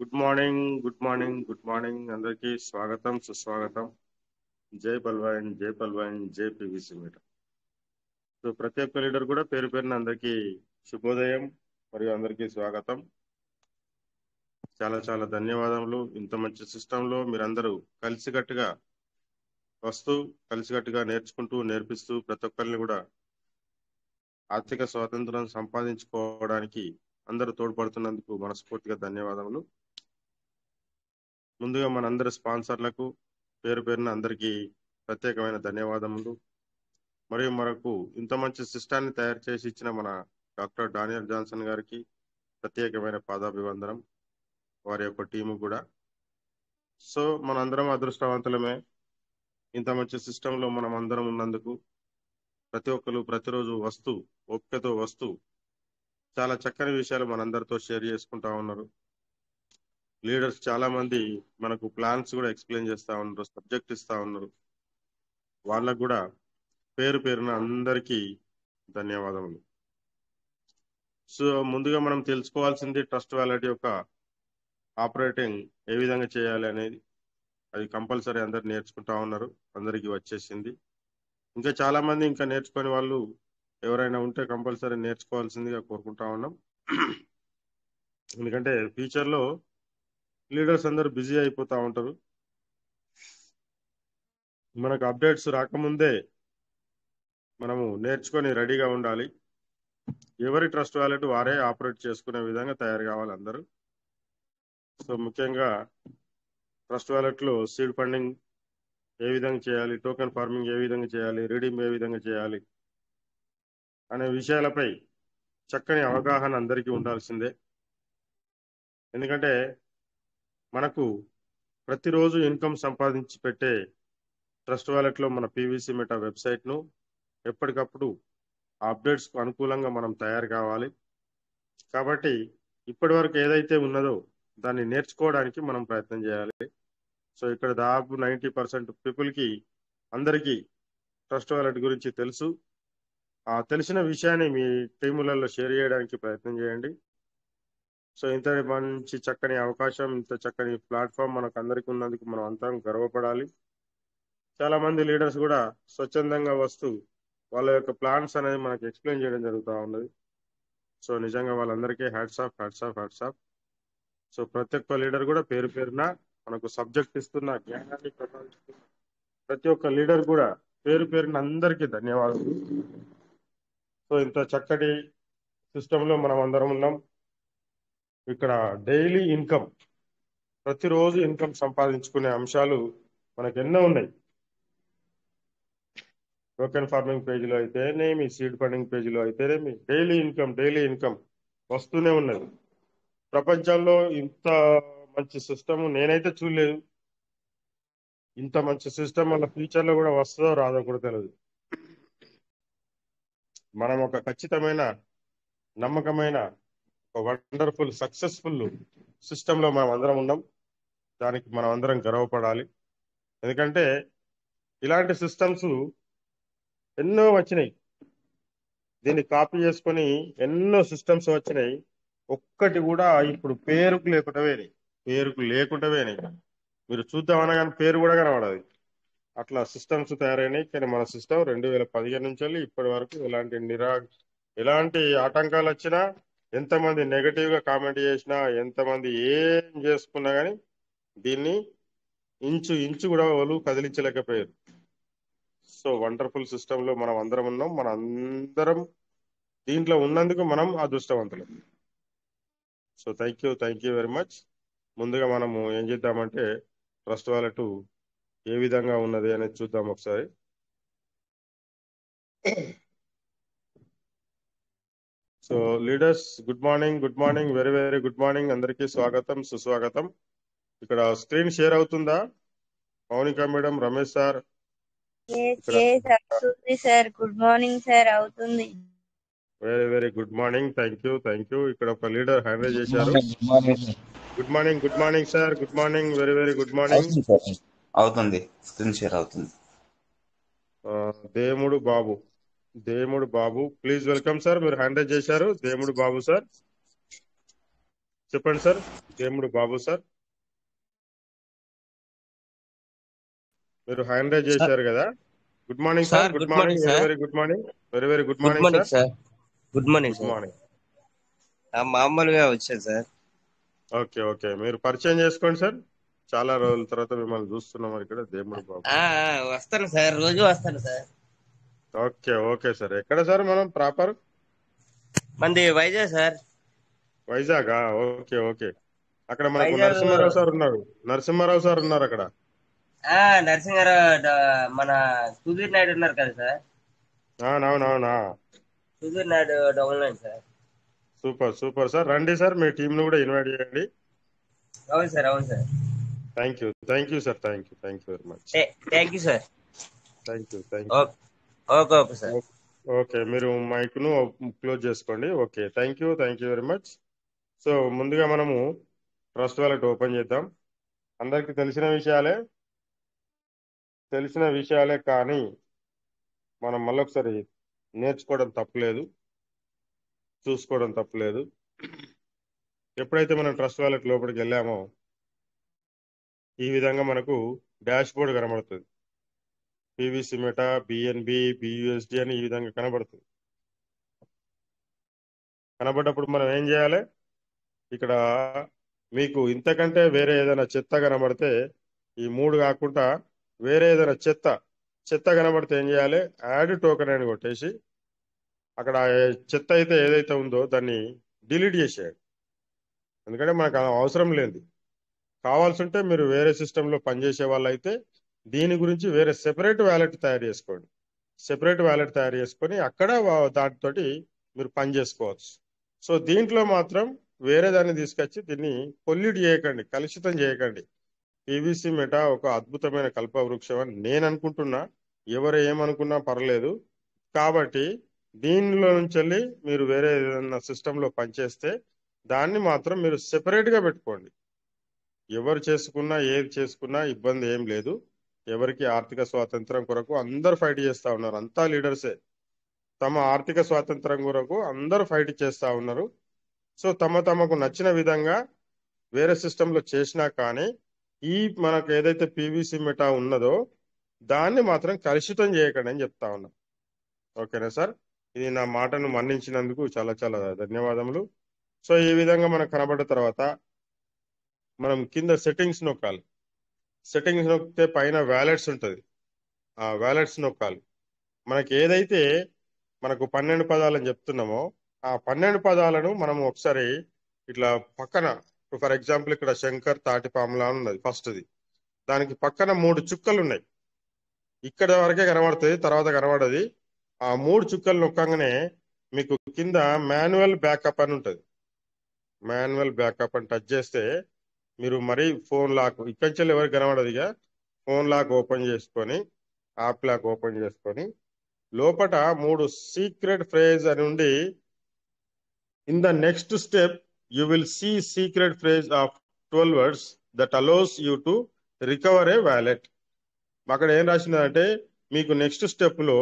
Good morning good morning good morning. అందరికీ స్వాగతం సుస్వాగతం. జై పల్వాయిన్ జై పల్వాయిన్ జై పివిసి మీటర్ సో ప్రతి ఒక్క లీడర్ కూడా పేరు పేరున అందరికీ శుభోదయం మరియు అందరికీ స్వాగతం. చాలా చాలా ధన్యవాదములు. ఇంత మంచి సిస్టంలో మీరందరూ కలిసికట్టుగా వస్తూ కలిసికట్టుగా నేర్చుకుంటూ నేర్పిస్తూ ప్రతి ఒక్కరిని కూడా ఆర్థిక స్వాతంత్రం సంపాదించుకోవడానికి అందరూ తోడ్పడుతున్నందుకు మనస్ఫూర్తిగా ధన్యవాదములు. ముందుగా మనందరి స్పాన్సర్లకు పేరు పేరున అందరికీ ప్రత్యేకమైన ధన్యవాదములు. మరియు మనకు ఇంత మంచి సిస్టాన్ని తయారు చేసి ఇచ్చిన మన డాక్టర్ డానియల్ జాన్సన్ గారికి ప్రత్యేకమైన పాదాభివందనం. వారి యొక్క టీము కూడా. సో మనందరం అదృష్టవంతులమే. ఇంత మంచి సిస్టంలో మనం అందరం ఉన్నందుకు ప్రతి ఒక్కరు ప్రతిరోజు వస్తూ ఓపికతో వస్తూ చాలా చక్కని విషయాలు మనందరితో షేర్ చేసుకుంటా ఉన్నారు. లీడర్స్ చాలా మంది మనకు ప్లాన్స్ కూడా ఎక్స్ప్లెయిన్ చేస్తూ ఉన్నారు సబ్జెక్ట్ ఇస్తూ ఉన్నారు. వాళ్ళకు కూడా పేరు పేరున అందరికీ ధన్యవాదములు. సో ముందుగా మనం తెలుసుకోవాల్సింది ట్రస్ట్ వ్యాలెట్ యొక్క ఆపరేటింగ్ ఏ విధంగా చేయాలి అనేది. అది కంపల్సరీ అందరు నేర్చుకుంటా ఉన్నారు అందరికీ వచ్చేసింది. ఇంకా చాలా మంది ఇంకా నేర్చుకునే వాళ్ళు ఎవరైనా ఉంటే కంపల్సరీ నేర్చుకోవాల్సిందిగా కోరుకుంటా ఉన్నాం. ఎందుకంటే ఫ్యూచర్లో లీడర్స్ అందరూ బిజీ అయిపోతూ ఉంటారు. మనకు అప్డేట్స్ రాకముందే మనము నేర్చుకొని రెడీగా ఉండాలి. ఎవరి ట్రస్ట్ వ్యాలెట్ వారే ఆపరేట్ చేసుకునే విధంగా తయారు కావాలి అందరూ. సో ముఖ్యంగా ట్రస్ట్ వ్యాలెట్లో సీడ్ ఫండింగ్ ఏ విధంగా చేయాలి టోకెన్ ఫార్మింగ్ ఏ విధంగా చేయాలి రీడింగ్ ఏ విధంగా చేయాలి అనే విషయాలపై చక్కని అవగాహన అందరికీ ఉండాల్సిందే. ఎందుకంటే మనకు ప్రతిరోజు ఇన్కమ్ సంపాదించి పెట్టే ట్రస్ట్ వాలెట్లో మన పీవీసీ మెటా వెబ్సైట్ను ఎప్పటికప్పుడు అప్డేట్స్కు అనుకూలంగా మనం తయారు కావాలి. కాబట్టి ఇప్పటి వరకు ఏదైతే ఉన్నదో దాన్ని నేర్చుకోవడానికి మనం ప్రయత్నం చేయాలి. సో ఇక్కడ దాదాపు నైంటీ పర్సెంట్ పీపుల్కి అందరికీ ట్రస్ట్ వాలెట్ గురించి తెలుసు. ఆ తెలిసిన విషయాన్ని మీ టీములలో షేర్ చేయడానికి ప్రయత్నం చేయండి. సో ఇంత మంచి చక్కని అవకాశం ఇంత చక్కని ప్లాట్ఫామ్ మనకు అందరికీ ఉన్నందుకు మనం అంతా గర్వపడాలి. చాలా మంది లీడర్స్ కూడా స్వచ్ఛందంగా వస్తూ వాళ్ళ యొక్క ప్లాన్స్ అనేది మనకు ఎక్స్ప్లెయిన్ చేయడం జరుగుతూ ఉన్నది. సో నిజంగా వాళ్ళందరికీ hats off hats off hats off. So ప్రతి ఒక్క లీడర్ కూడా పేరు పేరున మనకు సబ్జెక్ట్ ఇస్తున్న జ్ఞానాన్ని ప్రతి ఒక్క లీడర్ కూడా పేరు పేరున అందరికీ ధన్యవాదాలు. సో ఇంత చక్కటి సిస్టంలో మనం అందరం ఉన్నాం. ఇక్కడ డైలీ ఇన్కమ్ ప్రతిరోజు ఇన్కమ్ సంపాదించుకునే అంశాలు మనకు ఎన్నో ఉన్నాయి. టోకెన్ ఫార్మింగ్ పేజీలో అయితేనేమి సీడ్ ఫండింగ్ పేజీలో అయితేనేమి డైలీ ఇన్కమ్ డైలీ ఇన్కమ్ వస్తూనే ఉన్నది. ప్రపంచంలో ఇంత మంచి సిస్టమ్ నేనైతే చూడలేదు. ఇంత మంచి సిస్టమ్ వల్ల ఫ్యూచర్లో కూడా వస్తుందో రాదో కూడా తెలియదు మనం ఒక ఖచ్చితమైన నమ్మకమైన ఒక వండర్ఫుల్ సక్సెస్ఫుల్ సిస్టంలో మనం అందరం ఉన్నాం. దానికి మనం అందరం గర్వపడాలి. ఎందుకంటే ఇలాంటి సిస్టమ్స్ ఎన్నో వచ్చినాయి. దీన్ని కాపీ చేసుకొని ఎన్నో సిస్టమ్స్ వచ్చినాయి. ఒక్కటి కూడా ఇప్పుడు పేరుకు లేకుండా పోయినాయి. పేరుకు లేకుండా పోయినాయి. మీరు చూద్దామన్నా కానీ పేరు కూడా కనబడదు. అట్లా సిస్టమ్స్ తయారైనాయి. కానీ మన సిస్టమ్ రెండు వేల పదిహేను నుంచి వెళ్ళి ఇప్పటి వరకు ఎలాంటి నిరా ఎలాంటి ఆటంకాలు వచ్చినా ఎంతమంది నెగటివ్గా కామెంట్ చేసినా ఎంతమంది ఏం చేసుకున్నా కానీ దీన్ని ఇంచు ఇంచు కూడా వాళ్ళు కదిలించలేకపోయారు. సో వండర్ఫుల్ సిస్టంలో మనం అందరం ఉన్నాం. మన అందరం దీంట్లో ఉన్నందుకు మనం అదృష్టవంతులం. So thank you thank you very much ముందుగా మనము ఏం చేద్దామంటే ట్రస్ట్ వాలెట్ ఏ విధంగా ఉన్నది అనేది చూద్దాం ఒకసారి. So leaders good morning good morning very very good morning. అందరికీ స్వాగతం సుస్వాగతం. ఇక్కడ స్క్రీన్ షేర్ అవుతుందా? Monika madam Ramesh sir. Sir. Good morning sir. అవుతుంది. Very very good morning. Thank you thank you. ఇక్కడ ఒక లీడర్ హ్యాండిల్ చేశారు. Good morning good morning sir. Good morning very very good morning. అవుతుంది sir అవుతుంది. Screen share అవుతుంది. Demudu Babu. Demudu Babu. Please welcome sir మీరు handle చేశారు. Demudu Babu sir చెప్పండి sir Devudu Babu sir మీరు హ్యాండ్ రైజ్ చేశారు కదా. Good morning sir good morning very good morning very very good morning sir good morning good morning మామూలుగా వచ్చాను sir okay okay మీరు పరిచయం చేసుకోండి సార్ చాలా రోజుల తర్వాత మిమ్మల్ని చూస్తున్నాం ఇక్కడ. దేవుడు బాబు. వస్తాను సార్ రోజు వస్తాను సార్ ఓకే ఓకే సార్. ఎక్కడ సార్ మనం ప్రాపర్? మంది Vizag sir. Vizag? Okay okay. అక్కడ మనకు వైజాగ్ నరసింహారావు సార్ ఉన్నారు. నరసింహారావు సార్ ఉన్నారు అక్కడ. ఆ, నరసింహారావు డ- మన సుధీర్ నాయుడు ఉన్నారు కదా సార్. అవునవునవునా? Sudheer Naidu double nine sir. Super super sir. రండి సార్ మీ టీంను కూడా ఇన్వైట్ చేయండి. అవును సార్ అవును sir. Thank you thank you sir thank you thank you very much. Thank you sir. Thank you thank you okay okay okay sir. Okay మీరు మైక్ను close చేసుకోండి. Okay thank you thank you very much. So ముందుగా మనము trust wallet open చేద్దాం. అందరికీ తెలిసిన విషయాలే తెలిసిన విషయాలే కానీ మనం మళ్ళొకసారి నేర్చుకోవడం తప్పులేదు చూసుకోవడం తప్పులేదు. ఎప్పుడైతే మనం ట్రస్ట్ వాలెట్ లోపలికి వెళ్ళామో ఈ విధంగా మనకు డాష్ బోర్డ్ కనబడుతుంది. పివిసి మెటా బిఎన్బి బియుఎస్డి అని ఈ విధంగా కనబడుతుంది. కనబడ్డప్పుడు మనం ఏం చేయాలి? ఇక్కడ మీకు ఇంతకంటే వేరే ఏదైనా చెత్త కనబడితే ఈ మూడు కాకుండా వేరే ఏదైనా చెత్త చెత్త కనబడితే ఏం చేయాలి? యాడ్ టోకెన్ అని కొట్టేసి అక్కడ చెత్త అయితే ఏదైతే ఉందో దాన్ని డిలీట్ చేసేయాలి. ఎందుకంటే మనకు అవసరం లేదు కావాల్సి ఉంటే మీరు వేరే సిస్టంలో పనిచేసే వాళ్ళు అయితే దీని గురించి వేరే సెపరేట్ వ్యాలెట్ తయారు చేసుకోండి. సెపరేట్ వ్యాలెట్ తయారు చేసుకొని అక్కడ వా- దాటితోటి మీరు పని చేసుకోవచ్చు. సో దీంట్లో మాత్రం వేరే దాన్ని తీసుకొచ్చి దీన్ని పొల్యూట్ చేయకండి కలుషితం చేయకండి. పీవీసీ మెటా ఒక అద్భుతమైన కల్పవృక్షం అని నేను అనుకుంటున్నా. ఎవరు ఏమనుకున్నా పర్లేదు. కాబట్టి దీనిలో నుంచి వెళ్ళి మీరు వేరే ఏదైనా సిస్టంలో పనిచేస్తే దాన్ని మాత్రం మీరు సెపరేట్గా పెట్టుకోండి. ఎవరు చేసుకున్నా ఏది చేసుకున్నా ఇబ్బంది ఏం లేదు. ఎవరికి ఆర్థిక స్వాతంత్రం కొరకు అందరు ఫైట్ చేస్తా ఉన్నారు. అంతా లీడర్సే. తమ ఆర్థిక స్వాతంత్రం కొరకు అందరూ ఫైట్ చేస్తా ఉన్నారు. సో తమ తమకు నచ్చిన విధంగా వేరే సిస్టంలో చేసినా కానీ ఈ మనకు ఏదైతే పీవీసీ మెటా ఉన్నదో దాన్ని మాత్రం కలుషితం చేయకండి అని చెప్తా ఉన్నా. ఓకేనా సార్? ఇది నా మాటను మన్నించినందుకు చాలా చాలా ధన్యవాదములు. సో ఈ విధంగా మనకు కనబడ్డ తర్వాత మనం కింద సెట్టింగ్స్ నొక్కాలి. సెట్టింగ్స్ నొక్కితే పైన వ్యాలెట్స్ ఉంటుంది. ఆ వ్యాలెట్స్ నొక్కాలి. మనకి ఏదైతే మనకు పన్నెండు పదాలని చెప్తున్నామో ఆ పన్నెండు పదాలను మనం ఒకసారి ఇట్లా పక్కన ఫర్ ఎగ్జాంపుల్ ఇక్కడ శంకర్ తాటిపాములా ఉన్నది ఫస్ట్ది. దానికి పక్కన మూడు చుక్కలు ఉన్నాయి. ఇక్కడ వరకే కనబడుతుంది తర్వాత కనబడది. ఆ మూడు చుక్కలు నొక్కగానే మీకు కింద మాన్యువల్ బ్యాకప్ అని ఉంటుంది. మాన్యువల్ బ్యాకప్ అని టచ్ చేస్తే మీరు మరీ ఫోన్ లాక్ ఇక్కడి ఎవరు ఎవరికి కనబడదు ఇక. ఫోన్ లాక్ ఓపెన్ చేసుకొని యాప్ లాక్ ఓపెన్ చేసుకొని లోపట మూడు సీక్రెట్ ఫ్రేజ్ అని ఉండి in the next step you will see secret phrase of twelve words that allows you to recover a wallet. అక్కడ ఏం రాసిందంటే మీకు నెక్స్ట్ స్టెప్లో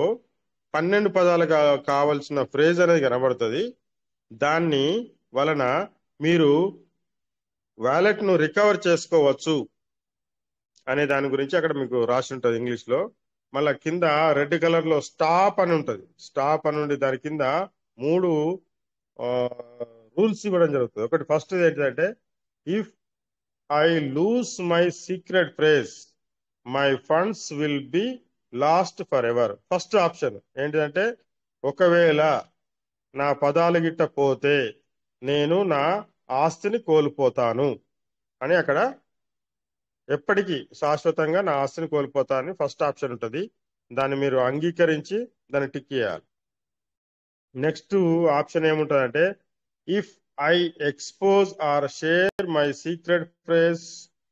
పన్నెండు పదాలు కావాల్సిన ఫ్రేజ్ అనేది కనబడుతుంది. దాన్ని వలన మీరు వ్యాలెట్ను రికవర్ చేసుకోవచ్చు అనే దాని గురించి అక్కడ మీకు రాసి ఉంటుంది ఇంగ్లీష్లో. మళ్ళా కింద రెడ్ కలర్లో స్టాప్ అని ఉంటుంది. స్టాప్ అని ఉండి దాని కింద మూడు రూల్స్ ఇవ్వడం జరుగుతుంది. ఒకటి ఫస్ట్ ఏంటంటే if I lose my secret phrase my funds will be lost forever first option ఏంటిదంటే ఒకవేళ నా పదాలు గిట్ట పోతే నేను నా ఆస్తిని కోల్పోతాను అని అక్కడ ఎప్పటికీ శాశ్వతంగా నా ఆస్తిని కోల్పోతానని ఫస్ట్ ఆప్షన్ ఉంటుంది. దాన్ని మీరు అంగీకరించి దాన్ని టిక్ చేయాలి. నెక్స్ట్ ఆప్షన్ ఏముంటుందంటే if I expose or share my secret phrase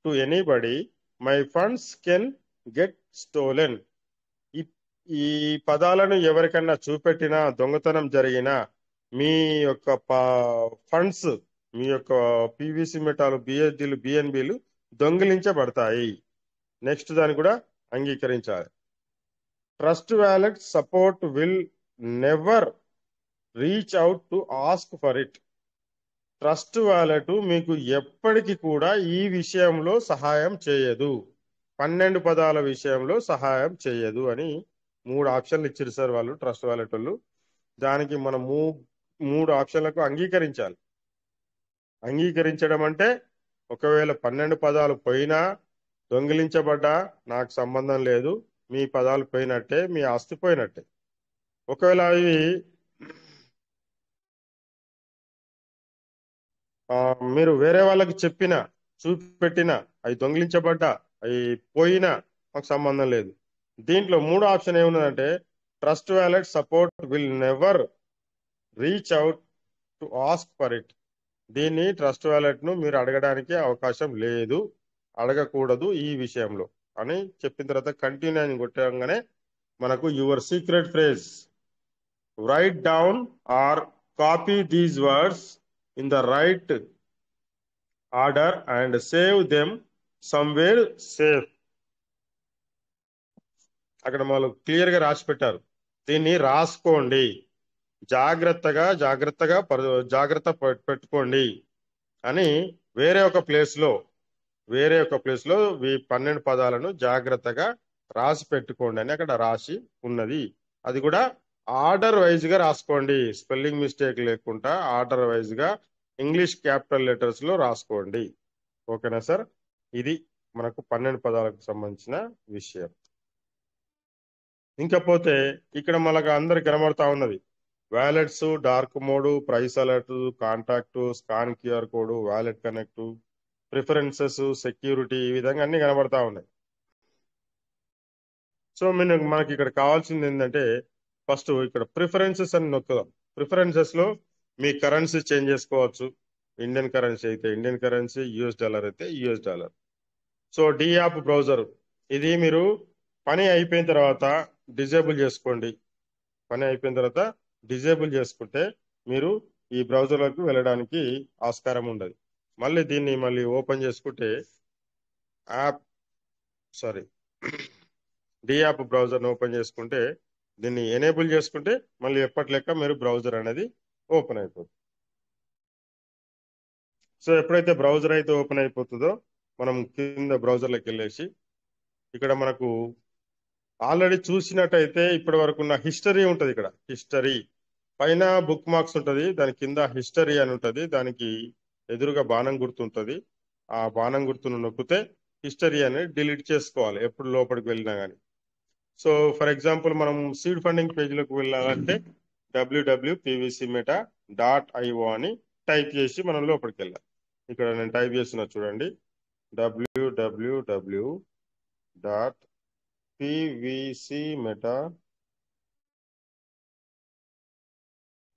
to anybody my funds can get stolen ఈ పదాలను ఎవరికన్నా చూపెట్టినా దొంగతనం జరిగినా మీ యొక్క ఫండ్స్ మీ యొక్క పివిసి మెటాలు బిఎస్డీలు బిఎన్బిలు దొంగిలించబడతాయి. నెక్స్ట్ దాన్ని కూడా అంగీకరించాలి. Trust wallet support will never reach out to ask for it trust wallet మీకు ఎప్పటికీ కూడా ఈ విషయంలో సహాయం చేయదు. పన్నెండు పదాల విషయంలో సహాయం చేయదు అని మూడు ఆప్షన్లు ఇచ్చారు సార్ వాళ్ళు ట్రస్ట్ వ్యాలెట్ వాళ్ళు. దానికి మనం మూ మూడు ఆప్షన్లకు అంగీకరించాలి. అంగీకరించడం అంటే ఒకవేళ పన్నెండు పదాలు పోయినా దొంగిలించబడ్డా నాకు సంబంధం లేదు మీ పదాలు పోయినట్టే మీ ఆస్తి పోయినట్టే. ఒకవేళ అవి మీరు వేరే వాళ్ళకి చెప్పినా చూపెట్టినా అవి దొంగిలించబడ్డా అవి పోయినా మాకు సంబంధం లేదు. దీంట్లో మూడు option ఏమున్నదంటే trust wallet support will never reach out to ask for it. దీన్ని ట్రస్ట్ వ్యాలెట్ను మీరు అడగడానికి అవకాశం లేదు. అడగకూడదు ఈ విషయంలో అని చెప్పిన తర్వాత కంటిన్యూ అని కొట్టగానే మనకు your secret phrase. Write down or copy these words in the right order and save them somewhere safe అక్కడ వాళ్ళు క్లియర్గా రాసి పెట్టారు. దీన్ని రాసుకోండి. జాగ్రత్తగా జాగ్రత్తగా జాగ్రత్త పెట్టుకోండి అని వేరే ఒక ప్లేస్లో వేరే ఒక ప్లేస్లో ఈ పన్నెండు పదాలను జాగ్రత్తగా రాసి పెట్టుకోండి అని అక్కడ రాసి ఉన్నది. అది కూడా ఆర్డర్ వైజ్గా రాసుకోండి. స్పెల్లింగ్ మిస్టేక్ లేకుండా ఆర్డర్ వైజ్గా ఇంగ్లీష్ క్యాపిటల్ లెటర్స్లో రాసుకోండి. ఓకేనా సార్? ఇది మనకు పన్నెండు పదాలకు సంబంధించిన విషయం. ఇంకపోతే ఇక్కడ మనకు అందరు కనబడతా ఉన్నది. Wallets dark mode price alert contact scan QR code wallet connect preferences security ఈ విధంగా అన్ని కనబడతా ఉన్నాయి. సో మన మనకి ఇక్కడ కావాల్సింది ఏంటంటే ఫస్ట్ ఇక్కడ ప్రిఫరెన్సెస్ అని నొక్కుదాం. ప్రిఫరెన్సెస్లో మీ కరెన్సీ చేంజ్ చేసుకోవచ్చు. ఇండియన్ కరెన్సీ అయితే ఇండియన్ కరెన్సీ యుఎస్ డాలర్ అయితే US dollar. So D app browser ఇది మీరు పని అయిపోయిన తర్వాత డిజేబుల్ చేసుకోండి. పని అయిపోయిన తర్వాత డిజేబుల్ చేసుకుంటే మీరు ఈ బ్రౌజర్లకు వెళ్ళడానికి ఆస్కారం ఉండదు. మళ్ళీ దీన్ని మళ్ళీ ఓపెన్ చేసుకుంటే యాప్ సారీ డి యాప్ బ్రౌజర్ని ఓపెన్ చేసుకుంటే దీన్ని ఎనేబుల్ చేసుకుంటే మళ్ళీ ఎప్పటి లెక్క మీరు బ్రౌజర్ అనేది ఓపెన్ అయిపోతుంది సో ఎప్పుడైతే బ్రౌజర్ అయితే ఓపెన్ అయిపోతుందో మనం కింద బ్రౌజర్లోకి వెళ్ళేసి ఇక్కడ మనకు ఆల్రెడీ చూసినట్టయితే ఇప్పటి వరకు ఉన్న హిస్టరీ ఉంటుంది ఇక్కడ. హిస్టరీ. పైన బుక్ మార్క్స్ ఉంటుంది దాని కింద హిస్టరీ అని ఉంటుంది దానికి ఎదురుగా బాణం గుర్తు ఉంటుంది. ఆ బాణం గుర్తును నొక్కితే హిస్టరీ అనేది డిలీట్ చేసుకోవాలి ఎప్పుడు లోపలికి వెళ్ళినా కానీ సో ఫర్ ఎగ్జాంపుల్ మనం సీడ్ ఫండింగ్ పేజీలోకి వెళ్ళాలంటే W W PVC Meta dot IO అని టైప్ చేసి మనం లోపలికి వెళ్ళాలి. ఇక్కడ నేను టైప్ చేస్తున్నా చూడండి. W W W dot PVC Meta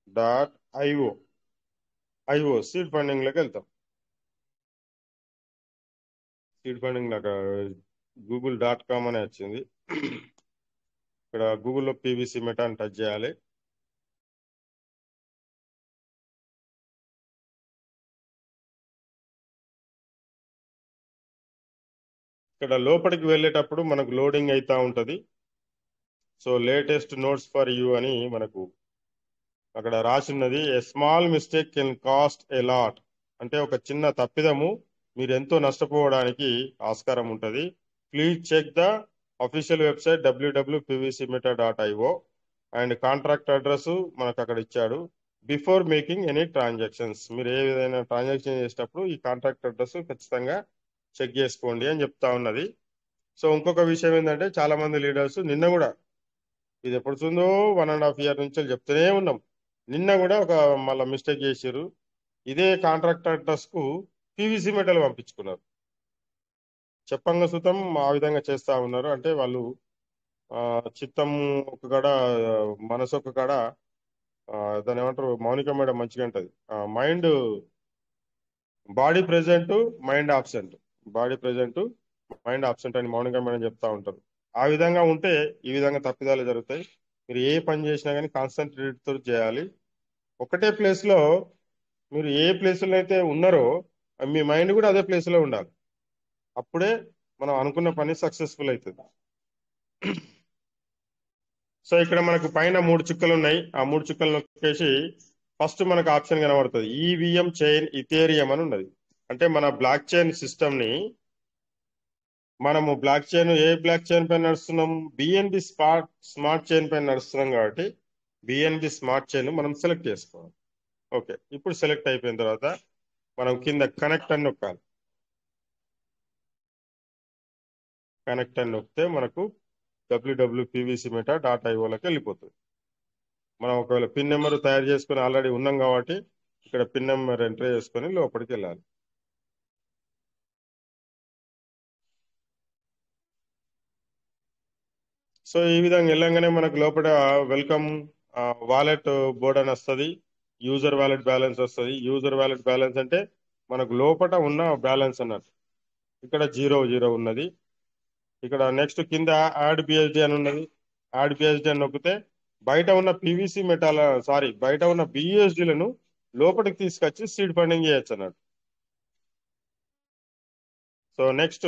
dot IO IO seed ఫండింగ్లోకి వెళ్తాం. సీడ్ ఫండింగ్ నాకు గూగుల్ డాట్ కామ్ అనే వచ్చింది. ఇక్కడ గూగుల్లో పీవీసీ మెటా అని టచ్ చేయాలి. ఇక్కడ లోపలికి వెళ్ళేటప్పుడు మనకు లోడింగ్ అవుతా ఉంటుంది. So latest notes for you అని మనకు అక్కడ రాసిన్నది a small mistake can cost a lot అంటే ఒక చిన్న తప్పిదము మీరు ఎంతో నష్టపోవడానికి ఆస్కారం ఉంటుంది. Please check the official website W W PVC Meta dot IO and contract address మనకు అక్కడ ఇచ్చాడు. బిఫోర్ మేకింగ్ ఎనీ ట్రాన్సాక్షన్స్ మీరు ఏ విధమైన ట్రాన్సాక్షన్ చేసేటప్పుడు ఈ కాంట్రాక్ట్ అడ్రస్ ఖచ్చితంగా చెక్ చేసుకోండి అని చెప్తా ఉన్నది. సో ఇంకొక విషయం ఏంటంటే చాలా మంది లీడర్స్ నిన్న కూడా ఇది ఎప్పుడు వన్ అండ్ హాఫ్ ఇయర్ నుంచి చెప్తూనే ఉన్నాం. నిన్న కూడా ఒక మళ్ళీ మిస్టేక్ చేశారు. ఇదే కాంట్రాక్టర్స్కు పీవీసీ మెటల్ పంపించుకున్నారు. చెప్పంగా సుతం ఆ విధంగా చేస్తా ఉన్నారు. అంటే వాళ్ళు చిత్తం ఒక కాడ మనసు ఒక కాడ దాని దాన్ని ఏమంటారు? మౌనిక మేడం మంచిగా ఉంటుంది. Mind body present mind absent. Body present mind absent అని మౌనిక మేడం చెప్తా ఉంటారు. ఆ విధంగా ఉంటే ఈ విధంగా తప్పిదాలు జరుగుతాయి. మీరు ఏ పని చేసినా కానీ కాన్సన్ట్రేట్తో చేయాలి. ఒకటే ప్లేస్లో మీరు ఏ ప్లేస్లో అయితే ఉన్నారో మీ మైండ్ కూడా అదే ప్లేస్లో ఉండాలి. అప్పుడే మనం అనుకున్న పని సక్సెస్ఫుల్ అవుతుంది. సో ఇక్కడ మనకు పైన మూడు చుక్కలు ఉన్నాయి. ఆ మూడు చుక్కలు నొక్కేసి ఫస్ట్ మనకు ఆప్షన్ కనబడుతుంది. ఈవిఎం చైన్ ఇథేరియం అని ఉన్నది. అంటే మన బ్లాక్ చైన్ సిస్టమ్ని మనము బ్లాక్ చైన్ ఏ బ్లాక్ చైన్ పైన నడుస్తున్నాం? బిఎన్బి స్మార్ట్ స్మార్ట్ చైన్ పైన నడుస్తున్నాం కాబట్టి బిఎన్బి స్మార్ట్ చైన్ మనం సెలెక్ట్ చేసుకోవాలి. ఓకే ఇప్పుడు సెలెక్ట్ అయిపోయిన తర్వాత మనం కింద కనెక్ట్ అని నొక్కాలి. కనెక్ట్ అని నొక్కితే మనకు డబ్ల్యూడబ్ల్యూపీవీసీ మెటా డాట్ ఐఓలోకి వెళ్ళిపోతుంది. మనం ఒకవేళ పిన్ నెంబర్ తయారు చేసుకుని ఆల్రెడీ ఉన్నాం కాబట్టి ఇక్కడ పిన్ నెంబర్ ఎంటర్ చేసుకొని లోపలికి వెళ్ళాలి. సో ఈ విధంగా వెళ్ళంగానే మనకు లోపల వెల్కమ్ వాలెట్ బోర్డ్ అని వస్తుంది. యూజర్ వాలెట్ బ్యాలెన్స్ వస్తుంది. యూజర్ వాలెట్ బ్యాలెన్స్ అంటే మనకు లోపల ఉన్న బ్యాలెన్స్ అన్నట్టు. ఇక్కడ జీరో జీరో ఉన్నది. ఇక్కడ నెక్స్ట్ కింద యాడ్ బిఎస్డి అని ఉన్నది. యాడ్ బిఎస్డి అని నొక్కితే బయట ఉన్న పివిసి మెటాల సారీ బయట ఉన్న బిఎస్డిలను లోపలికి తీసుకొచ్చి సీడ్ ఫండింగ్ చేయొచ్చు అన్నట్టు. సో నెక్స్ట్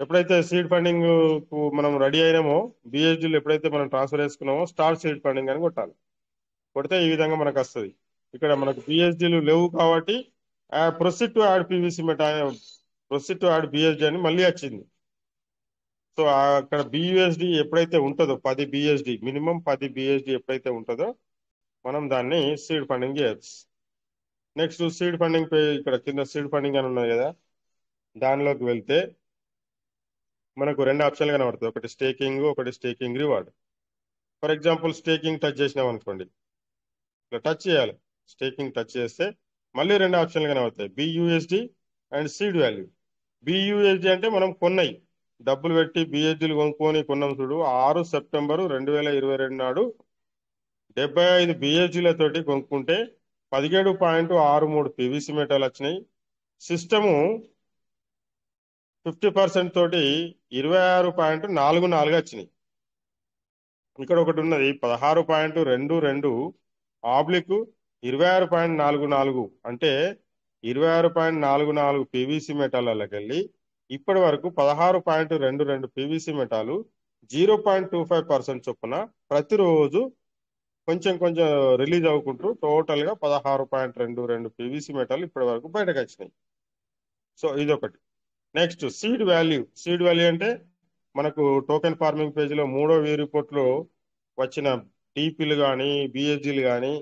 ఎప్పుడైతే సీడ్ ఫండింగ్కు మనం రెడీ అయినామో బిఎస్డీలు ఎప్పుడైతే మనం ట్రాన్స్ఫర్ చేసుకున్నామో స్టార్ సీడ్ ఫండింగ్ అని కొట్టాలి. కొడితే ఈ విధంగా మనకు వస్తుంది. ఇక్కడ మనకు బిఎస్డీలు లేవు కాబట్టి proceed to add PVC meta proceed to add BSD అని మళ్ళీ వచ్చింది. సో అక్కడ బిఎస్డి ఎప్పుడైతే ఉంటుందో పది బిఎస్డి మినిమం పది బిఎస్డి ఎప్పుడైతే ఉంటుందో మనం దాన్ని సీడ్ ఫండింగ్ చేయొచ్చు. నెక్స్ట్ సీడ్ ఫండింగ్ ఇక్కడ కింద సీడ్ ఫండింగ్ అని ఉన్నది కదా దానిలోకి వెళ్తే మనకు రెండు ఆప్షన్లు కనబడుతుంది ఒకటి స్టేకింగ్ ఒకటి staking reward for example staking touch చేసినాం అనుకోండి. ఇట్లా టచ్ చేయాలి. స్టేకింగ్ టచ్ చేస్తే మళ్ళీ రెండు ఆప్షన్లు కనబడతాయి. BUSD and seed value BUSD అంటే మనం కొన్నాయి డబ్బులు పెట్టి బిఎస్డీలు కొనుక్కొని కొన్నాం చూడు. ఆరు సెప్టెంబరు రెండు వేల ఇరవై రెండు నాడు డెబ్బై ఐదు బిఎస్డీలతోటి కొనుక్కుంటే పదిహేడు పాయింట్ ఆరు మూడు పివిసి మెటాలు వచ్చినాయి. సిస్టము ఫిఫ్టీ పర్సెంట్ తోటి ఇరవై ఆరు పాయింట్ నాలుగు నాలుగు వచ్చినాయి. ఇక్కడ ఒకటి ఉన్నది పదహారు పాయింట్ రెండు రెండు ఆబ్లిక్ ఇరవై ఆరు పాయింట్ నాలుగు నాలుగు అంటే ఇరవై ఆరు పాయింట్ నాలుగు నాలుగు పీవీసీ మెటాలకి వెళ్ళి ఇప్పటి వరకు పదహారు పాయింట్ రెండు రెండు PVC మెటాలు zero point two five percent చొప్పున ప్రతిరోజు కొంచెం కొంచెం రిలీజ్ అవ్వకుంటూ టోటల్గా పదహారు పాయింట్ రెండు రెండు పీవీసీ మెటాలు ఇప్పటి వరకు బయటకు వచ్చినాయి. సో ఇదొకటి. Next seed value seed value అంటే మనకు టోకెన్ ఫార్మింగ్ పేజీలో మూడో వే రిపోర్ట్లో వచ్చిన టీపీలు కానీ బిఎస్జీలు కానీ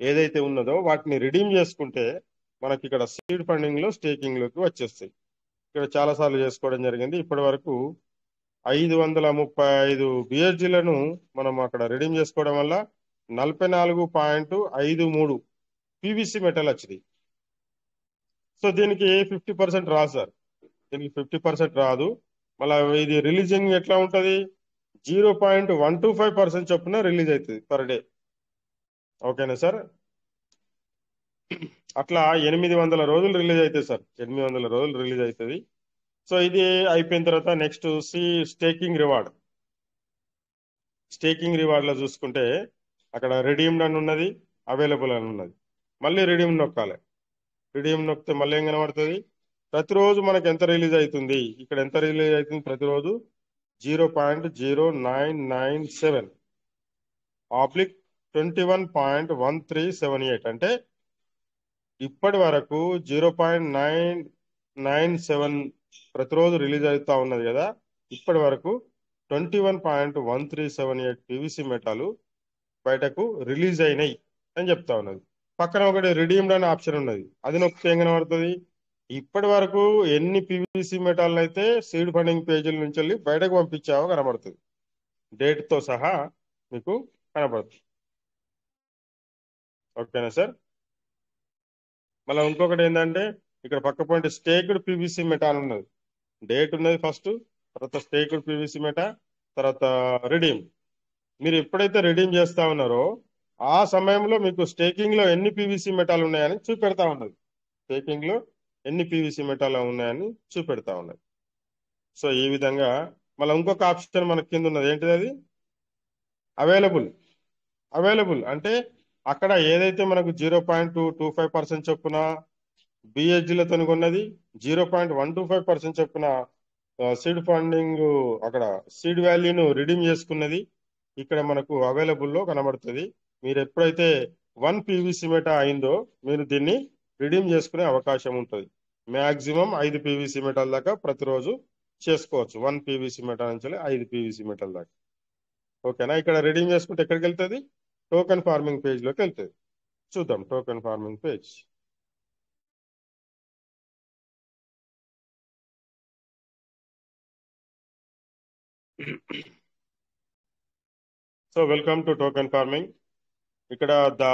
ఏదైతే ఉన్నదో వాటిని రిడీమ్ చేసుకుంటే మనకి ఇక్కడ సీడ్ ఫండింగ్లో స్టేకింగ్లోకి వచ్చేస్తాయి. ఇక్కడ చాలాసార్లు చేసుకోవడం జరిగింది. ఇప్పటి వరకు ఐదు వందల ముప్పై ఐదు బిఎస్జీలను మనం అక్కడ రిడీమ్ చేసుకోవడం వల్ల నలభై నాలుగు పాయింట్ ఐదు మూడు పీవీసీ మెటల్ వచ్చింది. సో దీనికి ఫిఫ్టీ పర్సెంట్ రాదు సార్. దీనికి ఫిఫ్టీ పర్సెంట్ రాదు. మళ్ళీ ఇది రిలీజింగ్ ఎట్లా ఉంటుంది? Zero point one two five percent చొప్పున రిలీజ్ అవుతుంది పర్ డే. ఓకేనా సార్? అట్లా ఎనిమిది వందల రోజులు రిలీజ్ అవుతుంది సార్. ఎనిమిది వందల రోజులు రిలీజ్ అవుతుంది సో ఇది అయిపోయిన తర్వాత next C staking reward. Staking రివార్డ్లో చూసుకుంటే అక్కడ రిడీమ్డ్ అని ఉన్నది అవైలబుల్ అని ఉన్నది. మళ్ళీ రిడీమ్ నొక్కాలి. రిడీమ్ నొక్కితే మళ్ళీ ఏం కనబడుతుంది? ప్రతిరోజు మనకు ఎంత రిలీజ్ అవుతుంది? ఇక్కడ ఎంత రిలీజ్ అవుతుంది ప్రతిరోజు? Zero point zero nine nine seven. Oblique twenty one point one three seven eight. అంటే ఇప్పటి వరకు zero point nine nine seven ప్రతిరోజు రిలీజ్ అవుతా ఉన్నది కదా? ఇప్పటి వరకు twenty one point one three seven eight PVC మెటాలు బయటకు రిలీజ్ అయినాయి అని చెప్తా ఉన్నది. పక్కన ఒకటి రిడీమ్డ్ అనే ఆప్షన్ ఉన్నది. అది నొక్కితే ఏం కనబడుతుంది? ఇప్పటి వరకు ఎన్ని పీవీసీ మెటాల్ అయితే సీడ్ ఫండింగ్ పేజీల నుంచి వెళ్ళి బయటకు పంపించావో కనబడుతుంది. డేట్తో సహా మీకు కనబడుతుంది. ఓకేనా సార్? మళ్ళీ ఇంకొకటి ఏంటంటే ఇక్కడ పక్క పాయింట్ స్టేక్డ్ పీవీసీ మెటాల్ ఉన్నది. డేట్ ఉన్నది ఫస్ట్ తర్వాత స్టేక్డ్ పీవీసీ మెటా తర్వాత రిడీమ్ మీరు ఎప్పుడైతే రిడీమ్ చేస్తా ఉన్నారో ఆ సమయంలో మీకు స్టేకింగ్లో ఎన్ని పీవీసీ మెటాలు ఉన్నాయని చూపెడతా ఉన్నది. స్టేకింగ్లో ఎన్ని పీవీసీ మెటాలు ఉన్నాయని చూపెడతా ఉన్నది సో ఈ విధంగా మళ్ళీ ఇంకొక ఆప్షన్ మన కింద ఉన్నది. ఏంటిది అది? అవైలబుల్ అవైలబుల్ అంటే అక్కడ ఏదైతే మనకు zero point two two five percent చొప్పున బిహెచ్డిలతో కొన్నది zero point one two five percent చొప్పున సీడ్ ఫండింగ్ అక్కడ సీడ్ వాల్యూను రిడీమ్ చేసుకున్నది ఇక్కడ మనకు అవైలబుల్లో కనబడుతుంది. మీరు ఎప్పుడైతే వన్ పీవీసీ మెటా అయిందో మీరు దీన్ని రిడీమ్ చేసుకునే అవకాశం ఉంటుంది. మ్యాక్సిమం ఐదు పీవీసీ మెటల్ దాకా ప్రతిరోజు చేసుకోవచ్చు. వన్ పీవీసీ మెటల్ నుంచి ఐదు పీవీసీ మెటల్ దాకా. ఓకేనా? ఇక్కడ రిడీమ్ చేసుకుంటే ఎక్కడికి వెళ్తుంది? టోకెన్ ఫార్మింగ్ పేజ్లోకి వెళ్తుంది. చూద్దాం token farming page. So welcome to token farming. ఇక్కడ the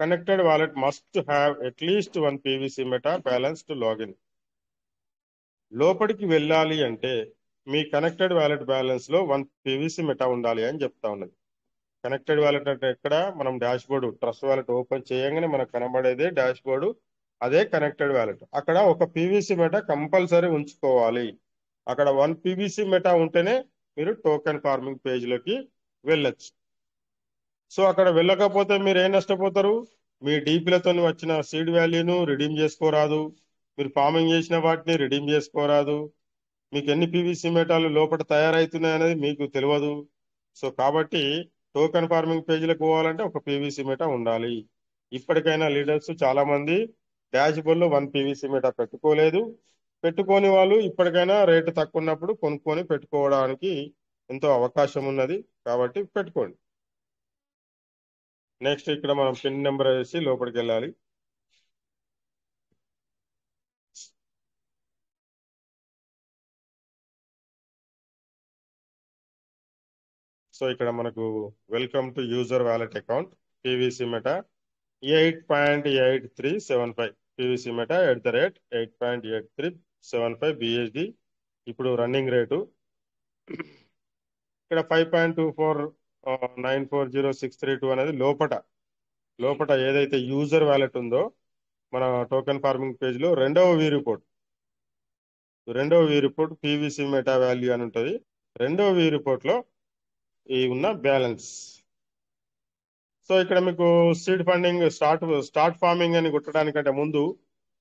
connected wallet must have at least one PVC meta balance to log in. లోపలికి వెళ్ళాలి అంటే మీ కనెక్టెడ్ వ్యాలెట్ బ్యాలెన్స్లో వన్ పీవీసీ మెటా ఉండాలి అని చెప్తా ఉన్నది. కనెక్టెడ్ వ్యాలెట్ అంటే ఎక్కడ? మనం dashboard trust wallet open చేయగానే మనకు కనబడేదే డాష్ బోర్డు అదే కనెక్టెడ్ వ్యాలెట్ అక్కడ ఒక పీవీసీ మెటా కంపల్సరీ ఉంచుకోవాలి. అక్కడ వన్ పీవీసీ మెటా ఉంటేనే మీరు టోకెన్ ఫార్మింగ్ పేజ్లోకి వెళ్ళొచ్చు. సో అక్కడ వెళ్ళకపోతే మీరు ఏం నష్టపోతారు? మీ డీపీలతో వచ్చిన సీడ్ వాల్యూను రిడీమ్ చేసుకోరాదు. మీరు ఫార్మింగ్ చేసిన వాటిని రిడీమ్ చేసుకోరాదు. మీకు ఎన్ని పీవీసీ మెటాలు లోపల తయారవుతున్నాయి అనేది మీకు తెలియదు. సో కాబట్టి టోకెన్ ఫార్మింగ్ పేజీలకు పోవాలంటే ఒక పీవీసీ మెటా ఉండాలి. ఇప్పటికైనా లీడర్స్ చాలా మంది డాష్ బోర్డ్లో వన్ పీవీసీ మెటా పెట్టుకోలేదు. పెట్టుకోని వాళ్ళు ఇప్పటికైనా రేటు తక్కువ ఉన్నప్పుడు కొనుక్కొని పెట్టుకోవడానికి ఎంతో అవకాశం ఉన్నది. కాబట్టి పెట్టుకోండి. నెక్స్ట్ ఇక్కడ మనం పిన్ నెంబర్ వేసి లోపలికి వెళ్ళాలి. సో ఇక్కడ మనకు welcome to user wallet account PVC meta eight point eight three seven five PVC meta at the rate eight point eight three seven five BHD ఇప్పుడు రన్నింగ్ రేటు ఇక్కడ five point two four nine four zero six three two అనేది లోపట. లోపట ఏదైతే user wallet ఉందో మన token farming పేజ్లో రెండవ వీ రిపోర్ట్. రెండవ V report PVC meta value అని ఉంటుంది. రెండవ వీ రిపోర్ట్లో ఈ ఉన్న బ్యాలెన్స్. సో ఇక్కడ మీకు seed funding start start farming అని కొట్టడానికంటే ముందు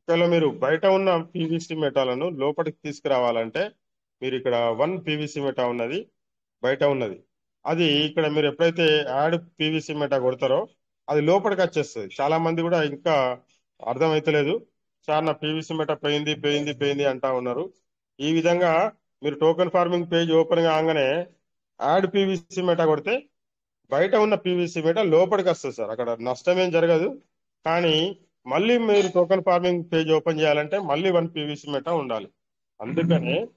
ఒకవేళ మీరు బయట ఉన్న పీవీసీ మెటాలను లోపలికి తీసుకురావాలంటే మీరు ఇక్కడ వన్ పీవీసీ మెటా ఉన్నది బయట ఉన్నది. అది ఇక్కడ మీరు ఎప్పుడైతే యాడ్ పీవీసీ మెటా కొడతారో అది లోపలికి వచ్చేస్తుంది. చాలా మంది కూడా ఇంకా అర్థమైతలేదు. సార్ నా పీవీసీ మెటా పోయింది పోయింది పోయింది అంటా ఉన్నారు. ఈ విధంగా మీరు టోకెన్ ఫార్మింగ్ పేజ్ ఓపెన్ కాగానే యాడ్ పీవీసీ మెటా కొడితే బయట ఉన్న పీవీసీ మెటా లోపలికి వస్తుంది సార్. అక్కడ నష్టం ఏం జరగదు. కానీ మళ్ళీ మీరు టోకెన్ ఫార్మింగ్ పేజ్ ఓపెన్ చేయాలంటే మళ్ళీ వన్ పీవీసీ మెటా ఉండాలి. అందుకనే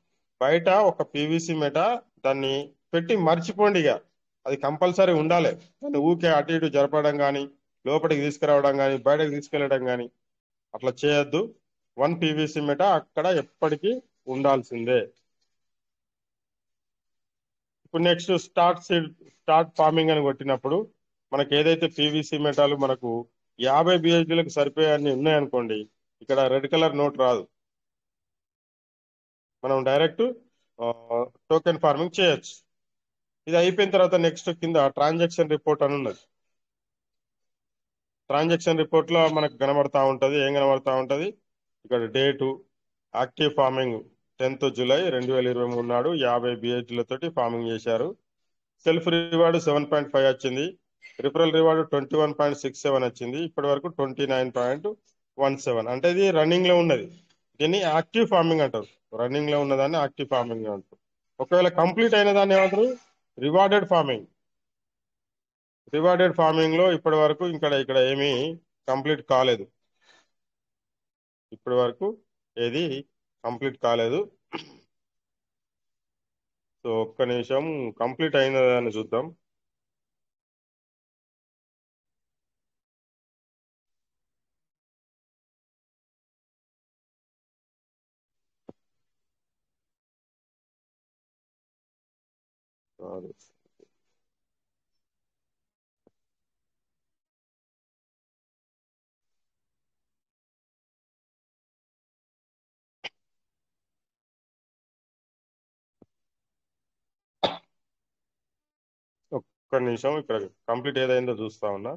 బయట ఒక పీవీసీ మెటా దాన్ని పెట్టి మర్చిపోండి ఇక. అది కంపల్సరీ ఉండాలి. దాన్ని ఊకే అటు ఇటు జరపడం కానీ లోపలికి తీసుకురావడం కానీ బయటకు తీసుకెళ్ళడం కానీ అట్లా చేయొద్దు. వన్ పీవీసీ మీట అక్కడ ఎప్పటికీ ఉండాల్సిందే. ఇప్పుడు next start seed start farming అని కొట్టినప్పుడు మనకి ఏదైతే పీవీసీ మెటాలు మనకు యాభై బిహెచ్డీలకు సరిపోయాన్ని ఉన్నాయనుకోండి ఇక్కడ రెడ్ కలర్ నోట్ రాదు. మనం డైరెక్ట్ టోకెన్ ఫార్మింగ్ చేయొచ్చు. ఇది అయిపోయిన తర్వాత నెక్స్ట్ కింద ట్రాన్సాక్షన్ రిపోర్ట్ అని ఉన్నది. ట్రాన్సాక్షన్ రిపోర్ట్లో మనకు కనబడతా ఉంటది. ఏం కనబడతా ఉంటది? ఇక్కడ date active farming tenth July రెండు వేల ఇరవై మూడు నాడు యాభై బిహెచ్లతోటి ఫార్మింగ్ చేశారు. Self reward seven point five వచ్చింది. Referral reward twenty one point six seven వచ్చింది. ఇప్పటి వరకు twenty nine point one seven అంటే ఇది రన్నింగ్లో ఉన్నది. దీన్ని యాక్టివ్ ఫార్మింగ్ అంటారు. రన్నింగ్లో ఉన్నదాన్ని యాక్టివ్ ఫార్మింగ్ అంటారు. ఒకవేళ కంప్లీట్ అయిన దాన్ని ఏమంటారు? రివార్డెడ్ ఫార్మింగ్ రివార్డెడ్ ఫార్మింగ్లో ఇప్పటి వరకు ఇక్కడ ఇక్కడ ఏమీ కంప్లీట్ కాలేదు. ఇప్పటి వరకు ఏది కంప్లీట్ కాలేదు. సో ఒక్క నిమిషం కంప్లీట్ అయినదాన్ని చూద్దాం. కాదు. ఒక్క నిమిషం ఇక్కడ కంప్లీట్ ఏదైందో చూస్తా ఉన్నా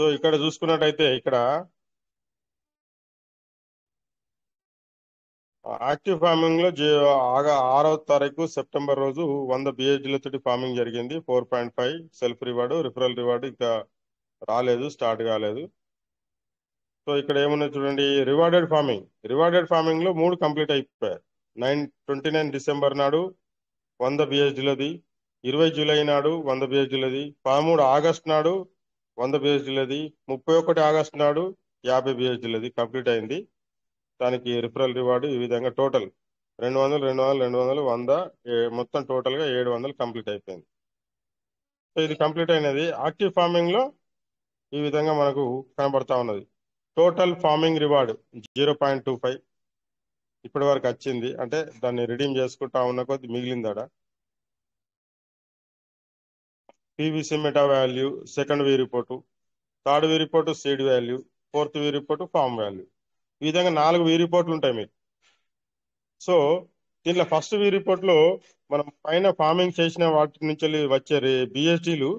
సో ఇక్కడ చూసుకున్నట్టయితే ఇక్కడ యాక్టివ్ ఫార్మింగ్లో ఆరో ఆగ ఆరవ తారీఖు సెప్టెంబర్ రోజు వంద బిహెచ్లతోటి ఫార్మింగ్ జరిగింది. Four point five self reward referral reward ఇంకా రాలేదు స్టార్ట్ కాలేదు. సో ఇక్కడ ఏమున్నాయి చూడండి రివార్డెడ్ ఫార్మింగ్. రివార్డెడ్ ఫార్మింగ్లో మూడు కంప్లీట్ అయిపోయాయి. నైన్ ట్వంటీ నైన్ డిసెంబర్ నాడు వంద బిహెచ్లది ఇరవై జూలై నాడు వంద బిహెచ్లది పదమూడు ఆగస్ట్ నాడు వంద బిహెచ్డిలది ముప్పై ఒకటి ఆగస్ట్ నాడు యాభై బిహెచ్డిలది కంప్లీట్ అయింది. దానికి రిఫరల్ రివార్డు ఈ విధంగా టోటల్ రెండు వందలు రెండు వందలు రెండు వందలు వంద మొత్తం టోటల్గా ఏడు వందలు కంప్లీట్ అయిపోయింది. సో ఇది కంప్లీట్ అయినది. యాక్టివ్ ఫార్మింగ్లో ఈ విధంగా మనకు కనబడతా ఉన్నది. Total farming reward zero point two five ఇప్పటి వరకు వచ్చింది. అంటే దాన్ని రిడీమ్ చేసుకుంటా ఉన్న కొద్ది మిగిలిందట. PVC meta value second V report third V report seed value fourth V report farm value ఈ విధంగా నాలుగు వీ రిపోర్ట్లు ఉంటాయి మీకు. సో దీంట్లో ఫస్ట్ వీ రిపోర్ట్లో మనం పైన ఫార్మింగ్ చేసిన వాటి నుంచి వెళ్ళి వచ్చే బిఎస్డీలు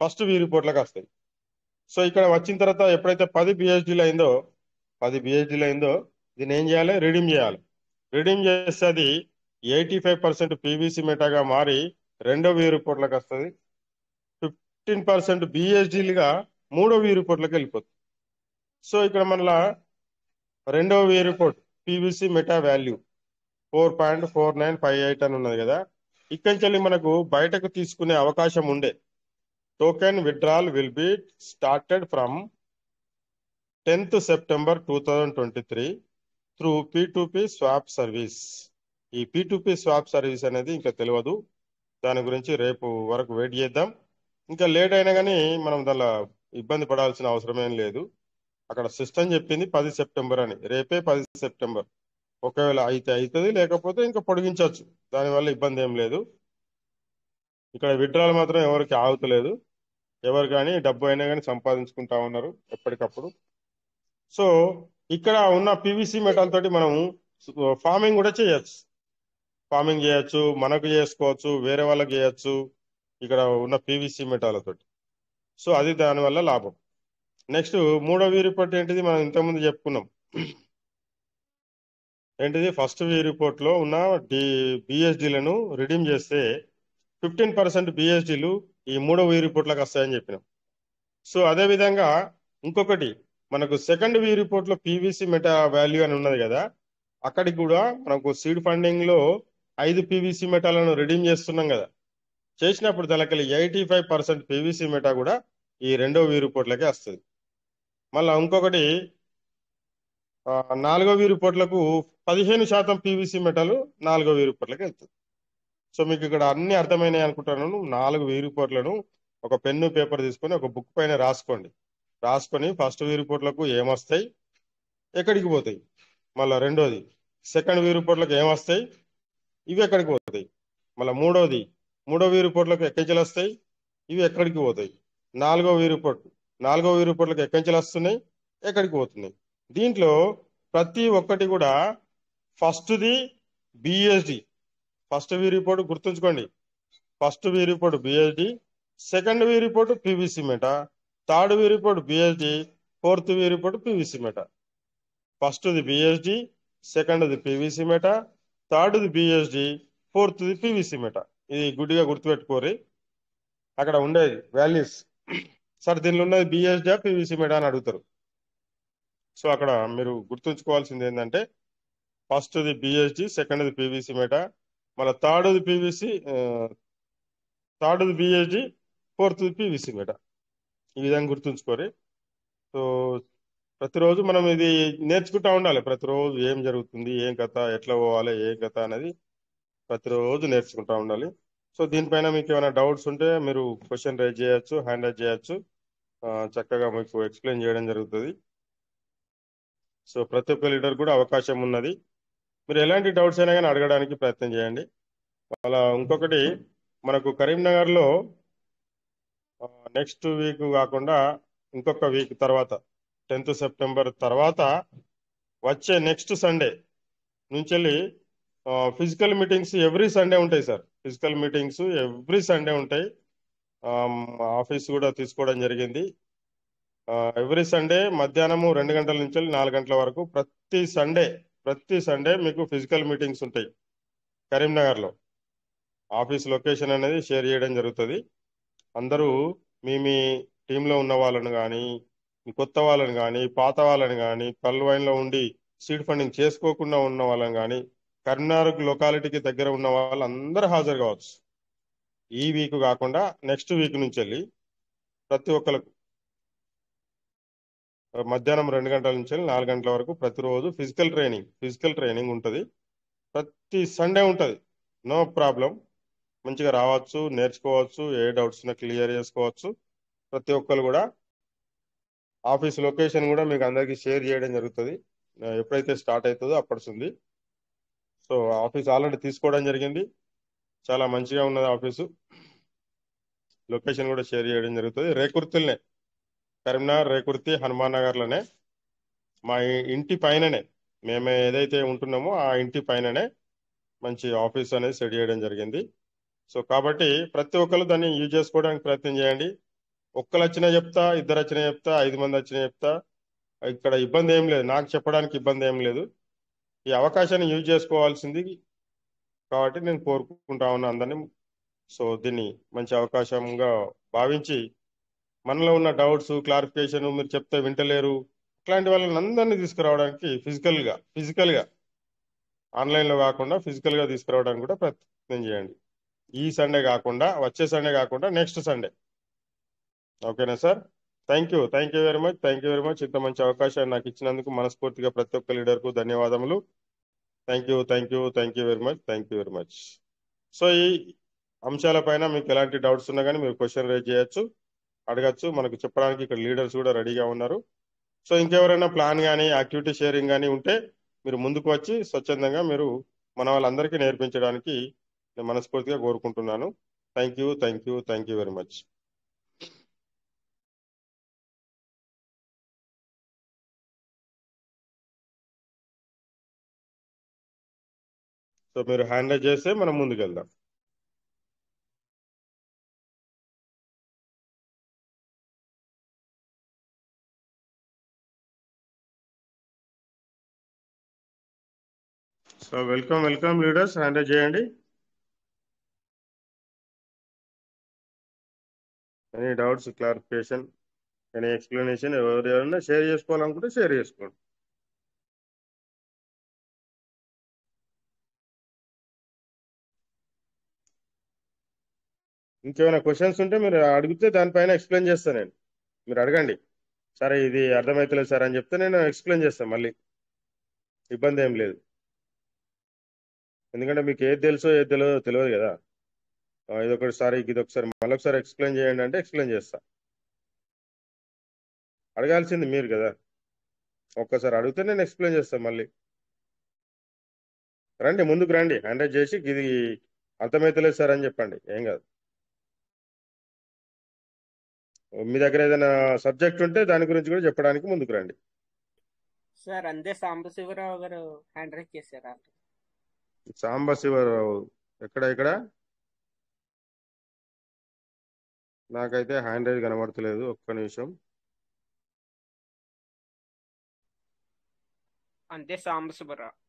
ఫస్ట్ వీ రిపోర్ట్లకు వస్తాయి. సో ఇక్కడ వచ్చిన తర్వాత ఎప్పుడైతే పది బిఎస్డీలు అయిందో పది బిఎస్డీలు అయిందో దీన్ని ఏం చేయాలి? రిడీమ్ చేయాలి. రిడీమ్ చేస్తే అది ఎయిటీ ఫైవ్ పర్సెంట్ పీవీసీ మెటాగా మారి రెండో వీ రిపోర్ట్లకు వస్తుంది. ఫిఫ్టీన్ పర్సెంట్ బిఎస్డీలుగా మూడో వీ రిపోర్ట్లకు వెళ్ళిపోతుంది. సో ఇక్కడ మళ్ళా రెండవ V report PVC meta value four point four nine five eight అని ఉన్నది కదా. ఇక్కడి నుంచి మనకు బయటకు తీసుకునే అవకాశం ఉండే. Token withdrawal will be started from tenth September two thousand twenty three through P P swap service ఈ పీ పీ స్వాప్ సర్వీస్ అనేది ఇంకా తెలియదు. దాని గురించి రేపు వరకు వెయిట్ చేద్దాం. ఇంకా లేట్ అయినా కానీ మనం దానిలో ఇబ్బంది పడాల్సిన అవసరం ఏం లేదు. అక్కడ సిస్టమ్ చెప్పింది పది సెప్టెంబర్ అని. రేపే పది సెప్టెంబర్. ఒకవేళ అయితే అవుతుంది లేకపోతే ఇంకా పొడిగించవచ్చు దానివల్ల ఇబ్బంది ఏం లేదు. ఇక్కడ విడ్రాల్ మాత్రం ఎవరికి ఆగుతలేదు. ఎవరు కానీ డబ్బు అయినా కానీ సంపాదించుకుంటా ఉన్నారు ఎప్పటికప్పుడు. సో ఇక్కడ ఉన్న పివిసి మెటల్ తోటి మనం ఫార్మింగ్ కూడా చేయొచ్చు. ఫార్మింగ్ చేయొచ్చు మనకు చేసుకోవచ్చు వేరే వాళ్ళకి చేయొచ్చు. ఇక్కడ ఉన్న పీవీసీ మెటాలతోటి సో అది దానివల్ల లాభం. నెక్స్ట్ మూడో రిపోర్ట్ ఏంటిది? మనం ఇంతకుముందు చెప్పుకున్నాం. ఏంటిది? ఫస్ట్ వీ రిపోర్ట్లో ఉన్న డి బిఎస్డీలను రిడీమ్ చేస్తే ఫిఫ్టీన్ పర్సెంట్ బిఎస్డీలు ఈ మూడో వీ రిపోర్ట్లకు వస్తాయని చెప్పినాం. సో అదే విధంగా ఇంకొకటి మనకు సెకండ్ వీ రిపోర్ట్లో పీవీసీ మెటా వాల్యూ అని ఉన్నది కదా అక్కడికి కూడా మనకు సీడ్ ఫండింగ్లో ఐదు పీవీసీ మెటాలను రిడీమ్ చేస్తున్నాం కదా. చేసినప్పుడు దానికి eighty five percent PVC meta కూడా ఈ రెండో వీ రిపోర్ట్లకే వస్తుంది. మళ్ళీ ఇంకొకటి నాలుగో వీ రిపోర్ట్లకు పదిహేను శాతం పీవీసీ మెటల్ నాలుగో వీ రిపోర్ట్లకి వెళ్తుంది సో మీకు ఇక్కడ అన్ని అర్థమైనాయి అనుకుంటున్నాను. నాలుగు వీ రిపోర్ట్లను ఒక పెన్ను పేపర్ తీసుకొని ఒక బుక్ పైన రాసుకోండి. రాసుకొని ఫస్ట్ వీ రిపోర్ట్లకు ఏమొస్తాయి? ఎక్కడికి పోతాయి? మళ్ళీ రెండోది సెకండ్ వీ రిపోర్ట్లకు ఏమొస్తాయి? ఇవి ఎక్కడికి పోతాయి? మళ్ళీ మూడోది మూడో వీ రిపోర్ట్లకు ఎక్కించలు వస్తాయి ఇవి ఎక్కడికి పోతాయి? నాలుగో వీ నాలుగో వీ రిపోర్ట్లకు ఎక్కించలు వస్తున్నాయి ఎక్కడికి పోతున్నాయి? దీంట్లో ప్రతి ఒక్కటి కూడా ఫస్ట్ది బిఎస్డి. ఫస్ట్ వీ రిపోర్ట్ గుర్తుంచుకోండి. First we report BSD second we report PVC Meta third we report BSD fourth we report PVC Meta. ఫస్ట్ది బిఎస్డి సెకండ్ది పీవీసీ మెటా థర్డ్ది బిఎస్డి ఫోర్త్ది పీవీసీ మెటా. ఇది గుడ్డిగా గుర్తుపెట్టుకోరి. అక్కడ ఉండేది వాల్యూస్. సార్ దీనిలో ఉన్నది బిఎస్డి పివిసి మేడా అని అడుగుతారు. సో అక్కడ మీరు గుర్తుంచుకోవాల్సింది ఏంటంటే ఫస్ట్ది బిఎస్డి సెకండ్ది పివిసి మెటా మళ్ళీ థర్డ్ది పివిసి థర్డ్ది బిఎస్డి ఫోర్త్ది పివిసి మెటా ఈ విధంగా గుర్తుంచుకోరి. సో ప్రతిరోజు మనం ఇది నేర్చుకుంటా ఉండాలి. ప్రతిరోజు ఏం జరుగుతుంది ఏం కథ ఎట్లా పోవాలి ఏం కథ అనేది ప్రతిరోజు నేర్చుకుంటా ఉండాలి. సో దీనిపైన మీకు ఏమైనా డౌట్స్ ఉంటే మీరు క్వశ్చన్ రైజ్ చేయొచ్చు హ్యాండ్ రైజ్ చేయొచ్చు. చక్కగా మీకు ఎక్స్ప్లెయిన్ చేయడం జరుగుతుంది. సో ప్రతి ఒక్క లీడర్ కూడా అవకాశం ఉన్నది. మీరు ఎలాంటి డౌట్స్ అయినా కానీ అడగడానికి ప్రయత్నం చేయండి. అలా ఇంకొకటి మనకు కరీంనగర్లో నెక్స్ట్ వీక్ కాకుండా ఇంకొక వీక్ తర్వాత టెన్త్ సెప్టెంబర్ తర్వాత వచ్చే నెక్స్ట్ సండే నుంచి వెళ్ళి ఫిజికల్ మీటింగ్స్ ఎవ్రీ సండే ఉంటాయి sir physical meetings every Sunday ఉంటాయి. ఆఫీస్ కూడా తీసుకోవడం జరిగింది. ఎవ్రీ సండే మధ్యాహ్నము రెండు గంటల నుంచి నాలుగు గంటల వరకు ప్రతి సండే ప్రతి సండే మీకు ఫిజికల్ మీటింగ్స్ ఉంటాయి కరీంనగర్లో. ఆఫీస్ లొకేషన్ అనేది షేర్ చేయడం జరుగుతుంది. అందరూ మీ మీ టీంలో ఉన్న వాళ్ళను కానీ కొత్త వాళ్ళని కానీ పాత వాళ్ళని కానీ పల్వైన్లో ఉండి సీడ్ ఫండింగ్ చేసుకోకుండా ఉన్న వాళ్ళని కానీ కరీంనగర్ లొకాలిటీకి దగ్గర ఉన్న వాళ్ళందరూ హాజరు కావచ్చు. ఈ వీక్ కాకుండా నెక్స్ట్ వీక్ నుంచి వెళ్ళి ప్రతి ఒక్కరికి మధ్యాహ్నం రెండు గంటల నుంచి వెళ్ళి నాలుగు గంటల వరకు ప్రతిరోజు ఫిజికల్ ట్రైనింగ్ ఫిజికల్ ట్రైనింగ్ ఉంటుంది. ప్రతి సండే ఉంటుంది. నో ప్రాబ్లం మంచిగా రావచ్చు నేర్చుకోవచ్చు ఏ డౌట్స్ ఉన్నా క్లియర్ చేసుకోవచ్చు. ప్రతి ఒక్కరు కూడా ఆఫీస్ లొకేషన్ కూడా మీకు అందరికీ షేర్ చేయడం జరుగుతుంది. ఎప్పుడైతే స్టార్ట్ అవుతుందో అప్పటి సో ఆఫీస్ ఆల్రెడీ తీసుకోవడం జరిగింది. చాలా మంచిగా ఉన్నది ఆఫీసు. లొకేషన్ కూడా షేర్ చేయడం జరుగుతుంది. రేకుర్తులనే కరీంనగర్ రేకుర్తి హనుమాన్ నగర్లోనే మా ఇంటి పైననే మేము ఏదైతే ఉంటున్నామో ఆ ఇంటి పైననే మంచి ఆఫీస్ అనేది సెట్ చేయడం జరిగింది. సో కాబట్టి ప్రతి ఒక్కరు దాన్ని యూజ్ చేసుకోవడానికి ప్రయత్నం చేయండి. ఒక్కరు వచ్చినా చెప్తా ఇద్దరు వచ్చినా చెప్తా ఐదు మంది వచ్చినా చెప్తా. ఇక్కడ ఇబ్బంది ఏం లేదు. నాకు చెప్పడానికి ఇబ్బంది ఏం లేదు. ఈ అవకాశాన్ని యూజ్ చేసుకోవాల్సింది కాబట్టి నేను కోరుకుంటా ఉన్నా అందరినీ. సో దీన్ని మంచి అవకాశంగా భావించి మనలో ఉన్న డౌట్స్ క్లారిఫికేషన్ మీరు చెప్తే వింటలేరు. అట్లాంటి వాళ్ళని అందరినీ తీసుకురావడానికి ఫిజికల్గా ఫిజికల్గా ఆన్లైన్లో కాకుండా ఫిజికల్గా తీసుకురావడానికి కూడా ప్రయత్నం చేయండి. ఈ సండే కాకుండా వచ్చే సండే కాకుండా నెక్స్ట్ సండే ఓకేనా sir thank you thank you very much thank you very much ఇంత మంచి అవకాశాన్ని నాకు ఇచ్చినందుకు మనస్ఫూర్తిగా ప్రతి ఒక్క లీడర్కు ధన్యవాదములు. Thank you thank you thank you very much thank you very much so ఈ అంశాలపైన మీకు ఎలాంటి డౌట్స్ ఉన్నా కానీ మీరు క్వశ్చన్ రేజ్ చేయొచ్చు అడగచ్చు. మనకు చెప్పడానికి ఇక్కడ లీడర్స్ కూడా రెడీగా ఉన్నారు. సో ఇంకెవరైనా ప్లాన్ కానీ యాక్టివిటీ షేరింగ్ కానీ ఉంటే మీరు ముందుకు వచ్చి స్వచ్ఛందంగా మీరు మన వాళ్ళందరికీ నేర్పించడానికి నేను మనస్ఫూర్తిగా కోరుకుంటున్నాను. Thank you thank you thank you very much so మీరు హ్యాండ్ చేస్తే మనం ముందుకు వెళ్దాం so welcome welcome leaders. Hand చేయండి. Any doubts clarification any explanation ఎవరు ఎవరైనా షేర్ చేసుకోవాలనుకుంటే షేర్ చేసుకోండి. ఇంకేమైనా క్వశ్చన్స్ ఉంటే మీరు అడిగితే దానిపైన ఎక్స్ప్లెయిన్ చేస్తాను నేను. మీరు అడగండి. సరే ఇది అర్థమవుతలేదు సార్ అని చెప్తే నేను ఎక్స్ప్లెయిన్ చేస్తాను మళ్ళీ. ఇబ్బంది ఏం లేదు. ఎందుకంటే మీకు ఏది తెలుసో ఏది తెలియదో తెలియదు కదా. ఇది ఒకసారి ఇది ఒకసారి మళ్ళీ ఒకసారి ఎక్స్ప్లెయిన్ చేయండి అంటే ఎక్స్ప్లెయిన్ చేస్తా. అడగాల్సింది మీరు కదా. ఒక్కసారి అడిగితే నేను ఎక్స్ప్లెయిన్ చేస్తాను మళ్ళీ. రండి ముందుకు రండి. హ్యాండ్రైడ్ చేసి ఇది అర్థమైతలేదు సార్ అని చెప్పండి. ఏం కాదు. మీ దగ్గర ఏదైనా సబ్జెక్ట్ ఉంటే దాని గురించి కూడా చెప్పడానికి ముందుకు రండి. సార్ అందే సాంబశివరావు గారు హ్యాండ్ రైజ్ చేశారా? సాంబశివరావు ఎక్కడ ఎక్కడ? నాకైతే హ్యాండ్ రైజ్ కనబడతలేదు ఒక్క నిమిషం. అంతే Sambasivarao.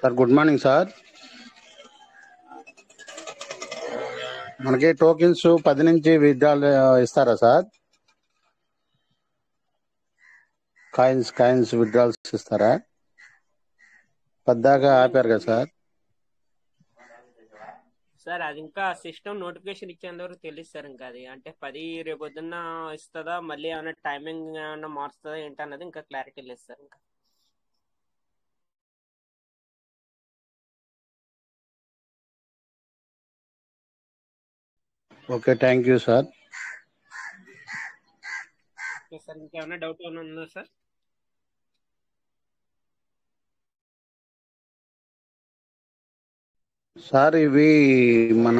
Sir good morning sir. మనకి టోకెన్స్ పది నుంచి విత్డ్రాల్ ఇస్తారా సార్? కాయిన్స్ కాయిన్స్ విత్డ్రాల్స్ ఇస్తారా? పద్దాకా ఆపారు కదా సార్. సార్ అది ఇంకా సిస్టమ్ నోటిఫికేషన్ ఇచ్చేంత వరకు తెలియదు సార్ ఇంకా అది. అంటే పది రేపు పొద్దున్న ఇస్తుందా మళ్ళీ ఏమైనా టైమింగ్ ఏమైనా మారుస్తుందా ఏంటన్నది ఇంకా క్లారిటీ లేదు సార్ ఇంకా. Okay thank you sir sir ఇంకేమైనా డౌట్ ఏమైనా ఉందా సార్ సార్ ఇవి మన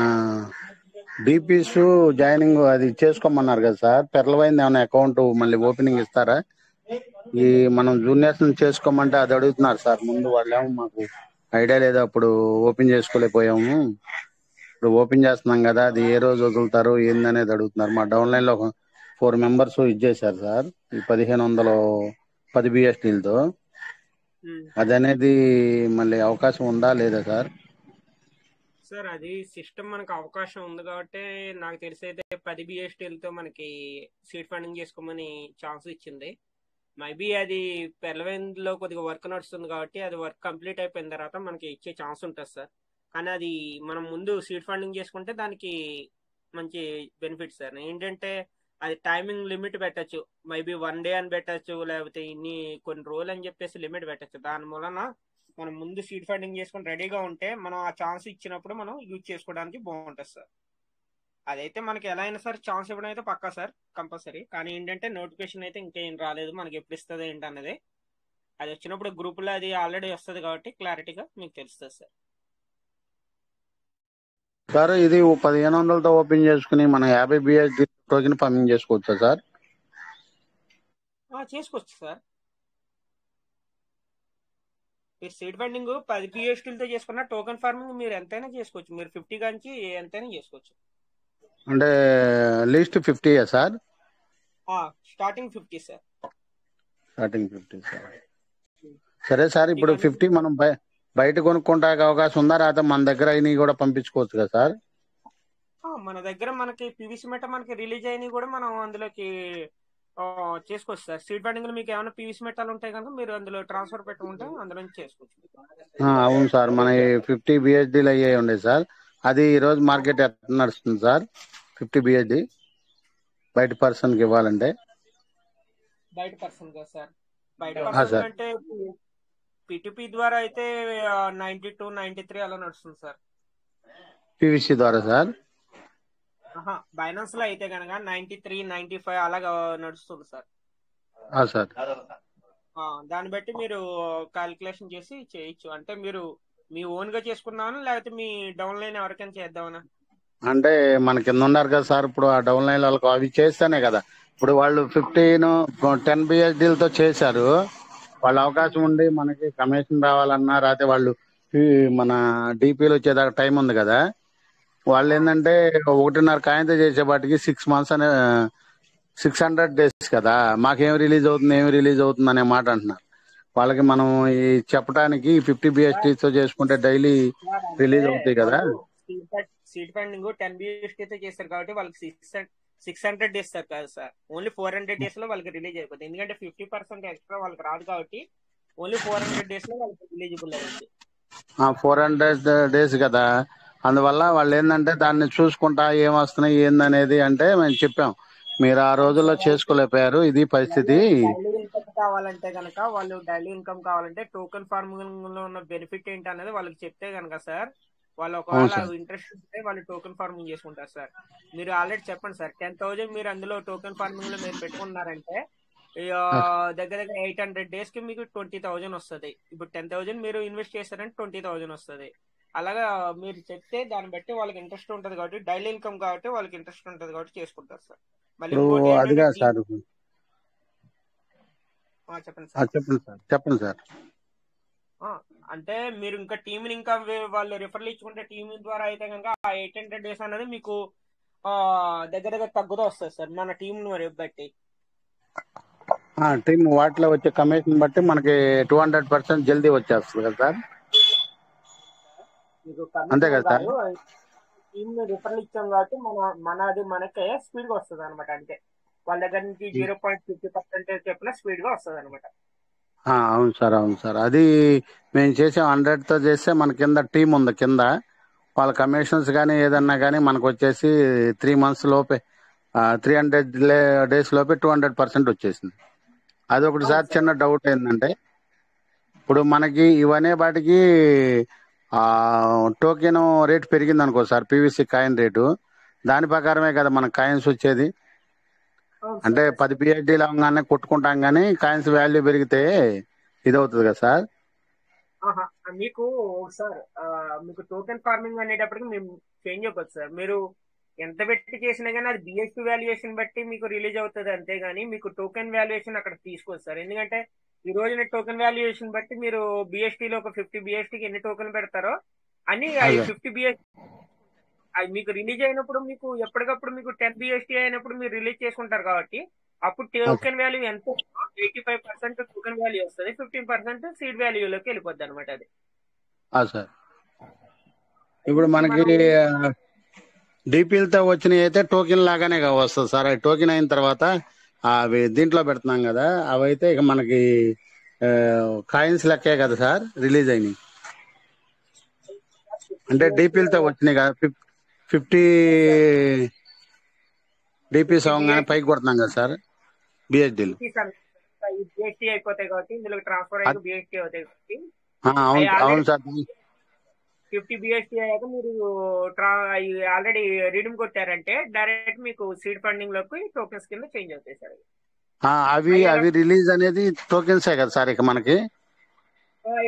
డిపిస్ జాయినింగ్ అది చేసుకోమన్నారు కదా సార్ పెరలవైంది ఏమైనా అకౌంట్ మళ్ళీ ఓపెనింగ్ ఇస్తారా? ఈ మనం జూనియర్స్ చేసుకోమంటే అది అడుగుతున్నారు సార్ ముందు వాళ్ళేమో మాకు ఐడియా లేదు అప్పుడు ఓపెన్ చేసుకోలేకపోయాము. ఇప్పుడు ఓపెన్ చేస్తున్నాం కదా అది ఏ రోజు వదులుతారు ఏందనేది అడుగుతున్నారు. మా డౌన్ లైన్లో ఫోర్ మెంబర్స్ ఇచ్చేసారు సార్ ఈ పదిహేను వందలు పది బిఎస్టీలతో. ఉమ్. అది అనేది మళ్ళీ అవకాశం ఉందా లేదా సార్? సార్ అది సిస్టమ్ మనకు అవకాశం ఉంది కాబట్టి నాకు తెలిసి అయితే పది బిఎస్టీలతో మనకి సీట్ ఫండింగ్ చేసుకోమని ఛాన్స్ ఇచ్చింది. మేబీ అది పెర్లవెన్లో కొద్దిగా వర్క్ నడుస్తుంది కాబట్టి అది వర్క్ కంప్లీట్ అయిపోయిన తర్వాత మనకి ఇచ్చే ఛాన్స్ ఉంటుంది సార్. కానీ అది మనం ముందు సీడ్ ఫండింగ్ చేసుకుంటే దానికి మంచి బెనిఫిట్ సార్. ఏంటంటే అది టైమింగ్ లిమిట్ పెట్టచ్చు. మేబీ వన్ డే అని పెట్టచ్చు లేకపోతే ఇన్ని కొన్ని రోజులు అని చెప్పేసి లిమిట్ పెట్టచ్చు. దాని వలన మనం ముందు సీడ్ ఫండింగ్ చేసుకుని రెడీగా ఉంటే మనం ఆ ఛాన్స్ ఇచ్చినప్పుడు మనం యూజ్ చేసుకోవడానికి బాగుంటుంది సార్. అదైతే మనకి ఎలా అయినా సరే ఛాన్స్ ఇవ్వడం అయితే పక్కా సార్ కంపల్సరీ కానీ ఏంటంటే నోటిఫికేషన్ అయితే ఇంకేం రాలేదు మనకి ఎప్పుడు ఇస్తుంది ఏంటన్నది అది వచ్చినప్పుడు గ్రూపులో అది ఆల్రెడీ వస్తుంది కాబట్టి క్లారిటీగా మీకు తెలుస్తుంది సార్. సార్ ఇది పదిహేను వందలతో ఓపెన్ చేసుకుని మనం యాభై బిఎస్డి టోకెన్ పంపింగ్ చేసుకోవచ్చా సార్? చేసుకోవచ్చు సార్. మీరు సీట్ ఫండింగ్ పది పిఎస్టీలతో చేసుకున్న టోకెన్ ఫార్మింగ్ మీరు ఎంతైనా చేసుకోవచ్చు. మీరు ఫిఫ్టీ కాంచి ఎంతైనా చేసుకోవచ్చు. అంటే least fifty sir? Starting fifty sir. Starting fifty sir. సరే సార్ ఇప్పుడు ఫిఫ్టీ మనం బయ బయట కొనుక్కుంటానికి అవకాశం ఉందా? లేకపోతే మన దగ్గర అయినవి కూడా పంపించుకోవచ్చు కదా సార్? మన దగ్గర మనకి పీవీసీ మెట మనకి రిలీజ్ అయినవి కూడా మనం అందులోకి చేసుకోవచ్చు సార్. సీట్ ఫండింగ్లో మీకు ఏమైనా పీవీసీ మెటాలు ఉంటాయి కనుక మీరు అందులో ట్రాన్స్ఫర్ పెట్టుకుంటే అందులో చేసుకోవచ్చు. అవును సార్. మన ఫిఫ్టీ బిహెచ్డీలు అయ్యాయి ఉండే సార్. అది ఈ రోజు మార్కెట్ ఎట్లా నడుస్తుంది సార్? ఫిఫ్టీ బిహెచ్డి బయట పర్సన్కి ఇవ్వాలంటే? బయట పర్సన్ కదా సార్. బయట పర్సన్. అంటే పిటిపి ద్వారా అయితే నైన్టీ టూ నైన్టీ త్రీ అలా నడుస్తుంది సార్. పివిసి ద్వారా సార్? బైనాన్స్లో అయితే కనుక నైన్టీ త్రీ నైన్టీ ఫైవ్ అలాగా నడుస్తుంది సార్. సార్. దాన్ని బట్టి మీరు కాలిక్యులేషన్ చేసి చేయొచ్చు. అంటే మీరు మీ ఓన్గా చేసుకున్నాను లేకపోతే మీ డౌన్ లైన్ ఎవరికైనా చేద్దామనా? అంటే మన కింద ఉన్నారు కదా సార్ ఇప్పుడు ఆ డౌన్ లైన్ వాళ్ళకి అవి చేస్తేనే కదా. ఇప్పుడు వాళ్ళు ఫిఫ్టీన్ టెన్ బిహెచ్డీలతో చేశారు. వాళ్ళ అవకాశం ఉండి మనకి కమిషన్ రావాలన్నా రాతే వాళ్ళు మన డిపిలు వచ్చేదాకా టైం ఉంది కదా. వాళ్ళు ఏంటంటే ఒకటిన్నర కాయంతో చేసేపాటికి సిక్స్ మంత్స్ అనే సిక్స్ హండ్రెడ్ డేస్ కదా. మాకేం రిలీజ్ అవుతుంది ఏం రిలీజ్ అవుతుంది అనే మాట అంటున్నారు. వాళ్ళకి మనం ఈ చెప్పడానికి ఫిఫ్టీ బిహెచ్డీతో చేసుకుంటే డైలీ రిలీజ్ అవుతాయి కదా. సీట్ ఫండింగ్ టెన్ బిఎస్టీ తో చేస్తారు కాబట్టి వాళ్ళకి six six hundred days sir కాదు సార్. ఓన్లీ ఫోర్ హండ్రెడ్ డేస్లో వాళ్ళకి రిలీజ్ అయిపోతుంది ఎందుకంటే ఫిఫ్టీ పర్సెంట్ ఎక్స్ట్రా వాళ్ళకి రాదు కాబట్టి ఓన్లీ ఫోర్ హండ్రెడ్ డేస్లో వాళ్ళకి రిలీజబుల్ అయింది ఫోర్ హండ్రెడ్ డేస్ కదా. అందువల్ల వాళ్ళు ఏంటంటే దాన్ని చూసుకుంటా ఏం వస్తున్నాయి ఏందనేది అంటే మేము చెప్పాం. మీరు ఆ రోజుల్లో చేసుకోలేకపోయారు ఇది పరిస్థితి. కావాలంటే కనుక వాళ్ళు డైలీ ఇన్కమ్ కావాలంటే టోకెన్ ఫార్మింగ్లో ఉన్న బెనిఫిట్ ఏంటి అనేది వాళ్ళకి చెప్తే కనుక సార్ వాళ్ళు ఒకవేళ. ఇంట్రెస్ట్ ఉంటే వాళ్ళు టోకెన్ ఫార్మింగ్ చేసుకుంటారు సార్. మీరు ఆల్రెడీ చెప్పండి సార్. టెన్ థౌజండ్ మీరు అందులో టోకెన్ ఫార్మింగ్లో మీరు పెట్టుకున్నారంటే దగ్గర దగ్గర ఎయిట్ హండ్రెడ్ డేస్కి మీకు ట్వంటీ థౌజండ్ వస్తుంది. ఇప్పుడు టెన్ థౌజండ్ మీరు ఇన్వెస్ట్ చేస్తారంటే ట్వంటీ థౌజండ్ వస్తుంది. అలాగా మీరు చెప్తే దాన్ని బట్టి వాళ్ళకి ఇంట్రెస్ట్ ఉంటుంది కాబట్టి డైలీ ఇన్కమ్ కాబట్టి వాళ్ళకి ఇంట్రెస్ట్ ఉంటుంది కాబట్టి చేసుకుంటారు సార్. మళ్ళీ చెప్పండి సార్. చెప్పండి సార్. చెప్పండి సార్. ఆ, అంటే మీరు ఇంకా టీమ్ ఇంకా వాళ్ళు రిఫర్లు ఇచ్చుకుంటే టీమ్ ద్వారా అయితే కనుక ఆ ఎయిట్ హండ్రెడ్ డేస్ అనేది మీకు దగ్గర దగ్గర తగ్గుతూ వస్తుంది సార్ మన టీం బట్టి. టీమ్ వాటిలో వచ్చే కమిషన్ బట్టి మనకి టూ హండ్రెడ్ పర్సెంట్ జల్దీ వచ్చేస్తుంది కదా సార్? అంతే కదా సార్? టీమ్ రిఫర్లు ఇచ్చాం కాబట్టి మన మనది మనకే స్పీడ్గా వస్తుంది అనమాట అంటే వాళ్ళ దగ్గర నుంచి జీరో పాయింట్ ఫిఫ్టీ పర్సెంటేజ్ చెప్పిన స్పీడ్గా వస్తుంది అనమాట అవును సార్ అవును సార్. అది మేము చేసే హండ్రెడ్తో చేస్తే మన కింద టీం ఉంది కింద. వాళ్ళ కమిషన్స్ కానీ ఏదన్నా కానీ మనకు వచ్చేసి త్రీ మంత్స్ లోపే త్రీ హండ్రెడ్ డేస్ లోపే టూ హండ్రెడ్ పర్సెంట్ వచ్చేసింది. అది ఒకటి సార్. చిన్న డౌట్ ఏంటంటే ఇప్పుడు మనకి ఇవనే వాటికి ఆ టోకెన్ రేట్ పెరిగింది అనుకో సార్ పీవీసీ కాయిన్ రేటు. దాని ప్రకారమే కదా మనకు కాయిన్స్ వచ్చేది. అంటే సార్. పది పిహెచ్డీలు అవగానే కొట్టుకుంటాం కానీ కాయిన్స్ వాల్యూ పెరిగితే ఇది అవుతుంది కదా సార్. మీకు సార్ మీకు టోకెన్ ఫార్మింగ్ అనేటప్పటికి మేము చేంజ్ అవ్వచ్చు సార్ మీరు ఎంత పెట్టి చేసినా కానీ అది బిఎస్టీ వాల్యుయేషన్ బట్టి మీకు రిలీజ్ అవుతుంది అంతేగాని మీకు టోకెన్ వాల్యుయేషన్ అక్కడ తీసుకొస్తారు ఎందుకంటే ఈ రోజున టోకెన్ వాల్యుయేషన్ బట్టి మీరు BST లో ఒక ఫిఫ్టీ కి ఎన్ని టోకెన్ పెడతారో అని. ఫిఫ్టీ బిఎస్ అది మీకు రిలీజ్ అయినప్పుడు మీకు ఎప్పటికప్పుడు మీకు టెన్ బిఎస్టీ అయినప్పుడు మీరు రిలీజ్ చేసుకుంటారు కాబట్టి అప్పుడు టోకెన్ వాల్యూ ఎంత eighty five percent token value వస్తుంది. ఫిఫ్టీన్ పర్సెంట్ సీడ్ వాల్యూలోకి వెళ్ళిపోద్ది అనమాట అది. సార్. ఇప్పుడు మనకి డిపిలతో వచ్చినవి అయితే టోకెన్ లాగానే వస్తుంది సార్. టోకెన్ అయిన తర్వాత అవి దీంట్లో పెడుతున్నాం కదా అవి అయితే ఇక మనకి కాయిన్స్ లెక్కే కదా సార్ రిలీజ్ అయినాయి. అంటే డిపిలతో వచ్చినాయి కదా ఫిఫ్టీ డిపి సవంగానే పైకి కొడుతున్నాం కదా సార్ బిహెచ్డీలు బిఎస్టీ అయిపోతాయి కాబట్టి ఇందులో ట్రాన్స్ఫర్ అయ్యి బిఎస్టీ అవుతాయి కాబట్టి. అవును అవును సార్. ఫిఫ్టీ బిఎస్టీ అయ్యాక మీరు ఆల్రెడీ రీడింగ్ కొట్టారంటే డైరెక్ట్ మీకు సీడ్ ఫండింగ్లోకి టోకెన్స్ కింద చేంజ్ అవుతాయి సార్ అవి. అవి రిలీజ్ అనేది టోకెన్సే కదా సార్ ఇక మనకి?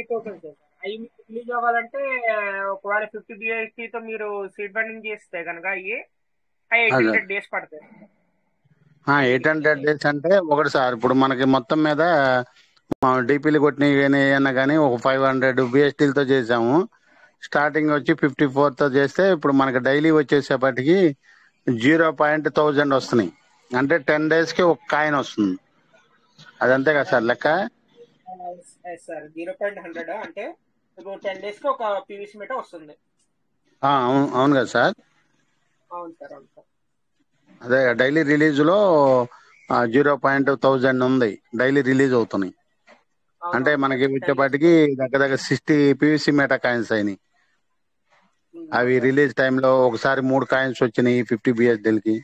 టోకెన్స్ అవి మీకు రిలీజ్ అవ్వాలంటే ఒకవేళ ఫిఫ్టీ బిఎస్టీ తో మీరు సీడ్ ఫండింగ్ చేస్తే కనుక అవి ఎయిట్. హండ్రెడ్ డేస్ పడుతుంది ఎయిట్ హండ్రెడ్ డేస్ అంటే ఒకటి సార్ ఇప్పుడు మనకి మొత్తం మీద డిపిలు కొట్టినవి కానీ ఏమన్నా కానీ ఒక ఫైవ్ హండ్రెడ్ బిఎస్టీలతో చేసాము. స్టార్టింగ్ వచ్చి ఫిఫ్టీ తో చేస్తే ఇప్పుడు మనకి డైలీ వచ్చేసేపటికి జీరో పాయింట్ థౌజండ్ వస్తున్నాయి. అంటే టెన్కి ఒక కాయిన్ వస్తుంది. అదంతే కదా సార్ లెక్క? Sir zero point hundred? అంటే ఇప్పుడు టెన్ డేస్కి ఒక పీవీసీ మీటర్ వస్తుంది. అవును అవును కదా సార్? అవును సార్ అవును సార్. అదే డైలీ రిలీజ్లో జీరో పాయింట్ థౌజండ్ ఉంది. డైలీ రిలీజ్ అవుతున్నాయి. అంటే. మనకి వచ్చేపాటికి దగ్గర దగ్గర సిక్స్టీ పీవీసీ మెటా కాయిన్స్ అయినాయి. అవి రిలీజ్ టైంలో ఒకసారి మూడు కాయిన్స్ వచ్చినాయి ఫిఫ్టీ బిఎస్డీలకి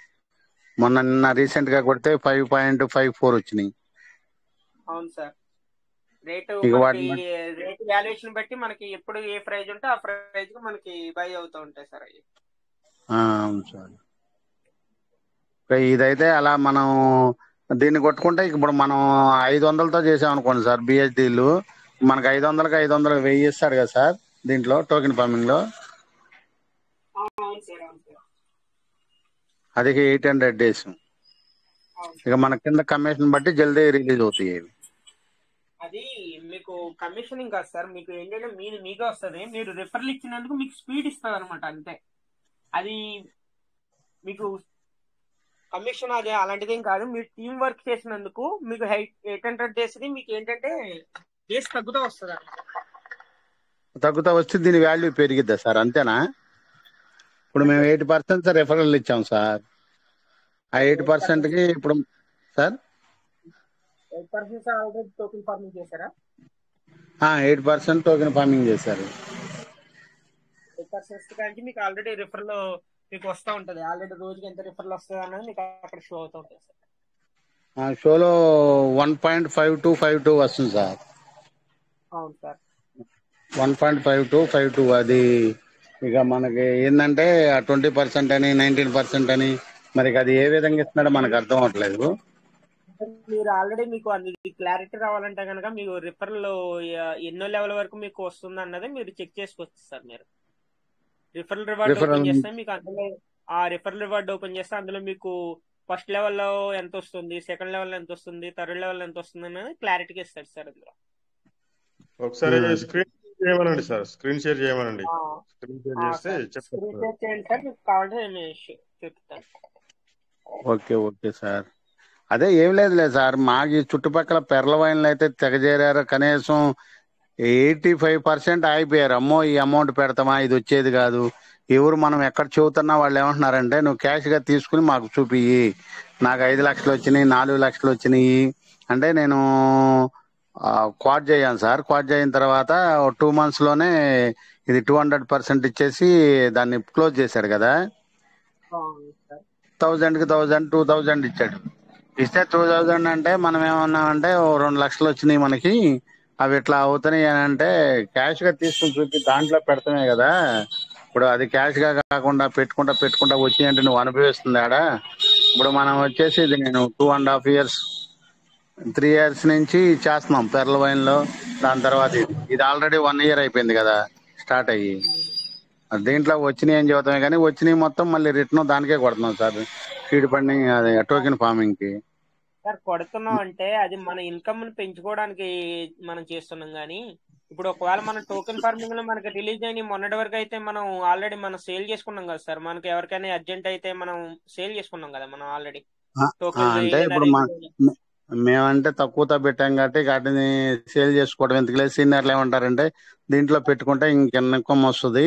మొన్న నిన్న రీసెంట్గా కొడితే ఫైవ్ పాయింట్ ఫైవ్ ఫోర్ వచ్చినాయి. అవును సార్. రేటు రేట్ వాల్యుయేషన్ బట్టి మనకి ఎప్పుడు ఏ ప్రైజ్ ఉంటే ఆ ప్రైజ్కి మనకి బై అవుతూ ఉంటాయి సార్ అవి. సార్. ఇదైతే అలా మనం దీన్ని కొట్టుకుంటే ఇప్పుడు మనం ఐదు వందలతో చేసాం అనుకోండి సార్ బిఎస్డీలు మనకి ఐదు వందలకి ఐదు వందలకి వెయ్యి ఇస్తాడు కదా సార్ దీంట్లో టోకెన్ ఫార్మింగ్లో? అది ఎయిట్ హండ్రెడ్ డేస్. ఇక మన కింద కమిషన్ బట్టి జల్దీ రిలీజ్ అవుతాయి అది మీకు కమిషనింగ్ కాదు సార్. మీకు ఏంటంటే మీది మీకే వస్తుంది. మీరు రిఫర్లు ఇచ్చినందుకు మీకు స్పీడ్ ఇస్తుంది అనమాట అంతే. అది మీకు కమిషన్ అది అలాంటిది ఏం కాదు. మీరు టీం వర్క్ చేసినందుకు మీకు ఎయిట్ హండ్రెడ్ డేస్ మీకు ఏంటంటే డేస్ తగ్గుతూ వస్తుంది తగ్గుతా వస్తే దీని వాల్యూ పెరిగిద్దా సార్? అంతేనా? ఇప్పుడు మేము ఎయిట్ పర్సెంట్ రెఫరల్ ఇచ్చాం సార్. ఆ ఎయిట్ పర్సెంట్కి ఇప్పుడు sir? Eight percent already token farming చేశారా? ఎయిట్ పర్సెంట్ టోకెన్ ఫార్మింగ్ చేశారు. ఎయిట్ పర్సెంట్ కానీ మీకు ఆల్రెడీ రిఫరల్ మీకు వస్తూ ఉంటది. ఆల్రెడీ రోజుకి ఎంత రిఫరల్ వస్తుంది అన్నది మీకు అక్కడ షో అవుతూ ఉంటుంది సార్. షోలో one point five two five two వస్తుంది సార్. అవును sir. One point five two five two అది ఇక మనకి ఏంటంటే ట్వంటీ పర్సెంట్ అని నైన్టీన్ పర్సెంట్ అని మరి అది ఏ విధంగా ఇస్తున్నాడో మనకు అర్థం అవ్వట్లేదు. మీరు ఆల్రెడీ మీకు అది క్లారిటీ రావాలంటే కనుక మీకు రిఫరల్ ఎన్నో లెవెల్ వరకు మీకు వస్తుంది అన్నది మీరు చెక్ చేసుకోవచ్చు సార్ మీరు. రిఫరల్ రివార్డ్ ఓపెన్ చేస్తే మీకు అందులో ఆ రిఫరల్ రివార్డ్ ఓపెన్ చేస్తే అందులో మీకు ఫస్ట్ లెవెల్లో ఎంత వస్తుంది సెకండ్ లెవెల్ ఎంత వస్తుంది థర్డ్ లెవెల్ ఎంత వస్తుంది అనేది క్లారిటీగా ఇస్తాడు సార్ అందులో. ఒకసారి Hmm. స్క్రీన్ చేయమనండి సార్. స్క్రీన్ షేర్ చేయమనండి. స్క్రీన్ షేర్ చేస్తే స్క్రీన్ షేర్ చేయండి సార్ మీకు కావాలంటే నేను చెప్తాను ఓకే ఓకే సార్. అదే ఏం లేదులే సార్. మాకు ఈ చుట్టుపక్కల పెర్ల వైన్లు అయితే తెగజేరారు. కనీసం ఎయిటీ ఫైవ్ పర్సెంట్ అయిపోయారు అమ్మో ఈ అమౌంట్ పెడతామా? ఇది వచ్చేది కాదు. ఎవరు మనం ఎక్కడ చెబుతున్నా వాళ్ళు ఏమంటున్నారంటే నువ్వు క్యాష్గా తీసుకుని మాకు చూపియ్యి. నాకు ఐదు లక్షలు వచ్చినాయి నాలుగు లక్షలు వచ్చినాయి. అంటే నేను క్వాడ్ చేయాను సార్. క్వాడ్ చేయిన తర్వాత టూ మంత్స్లోనే ఇది టూ హండ్రెడ్ పర్సెంట్ ఇచ్చేసి దాన్ని క్లోజ్ చేశాడు కదా. అవును సార్. థౌజండ్కి థౌజండ్ టూ థౌజండ్ ఇచ్చాడు. ఇస్తే టూ థౌజండ్ అంటే మనం ఏమన్నామంటే ఓ రెండు లక్షలు వచ్చినాయి మనకి. అవి ఇట్లా అవుతున్నాయి అని అంటే క్యాష్గా తీసుకుని చూపి దాంట్లో పెడతామే కదా. ఇప్పుడు అది క్యాష్గా కాకుండా పెట్టుకుంటా పెట్టుకుంటా వచ్చినాయి అంటే నువ్వు అనుభవిస్తుంది ఆడ. ఇప్పుడు మనం వచ్చేసి ఇది నేను two and half years three years నుంచి చేస్తున్నాం పెర్ల వైన్లో. దాని తర్వాత ఇది. ఇది ఆల్రెడీ వన్ ఇయర్ అయిపోయింది కదా స్టార్ట్ అయ్యి. దీంట్లో వచ్చినాయి అని చెబుతామే కానీ వచ్చినాయి మొత్తం మళ్ళీ రిటర్న్ దానికే కొడుతున్నాం సార్. సీడ్ ఫండింగ్ అదే టోకెన్ ఫార్మింగ్కి సార్ కొడుతున్నాం అంటే అది మన ఇన్కమ్ని పెంచుకోవడానికి మనం చేస్తున్నాం కానీ ఇప్పుడు ఒకవేళ మన టోకెన్ ఫార్మింగ్లో మనకి రిలీజ్ అయిన మొన్నటి వరకు అయితే మనం ఆల్రెడీ మనం సేల్ చేసుకున్నాం కదా సార్ మనకి ఎవరికైనా అర్జెంట్ అయితే మనం సేల్ చేసుకున్నాం కదా మనం ఆల్రెడీ. అంటే ఇప్పుడు మేమంటే తక్కువతో పెట్టాం కాబట్టి వాటిని సేల్ చేసుకోవడం ఎందుకు లేదు సీనియర్లు ఏమంటారంటే దీంట్లో పెట్టుకుంటే ఇంకెన్నకం వస్తుంది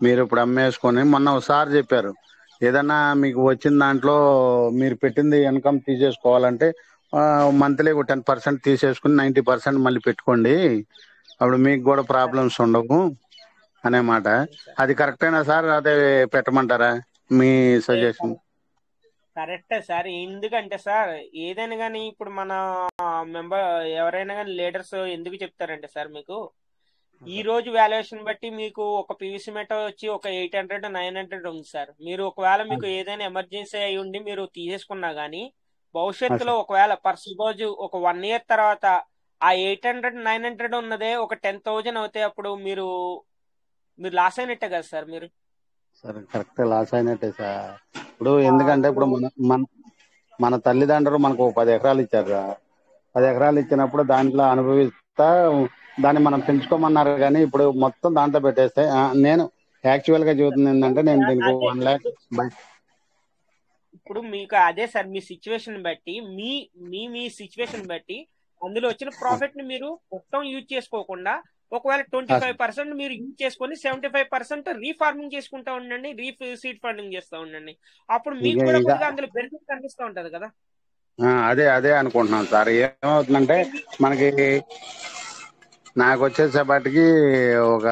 మీరు ఇప్పుడు అమ్మేసుకొని మొన్న ఒకసారి చెప్పారు ఏదన్నా మీకు వచ్చిన దాంట్లో మీరు పెట్టింది ఇన్కమ్ తీసేసుకోవాలంటే మంత్లీ ఒక టెన్ పర్సెంట్ తీసేసుకుని నైంటీ పర్సెంట్ మళ్ళీ పెట్టుకోండి. అప్పుడు మీకు కూడా ప్రాబ్లమ్స్ ఉండవు అనే మాట. అది కరెక్టేనా సార్ అదే పెట్టమంటారా? మీ సజెషన్. కరెక్టే సార్. ఎందుకంటే సార్ ఏదైనా కానీ ఇప్పుడు మన మెంబర్ ఎవరైనా కానీ లీడర్స్ ఎందుకు చెప్తారంటే సార్ మీకు? ఈ రోజు వాల్యుయేషన్ బట్టి మీకు ఒక పీవీసీ మెట వచ్చి ఒక ఎయిట్ హండ్రెడ్ నైన్ హండ్రెడ్ ఉంది సార్ మీరు ఒకవేళ మీకు ఏదైనా ఎమర్జెన్సీ అయి ఉండి మీరు తీసేసుకున్నా గానీ భవిష్యత్తులో ఒకవేళ పర్ సపోజ్ ఒక వన్ ఇయర్ తర్వాత ఆ ఎయిట్ హండ్రెడ్ నైన్ హండ్రెడ్ ఉన్నదే ఒక టెన్ థౌజండ్ అవుతాయి అప్పుడు మీరు మీరు లాస్ అయినట్టే కదా సార్ మీరు? సరే కరెక్ట్ లాస్ అయినట్టే సార్ ఇప్పుడు ఎందుకంటే ఇప్పుడు మన మన మన తల్లిదండ్రులు మనకు పది ఎకరాలు ఇచ్చారు. పది ఎకరాలు ఇచ్చినప్పుడు దాంట్లో అనుభవిస్తా దాన్ని మనం పెంచుకోమన్నారు కానీ ఇప్పుడు మొత్తం దాంట్లో పెట్టేస్తే నేను యాక్చువల్గా చెబుతుంది ఏంటంటే నేను దీనికి వన్ ల్యాక్ ఇప్పుడు మీకు అదే సార్ మీ సిచ్యువేషన్ బట్టి మీ మీ మీ సిచ్యువేషన్ బట్టి అందులో వచ్చిన ప్రాఫిట్ని మీరు మొత్తం యూజ్ చేసుకోకుండా ఒకవేళ ట్వంటీ ఫైవ్ పర్సెంట్ మీరు యూజ్ చేసుకొని సెవెంటీ ఫైవ్ పర్సెంట్ రీఫార్మింగ్ చేసుకుంటా ఉండండి రీ సీడ్ ఫండింగ్ చేస్తా ఉండండి. అప్పుడు మీకు కూడా అందులో బెనిఫిట్ కనిపిస్తూ ఉంటది కదా. అదే అదే అనుకుంటున్నాను సార్. ఏమవుతుందంటే మనకి నాకు వచ్చేసేపటికి ఒక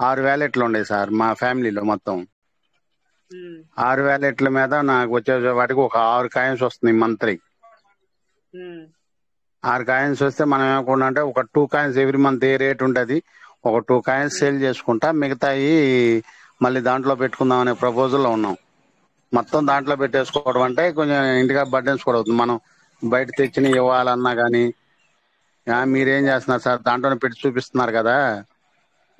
ఆరు వ్యాలెట్లు ఉండేవి సార్ మా ఫ్యామిలీలో మొత్తం. ఆరు వ్యాలెట్ల మీద నాకు వచ్చేసేపటికి ఒక ఆరు కాయిన్స్ వస్తున్నాయి మంత్లీ. ఆరు కాయిన్స్ వస్తే మనం ఏమనుకున్నాం అంటే ఒక two coins every month a rate ఉంటుంది ఒక టూ కాయిన్స్ సేల్ చేసుకుంటా మిగతాయి మళ్ళీ దాంట్లో పెట్టుకుందాం అనే ప్రపోజల్లో ఉన్నాం. మొత్తం దాంట్లో పెట్టేసుకోవడం అంటే కొంచెం ఇంటిగా బర్డెన్స్ కూడా అవుతుంది. మనం బయట తెచ్చిన ఇవ్వాలన్నా కానీ మీరేం చేస్తున్నారు సార్? దాంట్లోనే పెట్టి చూపిస్తున్నారు కదా.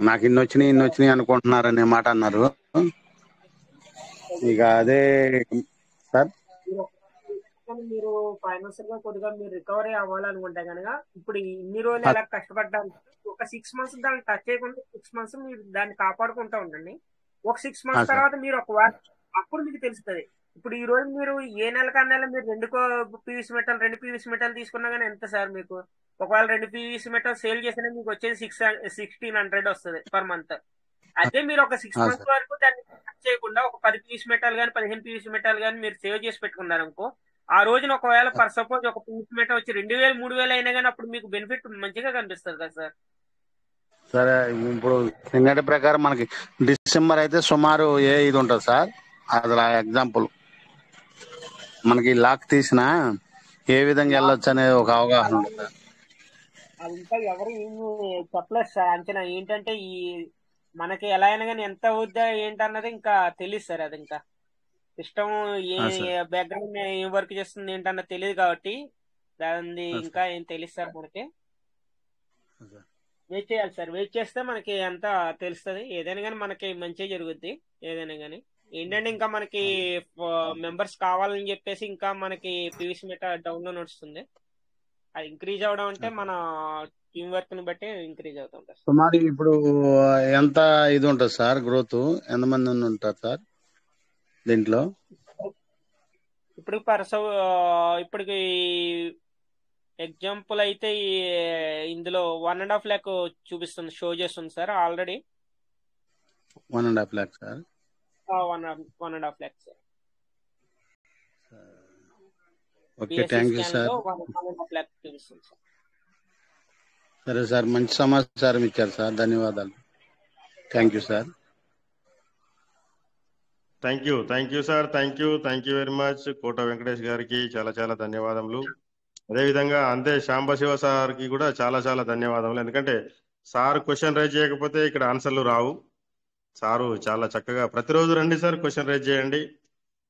నాకు ఇన్ని వచ్చినాయి ఇన్ని వచ్చినాయి అనుకుంటున్నారు అనే మాట అన్నారు. ఇక అదే సార్? మీరు ఫైనాన్షియల్గా కొద్దిగా మీరు రికవరీ అవ్వాలనుకుంటే కనుక ఇప్పుడు ఇన్ని రోజులు ఎలా కష్టపడ్డారు? ఒక సిక్స్ మంత్స్ దాన్ని టచ్ చేయకుండా సిక్స్ మంత్స్ మీరు దాన్ని కాపాడుకుంటా ఉండండి. ఒక సిక్స్ మంత్స్. తర్వాత మీరు ఒక వారం అప్పుడు మీకు తెలుస్తుంది. ఇప్పుడు ఈ రోజు మీరు ఏ నెల కా నెల మీరు రెండు పీవీసీ మెటల్ రెండు పీవీసీ మెటల్ తీసుకున్నా కానీ ఎంత సార్ మీకు? ఒకవేళ రెండు పీవీసీ మెటల్ సేల్ చేసినా మీకు వచ్చేది సిక్స్ సిక్స్టీన్ హండ్రెడ్ వస్తుంది పర్ మంత్. అదే మీరు ఒక సిక్స్ మంత్స్ వరకు దాన్ని చేయకుండా ఒక పది పీవీసీ మెటల్ కానీ పదిహేను పీవీసీ మెటల్ కానీ మీరు సేవ్ చేసి పెట్టుకున్నారు అనుకో ఆ రోజున ఒకవేళ పర్ సపోజ్ ఒక పీవీసీ మెటల్ వచ్చి రెండు వేలు మూడు వేలు అయినా కానీ అప్పుడు మీకు బెనిఫిట్ మంచిగా కనిపిస్తుంది కదా సార్. సరే ఇప్పుడు నిన్నటి ప్రకారం మనకి డిసెంబర్ అయితే సుమారు ఏ ఇది ఉంటుంది సార్? అది ఎగ్జాంపుల్. మనకి లాక్ తీసిన ఏ విధంగా వెళ్ళొచ్చు అనేది ఒక అవగాహన ఉంటుంది. అది ఇంకా ఎవరు ఏమి చెప్పలేదు సార్. అంచనా ఏంటంటే ఈ మనకి ఎలా అయినా కానీ ఎంత అవుద్దా ఏంటన్నది ఇంకా తెలియదు సార్ అది ఇంకా. సిస్టమ్ ఏ. బ్యాక్గ్రౌండ్ ఏం వర్క్ చేస్తుంది ఏంటన్నది తెలియదు కాబట్టి దాని ఇంకా ఏం తెలియదు సార్ మనకి. వెయిట్ చేయాలి సార్. వెయిట్ చేస్తే మనకి అంతా తెలుస్తుంది. ఏదైనా కానీ మనకి మంచి జరుగుద్ది. ఏదైనా కానీ. ఏంటంటే ఇంకా మనకి మెంబర్స్ కావాలని చెప్పేసి ఇంకా మనకి పీవీసీ మెట డౌన్లో నడుస్తుంది. అది ఇంక్రీజ్ అవడం అంటే మన టీం వర్క్ని బట్టి ఇంక్రీజ్ అవుతూ ఉంటుంది సుమారు ఇప్పుడు ఎంత ఇది ఉంటుంది సార్ గ్రోత్ ఎంతమంది ఉంటారు సార్ దీంట్లో? ఇప్పుడు పర్స ఇప్పటికి ఎగ్జాంపుల్ అయితే ఇందులో వన్ అండ్ హాఫ్ ల్యాక్ చూపిస్తుంది షో చేస్తుంది sir already one and half lakh sir one one and half okay thank you sir సరే సార్ మంచి సమాచారం ఇచ్చారు సార్. ధన్యవాదాలు. Thank you sir thank you thank you sir thank you thank you very much Kota Venkatesh గారికి చాలా చాలా ధన్యవాదములు. అదేవిధంగా అంతే శాంబశివ సార్కి కూడా చాలా చాలా ధన్యవాదములు. ఎందుకంటే సార్ క్వశ్చన్ రైజ్ చేయకపోతే ఇక్కడ ఆన్సర్లు రావు. సారు చాలా చక్కగా ప్రతిరోజు రండి సార్ క్వశ్చన్ రైజ్ చేయండి.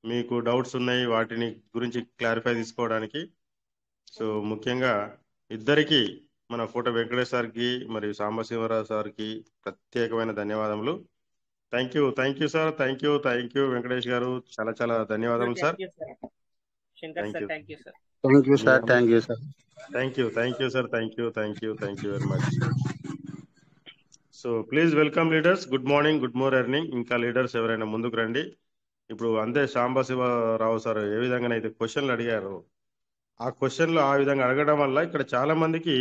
మీకు డౌట్స్ ఉన్నాయి వాటిని గురించి క్లారిఫై తీసుకోవడానికి. సో ముఖ్యంగా ఇద్దరికి మన కోట వెంకటేష్ సార్కి మరియు సాంబశివరావు సార్కి ప్రత్యేకమైన ధన్యవాదములు. Thank you thank you sir thank you thank you Venkatesh garu. చాలా చాలా ధన్యవాదములు sir thank you sir Shankar thank sir you thank you sir thank you sir thank you sir thank you thank you sir thank you thank you thank you very much so please welcome leaders good more good more earning ఇంకా leaders ఎవరైనా ముందుకు రండి. ఇప్పుడు అంతే Sambasivarao sir ఏ విధంగానైతే క్వశ్చన్లు అడిగారు ఆ క్వశ్చన్లు ఆ విధంగా అడగడం వల్ల ఇక్కడ చాలా మందికి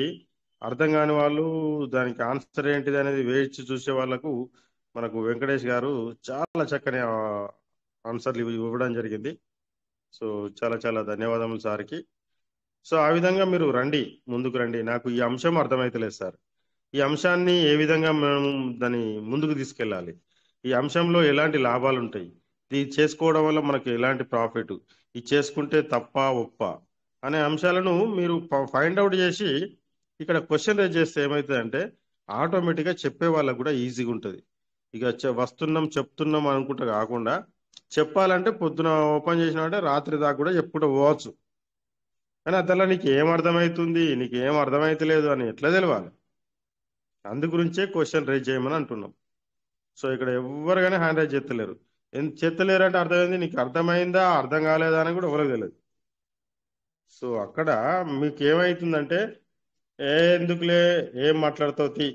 అర్థం కాని వాళ్ళు దానికి ఆన్సర్ ఏంటిది అనేది వేచి చూసే వాళ్ళకు మనకు వెంకటేష్ గారు చాలా చక్కని ఆన్సర్లు ఇవ్వడం జరిగింది. సో చాలా చాలా ధన్యవాదములు సార్కి. సో ఆ విధంగా మీరు రండి ముందుకు రండి. నాకు ఈ అంశం అర్థమైతలేదు సార్. ఈ అంశాన్ని ఏ విధంగా మేము దాన్ని ముందుకు తీసుకెళ్ళాలి? ఈ అంశంలో ఎలాంటి లాభాలు ఉంటాయి? ఇది చేసుకోవడం వల్ల మనకు ఎలాంటి ప్రాఫిట్? ఇది చేసుకుంటే తప్ప ఒప్ప? అనే అంశాలను మీరు ఫైండ్ అవుట్ చేసి ఇక్కడ క్వశ్చన్ రేజ్ చేస్తే ఏమవుతుంది అంటే ఆటోమేటిక్గా చెప్పే వాళ్ళకు కూడా ఈజీగా ఉంటుంది. ఇక వస్తున్నాం చెప్తున్నాం అనుకుంటా కాకుండా చెప్పాలంటే పొద్దున ఓపెన్ చేసినామంటే రాత్రి దాకా కూడా చెప్పుకుంటూ పోవచ్చు. కానీ అదల్లా నీకు ఏం అర్థమవుతుంది నీకు ఏం అర్థమైతలేదు అని ఎట్లా తెలవాలి? అందు గురించే క్వశ్చన్ రేజ్ చేయమని అంటున్నాం. సో ఇక్కడ ఎవ్వరు కానీ హ్యాండ్ రైజ్ చేస్తలేరు. ఎందుకు చేస్తలేరు అంటే అర్థమైంది నీకు అర్థమైందా అర్థం కాలేదా అని కూడా ఎవరికి తెలియదు సో అక్కడ మీకు ఏమవుతుందంటే ఏ ఎందుకులే ఏం మాట్లాడుతావు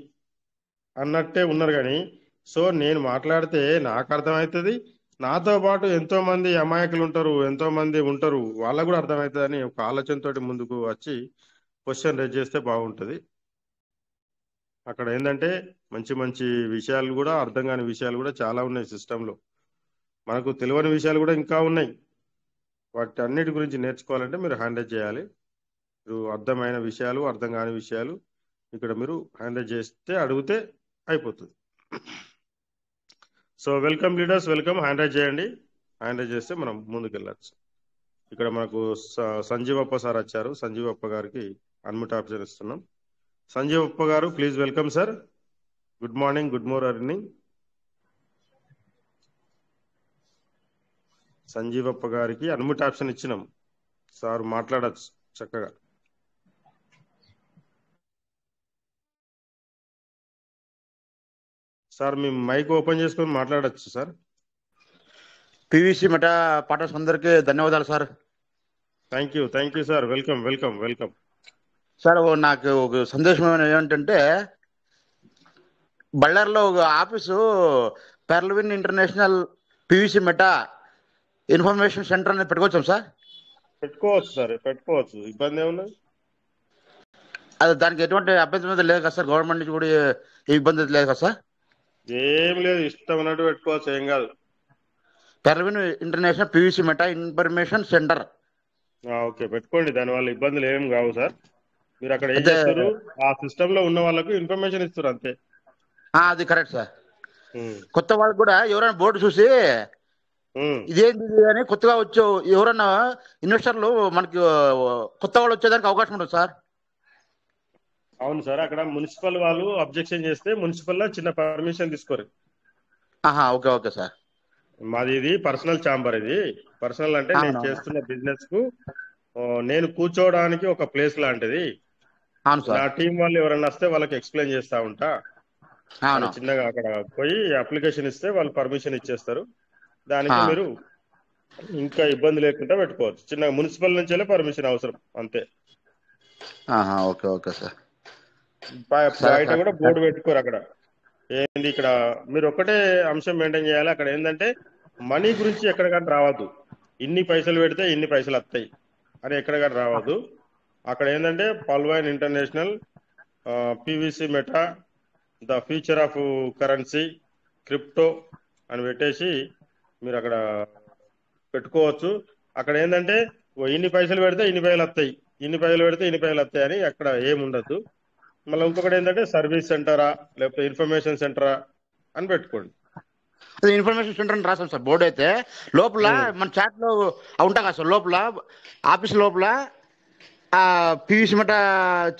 అన్నట్టే ఉన్నారు కానీ సో నేను మాట్లాడితే నాకు అర్థమవుతుంది నాతో పాటు ఎంతో మంది అమాయకులు ఉంటారు ఎంతో మంది ఉంటారు వాళ్ళకు కూడా అర్థమవుతుందని ఒక ఆలోచనతోటి ముందుకు వచ్చి క్వశ్చన్ రేజ్ చేస్తే బాగుంటుంది. అక్కడ ఏంటంటే మంచి మంచి విషయాలు కూడా అర్థం కాని విషయాలు కూడా చాలా ఉన్నాయి సిస్టంలో మనకు తెలియని విషయాలు కూడా ఇంకా ఉన్నాయి. వాటి అన్నిటి గురించి నేర్చుకోవాలంటే మీరు హ్యాండిల్ చేయాలి. మీరు అర్థమైన విషయాలు అర్థం కాని విషయాలు ఇక్కడ మీరు హ్యాండిల్ చేస్తే అడిగితే అయిపోతుంది. So welcome leaders welcome. Handle చేయండి. హ్యాండిల్ చేస్తే మనం ముందుకెళ్ళచ్చు. ఇక్కడ మనకు స- సంజీవప్ప సార్ వచ్చారు. సంజీవప్ప గారికి అన్మిట్ ఆప్షన్ ఇస్తున్నాం. Sanjeevappa garu please welcome sir good morning good more earning Sanjeevappa గారికి అన్మిట్ ఆప్షన్ ఇచ్చినాం. సార్ మాట్లాడచ్చు చక్కగా. సార్ మీ మైక్ ఓపెన్ చేసుకొని మాట్లాడచ్చు సార్ పివిసి మెట పాటర్స్ అందరికీ ధన్యవాదాలు sir. Thank you thank you sir welcome welcome welcome sir నాకు ఒక సందేశం ఏమంటే బళ్ళారిలో ఒక office Pearlvine international PVC Meta information centre అనేది పెట్టుకోవచ్చాం సార్? పెట్టుకోవచ్చు సార్ పెట్టుకోవచ్చు. ఇబ్బంది ఏమున్నది అది దానికి ఎటువంటి అభ్యంతరం అయితే లేదు కదా సార్? గవర్నమెంట్ నుంచి కూడా ఏ- ఇబ్బంది అయితే లేదు కదా సార్? ఏం లేదు ఇష్టం ఉన్నట్టు పెట్టుకోవచ్చు ఏం కాదు. Pearlvine international PVC Meta information centre. Okay పెట్టుకోండి. దానివల్ల ఇబ్బందులు ఏం కావు సార్. మీరు అక్కడ ఏం చేస్తారు? ఆ సిస్టమ్లో ఉన్న వాళ్ళకు ఇన్ఫర్మేషన్ ఇస్తారు అంతే. అది కరెక్ట్ సార్. కొత్త వాళ్ళకి కూడా ఎవరైనా బోర్డు చూసి ఇదేంటి ఇది అని కొత్తగా వచ్చే ఎవరన్నా ఇన్వెస్టర్లు మనకి కొత్త వాళ్ళు వచ్చేదానికి అవకాశం ఉంటుంది సార్. అవును సార్ అక్కడ మున్సిపల్ వాళ్ళు అబ్జెక్షన్ చేస్తే మున్సిపల్లో చిన్న పర్మిషన్ తీసుకోరు. ఆహా ఓకే ఓకే సార్. మాది ఇది పర్సనల్ ఛాంబర్ ఇది. పర్సనల్ అంటే నేను. చేస్తున్న బిజినెస్కు నేను కూర్చోవడానికి ఒక ప్లేస్ లాంటిది. నా టీం వాళ్ళు ఎవరన్నా వస్తే వాళ్ళకి ఎక్స్ప్లెయిన్ చేస్తా ఉంటా. చిన్నగా అక్కడ పోయి అప్లికేషన్ ఇస్తే వాళ్ళు పర్మిషన్ ఇచ్చేస్తారు. దానికి. మీరు ఇంకా ఇబ్బంది లేకుండా పెట్టుకోవచ్చు. చిన్నగా మున్సిపల్ నుంచే పర్మిషన్ అవసరం అంతే. Okay okay sir. బయ- సరే, బయట. కూడా బోర్డు పెట్టుకోరు అక్కడ. ఏంది ఇక్కడ? మీరు ఒకటే అంశం మెయింటైన్ చేయాలి. అక్కడ ఏంటంటే మనీ గురించి ఎక్కడ కానీ రావద్దు. ఇన్ని పైసలు పెడితే ఇన్ని పైసలు వస్తాయి అని ఎక్కడ కానీ రావద్దు. అక్కడ ఏంటంటే Pearlvine international PVC Meta the future of currency crypto అని పెట్టేసి మీరు అక్కడ పెట్టుకోవచ్చు. అక్కడ ఏంటంటే ఇన్ని పైసలు పెడితే ఇన్ని పైసలు వస్తాయి. ఇన్ని పైసలు పెడితే ఇన్ని పైసలు వస్తాయి అని అక్కడ ఏమి ఉండదు. మళ్ళీ ఇంకొకటి ఏంటంటే సర్వీస్ సెంటరా లేకపోతే ఇన్ఫర్మేషన్ సెంటరా అని పెట్టుకోండి. అది ఇన్ఫర్మేషన్ సెంటర్ అని రాసాం సార్ బోర్డు అయితే. లోపల. మన చాట్లో అవి ఉంటాయి కదా సార్ లోపల ఆఫీస్ లోపల ఆ పీవీసీ మట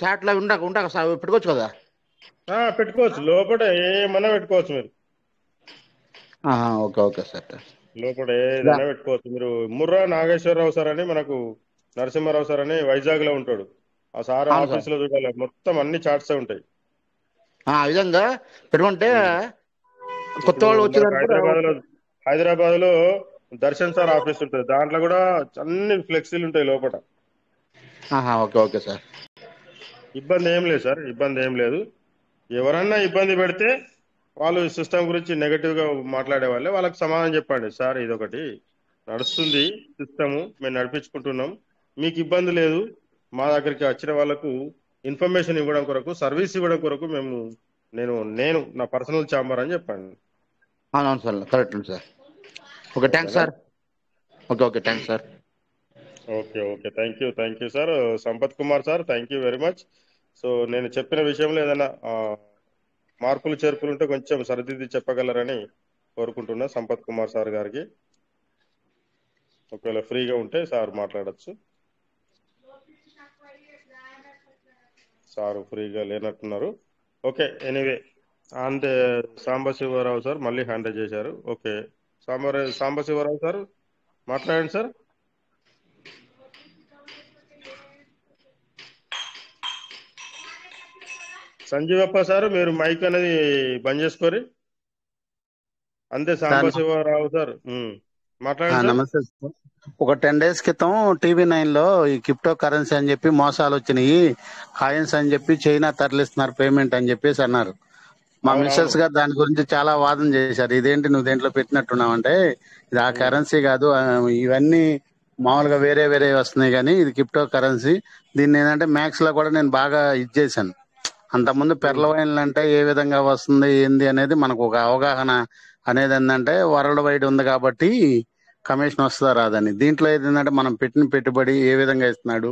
చాట్లో ఉంటా ఉంటాయి కదా సార్ అవి పెట్టుకోవచ్చు కదా? పెట్టుకోవచ్చు. లోపల ఏమన్నా పెట్టుకోవచ్చు మీరు. Okay okay sir. లోపల ఏదైనా పెట్టుకోవచ్చు. మీరు ముర్రా నాగేశ్వరరావు సార్ అని మనకు నరసింహారావు సార్ అని వైజాగ్లో ఉంటాడు. ఆ సార్. ఆఫీస్లో చూడాలి. మొత్తం అన్ని చార్ట్సే ఉంటాయి. ఆ విధంగా పెట్టుకుంటే కొత్త వాళ్ళు హైదరాబాద్లో హైదరాబాద్లో దర్శన్ సార్ ఆఫీస్ ఉంటుంది. దాంట్లో కూడా అన్ని ఫ్లెక్సీలు ఉంటాయి లోపల. Okay okay sir. ఇబ్బంది ఏం లేదు సార్. ఇబ్బంది ఏం లేదు. ఎవరన్నా ఇబ్బంది పెడితే వాళ్ళు సిస్టమ్ గురించి నెగటివ్గా మాట్లాడే వాళ్ళే వాళ్ళకి సమాధానం చెప్పండి. సార్ ఇదొకటి. నడుస్తుంది సిస్టము. మేము నడిపించుకుంటున్నాం. మీకు ఇబ్బంది లేదు. మా దగ్గరికి వచ్చిన వాళ్ళకు ఇన్ఫర్మేషన్ ఇవ్వడం కొరకు సర్వీస్ ఇవ్వడం కొరకు మేము నేను నేను నా పర్సనల్ ఛాంబర్ అని చెప్పండి అవునవును sir. Correct sir. Okay thanks sir. Okay okay thanks sir. Okay okay. Thank you thank you sir Sampath Kumar sir thank you very much so నేను చెప్పిన విషయంలో ఏదైనా మార్పులు చేర్పులు ఉంటే కొంచెం సరిదిద్ది చెప్పగలరని కోరుకుంటున్నా సంపత్ కుమార్ సార్ గారికి. ఒకవేళ ఫ్రీగా ఉంటే సార్ మాట్లాడచ్చు. సార్ ఫ్రీగా లేనట్టున్నారు. Okay anyway. And Sambasivarao sir మళ్ళీ హ్యాండిల్ చేశారు. ఓకే. సాంబ సాంబశివరావు సార్ మాట్లాడండి సార్ సంజీవప్ప సార్ మీరు మైక్ అనేది బంద్ చేసుకోరి అంతే సాంబశివరావు సార్. నమస్తే. ఒక టెన్ డేస్ క్రితం టీవీ నైన్లో ఈ క్రిప్టో కరెన్సీ అని చెప్పి మోసాలు వచ్చినాయి కాయిన్స్ అని చెప్పి చైనా తరలిస్తున్నారు పేమెంట్ అని చెప్పేసి అన్నారు. మా మిస్సెస్. గారు దాని గురించి చాలా వాదన చేశారు. ఇదేంటి నువ్వు దేంట్లో పెట్టినట్టున్నావు అంటే ఇది ఆ కరెన్సీ కాదు ఇవన్నీ మామూలుగా వేరే వేరే వస్తున్నాయి కానీ ఇది క్రిప్టో కరెన్సీ దీన్ని ఏంటంటే మ్యాక్స్లో కూడా నేను బాగా ఇది చేశాను. అంతకుముందు పెర్ల అంటే ఏ విధంగా వస్తుంది ఏంది అనేది మనకు ఒక అవగాహన అనేది ఏంటంటే వరల్డ్ వైడ్ ఉంది కాబట్టి కమిషన్ వస్తుందా రాదని. దీంట్లో ఏంటంటే మనం పెట్టిన పెట్టుబడి ఏ విధంగా ఇస్తున్నాడు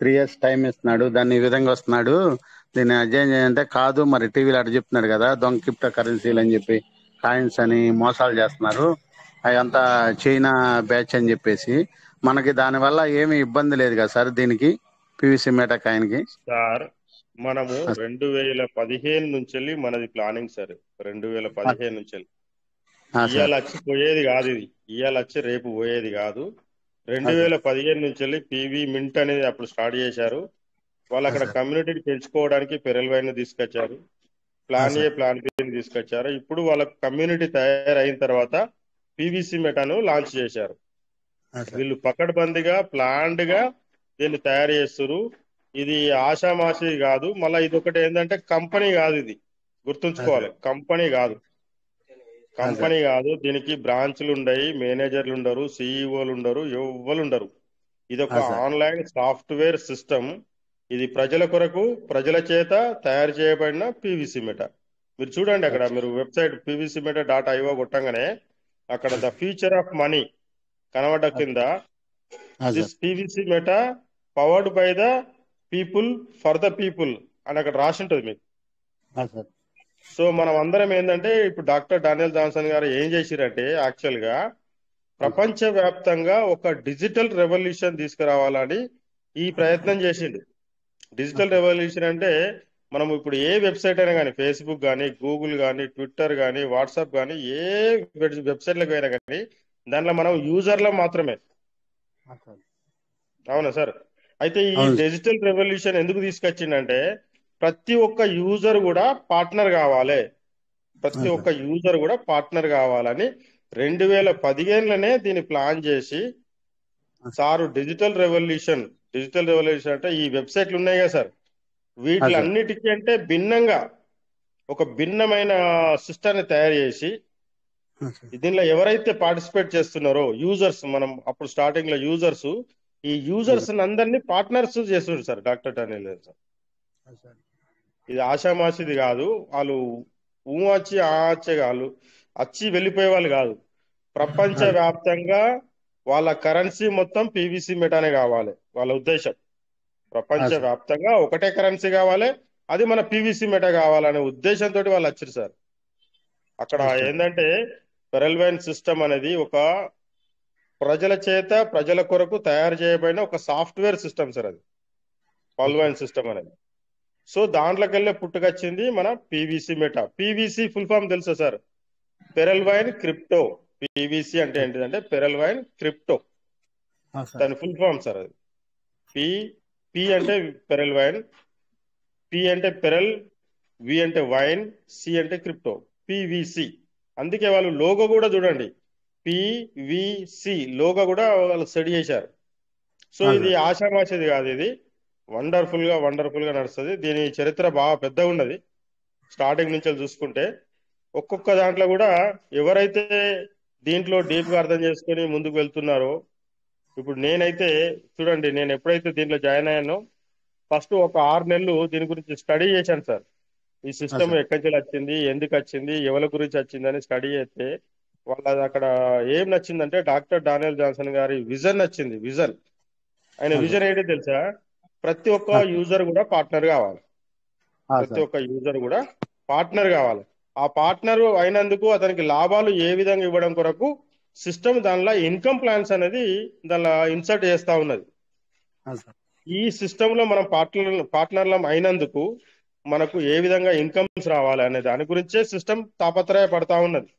త్రీ ఇయర్స్ టైం ఇస్తున్నాడు దాన్ని ఈ విధంగా వస్తున్నాడు దీన్ని అధ్యయనం చేయాలంటే కాదు మరి టీవీలో అటు చెప్తున్నాడు కదా దొంగ క్రిప్టో కరెన్సీలు అని చెప్పి కాయిన్స్ అని మోసాలు చేస్తున్నారు అదంతా చైనా బ్యాచ్ అని చెప్పేసి. మనకి దాని వల్ల ఏమి ఇబ్బంది లేదు కదా సార్ దీనికి పివిసి మేటా కాయిన్కి? సార్ మనము రెండు వేల పదిహేను నుంచి వెళ్ళి మనది ప్లానింగ్ సార్. రెండు వేల పదిహేను నుంచి వెళ్ళి. ఇవాళ వచ్చి పోయేది కాదు ఇది. ఇవాళ వచ్చి రేపు పోయేది కాదు. రెండు వేల పదిహేను నుంచి వెళ్ళి పివి మింట్ అనేది అప్పుడు స్టార్ట్ చేశారు. వాళ్ళు అక్కడ కమ్యూనిటీని పెంచుకోవడానికి పెరల్ వైన్ తీసుకొచ్చారు. ప్లాన్ ఏ ప్లాన్ బి తీసుకొచ్చారు. ఇప్పుడు వాళ్ళ కమ్యూనిటీ తయారైన తర్వాత పివిసి మెటాను లాంచ్ చేశారు. వీళ్ళు పకడ్బందీగా ప్లాన్డ్గా దీన్ని తయారు చేస్తారు ఇది ఆషామాషి కాదు మళ్ళీ ఇది ఒకటి ఏంటంటే కంపెనీ కాదు ఇది. గుర్తుంచుకోవాలి. కంపెనీ కాదు. కంపెనీ కాదు దీనికి బ్రాంచ్లు ఉండయి మేనేజర్లు ఉండరు సిఇఓలు ఉండరు ఎవ్వరు ఉండరు. ఇది ఒక. ఆన్లైన్ సాఫ్ట్వేర్ సిస్టమ్ ఇది ప్రజల కొరకు ప్రజల చేత తయారు చేయబడిన పివిసి మెట. మీరు చూడండి అక్కడ మీరు website PVC Meta dot IO కొట్టంగానే అక్కడ ద ఫ్యూచర్ ఆఫ్ మనీ కనబడ్డ కింద this. PVC Meta powered by the people for the people అని అక్కడ రాసి ఉంటుంది మీకు. సో మనం అందరం ఏంటంటే ఇప్పుడు డాక్టర్ డానియల్ జాన్సన్ గారు ఏం చేసిరంటే యాక్చువల్గా ప్రపంచ వ్యాప్తంగా ఒక డిజిటల్ రెవల్యూషన్ తీసుకురావాలని ఈ ప్రయత్నం చేసిండు డిజిటల్ రెవల్యూషన్ అంటే మనం ఇప్పుడు ఏ వెబ్సైట్ అయినా కానీ ఫేస్బుక్ కానీ గూగుల్ కానీ ట్విట్టర్ కానీ వాట్సాప్ కానీ ఏ వెబ్సైట్లకు అయినా కానీ దాంట్లో మనం యూజర్లో మాత్రమే. అవునా సార్ అయితే ఈ. డిజిటల్ రెవల్యూషన్ ఎందుకు తీసుకొచ్చిందంటే ప్రతి ఒక్క యూజర్ కూడా పార్ట్నర్ కావాలి ప్రతి. ఒక్క యూజర్ కూడా పార్ట్నర్ కావాలని రెండు వేల పదిహేనులోనే దీన్ని ప్లాన్ చేసి sir digital revolution digital revolution అంటే ఈ వెబ్సైట్లు ఉన్నాయి కదా సార్ వీటిలన్నిటికీ అంటే భిన్నంగా ఒక భిన్నమైన సిస్టాన్ని తయారు చేసి. దీనిలో ఎవరైతే పార్టిసిపేట్ చేస్తున్నారో యూజర్స్ మనం అప్పుడు స్టార్టింగ్లో యూజర్స్ ఈ యూజర్స్ అందరినీ పార్ట్నర్స్ చేస్తున్నారు సార్ డాక్టర్ డానియల్ సార్. ఇది ఆషామాషిది కాదు వాళ్ళు ఊ వచ్చి ఆ వచ్చే కాదు వచ్చి వెళ్ళిపోయే వాళ్ళు కాదు. ప్రపంచ వ్యాప్తంగా వాళ్ళ కరెన్సీ మొత్తం పీవీసీ మెటానే కావాలి వాళ్ళ ఉద్దేశం. ప్రపంచ వ్యాప్తంగా ఒకటే కరెన్సీ కావాలి అది మన పీవీసీ మెటా కావాలనే ఉద్దేశంతో వాళ్ళు వచ్చారు సార్. అక్కడ ఏంటంటే పెరల్వైన్ సిస్టమ్ అనేది ఒక ప్రజల చేత ప్రజల కొరకు తయారు చేయబడిన ఒక సాఫ్ట్వేర్ సిస్టమ్ సార్ అది. పల్వైన్ సిస్టమ్ అనేది. సో దాంట్లోకి వెళ్ళే పుట్టుకొచ్చింది మన PVC Meta. PVC full form తెలుసా సార్? Pearlvine crypto. పీవీసీ అంటే ఏంటిదంటే పెరల్వైన్ క్రిప్టో. దాని ఫుల్ ఫామ్ సార్ అది. పి పి అంటే పెరల్ వైన్ పి అంటే పెరల్ వి అంటే వైన్ సి అంటే క్రిప్టో. పివిసి అందుకే వాళ్ళు లోగో కూడా చూడండి. పివిసి లోగో కూడా వాళ్ళు స్టడీ చేశారు. సో ఇది ఆషామాషిది కాదు ఇది. వండర్ఫుల్గా వండర్ఫుల్గా నడుస్తుంది. దీని చరిత్ర బాగా పెద్దగా ఉన్నది. స్టార్టింగ్ నుంచి చూసుకుంటే ఒక్కొక్క దాంట్లో కూడా ఎవరైతే దీంట్లో డీప్గా అర్థం చేసుకొని ముందుకు వెళ్తున్నారో ఇప్పుడు నేనైతే చూడండి నేను ఎప్పుడైతే దీంట్లో జాయిన్ అయ్యానో ఫస్ట్ ఒక ఆరు నెలలు దీని గురించి స్టడీ చేశాను సార్. ఈ సిస్టమ్ ఎక్కడి నుంచి వచ్చింది ఎందుకు వచ్చింది ఎవరి గురించి వచ్చింది అని స్టడీ చేస్తే వాళ్ళది అక్కడ ఏం నచ్చిందంటే డాక్టర్ డానియల్ జాన్సన్ గారి విజన్ నచ్చింది విజన్. ఆయన విజన్ ఏంటి తెలుసా? ప్రతి ఒక్క యూజర్ కూడా పార్ట్నర్ కావాలి. ప్రతి ఒక్క యూజర్ కూడా పార్ట్నర్ కావాలి. ఆ పార్ట్నర్ అయినందుకు అతనికి లాభాలు ఏ విధంగా ఇవ్వడం కొరకు సిస్టమ్ దానిలో ఇన్కమ్ ప్లాన్స్ అనేది దానిలో ఇన్సర్ట్ చేస్తా ఉన్నది. ఈ సిస్టమ్లో మనం పార్ట్నర్ పార్ట్నర్లం అయినందుకు మనకు ఏ విధంగా ఇన్కమ్స్ రావాలి అనే దాని గురించే సిస్టమ్ తాపత్రయ పడతా ఉన్నది.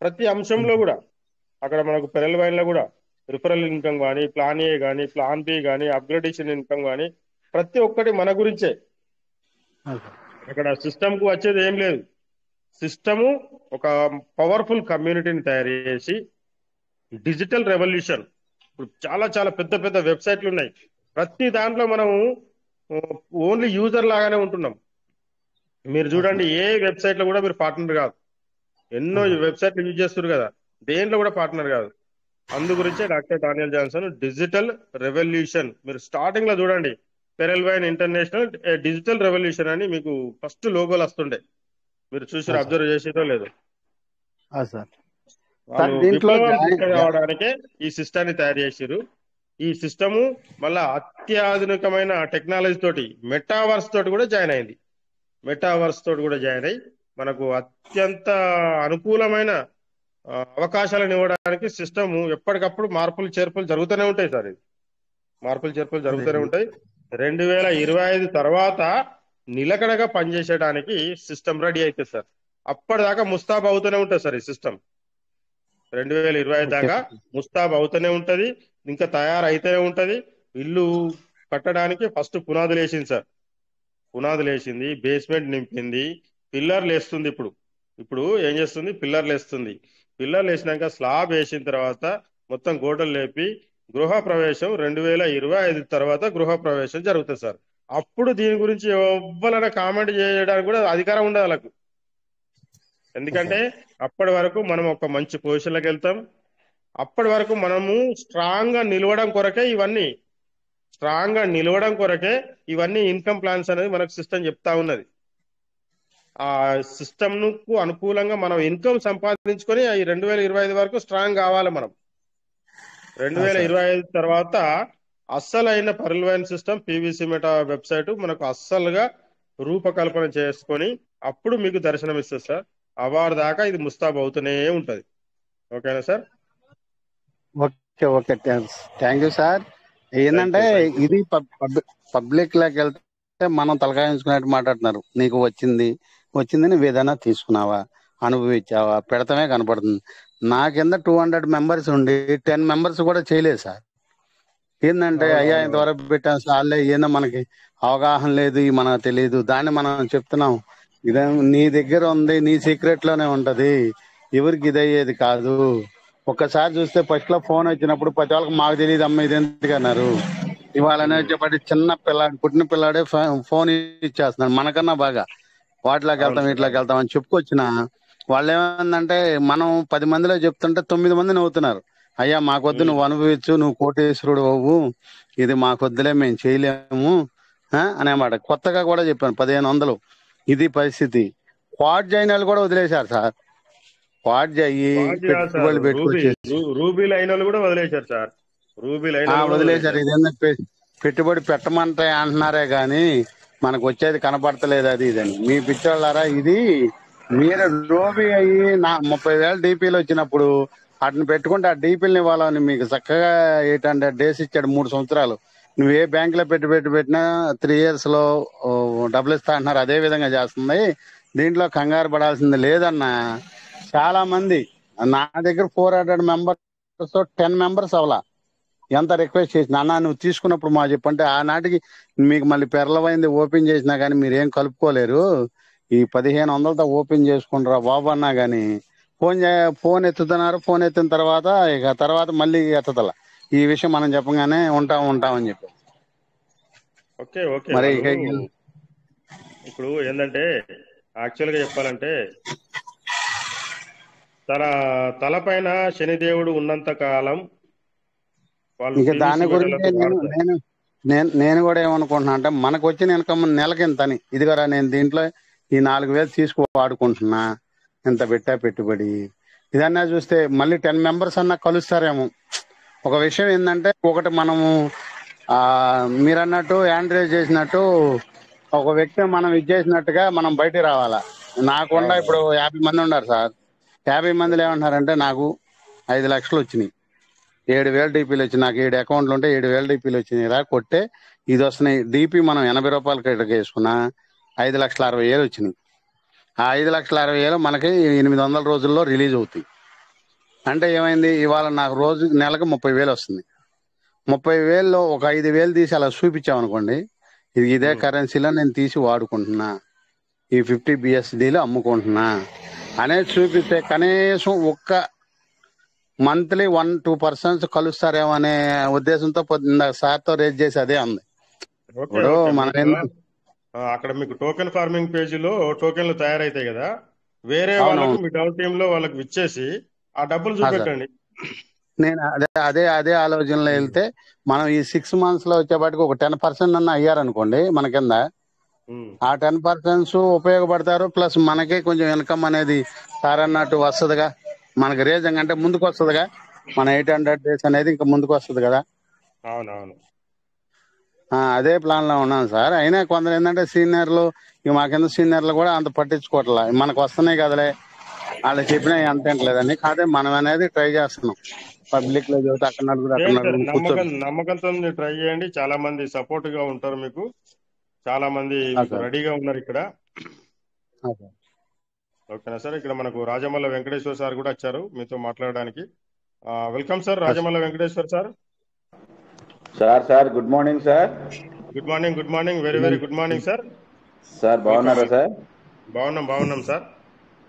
ప్రతి అంశంలో కూడా అక్కడ మనకు పెరల్ వైన్లో కూడా రిఫరల్ ఇన్కమ్ కానీ ప్లాన్ ఏ కానీ ప్లాన్ బి కానీ అప్గ్రేడేషన్ ఇన్కమ్ కానీ ప్రతి ఒక్కటి మన గురించే. అక్కడ సిస్టమ్కు వచ్చేది ఏం లేదు. సిస్టము ఒక పవర్ఫుల్ కమ్యూనిటీని తయారు చేసి డిజిటల్ రెవల్యూషన్. ఇప్పుడు చాలా చాలా పెద్ద పెద్ద వెబ్సైట్లు ఉన్నాయి. ప్రతి దాంట్లో మనం ఓన్లీ యూజర్ లాగానే ఉంటున్నాం. మీరు చూడండి ఏ వెబ్సైట్లో కూడా మీరు పార్ట్నర్ కాదు. ఎన్నో వెబ్సైట్లు యూజ్ చేస్తారు కదా. దేంట్లో కూడా పార్ట్నర్ కాదు. అందు గురించే doctor Daniel Johnson digital revolution. మీరు స్టార్టింగ్లో చూడండి. పెరల్వైన్ ఇంటర్నేషనల్ డిజిటల్ రెవల్యూషన్ అని మీకు ఫస్ట్ లోగోలు వస్తుండే. మీరు చూసి అబ్జర్వ్ చేసేదో లేదు. ఈ సిస్టాన్ని తయారు చేసిరు ఈ సిస్టము మళ్ళా అత్యాధునికమైన టెక్నాలజీ తోటి మెటావర్స్ తోటి కూడా జాయిన్ అయింది. మెటావర్స్ తోటి కూడా జాయిన్ అయ్యి మనకు అత్యంత అనుకూలమైన అవకాశాలను ఇవ్వడానికి సిస్టమ్ ఎప్పటికప్పుడు మార్పులు చేర్పులు జరుగుతూనే ఉంటాయి సార్ ఇది. మార్పులు చేర్పులు జరుగుతూనే ఉంటాయి. రెండు వేల ఇరవై ఐదు తర్వాత నిలకడగా పనిచేయడానికి సిస్టమ్ రెడీ అవుతుంది సార్. అప్పటిదాకా ముస్తాబ్ అవుతూనే ఉంటుంది సార్ ఈ సిస్టమ్. రెండు వేల ఇరవై ఐదు దాకా ముస్తాబ్ అవుతూనే ఉంటది ఇంకా తయారైతేనే ఉంటది. ఇల్లు కట్టడానికి ఫస్ట్ పునాదులు వేసింది సార్. పునాదులు వేసింది బేస్మెంట్ నింపింది పిల్లర్లు వేస్తుంది ఇప్పుడు. ఇప్పుడు ఏం చేస్తుంది? పిల్లర్లు వేస్తుంది పిల్లర్లు వేసినాక స్లాబ్ వేసిన తర్వాత మొత్తం గోడలు లేపి గృహ ప్రవేశం రెండు వేల ఇరవై ఐదు తర్వాత గృహ ప్రవేశం జరుగుతుంది సార్. అప్పుడు దీని గురించి ఎవ్వరైనా కామెంట్ చేయడానికి కూడా అధికారం ఉండదు వాళ్ళకు. ఎందుకంటే అప్పటి వరకు మనం ఒక మంచి పొజిషన్లోకి వెళ్తాం. అప్పటి వరకు మనము స్ట్రాంగ్గా నిలవడం కొరకే ఇవన్నీ. స్ట్రాంగ్గా నిలవడం కొరకే ఇవన్నీ ఇన్కమ్ ప్లాన్స్ అనేది మనకు సిస్టమ్ చెప్తా ఉన్నది. ఆ సిస్టమ్కు అనుకూలంగా మనం ఇన్కమ్ సంపాదించుకొని ఈ రెండు వేల ఇరవై ఐదు వరకు స్ట్రాంగ్ కావాలి మనం. రెండు వేల ఇరవై ఐదు తర్వాత అస్సలైన Pearlvine system PVC Meta website మనకు అస్సలుగా రూపకల్పన చేసుకొని అప్పుడు మీకు దర్శనం ఇస్తుంది సార్. అవార్డు దాకా ఇది ముస్తాబ్ అవుతూనే ఉంటది. ఓకేనా sir? Okay okay. Thanks. Thank you sir. ఏంటంటే ఇది పబ్లిక్లోకి వెళ్తే మనం తలకాయించుకున్నట్టు మాట్లాడుతున్నారు. నీకు వచ్చింది వచ్చింది నువ్వు ఏదైనా తీసుకున్నావా? అనుభవించావా? పెడతామే కనపడుతుంది. నా కింద టూ హండ్రెడ్ మెంబర్స్ ఉండి టెన్ మెంబర్స్ కూడా చేయలేదు సార్. ఏంటంటే అయ్యా ఇంతవరకు పెట్టాం సార్లే ఏందో మనకి అవగాహన లేదు మనకు తెలియదు దాన్ని మనం చెప్తున్నాం. ఇదే నీ దగ్గర ఉంది నీ సీక్రెట్లోనే ఉంటది. ఎవరికి ఇది అయ్యేది కాదు. ఒక్కసారి చూస్తే ఫస్ట్లో ఫోన్ వచ్చినప్పుడు ప్రతి వాళ్ళకి మాకు తెలియదు అమ్మ ఇది ఎందుకు అన్నారు. ఇవాళ చెప్పటి చిన్న పిల్లాడు పుట్టిన పిల్లాడే ఫోన్ ఇచ్చేస్తున్నాడు. మనకన్నా బాగా. వాటిలోకి వెళ్తాం సార్ ఇట్లోకి వెళ్తాం అని చెప్పుకొచ్చిన వాళ్ళు ఏమైందంటే మనం పది మందిలో చెప్తుంటే తొమ్మిది మంది నవ్వుతున్నారు. అయ్యా మాకొద్దు నువ్వు అనుభవించు నువ్వు కోటేశ్వరుడు అవ్వు ఇది మాకొద్దులే మేము చేయలేము అనేమాట కొత్తగా కూడా చెప్పాను పదిహేను వందలు. ఇది పరిస్థితి. క్వాడ్ జాయిన్ వాళ్ళు కూడా వదిలేశారు సార్. క్వాడ్ అయ్యి పెట్టుబడులు పెట్టుకొచ్చేసి. రూ- రూబీ లైన్ వాళ్ళు కూడా వదిలేశారు సార్. రూబీ లైన్ ఆ వాళ్ళు కూడా వదిలేశారు. పెట్టుబడి పెట్టమంటే అంటున్నారే గాని మనకు వచ్చేది కనపడతలేదు అది ఇదని. మీ పిచ్చోళ్ళారా ఇది మీరు రోబీ అయ్యి నా ముప్పై వేల డీపీలు వచ్చినప్పుడు వాటిని పెట్టుకుంటే ఆ డీపీలని ఇవ్వాలని మీకు చక్కగా ఎయిట్ హండ్రెడ్ డేస్ ఇచ్చాడు మూడు సంవత్సరాలు. నువ్వు ఏ బ్యాంక్లో పెట్టి పెట్టి పెట్టినా త్రీ ఇయర్స్లో డబ్బులు ఇస్తా అంటున్నారు అదే విధంగా చేస్తుంది. దీంట్లో కంగారు పడాల్సింది లేదన్నా. చాలా మంది నా దగ్గర four hundred members ten members అవలా. ఎంత రిక్వెస్ట్ చేసిన అన్న నువ్వు తీసుకున్నప్పుడు మా చెప్పంటే ఆనాటికి మీకు మళ్ళీ పెరలవైంది ఓపెన్ చేసినా కానీ మీరు ఏం కలుపుకోలేరు. ఈ పదిహేను వందలతో ఓపెన్ చేసుకుంటారా బాబు అన్నా కానీ ఫోన్ ఫోన్ ఎత్తుతున్నారు. ఫోన్ ఎత్తిన తర్వాత ఇక తర్వాత మళ్ళీ ఎత్తతల ఈ విషయం మనం చెప్పగానే ఉంటాం ఉంటాం అని చెప్పి. Okay okay. మరి ఇప్పుడు ఏంటంటే యాక్చువల్గా చెప్పాలంటే తన తలపైన శనిదేవుడు ఉన్నంత కాలం ఇక దాని గురించి నేను. నేను నేను కూడా ఏమనుకుంటున్నా అంటే మనకు వచ్చిన ఇన్కమ్ నెలకి ఇంతని ఇదిగోరా నేను దీంట్లో ఈ నాలుగు వేలు తీసుకు వాడుకుంటున్నా. ఇంత పెట్టా పెట్టుబడి? ఇదన్నా చూస్తే మళ్ళీ టెన్ మెంబర్స్ అన్నా కలుస్తారేమో. ఒక విషయం ఏంటంటే ఒకటి మనము ఆ మీరు అన్నట్టు యాండ్రేజ్ చేసినట్టు ఒక వ్యక్తి మనం ఇది చేసినట్టుగా మనం బయటికి రావాలా. నాకుండా ఇప్పుడు యాభై మంది ఉన్నారు సార్. యాభై మందిలో ఏమంటారంటే నాకు ఐదు లక్షలు వచ్చినాయి. ఏడు వేలు డీపీలు వచ్చినాయి నాకు ఏడు అకౌంట్లు ఉంటే ఏడు వేలు డీపీలు వచ్చినాయి రా కొట్టే ఇది వస్తున్నాయి. డీపీ మనం ఎనభై రూపాయలు క్రెడిట్ వేసుకున్నా ఐదు లక్షల అరవై వేలు వచ్చినాయి. ఆ ఐదు లక్షల అరవై వేలు మనకి ఎనిమిది వందల రోజుల్లో రిలీజ్ అవుతాయి. అంటే ఏమైంది? ఇవాళ నాకు రోజు నెలకు ముప్పై వేలు వస్తుంది. ముప్పై వేల్లో ఒక ఐదు వేలు తీసి అలా చూపించామనుకోండి ఇది ఇదే. కరెన్సీలో నేను తీసి వాడుకుంటున్నా. ఈ ఫిఫ్టీ బిఎస్డీలు అమ్ముకుంటున్నా. అనేది చూపిస్తే కనీసం ఒక్క మంత్లీ వన్ టూ పర్సెంట్ కలుస్తారేమో అనే ఉద్దేశంతో సార్తో రేజ్ చేసి అదే ఉంది ఇప్పుడు మనం అక్కడ మీకు టోకెన్ ఫార్మింగ్ పేజీలో టోకెన్లు తయారైతాయి కదా వేరే. వాళ్ళకు మీ డౌన్ టీమ్లో వాళ్ళకి ఇచ్చేసి ఆ డబ్బులు. చూపెట్టండి నేను అదే అదే అదే ఆలోచనలో వెళ్తే మనం ఈ సిక్స్ మంత్స్లో వచ్చేపాటికి ఒక టెన్ పర్సెంట్ అన్న అయ్యారనుకోండి మన కింద. ఆ టెన్ పర్సెంట్స్ ఉపయోగపడతారు ప్లస్ మనకే కొంచెం ఇన్కమ్ అనేది సార్ అన్నట్టు వస్తుందిగా మనకి రేజంగ్ అంటే ముందుకు వస్తుందిగా మన ఎయిట్ హండ్రెడ్ డేస్ అనేది ఇంకా ముందుకు వస్తుంది కదా. అవునవును. ఆ, అదే ప్లాన్లో ఉన్నాను సార్. అయినా కొందరు ఏంటంటే సీనియర్లు ఇక మా కింద సీనియర్లు కూడా అంత పట్టించుకోవట్లే. మనకు వస్తున్నాయి కదలే. వాళ్ళు చెప్పినా అంత లేదని కాదే మనం అనేది ట్రై చేస్తున్నాం. పబ్లిక్లో చదివితే అక్కడ నలుగురు అక్కడ నమ్మకంతో ట్రై చేయండి. చాలా మంది సపోర్ట్గా ఉంటారు మీకు. చాలా మంది. రెడీగా ఉన్నారు ఇక్కడ. ఓకేనా సార్? ఇక్కడ మనకు రాజమల్ల వెంకటేశ్వర సార్ కూడా వచ్చారు మీతో మాట్లాడడానికి. Welcome sir Rajamalla Venkateswara sir. Sir sir good morning sir good morning good morning very very good morning sir sir బాగున్నారా సార్ బాగున్నాం బాగున్నాం sir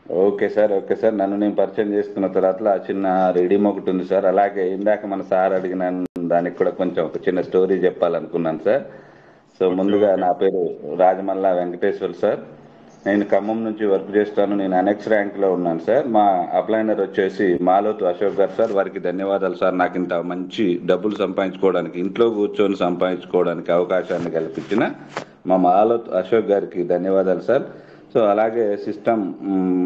okay sir okay sir నన్ను నేను పరిచయం చేసుకున్న తర్వాత చిన్న రెడీమ్ ఒకటి ఉంది సార్ అలాగే ఇందాక మన సార్ అడిగిన దానికి కూడా కొంచెం ఒక చిన్న స్టోరీ చెప్పాలనుకున్నాను సార్ సో ముందుగా. నా పేరు రాజమల్ల వెంకటేశ్వర్ సార్ నేను ఖమ్మం నుంచి వర్క్ చేస్తాను నేను అనెక్స్ ర్యాంక్లో ఉన్నాను సార్. మా అప్లైనర్ వచ్చేసి మాలోతు అశోక్ గారు సార్. వారికి ధన్యవాదాలు సార్. నాకు ఇంత మంచి డబ్బులు సంపాదించుకోవడానికి ఇంట్లో కూర్చొని సంపాదించుకోవడానికి అవకాశాన్ని కల్పించిన మా మాలోత్ అశోక్ గారికి ధన్యవాదాలు సార్. సో అలాగే సిస్టమ్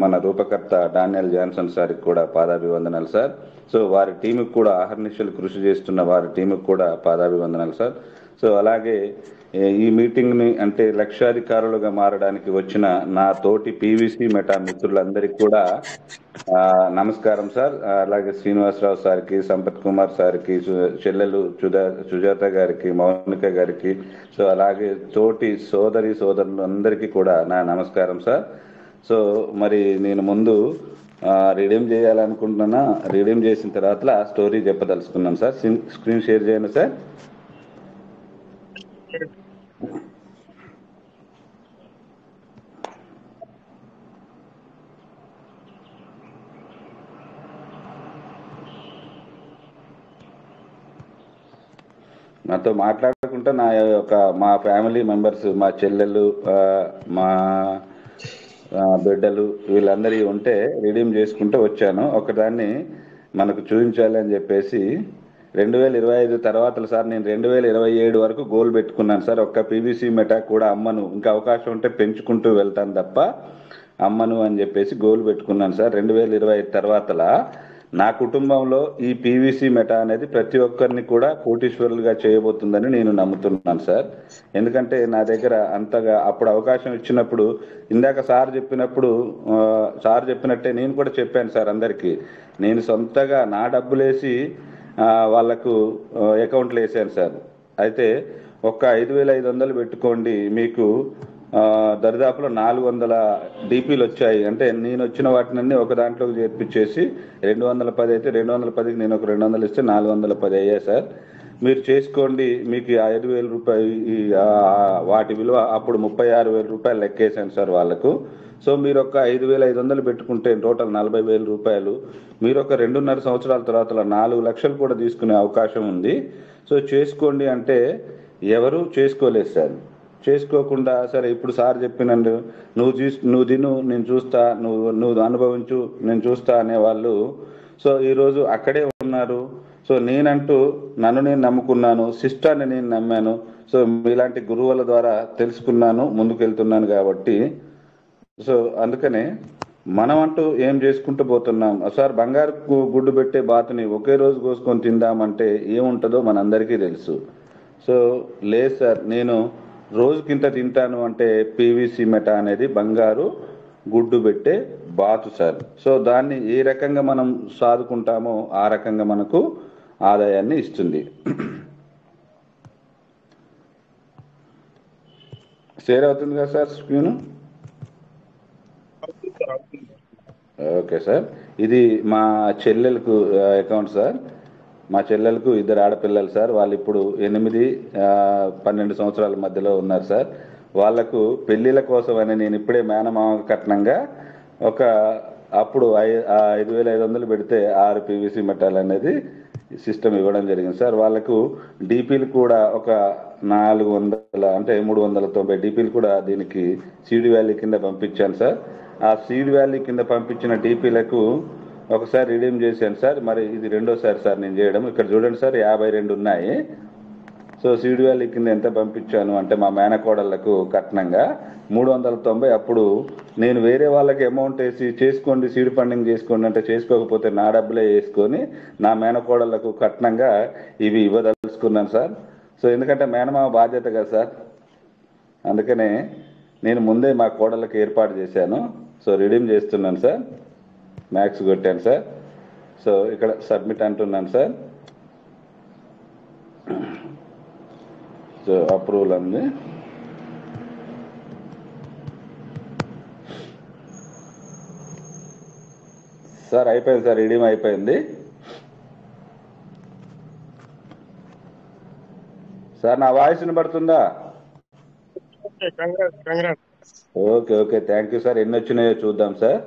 మన రూపకర్త డానియల్ జాన్సన్ సార్కి కూడా పాదాభివందనాలు సార్. సో వారి టీంకి కూడా అహర్నిశలు కృషి చేస్తున్న వారి టీంకి కూడా పాదాభివందనాలు సార్. సో అలాగే ఈ మీటింగ్ని అంటే లక్షాధికారులుగా మారడానికి వచ్చిన నా తోటి పీవీసీ మెటా మిత్రులందరికీ కూడా నమస్కారం సార్. అలాగే శ్రీనివాసరావు సార్కి సంపత్ కుమార్ సార్కి చెల్లెలు సుజా సుజాత గారికి మౌనిక గారికి సో అలాగే తోటి సోదరి సోదరులు అందరికీ కూడా నా నమస్కారం సార్. సో మరి నేను ముందు రిడీమ్ చేయాలనుకుంటున్నా. రిడీమ్ చేసిన తర్వాత స్టోరీ చెప్పదలుచుకున్నాను సార్. స్క్రీన్- స్క్రీన్ షేర్ చేయండి సార్. నాతో మాట్లాడకుండా నా యొక్క మా ఫ్యామిలీ మెంబర్స్ మా చెల్లెలు మా బిడ్డలు వీళ్ళందరి ఉంటే రిడీమ్ చేసుకుంటూ వచ్చాను. ఒకదాన్ని మనకు చూపించాలి అని చెప్పేసి రెండు వేల ఇరవై ఐదు తర్వాత సార్ నేను రెండు వేల ఇరవై ఏడు వరకు గోల్ పెట్టుకున్నాను సార్. ఒక్క పీవీసీ మెటా కూడా అమ్మను. ఇంకా అవకాశం ఉంటే పెంచుకుంటూ వెళ్తాను తప్ప అమ్మను అని చెప్పేసి గోల్ పెట్టుకున్నాను సార్. రెండు వేల ఇరవై ఐదు తర్వాతలా నా కుటుంబంలో ఈ పీవీసీ మెటా అనేది ప్రతి ఒక్కరిని కూడా కోటీశ్వరులుగా చేయబోతుందని నేను నమ్ముతున్నాను సార్. ఎందుకంటే నా దగ్గర అంతగా అప్పుడు అవకాశం ఇచ్చినప్పుడు ఇందాక సార్ చెప్పినప్పుడు సార్ చెప్పినట్టే నేను కూడా చెప్పాను సార్ అందరికీ. నేను సొంతగా నా డబ్బులేసి వాళ్ళకు వాళ్ళకు అకౌంట్లు వేసాను సార్. అయితే ఒక్క ఐదు వేల ఐదు వందలు పెట్టుకోండి మీకు దరిదాపులో నాలుగు వందల డీపీలు వచ్చాయి. అంటే నేను వచ్చిన వాటినన్నీ ఒక దాంట్లోకి చేర్పించేసి రెండు వందల పది అయితే రెండు వందల పదికి నేను ఒక రెండు వందలు ఇస్తే నాలుగు వందల పది అయ్యాయి సార్. మీరు చేసుకోండి మీకు ఐదు వేల రూపాయలు వాటి విలువ అప్పుడు ముప్పై ఆరు వేల రూపాయలు లెక్కేసాను సార్ వాళ్ళకు. సో మీరు ఒక ఐదు వేల ఐదు వందలు పెట్టుకుంటే టోటల్ నలభై వేల రూపాయలు. మీరు ఒక రెండున్నర సంవత్సరాల తర్వాత నాలుగు లక్షలు కూడా తీసుకునే అవకాశం ఉంది. సో చేసుకోండి అంటే ఎవరు చేసుకోలేదు సార్. చేసుకోకుండా సరే ఇప్పుడు సార్ చెప్పినందు నువ్వు చూ నువ్వు తిను నేను చూస్తా నువ్వు నువ్వు అనుభవించు నేను చూస్తా అనే వాళ్ళు సో ఈరోజు అక్కడే ఉన్నారు. సో నేనంటూ నన్ను నేను నమ్ముకున్నాను సిస్టాన్ని నేను నమ్మాను. సో మీలాంటి గురువుల ద్వారా తెలుసుకున్నాను ముందుకెళ్తున్నాను కాబట్టి. సో అందుకనే మనం అంటూ ఏం చేసుకుంటూ పోతున్నాం. సార్ బంగారు గుడ్డు పెట్టే బాతుని ఒకే రోజు కోసుకొని తిందామంటే ఏముంటుందో మనందరికీ తెలుసు. సో లేదు సార్ నేను రోజుకింత తింటాను అంటే పీవీసీ మెటా అనేది బంగారు గుడ్డు పెట్టే బాతు సార్. సో దాన్ని ఏ రకంగా మనం సాదుకుంటామో ఆ రకంగా మనకు ఆదాయాన్ని ఇస్తుంది. షేర్ అవుతుంది కదా సార్ స్క్రీను? Okay sir. ఇది మా చెల్లెలకు అకౌంట్ సార్. మా చెల్లెలకు ఇద్దరు ఆడపిల్లలు సార్. వాళ్ళు ఇప్పుడు ఎనిమిది పన్నెండు సంవత్సరాల మధ్యలో ఉన్నారు సార్. వాళ్ళకు పెళ్ళిళ్ళ కోసం అని నేను ఇప్పుడే మేనమామ కట్నంగా ఒక అప్పుడు ఐ- ఐదు వేల ఐదు వందలు పెడితే ఆరు పీవీసీ మెటాల్ అనేది సిస్టమ్ ఇవ్వడం జరిగింది సార్. వాళ్ళకు డీపీలు కూడా ఒక నాలుగు వందల అంటే మూడు వందల తొంభై డీపీలు కూడా దీనికి సీడీ వ్యాలీ కింద పంపించాను సార్. ఆ సీడ్ వ్యాలీ కింద పంపించిన డీపీలకు ఒకసారి రిడీమ్ చేశాను సార్. మరి ఇది రెండోసారి సార్ నేను చేయడం. ఇక్కడ చూడండి సార్ యాభై రెండు ఉన్నాయి. సో సీడ్ వ్యాలీ కింద ఎంత పంపించాను అంటే మా మేనకోడళ్ళకు కట్నంగా మూడు వందల తొంభై. అప్పుడు నేను వేరే వాళ్ళకి అమౌంట్ వేసి చేసుకోండి సీడ్ ఫండింగ్ చేసుకోండి అంటే చేసుకోకపోతే నా డబ్బులే వేసుకొని నా మేనకోడళ్ళకు కట్నంగా ఇవి ఇవ్వదలుచుకున్నాను సార్. సో ఎందుకంటే మేనమామ బాధ్యత కదా సార్. అందుకనే నేను ముందే మా కోడళ్ళకి ఏర్పాటు చేశాను. సో రిడీమ్ చేస్తున్నాను సార్. మ్యాక్స్ కొట్టాను సార్. సో ఇక్కడ సబ్మిట్ అంటున్నాను సార్. సో అప్రూవల్ అంది సార్ అయిపోయింది సార్ రిడీమ్ అయిపోయింది. సార్ నా వాయిస్ వినబడుతుందా congrats congrats. Okay okay. Thank you sir ఎన్ని వచ్చినాయో చూద్దాం సార్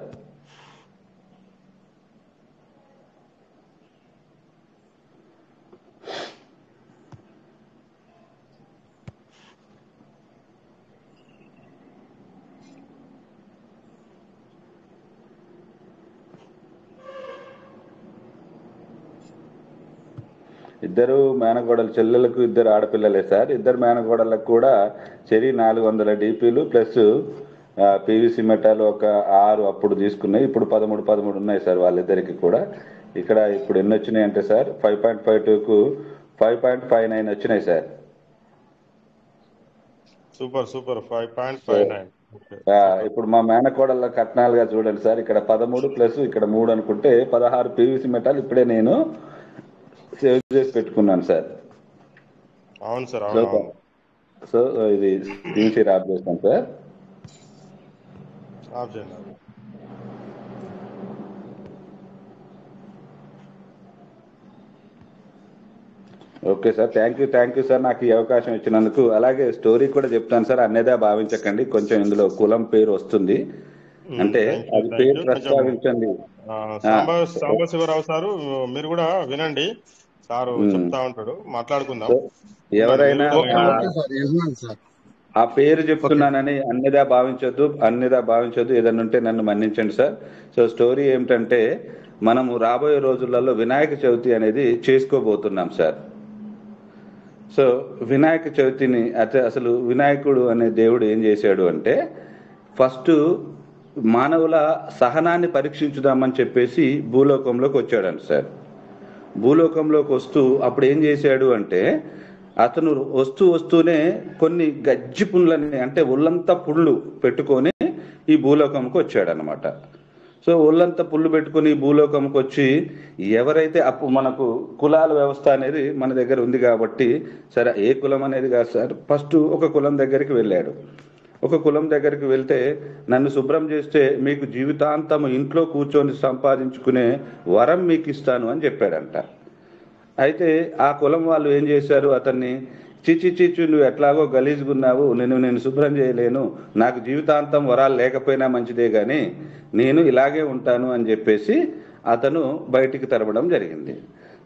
ఇద్దరు మేనగోడలు చెల్లెలకు ఇద్దరు ఆడపిల్లలే సార్. ఇద్దరు మేనగోడలకు కూడా చెరి నాలుగు వందల డీపీలు ప్లస్ పీవీసీ మెటాలు ఒక ఆరు అప్పుడు తీసుకున్నాయి. ఇప్పుడు పదమూడు పదమూడు ఉన్నాయి సార్ వాళ్ళిద్దరికి కూడా. ఇక్కడ ఇప్పుడు ఎన్ని వచ్చినాయి అంటే సార్ ఫైవ్ పాయింట్ ఫైవ్ టూకు ఫైవ్ పాయింట్ ఫైవ్ నైన్ వచ్చినాయి sir. Super super. Five point five nine. ఇప్పుడు మా మేనకోడళ్ళ కట్నాలుగా చూడండి సార్. ఇక్కడ పదమూడు ప్లస్ ఇక్కడ మూడు అనుకుంటే పదహారు పీవీసీ మెటాల్ ఇప్పుడే నేను సేవ్ చేసి పెట్టుకున్నాను సార్. అవును సార్ సో ఇది స్క్రీన్ షేర్ ఆఫ్ చేస్తాను సార్. ఆఫ్ చేయండి okay sir thank you thank you sir నాకు ఈ అవకాశం ఇచ్చినందుకు. అలాగే స్టోరీ కూడా చెప్తాను సార్ అన్నేదా భావించకండి కొంచెం ఇందులో కులం పేరు వస్తుంది. అంటే అది పేరు ప్రస్తావించండి. సాంబశివరావు సారు మీరు కూడా వినండి. సారు. చెప్తా ఉంటాడు మాట్లాడుకుందాం. ఎవరైనా ఆ, పేరు చెప్తున్నానని అన్నిదా భావించొద్దు అన్నిదా భావించొద్దు ఏదన్నా ఉంటే నన్ను మన్నించండి సార్. సో స్టోరీ ఏమిటంటే మనము రాబోయే రోజులలో వినాయక చవితి అనేది చేసుకోబోతున్నాం సార్. సో వినాయక చవితిని అత అసలు వినాయకుడు అనే దేవుడు ఏం చేశాడు అంటే ఫస్ట్ మానవుల సహనాన్ని పరీక్షించుదామని చెప్పేసి భూలోకంలోకి వచ్చాడంట సార్. భూలోకంలోకి వస్తూ అప్పుడు ఏం చేశాడు అంటే అతను వస్తూ వస్తూనే కొన్ని గజ్జి పుండ్లని అంటే ఒళ్ళంతా పుళ్ళు పెట్టుకొని ఈ భూలోకంకి వచ్చాడనమాట సో ఒళ్ళంతా పుళ్ళు పెట్టుకొని భూలోకంకి వచ్చి ఎవరైతే అప్పు మనకు కులాల వ్యవస్థ అనేది మన దగ్గర ఉంది కాబట్టి సరే ఏ కులం అనేది కాదు సార్ ఫస్ట్ ఒక కులం దగ్గరికి వెళ్ళాడు. ఒక కులం దగ్గరికి వెళ్తే నన్ను శుభ్రం చేస్తే మీకు జీవితాంతం ఇంట్లో కూర్చొని సంపాదించుకునే వరం మీకు ఇస్తాను అని చెప్పాడంట. అయితే ఆ కులం వాళ్ళు ఏం చేశారు? అతన్ని చిచి చిచ్చు నువ్వు ఎట్లాగో గలీజుకున్నావు నేను నేను శుభ్రం చేయలేను నాకు జీవితాంతం వరాలు లేకపోయినా మంచిదే కానీ నేను ఇలాగే ఉంటాను అని చెప్పేసి అతను బయటికి తరవడం జరిగింది.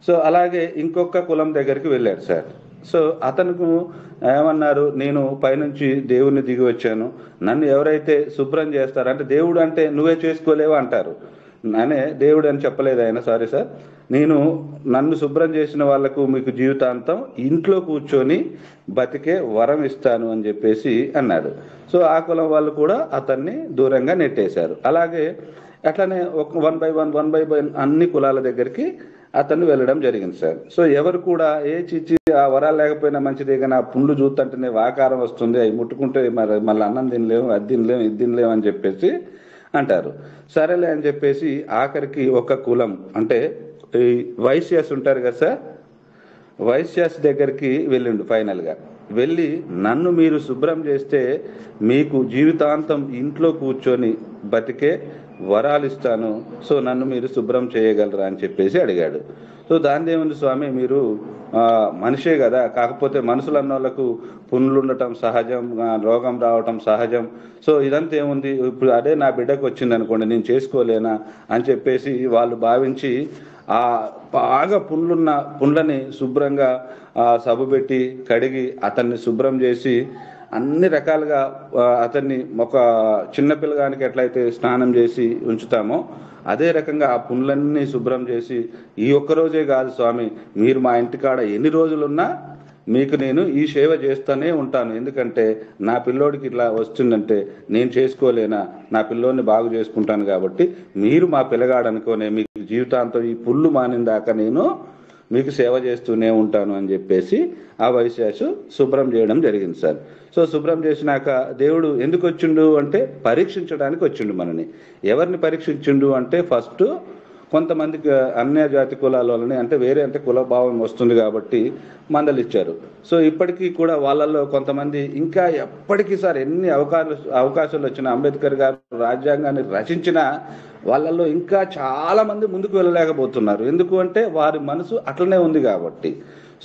సో అలాగే ఇంకొక కులం దగ్గరికి వెళ్ళాడు సార్. సో అతనుకు ఏమన్నారు నేను పైనుంచి దేవుణ్ణి దిగి వచ్చాను. నన్ను ఎవరైతే శుభ్రం చేస్తారో అంటే దేవుడు అంటే నువ్వే చేసుకోలేవు అంటారు. అనే దేవుడు అని చెప్పలేదు ఆయన సారీ సార్. నేను నన్ను శుభ్రం చేసిన వాళ్ళకు మీకు జీవితాంతం ఇంట్లో కూర్చొని బతికే వరం ఇస్తాను అని చెప్పేసి అన్నాడు. సో ఆ కులం వాళ్ళు కూడా అతన్ని దూరంగా నెట్టేశారు. అలాగే అట్లనే ఒక one by one one by one అన్ని కులాల దగ్గరికి అతను వెళ్ళడం జరిగింది సార్. సో ఎవరు కూడా ఏ చిచ్చి ఆ వరాలు లేకపోయినా మంచిదే కానీ ఆ పుండ్లు చూస్తుంటేనే వాకారం వస్తుంది. అవి ముట్టుకుంటే మరి మళ్ళీ అన్నం తినలేము అది తినలేము ఇది తినలేము అని చెప్పేసి అంటారు. సరేలే అని చెప్పేసి ఆఖరికి ఒక కులం అంటే ఈ వైశ్యాస్ ఉంటారు కదా సార్? వైశ్యాస్ దగ్గరికి వెళ్ళిండు ఫైనల్గా. వెళ్ళి నన్ను మీరు శుభ్రం చేస్తే మీకు జీవితాంతం ఇంట్లో కూర్చొని బతికే వరాలు ఇస్తాను సో నన్ను మీరు శుభ్రం చేయగలరా అని చెప్పేసి అడిగాడు. సో దాని ఏముంది స్వామి మీరు మనిషే కదా. కాకపోతే మనుషులు అన్న వాళ్ళకు పుండ్లు ఉండటం సహజం రోగం రావటం సహజం. సో ఇదంతా ఏముంది? ఇప్పుడు అదే నా బిడ్డకు వచ్చింది అనుకోండి నేను చేసుకోలేనా అని చెప్పేసి వాళ్ళు భావించి ఆ బాగా పుండ్లున్న పుండ్లని శుభ్రంగా సబ్బు పెట్టి కడిగి అతన్ని శుభ్రం చేసి అన్ని రకాలుగా అతన్ని ఒక చిన్నపిల్లగానికి ఎట్లయితే స్నానం చేసి ఉంచుతామో అదే రకంగా ఆ పుండ్లన్నీ శుభ్రం చేసి ఈ ఒక్క రోజే కాదు స్వామి మీరు మా ఇంటికాడ ఎన్ని రోజులున్నా మీకు నేను ఈ సేవ చేస్తూనే ఉంటాను. ఎందుకంటే నా పిల్లోడికి ఇట్లా వస్తుందంటే నేను చేసుకోలేనా నా పిల్లోడిని బాగు చేసుకుంటాను కాబట్టి మీరు మా పిల్లగాడనుకోనే మీకు జీవితాంతం ఈ పుల్లు మానిందాక దాకా నేను మీకు సేవ చేస్తూనే ఉంటాను అని చెప్పేసి ఆ వైశ్యాసు శుభ్రం చేయడం జరిగింది సార్. సో శుభ్రం చేసినాక దేవుడు ఎందుకు వచ్చిండు అంటే పరీక్షించడానికి వచ్చిండు మనని. ఎవరిని పరీక్షించిండు అంటే ఫస్ట్ కొంతమందికి అన్య జాతి కులాల వాళ్ళని అంటే వేరే అంటే కులభావం వస్తుంది కాబట్టి మందలిచ్చారు సో ఇప్పటికీ కూడా వాళ్ళల్లో కొంతమంది ఇంకా ఎప్పటికీ సార్ ఎన్ని అవకాశాలు అవకాశాలు వచ్చినా అంబేద్కర్ గారు రాజ్యాంగాన్ని రచించిన వాళ్ళల్లో ఇంకా చాలా మంది ముందుకు వెళ్ళలేకపోతున్నారు. ఎందుకు అంటే వారి మనసు అట్లనే ఉంది కాబట్టి.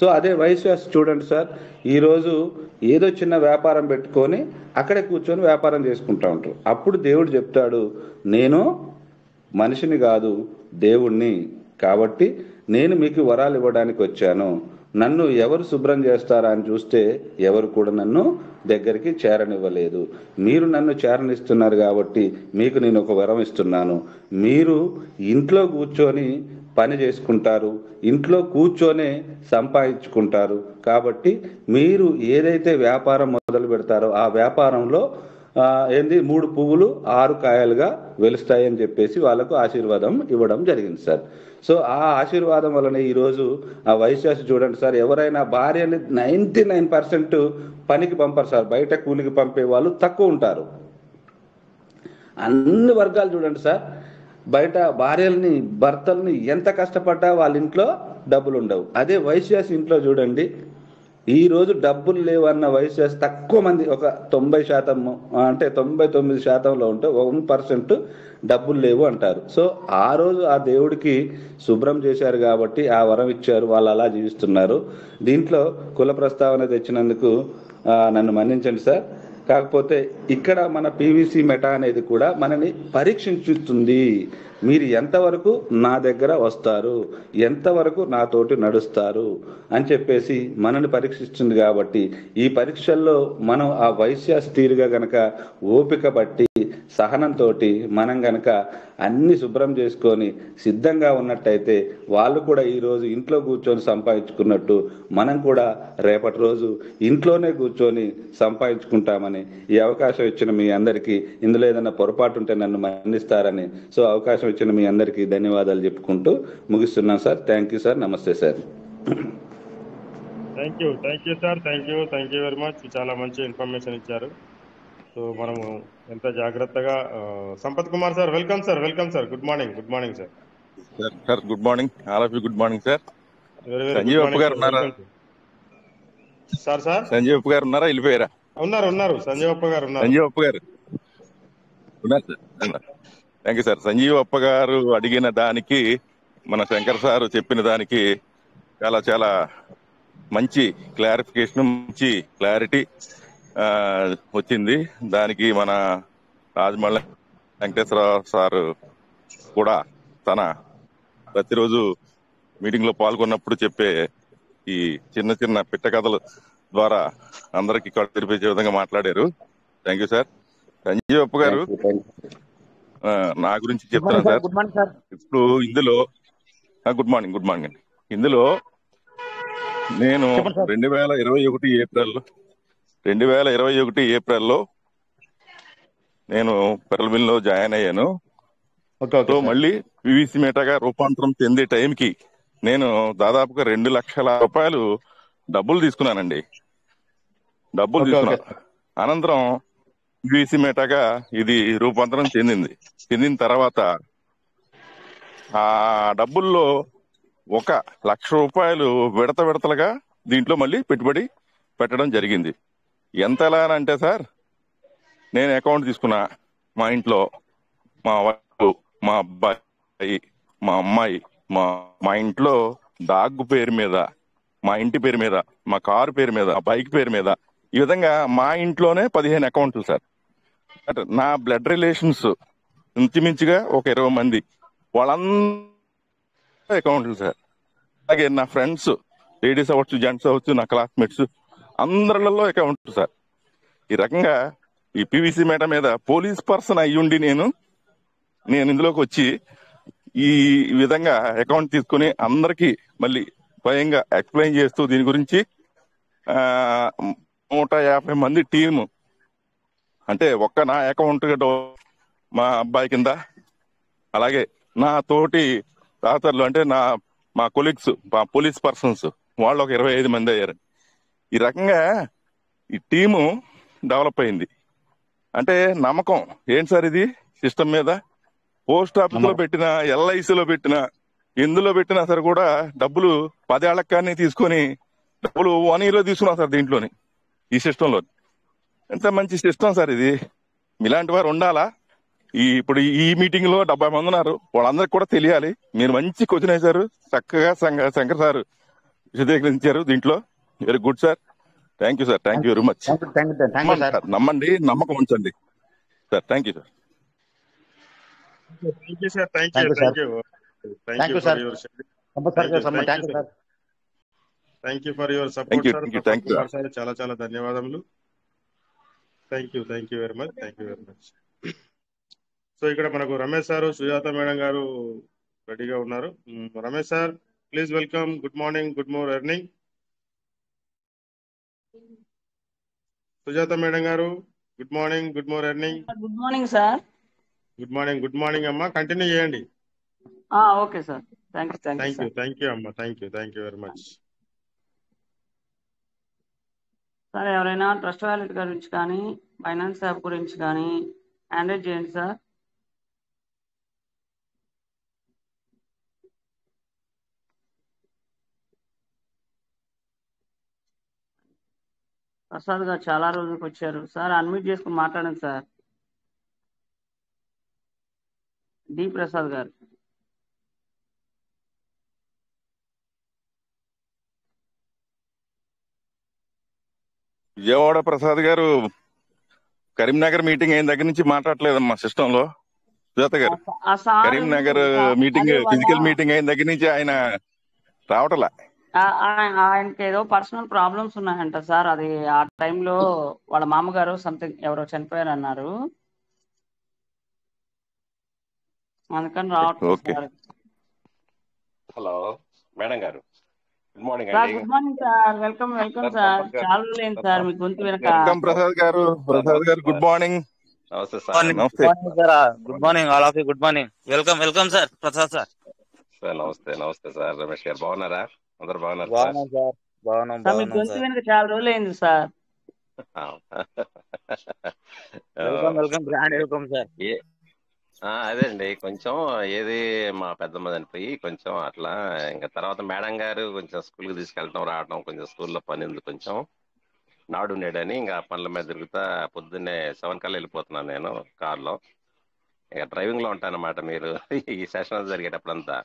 సో అదే వైశ్యాస్ చూడండి సార్ ఈరోజు ఏదో చిన్న వ్యాపారం పెట్టుకొని అక్కడే కూర్చొని వ్యాపారం చేసుకుంటా ఉంటారు. అప్పుడు దేవుడు చెప్తాడు నేను మనిషిని కాదు దేవుణ్ణి. కాబట్టి నేను మీకు వరాలు ఇవ్వడానికి వచ్చాను. నన్ను ఎవరు శుభ్రం చేస్తారా అని చూస్తే ఎవరు కూడా నన్ను దగ్గరికి చేరనివ్వలేదు. మీరు నన్ను చేరనిస్తున్నారు కాబట్టి మీకు నేను ఒక వరం ఇస్తున్నాను. మీరు ఇంట్లో కూర్చొని పని చేసుకుంటారు ఇంట్లో కూర్చొనే సంపాదించుకుంటారు. కాబట్టి మీరు ఏదైతే వ్యాపారం మొదలు పెడతారో ఆ వ్యాపారంలో ఏంది మూడు పువ్వులు ఆరు కాయలుగా వెలుస్తాయని చెప్పేసి వాళ్ళకు ఆశీర్వాదం ఇవ్వడం జరిగింది సార్. సో ఆ ఆశీర్వాదం వలన ఈరోజు ఆ వైశ్యాసు చూడండి సార్ ఎవరైనా భార్యని నైంటీ నైన్ పర్సెంట్ పనికి పంపరు సార్. బయట కూలికి పంపే వాళ్ళు తక్కువ ఉంటారు. అన్ని వర్గాలు చూడండి సార్. బయట భార్యల్ని భర్తల్ని ఎంత కష్టపడ్డా వాళ్ళ ఇంట్లో డబ్బులు ఉండవు అదే వైశ్యాస్ ఇంట్లో చూడండి. ఈ రోజు డబ్బులు లేవు అన్న వైశ్యాస్ తక్కువ మంది ఒక తొంభై శాతం అంటే తొంభై తొమ్మిది శాతంలో ఉంటే వన్ పర్సెంట్ డబ్బులు లేవు అంటారు. సో ఆ రోజు ఆ దేవుడికి శుభ్రం చేశారు కాబట్టి ఆ వరం ఇచ్చారు వాళ్ళు అలా జీవిస్తున్నారు. దీంట్లో కుల ప్రస్తావన తెచ్చినందుకు నన్ను మన్నించండి సార్. కాకపోతే ఇక్కడ మన పీవీసీ మెటా అనేది కూడా మనని పరీక్షించుతుంది. మీరు ఎంతవరకు నా దగ్గర వస్తారు? ఎంతవరకు నాతోటి నడుస్తారు? అని చెప్పేసి మనని పరీక్షిస్తుంది కాబట్టి ఈ పరీక్షల్లో మనం ఆ వైశ్యాస్ తీరుగా గనక ఓపిక బట్టి సహనంతో మనం గనక అన్ని శుభ్రం చేసుకొని సిద్ధంగా ఉన్నట్టయితే వాళ్ళు కూడా ఈ రోజు ఇంట్లో కూర్చొని సంపాదించుకున్నట్టు మనం కూడా రేపటి రోజు ఇంట్లోనే కూర్చొని సంపాదించుకుంటామని ఈ అవకాశం ఇచ్చిన మీ అందరికీ ఇందులో ఏదైనా పొరపాటు ఉంటే నన్ను మన్నిస్తారని సో అవకాశం ఇచ్చిన మీ అందరికీ ధన్యవాదాలు చెప్పుకుంటూ ముగిస్తున్నాం సార్. థ్యాంక్ యూ సార్ నమస్తే sir thank you thank you sir thank you thank you very much చాలా మంచి ఇన్ఫర్మేషన్ ఇచ్చారు. సో మనము ఎంత జాగ్రత్తగా Sampath Kumar sir welcome sir welcome sir. Good morning good morning sir. Sir good morning. All of you good morning sir. Sanjeev Appu garu ఉన్నారా? Sir sir Sanjeev Appu గారు ఉన్నారా? వెళ్ళిపోయారా? ఉన్నారు ఉన్నారు. సంజయ్ అప్ప గారు ఉన్నారు. సంజీవ్ అప్పు గారు. ఉన్నారు sir. Thank you sir Sanjeev Appa garu అడిగిన దానికి మన శంకర్ సార్ చెప్పిన దానికి చాలా చాలా మంచి క్లారిఫికేషన్ మంచి క్లారిటీ. వచ్చింది. దానికి మన రాజమౌళి వెంకటేశ్వర సార్ కూడా తన ప్రతిరోజు మీటింగ్లో పాల్గొన్నప్పుడు చెప్పే ఈ చిన్న చిన్న పిట్ట కథల ద్వారా అందరికి కళ్ళు తెరిపించే విధంగా మాట్లాడారు. Thank you sir Sanjeev Appu గారు ఆ, నా గురించి చెప్తున్నాను sir sir good morning sir ఇప్పుడు ఇందులో గుడ్ మార్నింగ్ గుడ్ మార్నింగ్ అండి ఇందులో నేను రెండు వేల ఇరవై ఒకటి ఏప్రిల్ రెండు వేల ఇరవై ఒకటి ఏప్రిల్లో నేను పెరల్మిల్లో జాయిన్ అయ్యాను. సో మళ్ళీ పివిసి మేటగా రూపాంతరం చెందే టైంకి నేను దాదాపుగా రెండు లక్షల రూపాయలు డబ్బులు తీసుకున్నానండి. డబ్బులు సార్ అనంతరం పివిసి మేటగా ఇది రూపాంతరం చెందింది. చెందిన తర్వాత ఆ డబ్బుల్లో ఒక లక్ష రూపాయలు విడత విడతలుగా దీంట్లో మళ్ళీ పెట్టుబడి పెట్టడం జరిగింది. ఎంత ఎలా అని అంటే సార్ నేను అకౌంట్ తీసుకున్నా మా ఇంట్లో మా వైఫ్ మా అబ్బాయి మా అమ్మాయి మా మా ఇంట్లో డాగ్ పేరు మీద మా ఇంటి పేరు మీద మా కారు పేరు మీద మా బైక్ పేరు మీద ఈ విధంగా మా ఇంట్లోనే పదిహేను అకౌంట్లు సార్. అంటే నా బ్లడ్ రిలేషన్స్ ఇంచుమించుగా ఒక ఇరవై మంది వాళ్ళందరూ అకౌంట్లు సార్. అలాగే నా ఫ్రెండ్స్ లేడీస్ అవ్వచ్చు జెంట్స్ అవ్వచ్చు నా క్లాస్మేట్స్ అందరిలో అకౌంట్ సార్. ఈ రకంగా ఈ పివిసి మేట మీద పోలీస్ పర్సన్ అయ్యుండి నేను నేను ఇందులోకి వచ్చి ఈ విధంగా అకౌంట్ తీసుకుని అందరికి మళ్ళీ స్వయంగా ఎక్స్ప్లెయిన్ చేస్తూ దీని గురించి నూట యాభై మంది టీము అంటే ఒక్క నా అకౌంట్ మా అబ్బాయి కింద అలాగే నా తోటి తాతర్లు అంటే నా మా కొలీగ్స్ మా పోలీస్ పర్సన్స్ వాళ్ళు ఒక ఇరవై ఐదు మంది అయ్యారు. ఈ రకంగా ఈ టీము డెవలప్ అయింది. అంటే నమ్మకం. ఏంటి సార్ ఇది? సిస్టమ్ మీద? పోస్ట్ ఆఫీస్లో పెట్టిన ఎల్ఐసిలో పెట్టిన ఎందులో పెట్టినా సరే కూడా డబ్బులు పదేళ్ళకు కానీ తీసుకొని డబ్బులు వన్ ఇయర్లో తీసుకున్నాం సార్ దీంట్లోని ఈ సిస్టమ్లో ఎంత మంచి సిస్టమ్ సార్ ఇది. ఇలాంటి వారు ఉండాలా? ఈ ఇప్పుడు ఈ మీటింగ్లో డెబ్బై మంది ఉన్నారు. వాళ్ళందరికి కూడా తెలియాలి. మీరు మంచి క్వశ్చన్ వేశారు చక్కగా శంకర్ సార్ విశదీకరించారు దీంట్లో. Very good sir. Thank you sir. Thank you very much. నమ్మండి సార్. సార్. నమ్మండి నమ్మకం ఉంచండి. Sir thank you sir. Thank you sir thank you thank you. Thank sir you for sir. Your thank you for support. Sir చాలా చాలా ధన్యవాదములు. Thank you thank you very much thank you very much so ఇక్కడ మనకు Ramesh sir Sujatha madam గారు రెడీగా ఉన్నారు. Ramesh sir please welcome good morning good more earning Sujatha madam garu good morning good more earning good morning sir. Good morning good morning అమ్మా. Continue చేయండి. Okay sir. Thank you thank you thank అమ్మా. Thank you thank you very much sir ఎవరైనా trust wallet గురించి కానీ finance app గురించి కానీ handle చేయండి sir. Prasad గారు చాలా రోజులకు వచ్చారు. సార్ అన్మ్యూట్ చేసుకుని మాట్లాడండి సార్. డి ప్రసాద్ గారు. విజయవాడ ప్రసాద్ గారు కరీంనగర్ మీటింగ్ అయిన దగ్గర నుంచి మాట్లాడలేదమ్మా సిస్టమ్లో సుజాత గారు కరీంనగర్ మీటింగ్ ఫిజికల్ మీటింగ్ అయిన దగ్గర నుంచి ఆయన రావటలా? ఆయనకి ఏదో పర్సనల్ ప్రాబ్లమ్స్ ఉన్నాయంట సార్. అది ఆ టైంలో వాళ్ళ మామగారు సంథింగ్ ఎవరో చనిపోయారు అన్నారు అందుకని రావట్లేదు hello madam garu. Good morning sir good morning sir. Welcome welcome sir sir. చాలా మీ గొంతు వెనక. Welcome Prasad garu. Prasad good morning. నమస్తే సార్. నమస్తే. Good morning sir good morning all of you good morning welcome welcome sir Prasad sir sir నమస్తే నమస్తే sir. Ramesh గారు బాగున్నారా? అందరు బాగున్నారు సార్. బాగున్నాం సార్. బాగున్నాం సార్ మీ బాగున్నాం గొంతు సార్. వెనక చాలా రోజులైంది సార్. ఆ. Welcome welcome grand welcome sir. అదే అండి. కొంచెం ఏది మా పెద్దమ్మ చనిపోయి కొంచెం అట్లా ఇంకా తర్వాత మేడం గారు కొంచెం స్కూల్కి తీసుకెళ్ళటం రావడం కొంచెం స్కూల్లో పని ఉంది కొంచెం. నాడు నేడని ఇంకా పనుల మీద తిరుగుతా పొద్దున్నే సెవెన్ కల్లా వెళ్ళిపోతున్నాను నేను కార్లో. ఇక డ్రైవింగ్లో ఉంటానన్నమాట మీరు. ఈ సెషన్ జరిగేటప్పుడంతా.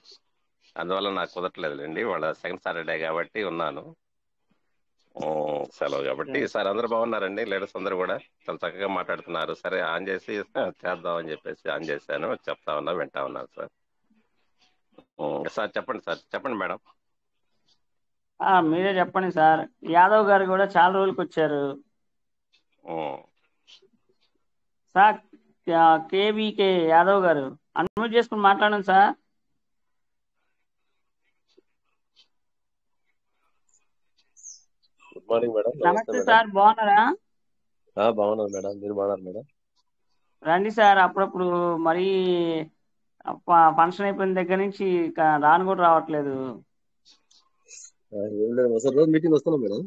అందువల్ల నాకు కుదరట్లేదులేండి. వాళ్ళ సెకండ్ సాటర్డే కాబట్టి ఉన్నాను. సెలవు కాబట్టి సార్ అందరు బాగున్నారండి? లేడీస్ అందరూ కూడా చాలా చక్కగా మాట్లాడుతున్నారు. సరే ఆన్ చేసి చేద్దాం అని చెప్పేసి ఆన్ చేశాను. చెప్తా ఉన్నా వింటా ఉన్నాను సార్. సార్ చెప్పండి సార్. చెప్పండి మేడం. ఆ, మీరే చెప్పండి సార్. యాదవ్ గారు కూడా చాలా రోజులకి వచ్చారు. సార్ కేవీకే యాదవ్ గారు. అన్మ్యూట్ చేసుకుని మాట్లాడండి సార్. Good morning madam. నమస్తే సార్ బాగున్నారా? ఆ, బాగున్నాను మేడం. మీరు బాగున్నారు మేడం? రండి సార్ అప్పుడప్పుడు మరీ ఫంక్షన్ అయిపోయిన దగ్గర నుంచి రాను కూడా రావట్లేదు. ఏం లేదు రోజు మీటింగ్ వస్తున్నాం మేడం.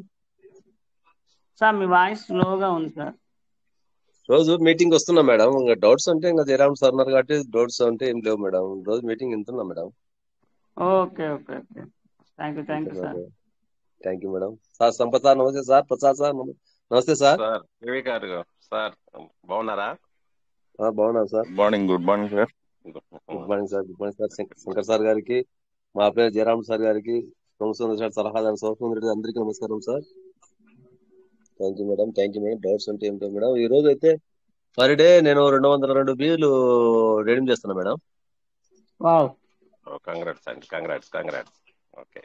సార్ మీ వాయిస్ స్లోగా ఉంది సార్. రోజు మీటింగ్ వస్తున్నాం మేడం. ఇంకా డౌట్స్ అంటే ఇంకా జయరామ్ సార్ ఉన్నారు కాబట్టి డౌట్స్ అంటే ఏం లేవు మేడం. రోజు మీటింగ్ వింటున్నాం madam. Okay okay okay. Thank you thank you sir thank you madam sir Sampath sir నమస్తే సార్ ప్రసాద్ సార్ నమ- నమస్తే సార్ సార్ గారు. సార్ బాగున్నారా? బాగున్నాను sir morning good morning sir good morning sir good morning sir Shankar Shankar sir గారికి మా పేరు Jayaram sir గారికి Somasundar sir సలహాదారు సోమసుందర్ రెడ్డి అందరికీ నమస్కారం sir thank you madam thank you madam doubts ఉంటే ఏమిటో మేడం ఈ రోజు అయితే పర్ డే నేను రెండు వందల రెండు బియ్యలు రెడీ చేస్తున్నా మేడం కంగ్రాట్స్ అండి congrats congrats okay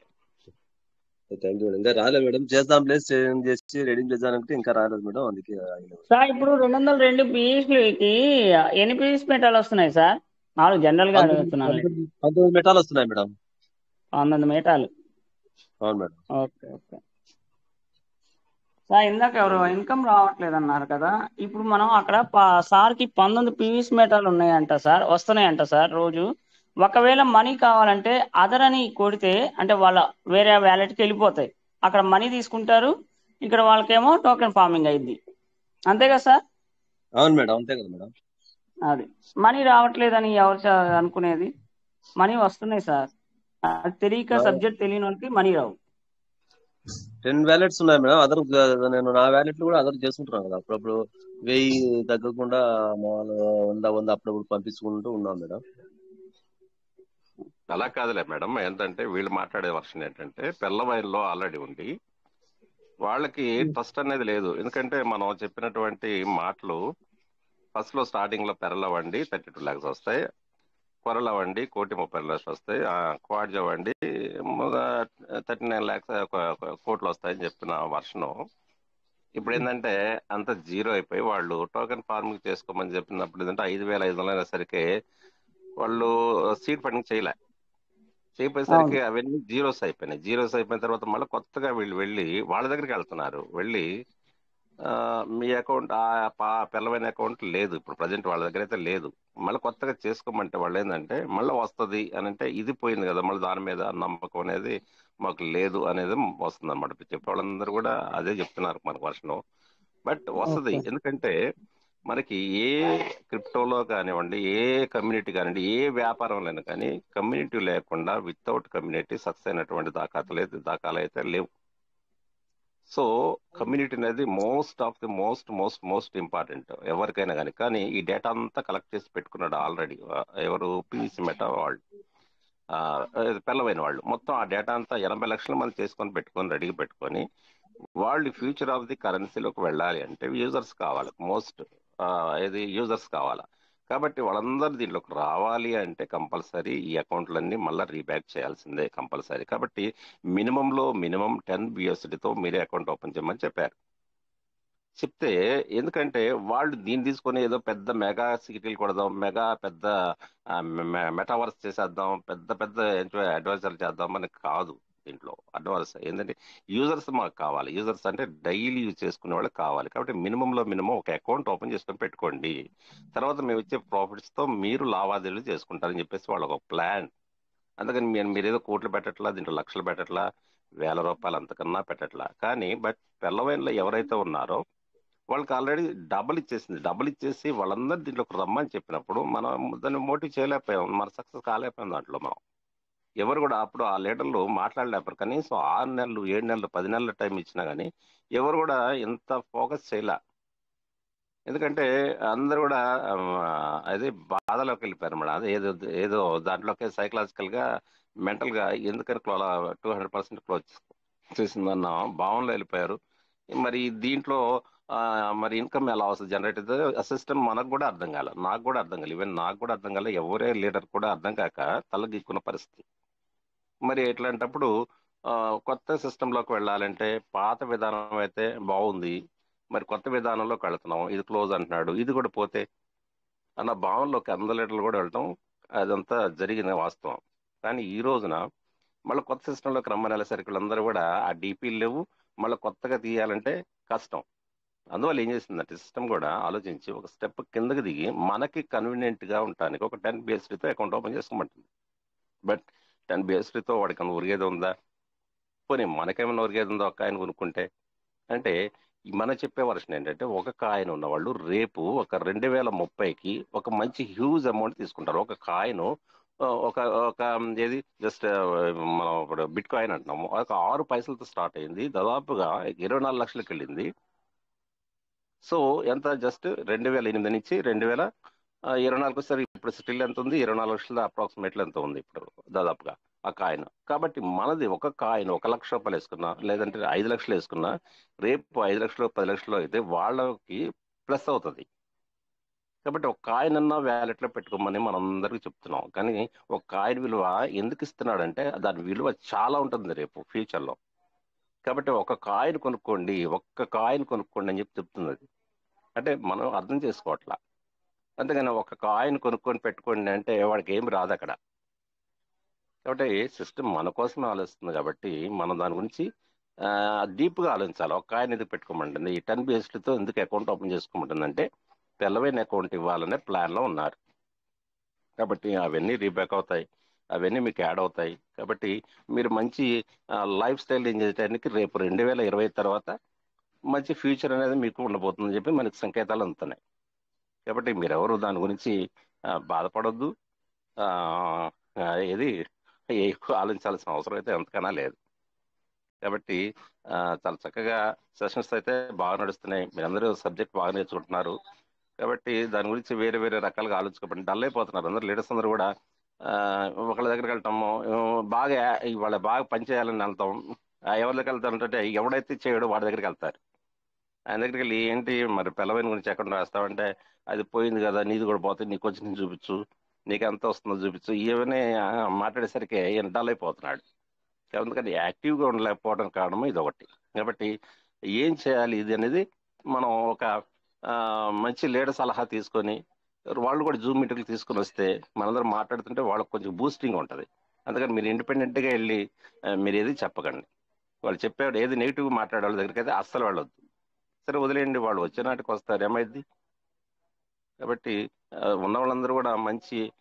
thank you madam. ఇంకా రాలేదు మేడం. చేద్దాం ప్లేస్ చేసి రెడీ చేద్దామంటే ఇంకా రాలేదు మేడం అందుకే. సార్ ఇప్పుడు రెండు వందల రెండు పీస్లకి ఎన్ని పీస్ మెటాలు వస్తున్నాయి సార్? నాలుగు జనరల్గా అడుగుతున్నాను. పంతొమ్మిది- మెటాలు వస్తున్నాయి మేడం. పంతొమ్మిది మేటాలు. అవును మేడం. Okay okay. సార్ ఇందాక ఎవరు ఇన్కమ్ రావట్లేదు అన్నారు కదా. ఇప్పుడు మనం అక్కడ సార్కి పంతొమ్మిది పీవీస్ మెటాలు ఉన్నాయంట సార్ వస్తున్నాయంట సార్ రోజు. ఒకవేళ మనీ కావాలంటే అదర్ అని కొడితే అంటే వాళ్ళ వేరే వ్యాలెట్కి వెళ్ళిపోతాయి. అక్కడ మనీ తీసుకుంటారు ఇక్కడ వాళ్ళకేమో టోకెన్ ఫార్మింగ్ అయింది. అంతే కదా సార్? అవును మేడం అంతే కదా మేడం. అది. మనీ రావట్లేదని ఎవరు అనుకునేది? మనీ వస్తున్నాయి సార్. అది తెలియక సబ్జెక్ట్ తెలియని వాళ్ళకి మనీ రావు. టెన్ వ్యాలెట్స్ ఉన్నాయి మేడం. అదర్ నేను నా వ్యాలెట్లు కూడా అదర్ చేసుకుంటున్నాను కదా. అప్పుడప్పుడు వెయ్యి తగ్గకుండా మామూలు వంద వంద అప్పుడప్పుడు పంపించుకుంటూ ఉన్నాం మేడం. అలా కాదులే మేడం. ఏంటంటే వీళ్ళు మాట్లాడే వర్షన్ ఏంటంటే పిల్లవాయిల్లో ఆల్రెడీ ఉంది. వాళ్ళకి ట్రస్ట్ అనేది లేదు. ఎందుకంటే మనం చెప్పినటువంటి మాటలు ఫస్ట్లో స్టార్టింగ్లో పెరలవండి థర్టీ టూ ల్యాక్స్ వస్తాయి. కొరలవండి కోటి ముప్పై లక్షలు వస్తాయి. క్వాడ్జ వండి థర్టీ నైన్ ల్యాక్స్ కోట్లు వస్తాయని చెప్పిన వర్షను. ఇప్పుడు ఏంటంటే అంత జీరో అయిపోయి వాళ్ళు టోకెన్ ఫార్మింగ్ చేసుకోమని చెప్పినప్పుడు ఏంటంటే ఐదు వేల ఐదు వందలు అయినసరికి వాళ్ళు సీడ్ ఫండింగ్ చేయలే. చేయపోయేసరికి అవన్నీ జీరోస్ అయిపోయినాయి. జీరోస్ అయిపోయిన తర్వాత మళ్ళీ కొత్తగా వీళ్ళు వెళ్ళి వాళ్ళ దగ్గరికి వెళ్తున్నారు. వెళ్ళి ఆ, మీ అకౌంట్ ఆ పిల్లవైన అకౌంట్ లేదు. ఇప్పుడు ప్రజెంట్ వాళ్ళ దగ్గర అయితే లేదు. మళ్ళీ కొత్తగా చేసుకోమంటే వాళ్ళు ఏంటంటే మళ్ళీ వస్తుంది అని అంటే ఇది పోయింది కదా మళ్ళీ దాని మీద నమ్మకం అనేది మాకు లేదు అనేది వస్తుంది అనమాట చెప్పే వాళ్ళందరూ కూడా అదే చెప్తున్నారు మనకు వర్షం బట్ వస్తుంది. ఎందుకంటే మనకి ఏ క్రిప్టోలో కానివ్వండి ఏ కమ్యూనిటీ కానివ్వండి ఏ వ్యాపారంలో కానీ కమ్యూనిటీ లేకుండా వితౌట్ కమ్యూనిటీ సక్సెస్ అయినటువంటి దాఖాతలు అయితే దాఖాలు అయితే లేవు. సో కమ్యూనిటీ అనేది most of the most most most important ఎవరికైనా కానీ. కానీ ఈ డేటా అంతా కలెక్ట్ చేసి పెట్టుకున్నాడు ఆల్రెడీ ఎవరు? పీవీసీ మెటా వాళ్ళు. ఆ, పిల్లవైన వాళ్ళు. మొత్తం ఆ డేటా అంతా ఎనభై లక్షలు మనం చేసుకొని పెట్టుకొని రెడీగా పెట్టుకొని వాళ్ళు ఫ్యూచర్ ఆఫ్ ది కరెన్సీలోకి వెళ్ళాలి అంటే యూజర్స్ కావాలి. మోస్ట్ ఇది యూజర్స్ కావాలా. కాబట్టి వాళ్ళందరూ దీంట్లోకి రావాలి అంటే కంపల్సరీ ఈ అకౌంట్లన్నీ మళ్ళీ రీబ్యాక్ చేయాల్సిందే కంపల్సరీ. కాబట్టి మినిమంలో మినిమం టెన్ బిఎస్డితో మీరే అకౌంట్ ఓపెన్ చేయమని చెప్పారు. చెప్తే ఎందుకంటే వాళ్ళు దీన్ని తీసుకొని ఏదో పెద్ద మెగా సిటీలు కొడదాం మెగా పెద్ద మెటావర్స్ చేసేద్దాం పెద్ద పెద్ద అడ్వైజర్ చేద్దాం అని కాదు. దీంట్లో అడ్వాన్స్. ఏంటంటే యూజర్స్ మాకు కావాలి. యూజర్స్ అంటే డైలీ యూజ్ చేసుకునే వాళ్ళకి కావాలి. కాబట్టి మినిమంలో మినిమం ఒక అకౌంట్ ఓపెన్ చేసుకొని పెట్టుకోండి. తర్వాత మేము ఇచ్చే ప్రాఫిట్స్తో మీరు లావాదేవీలు చేసుకుంటారని చెప్పేసి వాళ్ళ ఒక ప్లాన్. అందుకని మీరు మీరు ఏదో కోట్లు పెట్టట్లా దీంట్లో లక్షలు పెట్టట్లా వేల రూపాయలు అంతకన్నా పెట్టట్లా. కానీ బట్ పిల్లవైన్లో ఎవరైతే ఉన్నారో వాళ్ళకి ఆల్రెడీ డబుల్ ఇచ్చేసింది. డబుల్ ఇచ్చేసి వాళ్ళందరూ దీంట్లోకి రమ్మని చెప్పినప్పుడు మనం దాన్ని మోటివ్ చేయలేకపోయాం. మన సక్సెస్ కాలేకపోయాం దాంట్లో మనం. ఎవరు కూడా అప్పుడు ఆ లీడర్లు మాట్లాడలేపారు కనీసం ఆరు నెలలు ఏడు నెలలు పది నెలల టైం ఇచ్చినా కానీ ఎవరు కూడా ఇంత ఫోకస్ చేయలే. ఎందుకంటే అందరు కూడా అదే బాధలోకి వెళ్ళిపోయారు మేడం. అదే ఏదో ఏదో దాంట్లోకి సైకలాజికల్గా మెంటల్గా ఎందుకని క్లో టూ హండ్రెడ్ పర్సెంట్ క్లోజ్ చేసిందన్న భావనలో వెళ్ళిపోయారు. మరి దీంట్లో మరి ఇన్కమ్ ఎలా వస్తుంది? జనరేట్ అవుతుంది ఆ సిస్టమ్ మనకు కూడా అర్థం కాల. నాకు కూడా అర్థం కాలేదు ఈవెన్ నాకు కూడా అర్థం కాలే. ఎవరే లీడర్ కూడా అర్థం కాక తలగిక్కున్న పరిస్థితి. మరి ఎట్లాంటప్పుడు కొత్త సిస్టంలోకి వెళ్ళాలంటే పాత విధానం అయితే బాగుంది. మరి కొత్త విధానంలోకి వెళుతున్నాం. ఇది క్లోజ్ అంటున్నాడు. ఇది కూడా పోతే అన్న భావనలోకి వంద లీటర్లు కూడా వెళ్ళటం అదంతా జరిగిన వాస్తవం. కానీ ఈ రోజున మళ్ళీ కొత్త సిస్టంలోకి రమ్మని వెళ్ళేసరికి వీళ్ళందరూ కూడా ఆ డీపీలు లేవు. మళ్ళీ కొత్తగా తీయాలంటే కష్టం. అందువల్ల ఏం చేసిందంటే సిస్టమ్ కూడా ఆలోచించి ఒక స్టెప్ కిందకి దిగి మనకి కన్వీనియంట్గా ఉండటానికి ఒక టెన్ బిఎస్టీతో అకౌంట్ ఓపెన్ చేసుకోమంటుంది. బట్ టెన్ బిఎస్టీతో వాడికి ఏమైనా ఉరిగేది ఉందా? పోనీ మనకేమైనా ఉరిగేది ఉందా ఒక ఆయన కొనుక్కుంటే? అంటే మన చెప్పే వర్షన్ ఏంటంటే ఒక కాయిన్ ఉన్న వాళ్ళు రేపు ఒక రెండు వేల ముప్పైకి ఒక మంచి హ్యూజ్ అమౌంట్ తీసుకుంటారు. ఒక కాయిన్ ఒక ఒక ఏది? జస్ట్ మనం ఇప్పుడు బిట్ కాయిన్ అంటున్నాము. ఒక ఆరు పైసలతో స్టార్ట్ అయింది. దాదాపుగా ఇరవై నాలుగు లక్షలకు వెళ్ళింది సో ఎంత? జస్ట్ రెండు వేల ఎనిమిది నుంచి రెండు వేల ఇరవై నాలుగు సరే ఇప్పుడు స్టిల్ ఎంత ఉంది? ఇరవై నాలుగు లక్షల అప్రాక్సిమేట్లీ ఎంత ఉంది ఇప్పుడు దాదాపుగా ఆ కాయిన్. కాబట్టి మనది ఒక కాయిన్ ఒక లక్ష రూపాయలు వేసుకున్నా లేదంటే ఐదు లక్షలు వేసుకున్నా రేపు ఐదు లక్షలు పది లక్షలు అయితే వాళ్ళకి ప్లస్ అవుతుంది. కాబట్టి ఒక కాయిన్ అన్న వ్యాలెట్లో పెట్టుకోమని మనందరికీ చెప్తున్నాం. కానీ ఒక కాయిన్ విలువ ఎందుకు ఇస్తున్నాడంటే దాని విలువ చాలా ఉంటుంది రేపు ఫ్యూచర్లో. కాబట్టి ఒక కాయిన్ కొనుక్కోండి ఒక్క కాయిన్ కొనుక్కోండి అని చెప్పి చెప్తుంది అది అంటే మనం అర్థం చేసుకోవట్లా. అందుకని ఒక కాయిన్ కొనుక్కొని పెట్టుకోండి అంటే వాడికి ఏం రాదు అక్కడ. కాబట్టి సిస్టమ్ మన కోసమే ఆలోచిస్తుంది కాబట్టి మనం దాని గురించి డీప్గా ఆలోచించాలి. ఒక కాయిన్ ఎందుకు పెట్టుకోమంటుంది? ఈ టెన్ బిఎస్టీతో ఎందుకు అకౌంట్ ఓపెన్ చేసుకోమంటుందంటే తెల్లవైన అకౌంట్ ఇవ్వాలనే ప్లాన్లో ఉన్నారు. కాబట్టి అవన్నీ రీబ్యాక్ అవుతాయి. అవన్నీ మీకు యాడ్ అవుతాయి. కాబట్టి మీరు మంచి లైఫ్ స్టైల్ ఎంజాయ్ చేయడానికి రేపు రెండు వేల ఇరవై తర్వాత మంచి ఫ్యూచర్ అనేది మీకు ఉండబోతుందని చెప్పి మనకి సంకేతాలు అందుతున్నాయి. కాబట్టి మీరెవరు దాని గురించి ఆ, బాధపడొద్దు. ఏది ఎక్కువ ఆలోచించాల్సిన అవసరం అయితే ఎంతకైనా లేదు. కాబట్టి చాలా చక్కగా సెషన్స్ అయితే బాగా నడుస్తున్నాయి. మీరందరూ సబ్జెక్ట్ బాగా నేర్చుకుంటున్నారు. కాబట్టి దాని గురించి వేరే వేరే రకాలుగా ఆలోచించుకోండి. డల్ అయిపోతున్నారు. అందరు లీడర్స్ అందరూ కూడా ఒకళ్ళ దగ్గరికి వెళ్తాము. బాగా వాళ్ళ బాగా పని చేయాలని వెళ్తాం. ఆ, ఎవరి దగ్గరికి వెళ్తారంటే ఎవడైతే చేయడో వాడి దగ్గరికి వెళ్తారు. ఆయన దగ్గరికి వెళ్ళి ఏంటి మరి పిల్లవైన గురించి ఎక్కడ రాస్తావంటే అది పోయింది కదా నీది కూడా పోతే నీకు వచ్చింది చూపించు నీకు ఎంత వస్తుందో చూపించు ఇవన్నీ మాట్లాడేసరికి ఈయన డల్ అయిపోతున్నాడు. అందుకని యాక్టివ్గా ఉండలేకపోవడం కారణం ఇది ఒకటి కాబట్టి ఏం చేయాలి ఇది అనేది మనం ఒక మంచి లీడర్ సలహా తీసుకొని వాళ్ళు కూడా జూమ్ మీటింగ్లు తీసుకొని వస్తే మనందరం మాట్లాడుతుంటే వాళ్ళకి కొంచెం బూస్టింగ్ ఉంటుంది. అందుకని మీరు ఇండిపెండెంట్గా వెళ్ళి మీరు ఏది చెప్పకండి. వాళ్ళు చెప్పాడు ఏది నెగిటివ్ మాట్లాడే వాళ్ళ దగ్గరికి అయితే అస్సలు వెళ్ళొద్దు. సరే వదిలేయండి వాళ్ళు. వచ్చే నాటికి వస్తారు. ఏమైంది కాబట్టి ఉన్న వాళ్ళందరూ కూడా మంచి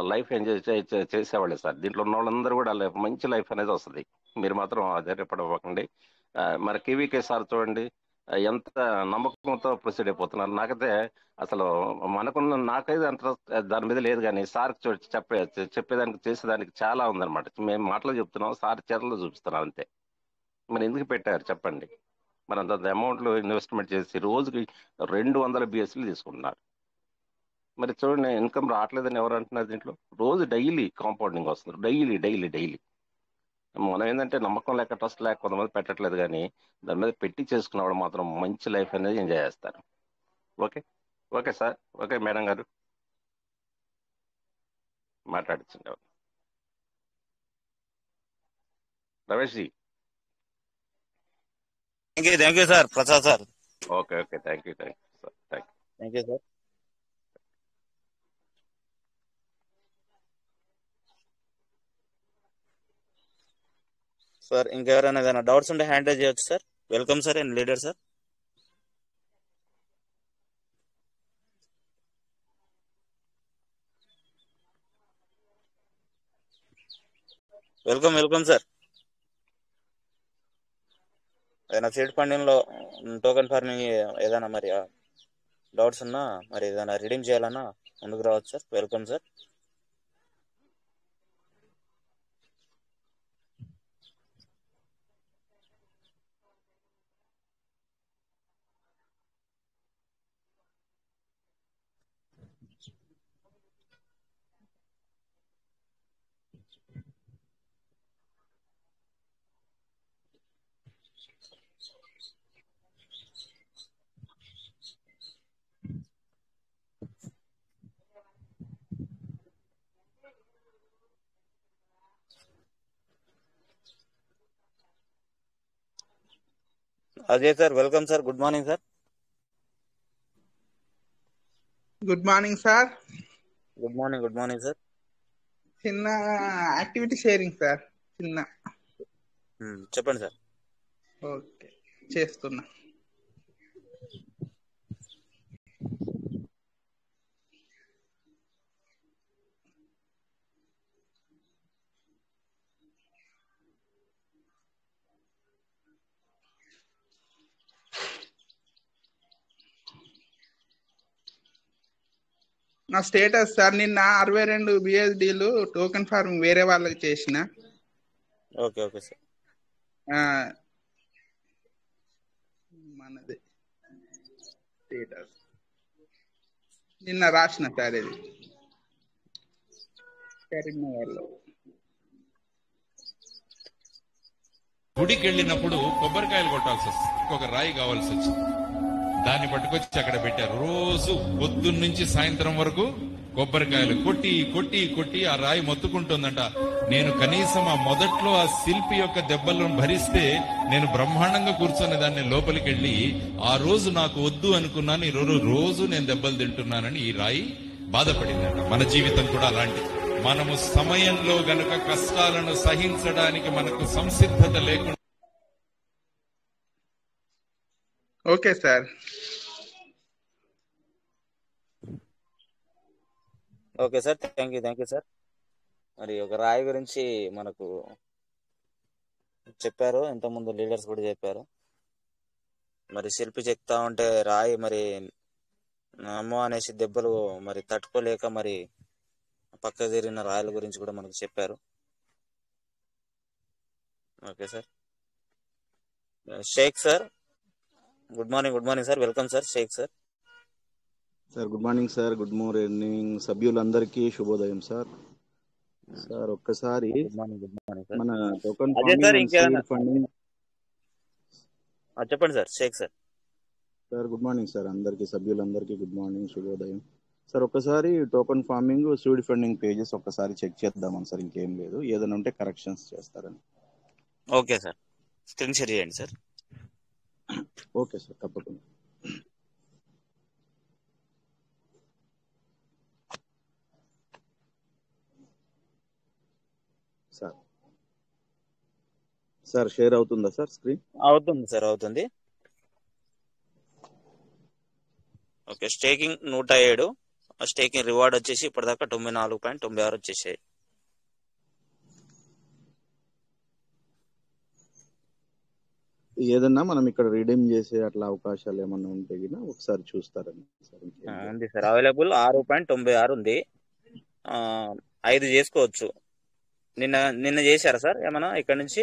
లైఫ్ ఎంజాయ్ చేసేవాళ్ళే సార్. దీంట్లో ఉన్న వాళ్ళందరూ కూడా లైఫ్- మంచి లైఫ్ అనేది వస్తుంది. మీరు మాత్రం ఆధారపడకండి ఆ, మరి కేవీకే సార్ చూడండి. ఎంత నమ్మకంతో ప్రొసీడ్ అయిపోతున్నారు. నాకైతే అసలు మనకున్న నాకైతే అంత దాని మీద లేదు కానీ సార్ చెప్పే చెప్పేదానికి చేసేదానికి చాలా ఉందన్నమాట. మేము మాటలు చెప్తున్నాం సార్ చర్యలు చూపిస్తున్నాం అంతే. మరి ఎందుకు పెట్టారు చెప్పండి. మరి అంత అమౌంట్లు ఇన్వెస్ట్మెంట్ చేసి రోజుకి రెండు వందల బిఎస్సీలు తీసుకుంటున్నారు. మరి చూడండి ఇన్కమ్ రావట్లేదని ఎవరు అంటున్నారు దీంట్లో? రోజు డైలీ కాంపౌండింగ్ వస్తుంది. Daily daily daily. మనం ఏంటంటే నమ్మకం లేక ట్రస్ట్ లేక కొంతమంది పెట్టట్లేదు కానీ దాని మీద పెట్టి చేసుకున్నవాడు మాత్రం మంచి లైఫ్ అనేది ఎంజాయ్ చేస్తారు. Okay? Okay sir. Okay madam గారు. మాట్లాడించండి Ramesh ji. Thank you thank you sir Prasad sir okay okay. Thank you thank you sir. Thank thank you sir sir ఇంకెవరైనా ఏదైనా డౌట్స్ ఉంటే హ్యాండిల్ చేయొచ్చు sir. Welcome sir and leader sir. Welcome welcome sir. ఏదైనా seed ఫండింగ్లో token farming ఏదైనా మరి doubts ఉన్నా మరి ఏదైనా రిడీమ్ చేయాలన్నా ముందుకు రావచ్చు sir. Welcome sir. Ajay sir welcome sir. Good morning sir. Good morning sir. Good morning good morning sir. చిన్న యాక్టివిటీ షేరింగ్ సార్ చిన్న. చెప్పండి సార్. ఓకే చేస్తున్నా. నా స్టేటస్ సార్ నిన్న అరవై రెండు బిఎస్డీలు టోకెన్ ఫార్మింగ్ వేరే వాళ్ళకి చేసిన. Okay okay sir. ఆ, మనది స్టేటస్. నిన్న రాసిన సార్ ఇది. కరీంనగర్లో గుడికి వెళ్ళినప్పుడు కొబ్బరికాయలు కొట్టాల్సి వస్తుంది. ఒక రాయి కావాల్సి వచ్చింది. దాన్ని పట్టుకొచ్చి అక్కడ పెట్టారు. రోజు పొద్దున్న నుంచి సాయంత్రం వరకు కొబ్బరికాయలు కొట్టి కొట్టి కొట్టి ఆ రాయి మొత్తుకుంటుందంట. నేను కనీసం ఆ మొదట్లో ఆ శిల్పి యొక్క దెబ్బలను భరిస్తే నేను బ్రహ్మాండంగా కూర్చొని దాన్ని లోపలికి వెళ్ళి ఆ రోజు నాకు వద్దు అనుకున్నాను ఈ రోజు రోజు నేను దెబ్బలు తింటున్నానని ఈ రాయి బాధపడిందంట. మన జీవితం కూడా అలాంటిది మనము సమయంలో గనుక కష్టాలను సహించడానికి మనకు సంసిద్ధత లేకుండా okay sir okay sir thank you thank you sir మరి ఒక రాయి గురించి మనకు చెప్పారు. ఇంతకుముందు లీడర్స్ కూడా చెప్పారు. మరి శిల్పి చెప్తా ఉంటే రాయి మరి అమ్మో అనేసి దెబ్బలు మరి తట్టుకోలేక మరి పక్క జరిగిన రాయల గురించి కూడా మనకు చెప్పారు. Okay sir Shaik sir good morning good morning sir welcome sir Shaik sir sir good morning sir good morning సభ్యులందరికీ శుభోదయం సార్ సార్ ఒక్కసారి మన టోకన్ ఫండింగ్ చెప్పండి sir Shaik sir sir good morning sir అందరికీ సభ్యులందరికీ గుడ్ మార్నింగ్ శుభోదయం. Sir ఒక్కసారి token farming seed funding pages ఒక్కసారి చెక్ చేద్దామని సార్ ఇంకేం లేదు. ఏదైనా ఉంటే కరెక్షన్స్ చేస్తారని. ఓకే సార్ స్క్రీన్ షేర్ చేయండి సార్ ఓకే సార్ తప్పకుండా. సార్. సార్ షేర్ అవుతుందా సార్ స్క్రీన్? అవుతుంది సార్ అవుతుంది. ఓకే స్టేకింగ్ నూట ఏడు. స్టేకింగ్ రివార్డ్ వచ్చేసి ఇప్పటిదాకా తొంభై నాలుగు పాయింట్ తొంభై ఆరు వచ్చేసాయి. ఏదన్నా మనం ఇక్కడ రీడీమ్ చేసే అట్లా అవకాశాలు ఏమన్నా ఉంటే గిన ఒకసారి చూస్తారని. ఉంది సార్. అవైలబుల్ ఆరు పాయింట్ తొంభై ఆరు ఉంది. ఐదు చేసుకోవచ్చు. నిన్న నిన్న చేశారా సార్ ఏమన్నా? ఇక్కడ నుంచి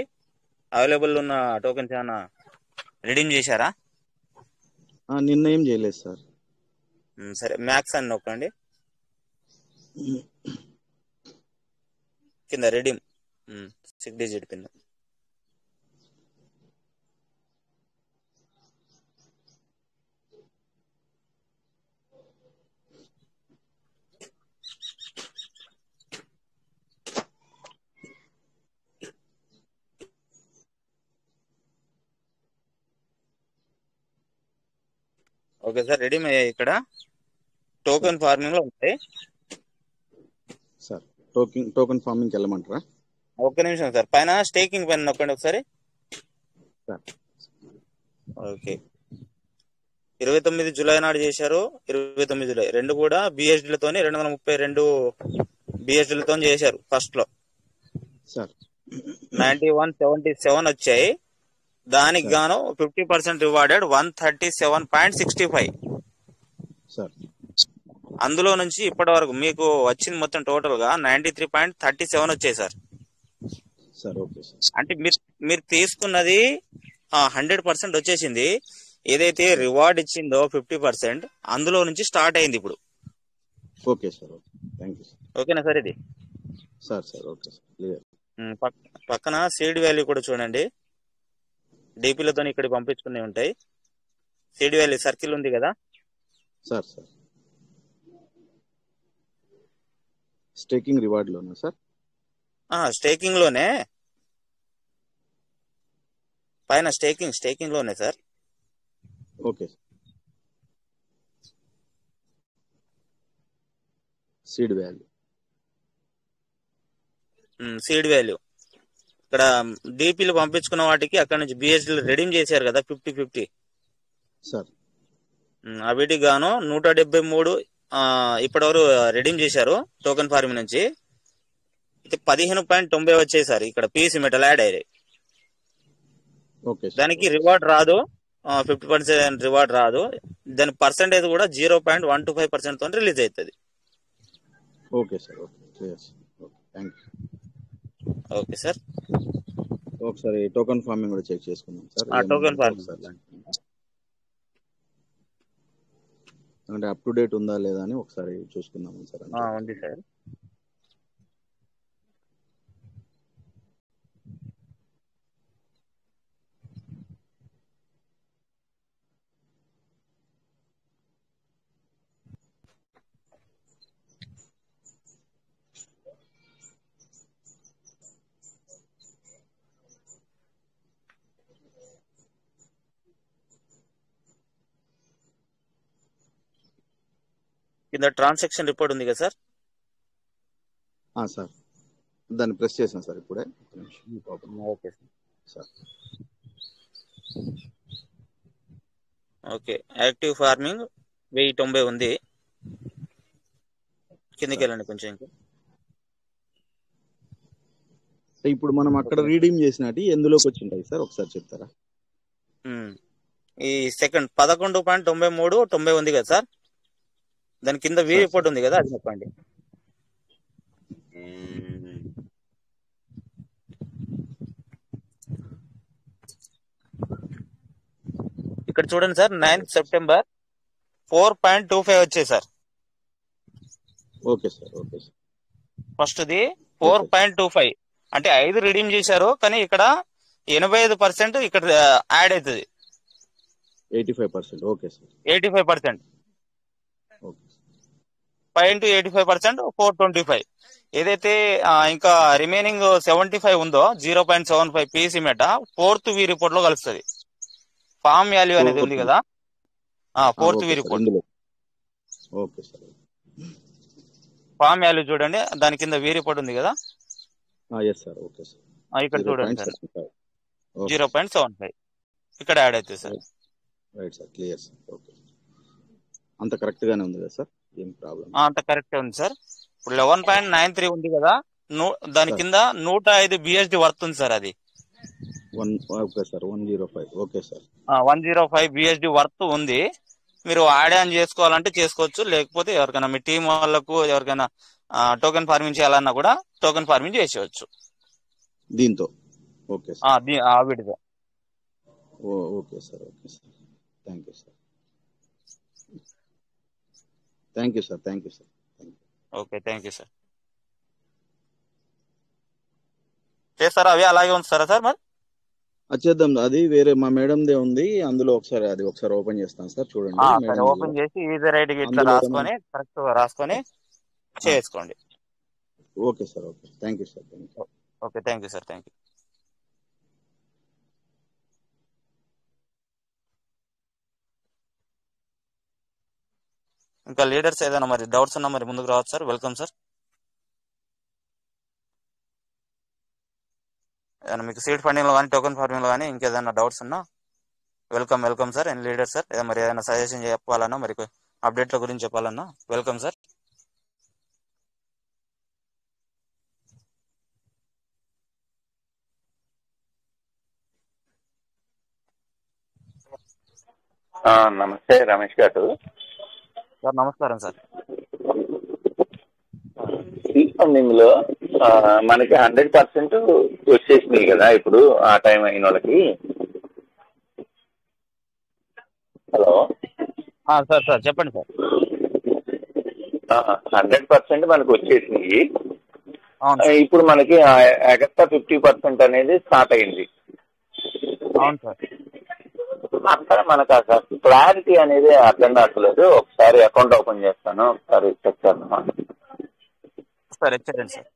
అవైలబుల్ ఉన్న టోకెన్స్ ఏమన్నా రిడీమ్ చేశారా? నిన్న ఏం చేయలేదు సార్. సరే. మ్యాక్స్ అని నొక్కండి. కింద redeem six digit pin okay sir redeem అయ్యాయి ఇక్కడ. టోకెన్ ఫార్మింగ్లో ఉంటాయి. సార్ టోకెన్ టోకెన్ ఫార్మింగ్కి వెళ్ళమంటారా? ఒక్క నిమిషం సార్ పైన స్టేకింగ్ పైన నొక్కండి ఒకసారి. సార్. ఓకే. ఇరవై తొమ్మిది జూలై నాడు చేశారు ఇరవై తొమ్మిది జూలై. రెండు కూడా లతోని రెండు వందల ముప్పై రెండు BSD లతో చేశారు ఫస్ట్లో. Sir. Ninety one seventy seven వచ్చాయి. దానికి గాను fifty percent rewarded one thirty seven point sixty five. Sir. అందులో నుంచి ఇప్పటి వరకు మీకు వచ్చింది మొత్తం టోటల్గా ninety three point thirty seven వచ్చాయి సార్. Sir okay sir. అంటే మీరు మీరు తీసుకున్నది హండ్రెడ్ పర్సెంట్ వచ్చేసింది. ఏదైతే రివార్డ్ ఇచ్చిందో ఫిఫ్టీ పర్సెంట్ అందులో నుంచి స్టార్ట్ అయింది ఇప్పుడు. Okay sir thank you sir. ఓకేనా సార్ ఇది? Sir sir okay sir. Clear పక్కన సీడ్ వాల్యూ కూడా చూడండి. డీపీలతో ఇక్కడ పంపించుకునే ఉంటాయి. సీడ్ వాల్యూ సర్కిల్ ఉంది కదా? Sir sir. స్టేకింగ్ రివార్డ్లోనా సార్. స్టేకింగ్లోనే పైన staking స్టేకింగ్లోనే sir. Okay seed value seed value ఇక్కడ డీపీలు పంపించుకున్న వాటికి అక్కడ నుంచి బిఎస్డీలు రెడీమ్ చేశారు కదా ఫిఫ్టీ ఫిఫ్టీ సార్. వీటికి గాను నూట డెబ్బై మూడు ఇప్పటివరకు రెడీమ్ చేశారు టోకెన్ ఫార్మింగ్ నుంచి. అయితే పదిహేను పాయింట్ తొంభై వచ్చాయి సార్ ఇక్కడ పీసీ మెటల్ యాడ్ అయ్యాయి. ఓకే దానికి రివార్డ్ రాదు ఫిఫ్టీ పర్సెంట్ రివార్డ్ రాదు. దాని పర్సెంటేజ్ కూడా zero point one two five పర్సెంట్తో release అవుతుంది. Okay sir okay. Thank you okay sir. ఒకసారి టోకన్ ఫార్మింగ్ కూడా చెక్ చేసుకుందాం సార్. ఆ, ఏమన్నా farming. ఒకసారి అంటే అప్ టు డేట్ ఉందా లేదా అని ఒకసారి చూసుకుందాం సార్. ఆ, ఉంది సార్. కింద ట్రాన్సాక్షన్ రిపోర్ట్ ఉంది కదా సార్? సార్. దాన్ని ప్రెస్ చేసాను సార్ ఇప్పుడే. Okay sir. Okay. Active farming వెయ్యి తొంభై ఉంది. కిందకి వెళ్ళండి కొంచెం ఇంకా. ఇప్పుడు మనం అక్కడ రీడీమ్ చేసినట్టు ఎందులోకి వచ్చి ఉంటాయి సార్? ఒకసారి చెప్తారా. ఈ సెకండ్ పదకొండు పాయింట్ తొంభై మూడు తొంభై ఉంది కదా సార్? దాని కింద వి రిపోర్ట్ ఉంది కదా అది చెప్పండి. ఇక్కడ చూడండి sir ninth September four point two five వచ్చాయి sir. Okay sir okay sir. ఫస్ట్ది ఫోర్ పాయింట్ టూ ఫైవ్. అంటే ఐదు రిడీమ్ చేశారు కానీ ఇక్కడ ఎనభై ఐదు పర్సెంట్ ఇక్కడ యాడ్ అవుతుంది. Eighty five percent okay sir. Eighty five percent. Five into eighty five percent four twenty five. ఏదైతే ఇంకా రిమైనింగ్ సెవెంటీ ఫైవ్ ఉందో zero point seven five PC మెట fourth V రిపోర్ట్లో కలుస్తుంది. ఫామ్ వాల్యూ అనేది ఉంది కదా? Fourth V report. ఇందులో. Okay sir. Form value చూడండి దాని కింద వి రిపోర్ట్ ఉంది కదా? ఇక్కడ చూడండి sir. Zero point seven five. ఇక్కడ యాడ్ అవుతుంది sir. Right sir. Clear sir. Okay. అంత కరెక్ట్ గానే ఉంది కదా సార్? అంత కరెక్ట్ ఉంది సార్. ఇప్పుడు లెవెన్ పాయింట్ నైన్ త్రీ ఉంది కదా దాని. కింద నూట ఐదు బిఎస్డి వర్త్ ఉంది సార్ అది. One okay sir one zero five okay sir. One zero five BSD worth ఉంది. మీరు యాడ్ ఆన్ చేసుకోవాలంటే చేసుకోవచ్చు లేకపోతే ఎవరికైనా మీ టీం వాళ్ళకు ఎవరికైనా టోకెన్ ఫార్మింగ్ చేయాలన్నా కూడా టోకెన్ ఫార్మింగ్ చేసేయచ్చు దీంతో ఓకే సార్. వీటితో okay sir okay sir. Thank you sir. Thank you sir thank you sir okay thank you sir చేస్తారా అవి అలాగే ఉంచుతారా సార్ మరి? వచ్చేద్దాం అది వేరే మా మేడందే ఉంది. అందులో ఒకసారి అది ఒకసారి ఓపెన్ చేస్తాను సార్ చూడండి. సరే మేడం ఓపెన్ చేసి ఈజీ రైట్ ఇట్లా రాసుకొని కరెక్ట్ రాసుకొని చేసుకోండి. Okay sir okay. Thank you sir okay thank you sir thank you ఇంకా లీడర్స్ ఏదైనా మరి డౌట్స్ ఉన్నా మరి ముందుకు రావచ్చు సార్? వెల్కమ్ సార్ ఏదైనా మీకు సీట్ ఫండింగ్లో కానీ టోకెన్ ఫార్మింగ్లో కానీ ఇంకేదైనా డౌట్స్ ఉన్నా welcome welcome sir and leader sir ఏదైనా మరి ఏదైనా సజెషన్ చెప్పాలన్నా మరి అప్డేట్ల గురించి చెప్పాలన్నా వెల్కమ్ సార్ నమస్తే రమేష్ గారు. సార్ నమస్కారం సార్. లో మనకి హండ్రెడ్ పర్సెంట్ వచ్చేసినాయి కదా ఇప్పుడు ఆ టైం అయిన వాళ్ళకి. హలో? సార్ సార్ చెప్పండి సార్. హండ్రెడ్ పర్సెంట్ మనకు వచ్చేసినాయి. ఆ, ఇప్పుడు మనకి ఎగస్ట్రా ఫిఫ్టీ పర్సెంట్ అనేది స్టార్ట్ అయింది. అవును సార్. అంతా మనకు అసలు క్లారిటీ అనేది అర్థం కావట్లేదు. ఒకసారి అకౌంట్ ఓపెన్ చేస్తాను. ఒకసారి చెక్ చేస్తాను సరే ha సార్.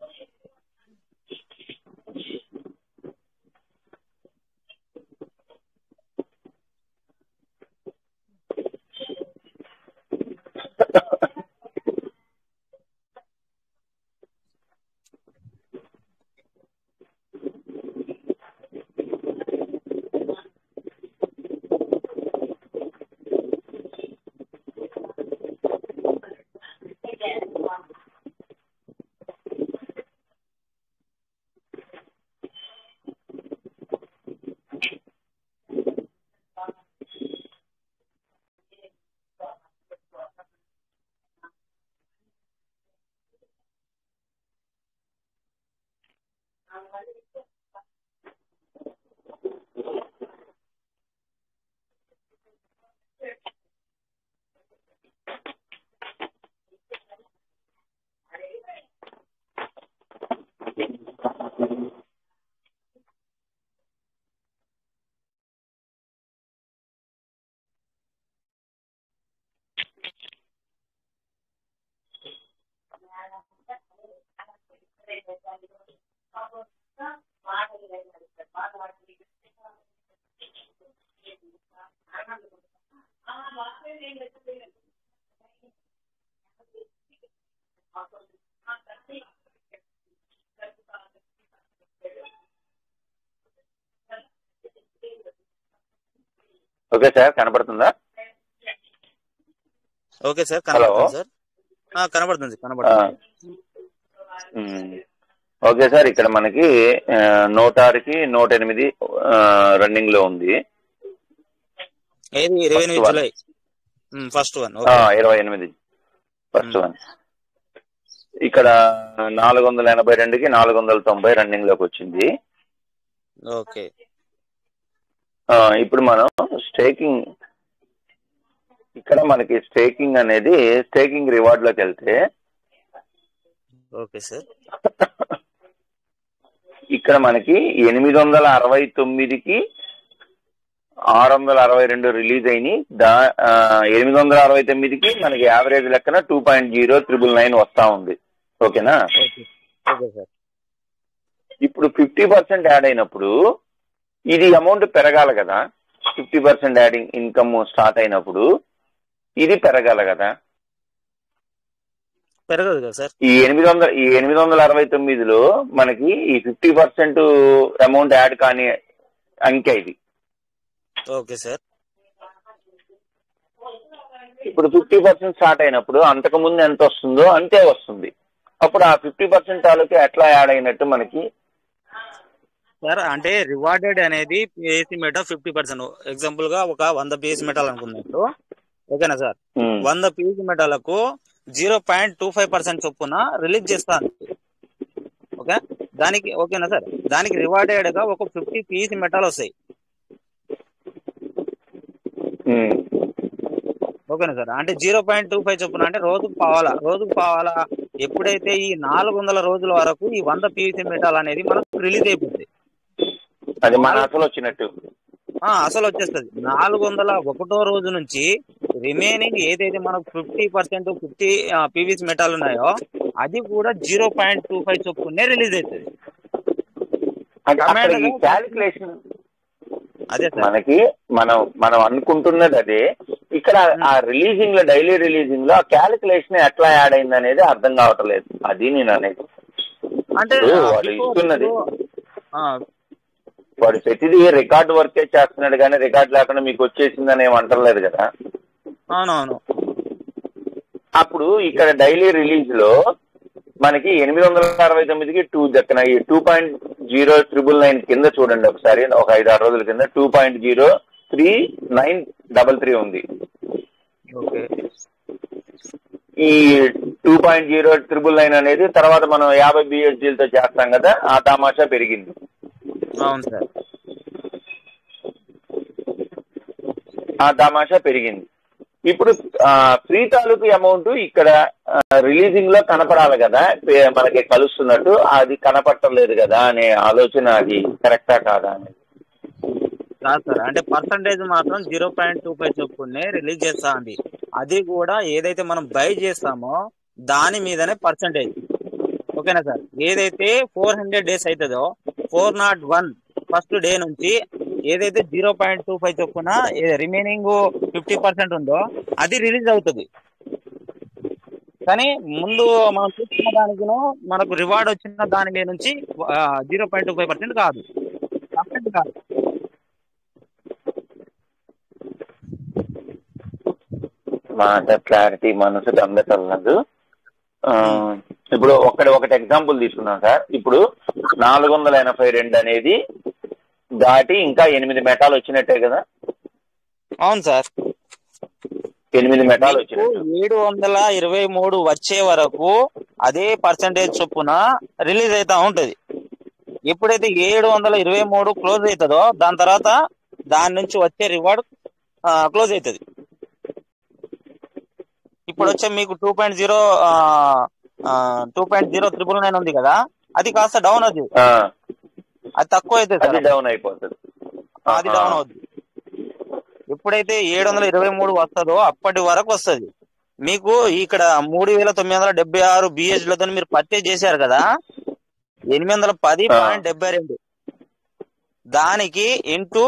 Okay sir? కనపడుతుందా ఓకే సార్ హలో. కనబడుతుంది సార్. కనబడుతుంది కనబడుతుంది. ఉమ్. ఓకే సార్ ఇక్కడ మనకి నూట ఆరుకి నూట ఎనిమిది రన్నింగ్లో ఉంది. ఏది? ఇరవై ఫస్ట్ ఎనిమిది జూలై. ఫస్ట్ వన్ ఇరవై ఎనిమిది. First one. ఇక్కడ నాలుగు వందల ఎనభై రెండుకి నాలుగు వందల తొంభై రన్నింగ్లోకి వచ్చింది. ఓకే. ఇప్పుడు మనం స్టేకింగ్ ఇక్కడ మనకి స్టేకింగ్ అనేది స్టేకింగ్ రివార్డ్లోకి వెళ్తే ఓకే సార్. ఇక్కడ మనకి ఎనిమిది వందల అరవై తొమ్మిదికి ఆరు వందల అరవై రెండు రిలీజ్ అయినాయి. దా ఎనిమిది వందల అరవై తొమ్మిదికి మనకి యావరేజ్ లెక్కన two point zero triple nine వస్తా ఉంది. ఓకేనా? Okay okay sir. ఇప్పుడు ఫిఫ్టీ పర్సెంట్ యాడ్ అయినప్పుడు ఇది అమౌంట్ పెరగాలి కదా. Fifty percent adding income start అయినప్పుడు ఇది పెరగాలి కదా. పెరగదు కదా సార్. ఈ ఎనిమిది వందల ఈ ఎనిమిది వందల అరవై తొమ్మిదిలో మనకి ఈ ఫిఫ్టీ పర్సెంట్ అమౌంట్ యాడ్ కాని అంకె ఇది. Okay sir. ఇప్పుడు ఫిఫ్టీ పర్సెంట్ స్టార్ట్ అయినప్పుడు అంతకు ముందు ఎంత వస్తుందో అంతే వస్తుంది. అప్పుడు ఆ ఫిఫ్టీ పర్సెంట్ తాలూకు ఎట్లా యాడ్ అయినట్టు మనకి సార్ అంటే రివార్డెడ్ అనేది పిఎస్సి మెటల్ ఫిఫ్టీ పర్సెంట్ ఎగ్జాంపుల్గా ఒక వంద పిఎస్సి మెటల్ అనుకున్నట్టు ఓకేనా సార్? వంద PSC మెటలకు zero point two five percent చొప్పున రిలీజ్ చేస్తాను. ఓకే? దానికి ఓకేనా సార్? దానికి రివార్డెడ్గా ఒక ఫిఫ్టీ పిఎస్సి మెటల్ వస్తాయి. ఓకేనా సార్? అంటే జీరో పాయింట్ టూ ఫైవ్ చొప్పున అంటే రోజుకు పావాలా. రోజుకు పావాలా. ఎప్పుడైతే ఈ నాలుగు వందల రోజుల వరకు ఈ వంద పివిసి మెటాల్ అనేది మనకు రిలీజ్ అయిపోతుంది అది మన అసలు వచ్చినట్టు. అసలు వచ్చేస్తుంది. నాలుగు వందల ఒకటో రోజు నుంచి రిమైనింగ్ ఏదైతే మనకు fifty percent fifty PVC metal ఉన్నాయో అది కూడా జీరో పాయింట్ టూ ఫైవ్ చొప్పునే రిలీజ్ అవుతుంది క్యాలిక్యులేషన్ అదే మనకి మనం మనం అనుకుంటున్నది అదే. ఇక్కడ ఆ రిలీజింగ్లో డైలీ రిలీజింగ్లో ఆ క్యాలిక్యులేషన్ ఎట్లా యాడ్ అయింది అనేది అర్థం కావట్లేదు. అది నేను అనేది. అంటే వాడు ప్రతిదీ రికార్డ్ వర్కే చేస్తున్నాడు కానీ రికార్డ్ లేకుండా మీకు వచ్చేసిందని ఏం అంటలేదు కదా. అవునవును. అప్పుడు ఇక్కడ డైలీ రిలీజ్లో మనకి ఎనిమిది వందల అరవై తొమ్మిదికి టూ దక్కన ఈ two point zero triple nine కింద చూడండి ఒకసారి ఒక ఐదు ఆరు రోజుల కింద two point zero three nine double three ఉంది. ఈ two point zero triple nine అనేది తర్వాత మనం యాభై బిహెచ్డీలతో చేస్తాం కదా ఆ తమాషా పెరిగింది. అవును సార్. ఆ తమాషా పెరిగింది. ఇప్పుడు ఫ్రీ తాలూకు అమౌంట్ ఇక్కడ రిలీజింగ్లో కనపడాలి కదా. మనకి కలుస్తున్నట్టు అది కనపడలేదు కదా అనే ఆలోచన అది కరెక్టా కాదా అనేది. కాదు సార్. అంటే పర్సంటేజ్ మాత్రం జీరో పాయింట్ టూ ఫైవ్ చొప్పునే రిలీజ్ చేస్తా ఉంది అది కూడా ఏదైతే మనం బై చేస్తామో దాని మీదనే పర్సంటేజ్. ఓకేనా సార్? ఏదైతే ఫోర్ హండ్రెడ్ డేస్ అవుతుందో four not one first day నుంచి ఏదైతే జీరో పాయింట్ టూ ఫైవ్ చొప్పున రిమైనింగ్ ఫిఫ్టీ పర్సెంట్ ఉందో అది రిలీజ్ అవుతుంది. కానీ ముందు మనం చూసుకున్న దానికిను మనకు రివార్డ్ వచ్చిన దాని మీద నుంచి zero point two five percent కాదు. పర్సెంట్ కాదు. మాట క్లారిటీ మనసు అందటలేదు ఇప్పుడు ఒకటి ఒకటి ఎగ్జాంపుల్ తీసుకున్నాం సార్. ఇప్పుడు నాలుగు వందల ఎనభై రెండు అనేది దాటి ఇంకా ఎనిమిది మెటాలు వచ్చినట్టే కదా? అవును సార్. ఎనిమిది మెటాలు వచ్చినట్టు ఏడు వందల ఇరవై మూడు వచ్చే వరకు అదే పర్సంటేజ్ చొప్పున రిలీజ్ అవుతా ఉంటది. ఎప్పుడైతే ఏడు వందల ఇరవై మూడు క్లోజ్ అవుతుందో దాని తర్వాత దాని నుంచి వచ్చే రివార్డ్ క్లోజ్ అవుతుంది ఇప్పుడు వచ్చే మీకు two point zero two point zero triple nine ఉంది కదా? అది కాస్త డౌన్ అవుతుంది ఆ, అది తక్కువ అవుతుంది అది డౌన్ అయిపోతుంది. అది డౌన్ అవుతుంది. ఎప్పుడైతే ఏడు వందల ఇరవై మూడు వస్తుందో అప్పటి వరకు వస్తుంది. మీకు ఇక్కడ మూడు వేల తొమ్మిది వందల డెబ్బై ఆరు బిహెచ్లతో మీరు పర్చేజ్ చేశారు కదా? ఎనిమిది వందల పది పాయింట్ డెబ్బై రెండు. దానికి into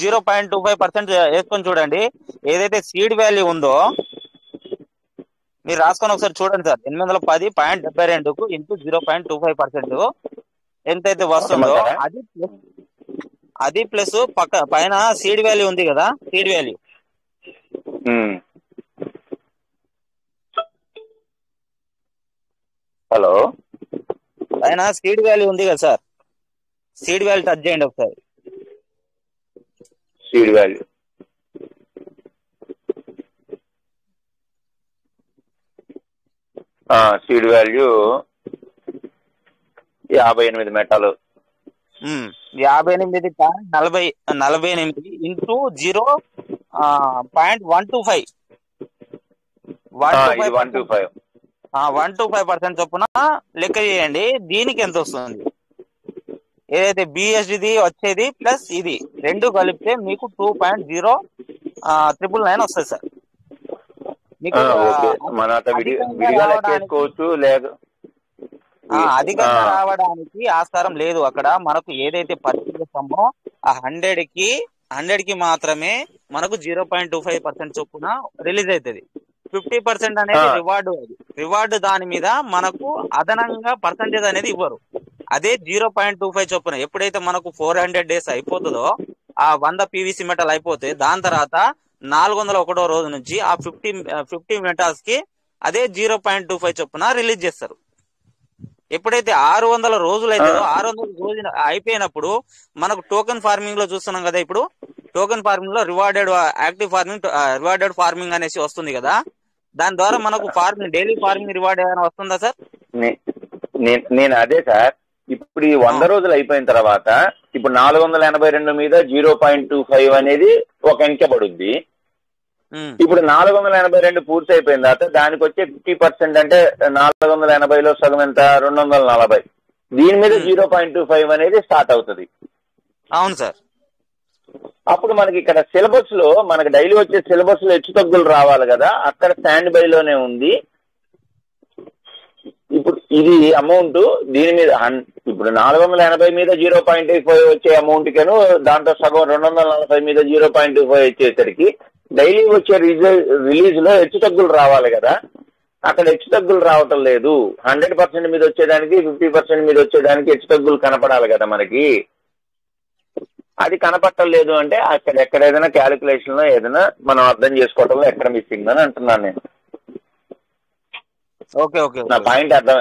zero point two five percent వేసుకొని చూడండి. ఏదైతే సీడ్ వాల్యూ ఉందో మీరు రాసుకొని ఒకసారి చూడండి సార్. ఎనిమిది వందల పది పాయింట్ డెబ్బై రెండుకు into zero point two five percent ఎంతైతే వస్తుందో చెప్పమంటారా అది plus అది ప్లస్ పక్క పైన సీడ్ వాల్యూ ఉంది కదా సీడ్ వాల్యూ. హలో? పైన సీడ్ వాల్యూ ఉంది కదా సార్. సీడ్ వాల్యూ టచ్ చేయండి ఒకసారి. Seed value. సీడ్ వాల్యూ యాభై ఎనిమిది మెటాలు. యాభై ఎనిమిది పాయింట్ నలభై నలభై ఎనిమిది into zero point one two five. One ఆ, టూ ఇది five one two five one two five percent చొప్పున లెక్క చేయండి దీనికి ఎంత వస్తుంది? ఏదైతే బిఎస్డిది వచ్చేది ప్లస్ ఇది రెండు కలిపితే మీకు two point zero triple nine వస్తుంది సార్ మీకు ఓకే ఆ, మన అట్లా విడి అధికంగా విడిగా లెక్కేసుకోవచ్చు లేక అధికంగా రావడానికి ఆస్కారం లేదు అక్కడ. మనకు ఏదైతే పర్చేజ్ చేస్తామో ఆ హండ్రెడ్కి హండ్రెడ్కి మాత్రమే మనకు zero point two five percent చొప్పున రిలీజ్ అవుతుంది. ఫిఫ్టీ పర్సెంట్ అనేది. రివార్డు అది. రివార్డు దాని మీద మనకు అదనంగా పర్సంటేజ్ అనేది ఇవ్వరు. అదే జీరో పాయింట్ టూ ఫైవ్ చొప్పున ఎప్పుడైతే మనకు ఫోర్ హండ్రెడ్ డేస్ అయిపోతుందో ఆ వంద పీవీసీ మెటల్ అయిపోతే దాని తర్వాత నాలుగు వందల ఒకటో రోజు నుంచి ఆ ఫిఫ్టీ ఫిఫ్టీ మెటాల్స్కి అదే జీరో పాయింట్ టూ ఫైవ్ చొప్పున రిలీజ్ చేస్తారు. ఎప్పుడైతే ఆరు వందల రోజులు అవుతుందో ఆరు వందల రోజులు అయిపోయినప్పుడు మనకు టోకెన్ ఫార్మింగ్లో చూస్తున్నాం కదా ఇప్పుడు token ఫార్మింగ్లో rewarded active farming rewarded farming అనేసి వస్తుంది కదా. దాని ద్వారా మనకు ఫార్మింగ్ డైలీ ఫార్మింగ్ రివార్డ్ ఏమైనా వస్తుందా సార్? నేను అదే సార్ ఇప్పుడు ఈ వంద రోజులు అయిపోయిన తర్వాత ఇప్పుడు నాలుగు వందల ఎనభై రెండు మీద జీరో పాయింట్ టూ ఫైవ్ అనేది ఒక అంకె పడుద్ది. ఇప్పుడు నాలుగు వందల ఎనభై రెండు పూర్తి అయిపోయిన తర్వాత దానికి వచ్చే ఫిఫ్టీ పర్సెంట్ అంటే నాలుగు వందల ఎనభైలో సగం ఎంత? రెండు వందల నలభై. దీని మీద జీరో పాయింట్ టూ ఫైవ్ అనేది స్టార్ట్ అవుతుంది. అవును సార్. అప్పుడు మనకి ఇక్కడ సిలబస్లో మనకి డైలీ వచ్చే సిలబస్లో హెచ్చు తగ్గులు రావాలి కదా. అక్కడ స్టాండ్ బై లోనే ఉంది. ఇప్పుడు ఇది అమౌంట్ దీని మీద ఇప్పుడు నాలుగు వందల ఎనభై మీద జీరో పాయింట్ ఫైవ్ వచ్చే అమౌంట్ కేను దాంట్లో సగం రెండు వందల నలభై మీద జీరో పాయింట్ ఫైవ్ వచ్చేసరికి డైలీ వచ్చే రిలీజ్లో హెచ్చు తగ్గులు రావాలి కదా. అక్కడ హెచ్చు తగ్గులు రావటం లేదు. హండ్రెడ్ పర్సెంట్ మీద వచ్చేదానికి ఫిఫ్టీ పర్సెంట్ మీద వచ్చేదానికి హెచ్చు తగ్గులు కనపడాలి కదా మనకి. అది కనపట్టలేదు అంటే అక్కడ ఎక్కడ ఏదైనా క్యాలిక్యులేషన్లో ఏదైనా మనం అర్థం చేసుకోవటంలో ఎక్కడ మిస్సింగ్ అని అంటున్నాను నేను. ఓకే ఓకే నా పాయింట్ అర్థం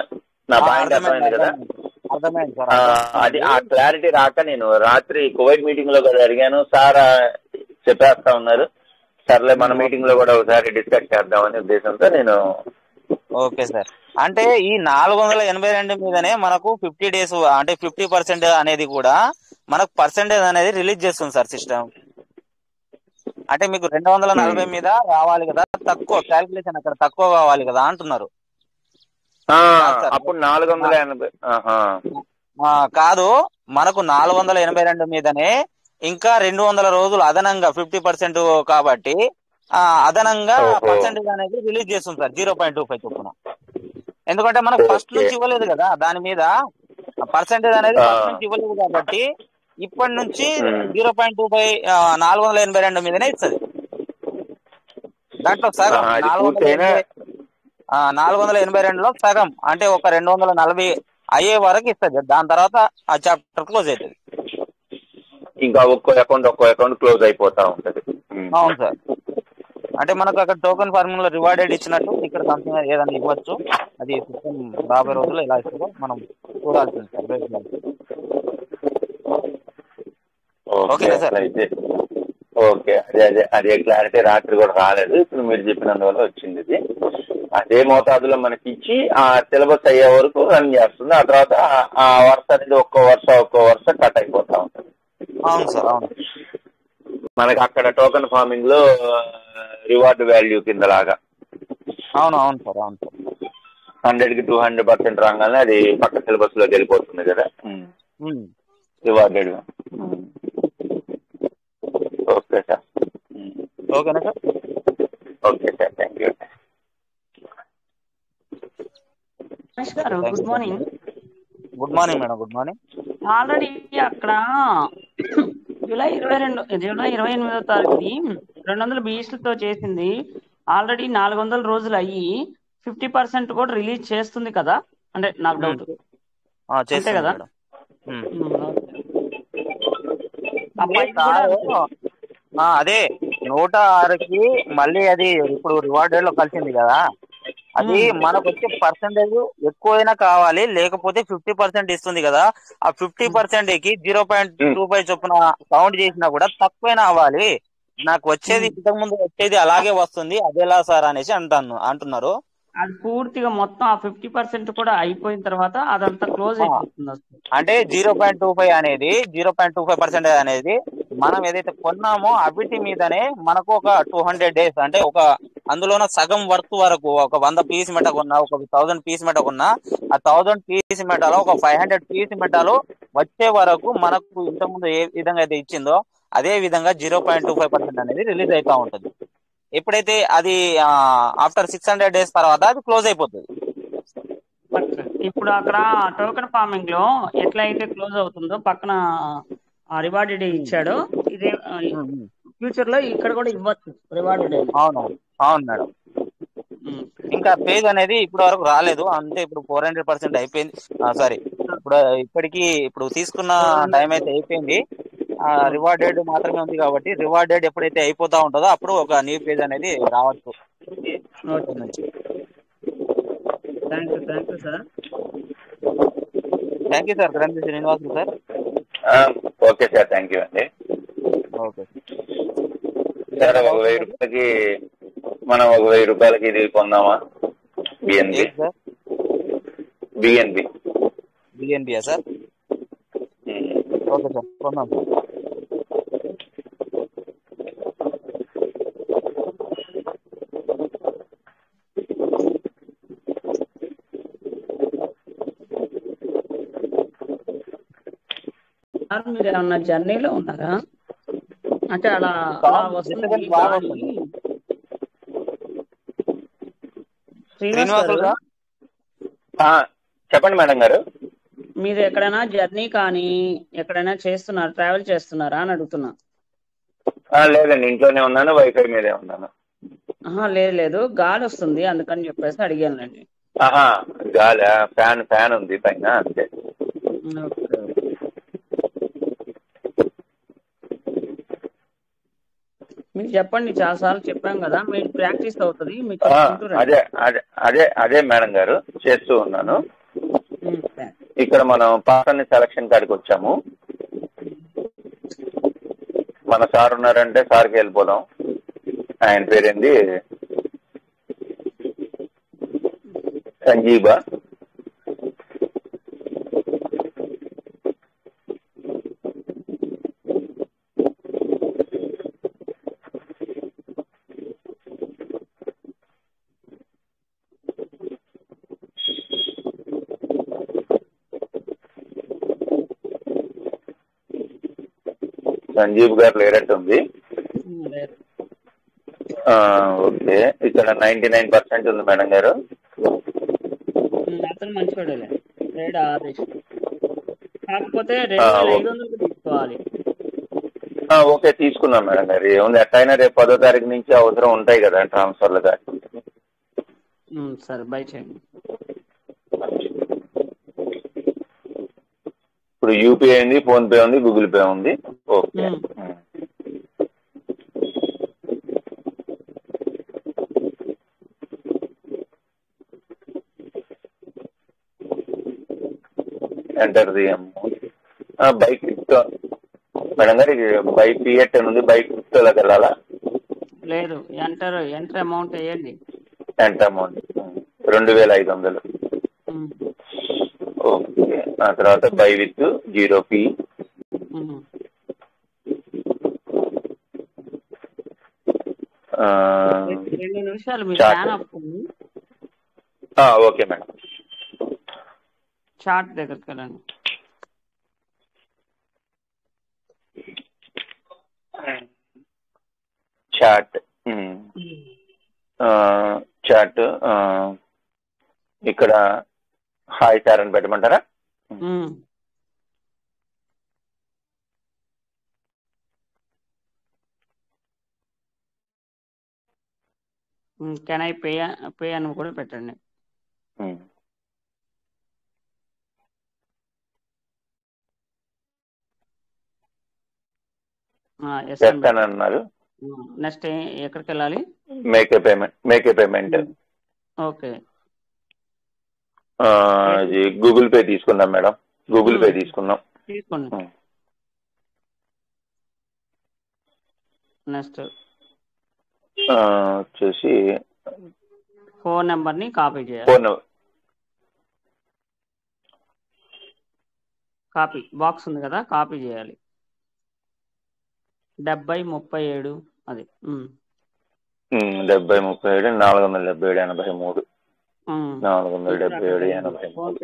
నా పాయింట్ అర్థమైంది కదా. అది ఆ క్లారిటీ రాక నేను రాత్రి కువైట్ మీటింగ్లో కూడా అడిగాను. సార్ చెప్పేస్తా ఉన్నారు. సర్లే మన మీటింగ్లో కూడా ఒకసారి డిస్కస్ చేద్దామనే ఉద్దేశంతో నేను ఓకే సార్. అంటే ఈ నాలుగు వందల ఎనభై రెండు మీదనే మనకు ఫిఫ్టీ డేస్ అంటే ఫిఫ్టీ పర్సెంట్ అనేది కూడా మనకు పర్సెంటేజ్ అనేది రిలీజ్ చేస్తుంది సార్ సిస్టమ్. అంటే మీకు రెండు వందల నలభై మీద రావాలి కదా తక్కువ క్యాలిక్యులేషన్ అక్కడ తక్కువ కావాలి కదా అంటున్నారు. అప్పుడు నాలుగు వందల ఎనభై కాదు మనకు నాలుగు వందల ఎనభై రెండు మీదనే ఇంకా రెండు వందల రోజులు అదనంగా ఫిఫ్టీ పర్సెంట్ కాబట్టి అదనంగా. పర్సెంటేజ్ అనేది రిలీజ్ చేస్తుంది sir zero point two five చొప్పున ఎందుకంటే మనకు ఫస్ట్. నుంచి ఇవ్వలేదు కదా దాని మీద పర్సెంటేజ్ అనేది. ఫస్ట్ నుంచి ఇవ్వలేదు కాబట్టి ఇప్పటి నుంచి. జీరో పాయింట్ టూ ఫైవ్ నాలుగు వందల ఎనభై రెండు మీదనే ఇస్తుంది దాంట్లో అది నాలుగు వందల నాలుగు వందల ఎనభై రెండులో సగం అంటే ఒక రెండు వందల నలభై అయ్యే వరకు ఇస్తుంది దాని తర్వాత ఆ చాప్టర్ క్లోజ్ అవుతుంది ఇంకా ఒక్కో అకౌంట్ ఒక్కో అకౌంట్ క్లోజ్ అయిపోతా ఉంటది. అవును సార్ అంటే మనకు అక్కడ టోకెన్ ఫార్మింగ్లో రివార్డెడ్ ఇచ్చినట్టు ఇక్కడ సంథింగ్ ఏదైనా ఇవ్వచ్చు అది సిస్టమ్ రాబోయే రోజుల్లో ఎలా ఇస్తుందో మనం చూడాల్సింది సార్. Okay sir? అయితే ఓకే. అదే అదే అదే క్లారిటీ రాత్రి కూడా రాలేదు. ఇప్పుడు మీరు చెప్పినందువల్ల వచ్చింది ఇది. అదే మోతాదులో మనకి ఇచ్చి ఆ సిలబస్ అయ్యే వరకు రన్ చేస్తుంది. ఆ తర్వాత ఆ- వరుస అనేది ఒక్కో వరుస ఒక్కో వరుస కట్ అయిపోతా ఉంటుంది. అవును సార్ అవును. మనకి అక్కడ టోకెన్ ఫార్మింగ్లో రివార్డ్ వాల్యూ కింద లాగా. అవును అవును సార్ అవును సార్. హండ్రెడ్కి టూ హండ్రెడ్ పర్సెంట్ రాగానే అది పక్క సిలబస్లోకి వెళ్ళిపోతుంది కదా. రివార్డెడ్ ఓకే సార్ ఓకేనా sir. Okay sir thank you. Ramesh గారు good morning. Good morning madam good morning. Already అక్కడ జూలై ఇరవై రెండు జూలై ఇరవై ఎనిమిదో తారీఖుది రెండు వందల బీఎస్లతో చేసింది. ఆల్రెడీ నాలుగు వందల రోజులు అయ్యి ఫిఫ్టీ పర్సెంట్ కూడా రిలీజ్ చేస్తుంది కదా? అంటే నాకు డౌట్. అంతే చేస్తుంది కదా? అదే నూట ఆరుకి మళ్ళీ అది ఇప్పుడు రివార్డెడ్లో కలిసింది కదా. అది మనకు వచ్చే పర్సంటేజ్ ఎక్కువైనా కావాలి లేకపోతే ఫిఫ్టీ పర్సెంట్ ఇస్తుంది కదా. ఆ ఫిఫ్టీ పర్సెంట్కి జీరో పాయింట్ టూ ఫైవ్ చొప్పున కౌంట్ చేసినా కూడా తక్కువైనా అవ్వాలి. నాకు వచ్చేది. ఇంతకు ముందు వచ్చేది అలాగే వస్తుంది అదేలా సార్ అనేసి అంటాను అంటున్నారు. అది పూర్తిగా మొత్తం ఆ ఫిఫ్టీ పర్సెంట్ కూడా అయిపోయిన తర్వాత అదంతా క్లోజ్ అయిపోతుంది అంటే జీరో పాయింట్ టూ ఫైవ్ అనేది zero point two five percent అనేది మనం ఏదైతే కొన్నామో అవిటి మీదనే మనకు ఒక టూ హండ్రెడ్ డేస్ అంటే ఒక అందులోన సగం వర్త్ వరకు ఒక వంద పీస్ మెట కొన్నా ఒక థౌసండ్ పీస్ మెట కొన్నా ఆ థౌసండ్ పీస్ మెటలో ఒక ఫైవ్ హండ్రెడ్ పీస్ మెటలు వచ్చే వరకు మనకు ఇంతకుముందు ఏ విధంగా అయితే ఇచ్చిందో అదే విధంగా zero point two five percent అనేది రిలీజ్ అవుతా ఉంటుంది. ఎప్పుడైతే అది ఆఫ్టర్ సిక్స్ హండ్రెడ్ డేస్ తర్వాత అది క్లోజ్ అయిపోతుంది. ఇప్పుడు అక్కడ టోకెన్ ఫార్మింగ్లో ఎట్లా అయితే క్లోజ్ అవుతుందో పక్కన రివార్డెడ్ ఇచ్చాడో ఇదే ఫ్యూచర్లో ఇక్కడ కూడా ఇవ్వచ్చు రివార్డెడ్ అవును అవును. మేడం. ఇంకా పేజ్ అనేది ఇప్పటి వరకు రాలేదు. అంటే ఇప్పుడు ఫోర్ హండ్రెడ్ పర్సెంట్ అయిపోయింది. సారీ ఇప్పుడు ఇప్పటికి ఇప్పుడు తీసుకున్న టైం అయితే అయిపోయింది. రివార్డెడ్ మాత్రమే ఉంది కాబట్టి రివార్డెడ్ ఎప్పుడైతే అయిపోతా ఉంటుందో అప్పుడు ఒక న్యూ పేజ్ అనేది రావచ్చు. Thank you thank you sir. Thank you sir Granthi Srinivasulu sir. Okay sir thank you అండి. ఓకే. సార్ ఒక వెయ్యి రూపాయలకి మనం ఒక వెయ్యి రూపాయలకి ఇది పొందామా బిఎన్బి సార్? బిఎన్బి బిఎన్బియా సార్? ఓకే సార్ కొన్నాం సార్. సార్ మీరు ఏమన్నా జర్నీలో ఉన్నారా? అంటే అలా వస్తుంది చెప్పండి మేడం గారు. మీరు ఎక్కడైనా జర్నీ కానీ ఎక్కడైనా చేస్తున్నారా ట్రావెల్ చేస్తున్నారా అని అడుగుతున్నా. లేదండి ఇంట్లోనే ఉన్నాను వైఫై మీదే ఉన్నాను. లేదు లేదు గాలి వస్తుంది అందుకని చెప్పేసి అడిగానులేండి. గాలి? ఫ్యాన్ ఫ్యాన్ ఉంది పైన అంతే ఓకే ఓకే. మీకు చెప్పండి చాలా సార్లు చెప్పాం కదా మీరు ప్రాక్టీస్ అవుతుంది రండి అదే అదే అదే అదే మేడం గారు చేస్తూ ఉన్నాను. ఇక్కడ మనం పాటని సెలక్షన్ కాడికి వచ్చాము. మన సార్ ఉన్నారంటే సార్కి వెళ్ళిపోదాం. ఆయన పేరేంది? సంజీబా. సంజీవ్ గారు. ఆ, ఓకే. ఇక్కడ నైన్టీ నైన్ పర్సెంట్ ఉంది మేడం గారు. ఉమ్, అతను మంచివాడేలే. రేట్ ఆదేశ్ కాకపోతే రెండు వందలకు తీసుకోవాలి. ఓకే తీసుకున్నాం మేడం గారు. ఏముంది ఎట్టయినా రేపు పదో తారీఖు నుంచి అవసరం ఉంటాయి కదా ట్రాన్స్ఫర్లు సరే బై చేయండి. ఇప్పుడు యూపీఐ ఉంది ఫోన్ పే ఉంది గూగుల్ పే ఉంది. Okay. Enter the buy crypto madam గారు బై పిఎట్ అని ఉంది బైక్ క్రిప్టోలోకి వెళ్ళాలా? లేదు ఎంటర్ ఎంటర్ అమౌంట్ వేయండి. ఎంటర్ అమౌంట్ రెండు వేల ఐదు వందలు. ఓకే. ఆ తర్వాత buy with zero fee um. రెండు నిమిషాలు మీ చాట్. ఫ్యాన్ ఆపుకోండి ఓకే మేడం. చార్ట్ దగ్గరికి వెళ్ళండి. చాట్ చాట్ ఇక్కడ హాయ్ సార్ అని పెట్టమంటారా? కెన్ ఐ పే పే అని కూడా పెట్టండి. అన్నారు నెక్స్ట్ ఎక్కడికి వెళ్ళాలి? Make payment make payment okay ఇది గూగుల్ పే తీసుకుందాం మేడం. గూగుల్ పే తీసుకుందాం. తీసుకోండి. నెక్స్ట్ ఆ, వచ్చేసి ఫోన్ నెంబర్ని కాపీ చేయాలి. ఫోన్ కాపీ బాక్స్ ఉంది కదా కాపీ చేయాలి. డెబ్బై ముప్పై ఏడు అది డెబ్బై ముప్పై ఏడు నాలుగు వందల డెబ్బై ఏడు ఎనభై మూడు. నాలుగు వందల డెబ్బై ఏడు ఎనభై మూడు.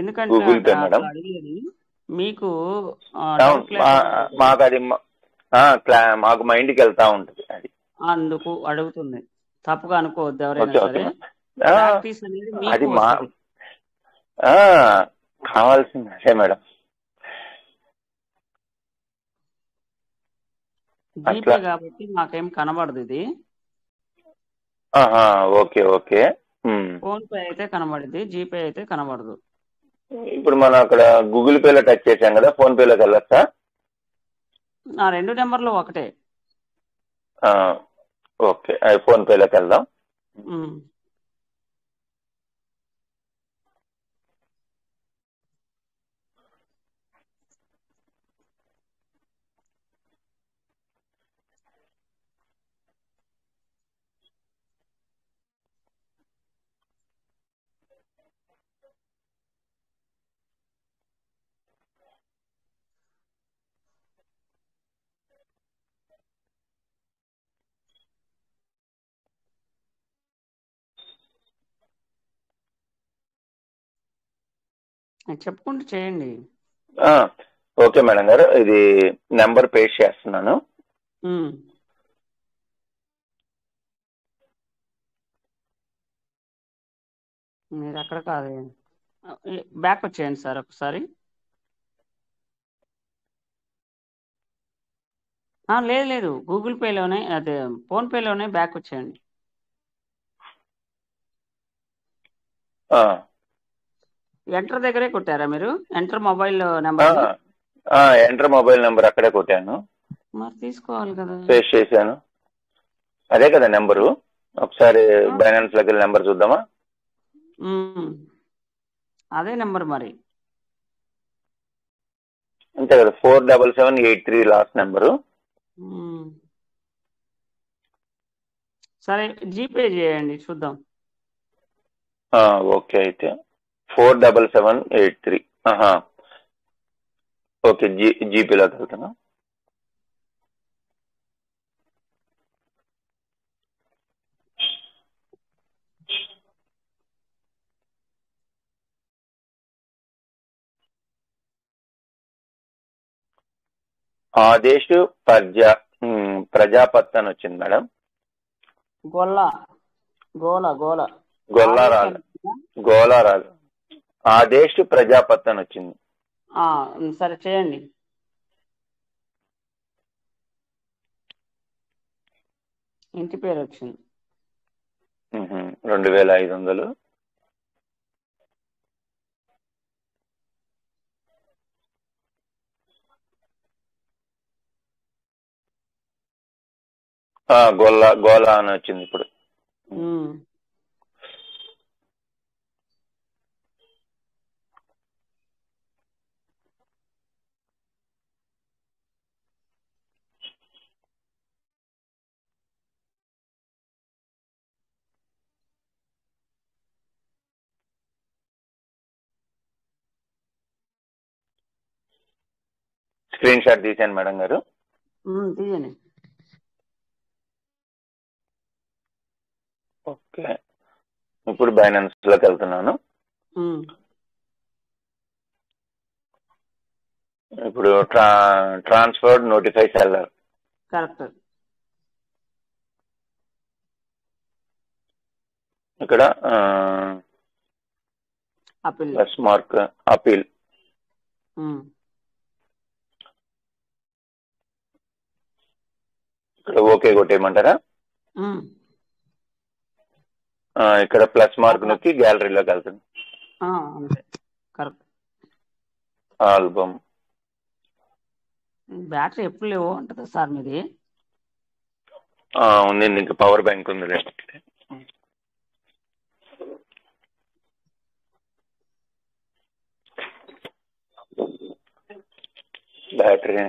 ఎందుకంటే మీకు మాకు అది మాకు మైండ్కి వెళ్తా ఉంటుంది అది. అందుకు అడుగుతుంది. తప్పుగా అనుకోవద్దు ఎవరైనా సరే. ప్రాక్టీస్ అనేది అది మా కావాల్సింది అదే మేడం. జీపే కాబట్టి మాకేం కనబడదు ఇది. Okay okay. ఫోన్ పే అయితే కనబడుద్ది జీపే అయితే కనబడదు. ఇప్పుడు మనం అక్కడ గూగుల్ పేలో టచ్ చేసాం కదా ఫోన్ పేలోకి వెళ్ళొచ్చా? ఆ రెండు నెంబర్లు ఒకటే. ఓకే. ఫోన్ పేలోకి వెళ్దాం. చెప్పుకుంటూ చేయండి. ఓకే మేడం గారు ఇది నెంబర్ పేస్ట్ చేస్తున్నాను. మీరు అక్కడ కాదు. బ్యాక్ వచ్చేయండి సార్ ఒకసారి. లేదు లేదు. గూగుల్ పేలోనే అదే ఫోన్ పేలోనే బ్యాక్ వచ్చేయండి. ఎంటర్ దగ్గరే కొట్టారా మీరు? Enter mobile number enter mobile number అక్కడే కొట్టాను. మరి తీసుకోవాలి కదా. పేస్ట్ చేశాను. అదే కదా నెంబరు. ఒకసారి బైనాన్స్ దగ్గర నెంబర్ చూద్దామా. అదే నెంబర్ మరి. అంతే కదా four double seven eight three last number. సరే జీపే చేయండి చూద్దాం. ఓకే అయితే. Four double seven eight three. ఆహా. ఓకే జీ జీపీలోకి వెళ్తాను ఆదేశ్ ప్రజా ప్రజాపత్ అని వచ్చింది మేడం. గొల్ల గోల గోల. గొల్లా రాదు గోలా రాదు ఆదేశ్ ప్రజాపత్ అని వచ్చింది. సరే చేయండి. ఇంటి పేరు వచ్చింది. రెండు వేల ఐదు వందలు. ఆ, గొల్ల గోలా అని వచ్చింది ఇప్పుడు. స్క్రీన్ షాట్ తీసాను మేడం గారు. ఓకే. ఇప్పుడు బైనాన్స్లోకి వెళ్తున్నాను. ఇప్పుడు ట్రా నోటిఫై సెల్లర్. కరెక్ట్. ఇక్కడ ప్లస్ మార్క్ అపీల్. ఓకే కొట్టేయమంటారా? ఇక్కడ ప్లస్ మార్క్ నొక్కి గ్యాలరీలోకి వెళ్తుంది ఆల్బమ్. బ్యాటరీ ఎప్పుడు లేవు అంటది సార్ మీది? ఉంది ఇంకా పవర్ బ్యాంక్ ఉంది బ్యాటరీ.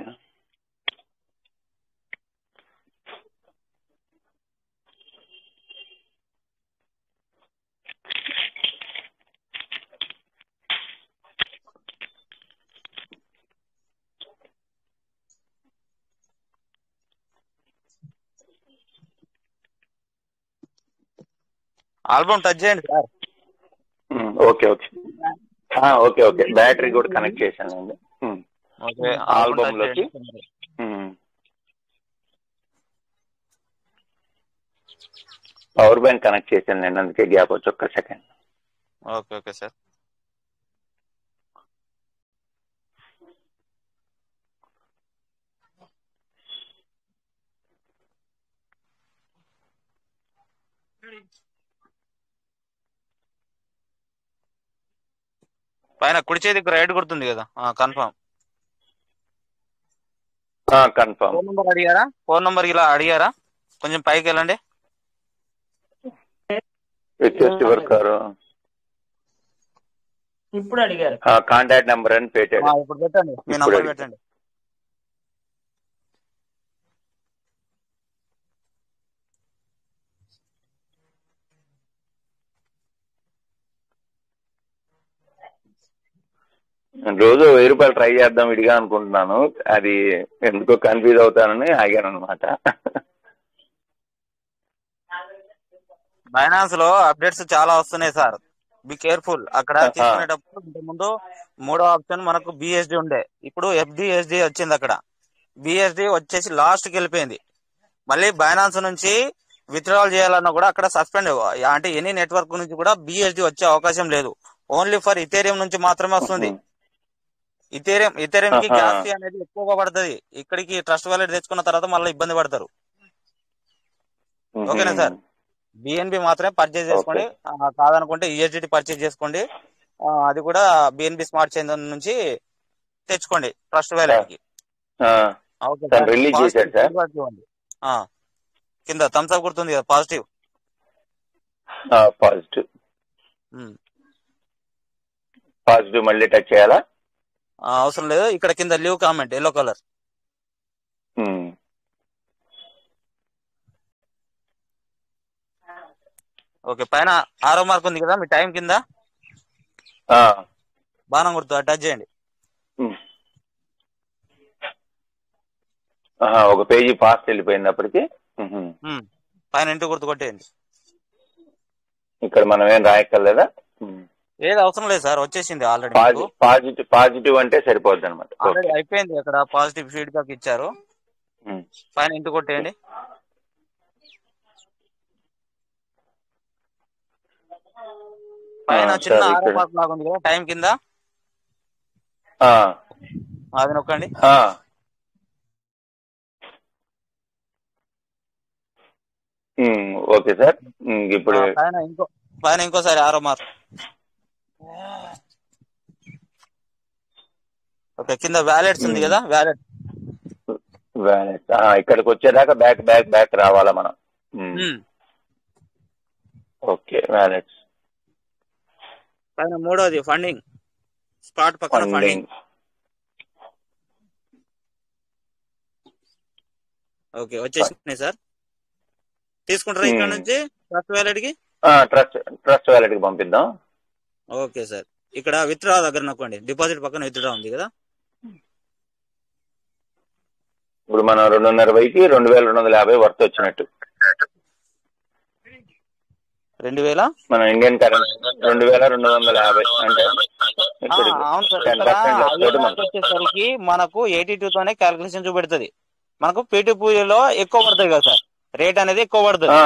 ఆల్బమ్ టచ్ చేయండి sir. Okay okay. Okay okay. Battery కూడా కనెక్ట్ చేశాను అండి ఆల్బమ్లోకి పవర్ బ్యాంక్ కనెక్ట్ చేశాను నేను అందుకే గ్యాప్ వచ్చి ఒక్క సెకండ్. Okay okay sir. పైన కుడి చేతికి రైట్ గుర్తుంది కదా? కన్ఫర్మ్ కన్ఫర్మ్ ఫోన్ నంబర్ అడిగారా? ఫోన్ నంబర్ ఇలా అడిగారా? కొంచెం పైకి వెళ్ళండి. ఇప్పుడు అడిగారు. కాంటాక్ట్ నెంబర్ అని పెట్టాడు ఆ, ఇప్పుడు పెట్టండి. మీ నంబర్ పెట్టండి. రోజు వెయ్యి రూపాయలు ట్రై చేద్దాం విడిగా అనుకుంటున్నాను. అది ఎందుకో కన్ఫ్యూజ్ అవుతానని ఆగాను అనమాట బైనాన్స్లో అప్డేట్స్ చాలా వస్తున్నాయి సార్. బి కేర్ఫుల్ అక్కడ తీసుకునేటప్పుడు ముందు మూడో ఆప్షన్ మనకు బిఎస్డి ఉండే. ఇప్పుడు ఎఫ్డిఎస్డి వచ్చింది అక్కడ. బిఎస్డి వచ్చేసి లాస్ట్కి వెళ్ళిపోయింది. మళ్ళీ బైనాన్స్ నుంచి విత్డ్రాల్ చేయాలన్నా కూడా అక్కడ సస్పెండ్ అంటే ఎనీ నెట్వర్క్ నుంచి కూడా బిఎస్డి వచ్చే అవకాశం లేదు. ఓన్లీ ఫర్ ఇథేరియం నుంచి మాత్రమే వస్తుంది. ఇథేరియం ఇథేరియం కి. గ్యాస్ ఫీ అనేది ఎక్కువగా పడుతుంది. ఇక్కడికి ట్రస్ట్ వాలెట్ తెచ్చుకున్న తర్వాత మళ్ళీ ఇబ్బంది పడతారు. ఓకేనా సార్? బిఎన్బి మాత్రమే పర్చేజ్ చేసుకోండి. కాదనుకుంటే ఈఎస్డిటి పర్చేజ్ చేసుకోండి. అది కూడా బిఎన్బి స్మార్ట్ చైన్ నుంచి తెచ్చుకోండి ట్రస్ట్ వ్యాలెట్కి కింద థమ్స్ అప్ గుర్తుంది కదా పాజిటివ్ పాజిటివ్ పాజిటివ్ మళ్ళీ టచ్ చేయాలా? అవసరం లేదు. ఇక్కడ కింద leave comment yellow colour. Okay పైన ఆరో మార్క్ ఉంది కదా మీ టైం కింద? బాణం గుర్తు టచ్ చేయండి. ఒక పేజీ ఫాస్ట్. ఉమ్. పైన ఇంటి గుర్తు కొట్టేయండి. ఇక్కడ మనం ఏం రాయక్కర్లేదా? ఏది అవసరం లేదు సార్ వచ్చేసింది ఆల్రెడీ పాజిటివ్ పాజిటివ్ పాజిటివ్ అంటే సరిపోద్ది అనమాట ఆల్రెడీ అయిపోయింది అక్కడ పాజిటివ్ ఫీడ్బ్యాక్ ఇచ్చారు. పైన ఇంటి కొట్టేయండి. పైన చిన్న సరే, ఆరో ఇక్కడ. మార్క్ లాగా ఉంది కదా టైం కింద? అది నొక్కండి. ఓకే సార్ ఉమ్, ఇప్పుడు ఆ, పైన ఇంకో పైన ఇంకోసారి ఆరో మార్క్. ఓకే కింద వ్యాలెట్స్ ఉంది కదా వ్యాలెట్ వ్యాలెట్ ఇక్కడికి వచ్చేదాకా బ్యాక్ బ్యాక్ బ్యాక్ రావాలా మనం. ఓకే వ్యాలెట్స్ పైన మూడోది ఫండింగ్ స్పాట్ పక్కన ఫండింగ్ ఓకే వచ్చేసినాయి సార్. తీసుకుంటారా ఇక్కడ Hmm. నుంచి ట్రస్ట్ వ్యాలెట్కి? ట్రస్ట్ ట్రస్ట్ వ్యాలెట్కి పంపిద్దాం. Okay sir. ఇక్కడ విత్డ్రా దగ్గర నొక్కండి. డిపాజిట్ పక్కన విత్డ్రా ఉంది కదా? ఇప్పుడు మనం రెండున్నర వైకి రెండు వేల రెండు వందల యాభై వర్త్ వచ్చినట్టు. రెండు వేల? మన ఇండియన్ కరెన్సీ రెండు వేల రెండు వందల యాభై. అంటే అవును సార్. ఇక్కడ వచ్చేసరికి మనకు ఎయిటీ టూ తోనే క్యాల్కులేషన్ చూపెడుతుంది. మనకు పీటీపీలో ఎక్కువ పడుతుంది కదా సార్. రేట్ అనేది ఎక్కువ పడుతుంది.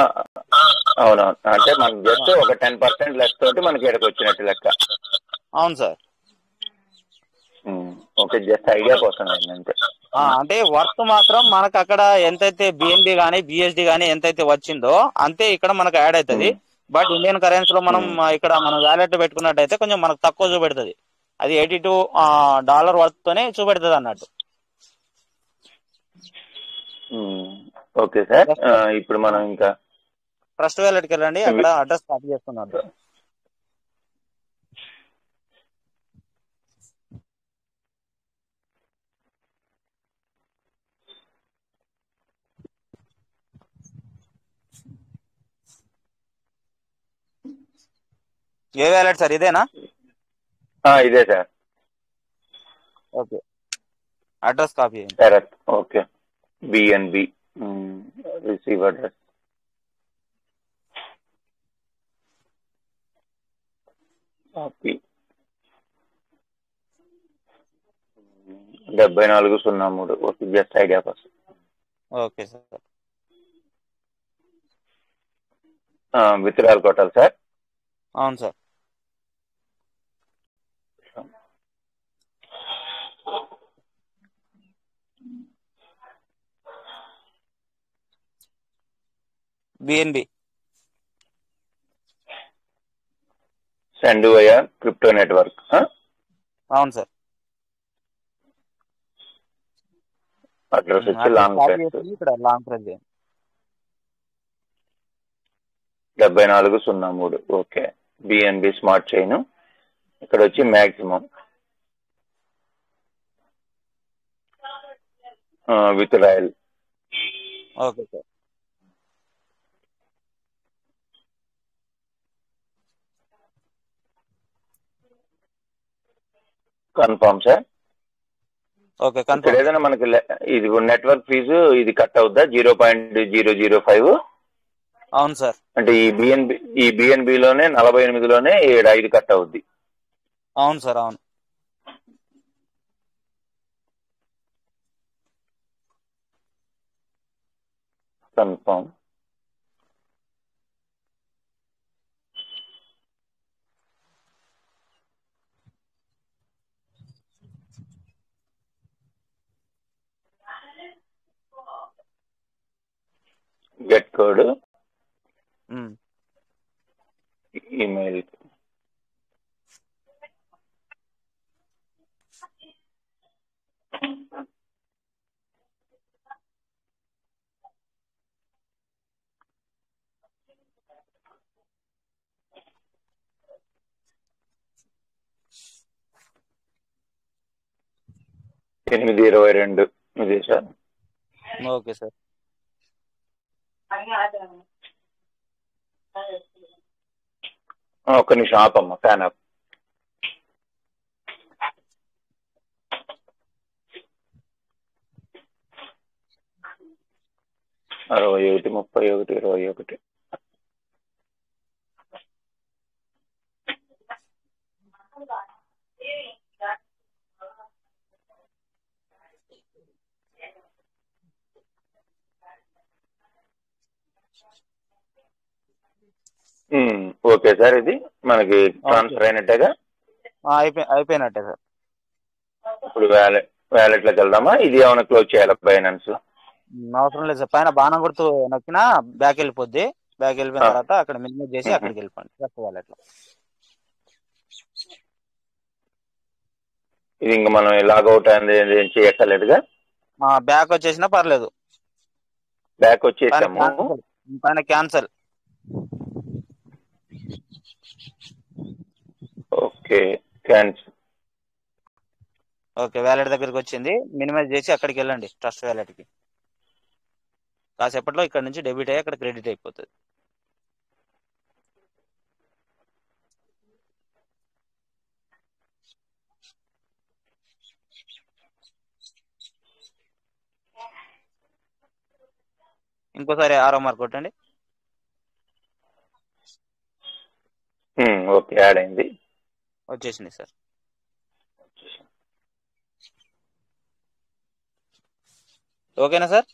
అవునవును అంటే మనకి జస్ట్ ఒక టెన్ పర్సెంట్ లెస్ తోటి మనకి ఇక్కడికి వచ్చినట్టు లెక్క. అవును సార్. ఓకే జస్ట్ ఐడియా కోసం అంతే. అంటే వర్త్ మాత్రం మనకు అక్కడ ఎంతైతే బిఎన్బి గానీ బిఎస్డి గానీ ఎంతైతే వచ్చిందో అంతే ఇక్కడ మనకు యాడ్ అవుతుంది. బట్ ఇండియన్ కరెన్సీ లో మనం ఇక్కడ మనం వ్యాలెట్ పెట్టుకున్నట్టయితే కొంచెం మనకు తక్కువ చూపెడుతుంది. అది ఎయిటీ టూ డాలర్ వర్త్ తోనే చూపెడుతుంది అన్నట్టు. Okay sir. ఇప్పుడు మనం ఇంకా ట్రస్ట్ వ్యాలెట్కి వెళ్ళండి అక్కడ అడ్రస్ కాపీ చేసుకున్నారు ఏ వ్యాలెట్ సార్? ఇదేనా? ఇదే sir. Okay. Address copy okay. BNB receive address copy. డెబ్బై నాలుగు సున్నా మూడు. ఓకే జస్ట్ ఐడియా కోసం ఓకే సార్. విత్డ్రాల్ కొట్టాలి సార్? అవును sir. BNB send via crypto network అవును సార్. అడ్రస్ వచ్చి లాంగ్ ప్రెస్ ఇక్కడ లాంగ్ ప్రెస్ డెబ్బై నాలుగు సున్నా మూడు. ఓకే. బిఎన్బి స్మార్ట్ చైన్ ఇక్కడ వచ్చి maximum with royal okay sir. Confirm sir okay ఇక్కడ ఏదైనా మనకి ఇది నెట్వర్క్ ఫీజు ఇది కట్ అవుద్దా? Zero point zero zero five అవును సార్ అంటే ఈ బిఎన్బి ఈ బిఎన్బి లోనే నలభై ఎనిమిదిలోనే ఏడు ఐదు కట్ అవుద్ది. అవును సార్ అవును. Confirm get code. ఈమెయిల్ ఎనిమిది ఇరవై రెండు. ఇదే సార్. Okay sir. ఒక్క నిమిషం ఆపమ్మ ఫ్యాన్ ఆప్. అరవై ఒకటి ముప్పై ఒకటి ఇరవై ఒకటి. ఓకే సార్ ఇది మనకి ట్రాన్స్ఫర్ అయినట్టేగా? అయిపోయి అయిపోయినట్టే సార్. ఇప్పుడు వ్యాలెట్ వ్యాలెట్లోకి వెళ్దామా? ఇది ఏమైనా క్లోజ్ చేయాలా బైనాన్స్ ఉమ్, అవసరం లేదు సార్. పైన బాణం గుర్తు నొక్కినా బ్యాక్ వెళ్ళిపోద్ది. బ్యాక్ వెళ్ళిపోయిన. తర్వాత అక్కడ మినిమైజ్ చేసి అక్కడికి వెళ్ళిపోండి. ట్రస్ట్ వాలెట్లో ఇది ఇంకా మనం లాగౌట్ అనేది ఏం చేయక్కర్లేదుగా? బ్యాక్ వచ్చేసినా పర్లేదు. బ్యాక్ వచ్చేసాము. పైన cancel okay cancel okay wallet దగ్గరికి వచ్చింది. మినిమైజ్ చేసి అక్కడికి వెళ్ళండి ట్రస్ట్ వ్యాలెట్కి కాసేపట్లో ఇక్కడ నుంచి డెబిట్ అయ్యి అక్కడ క్రెడిట్ అయిపోతుంది. ఇంకోసారి ఆరో మార్క్ కొట్టండి. ఓకే యాడ్ అయింది. వచ్చేసింది సార్. ఓకేనా సార్?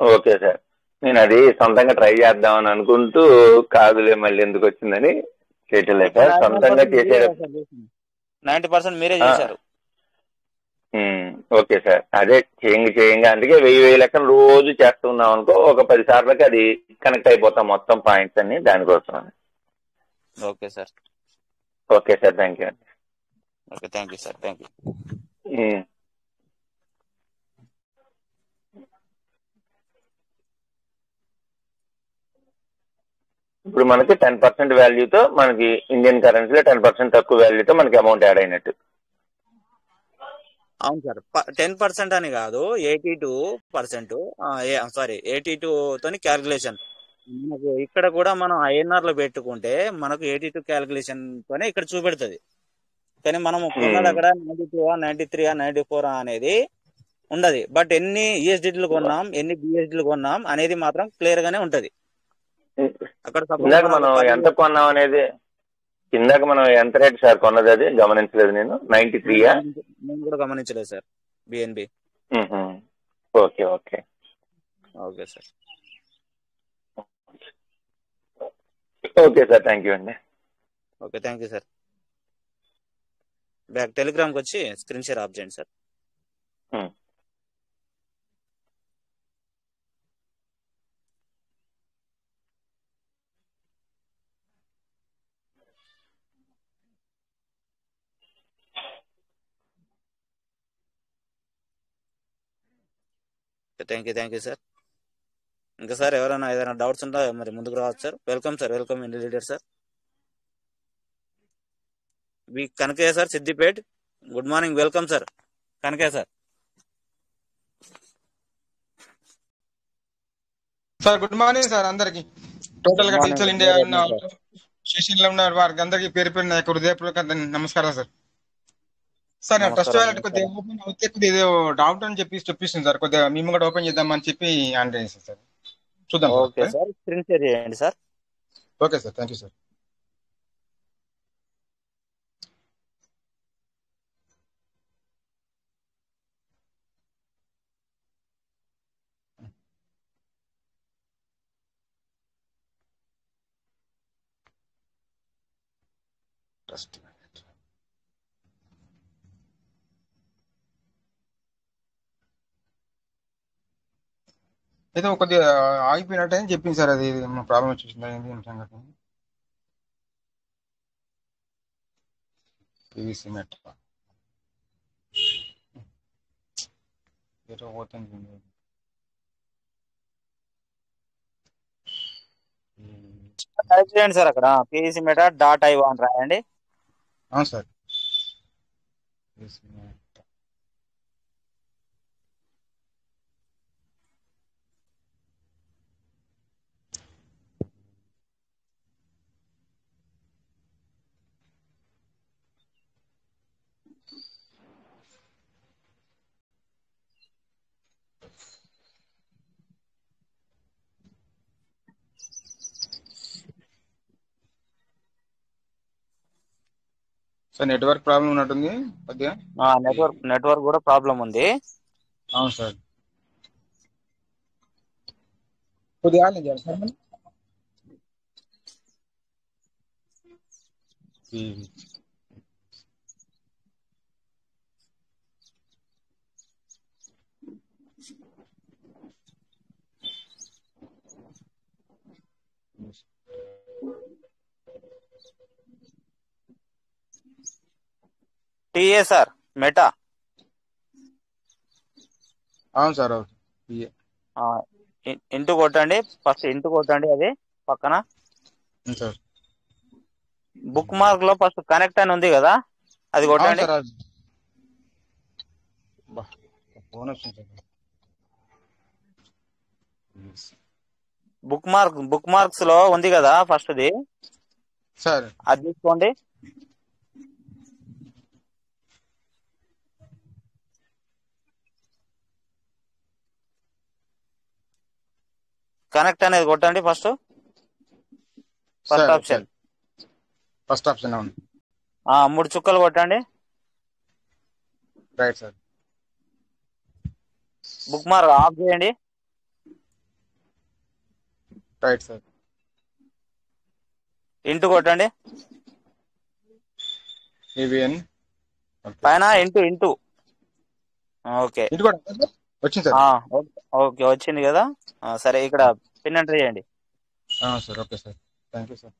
Okay sir. నేను అది సొంతంగా ట్రై చేద్దామని అనుకుంటూ కాదులే మళ్ళీ ఎందుకు వచ్చిందని చేయట్లేదు సార్. సొంతంగా చేసేటప్పుడు నైన్టీ పర్సెంట్ మీరే. చేశారు. Okay sir. అదే చేయంగా చేయంగా అందుకే వెయ్యి వెయ్యి లెక్కలు రోజు చేస్తున్నాం అనుకో ఒక పది సార్లకి అది కనెక్ట్ అయిపోతాం మొత్తం పాయింట్స్ అన్ని దానికోసం okay sir. Okay sir thank you అండి okay thank you sir thank you. ఇప్పుడు మనకి టెన్ పర్సెంట్ వాల్యూతో మనకి ఇండియన్ కరెన్సీలో టెన్ పర్సెంట్ తక్కువ వాల్యూతో మనకి అమౌంట్ యాడ్ అయినట్టు. అవును సార్ టెన్ పర్సెంట్ అని కాదు eighty two percent sorry eighty two తోని క్యాల్కులేషన్ మనకు ఇక్కడ కూడా మనం ఐఎన్ఆర్లో పెట్టుకుంటే మనకు ఎయిటీ టూ క్యాల్కులేషన్ తోనే ఇక్కడ చూపెడుతుంది. కానీ మనం కొన్నది అక్కడ ninety two ninety three ninety four అనేది ఉండదు బట్ ఎన్ని ఈఎస్డిలు కొన్నాం ఎన్ని బిఎస్డిలు కొన్నాం అనేది మాత్రం క్లియర్ గానే ఉంటది. అక్కడ ఇందాక మనం ఎంత కొన్నాం అనేది ఇందాక మనం ఎంత రేట్ సార్ కొన్నది అది? గమనించలేదు నేను. నైన్టీ త్రీయా నేను కూడా గమనించలేదు sir BNB okay okay. Okay sir. Okay sir thank you అండి okay thank you sir back టెలిగ్రామ్కి వచ్చి స్క్రీన్ షేర్ ఆఫ్ చేయండి sir Hmm. Thank you thank you sir ఇంకా సార్ ఎవరైనా ఏదైనా డౌట్స్ ఉంటే మరి ముందుకు రావచ్చు సార్. వెల్కమ్ సార్ వెల్కమ్ ఇండి leader sir. V Kanakaiah sir Siddipet. Good morning welcome sir. Kanakaiah sir. Sir good morning sir అందరికి. టోటల్గా డిజిటల్ ఇండియా ఉన్న. స్టేషన్లో ఉన్న వారికి అందరికి పేరు పేరు నా యొక్క హృదయపూర్వక నమస్కారం సార్. సార్ నా ట్రస్ట్ వ్యాలెట్ కొద్దిగా ఓపెన్ అవుతే కొద్దిగా ఏదో డౌట్ అని చెప్పి చూపిస్తుంది సార్. కొద్దిగా మేము కూడా ఓపెన్ చేద్దామని చెప్పి ఆన్ చేసాం సార్. చూద్దాం ఓకే సార్ స్క్రీన్ షేర్ చేయండి sir. Okay sir thank you sir trust ఏదో కొద్దిగా ఆగిపోయినట్టు చెప్పింది సార్ అది ప్రాబ్లం వచ్చేసింది ఏంది ఏం సంగతి. పీవీసీ మెట్. ఏదో పోతుంది. టైప్ చేయండి సార్ అక్కడ. పిఈసి మెటా డాట్ ఐ అని రాయండి. అవును సార్. సార్ నెట్వర్క్ ప్రాబ్లం ఉన్నట్టుంది కొద్దిగా నెట్వర్క్ నెట్వర్క్ కూడా ప్రాబ్లం ఉంది. అవును సార్. కొద్దిగా సార్ మరి. TA sir Meta? అవును సార్ అవును. ఇంటూ కొట్టండి ఫస్ట్ ఇంటూ కొట్టండి అది పక్కన. సార్. బుక్ మార్క్లో ఫస్ట్ కనెక్ట్ అని ఉంది కదా అది కొట్టండి. బుక్ మార్క్ బుక్ మార్క్స్లో ఉంది కదా ఫస్ట్ ది సార్. అది తీసుకోండి. కనెక్ట్ అనేది కొట్టండి first. First option. First option అవును మూడు చుక్కలు కొట్టండి. Right sir. Book mark off చేయండి. Right sir. ఇంటూ కొట్టండి. పైన ఇంటూ ఇంటూ. ఓకే. ఇంటి కూడా వచ్చింది సార్. ఓకే వచ్చింది కదా? సరే ఇక్కడ పిన్ ఎంటర్ చేయండి. Sir okay sir. Thank you sir.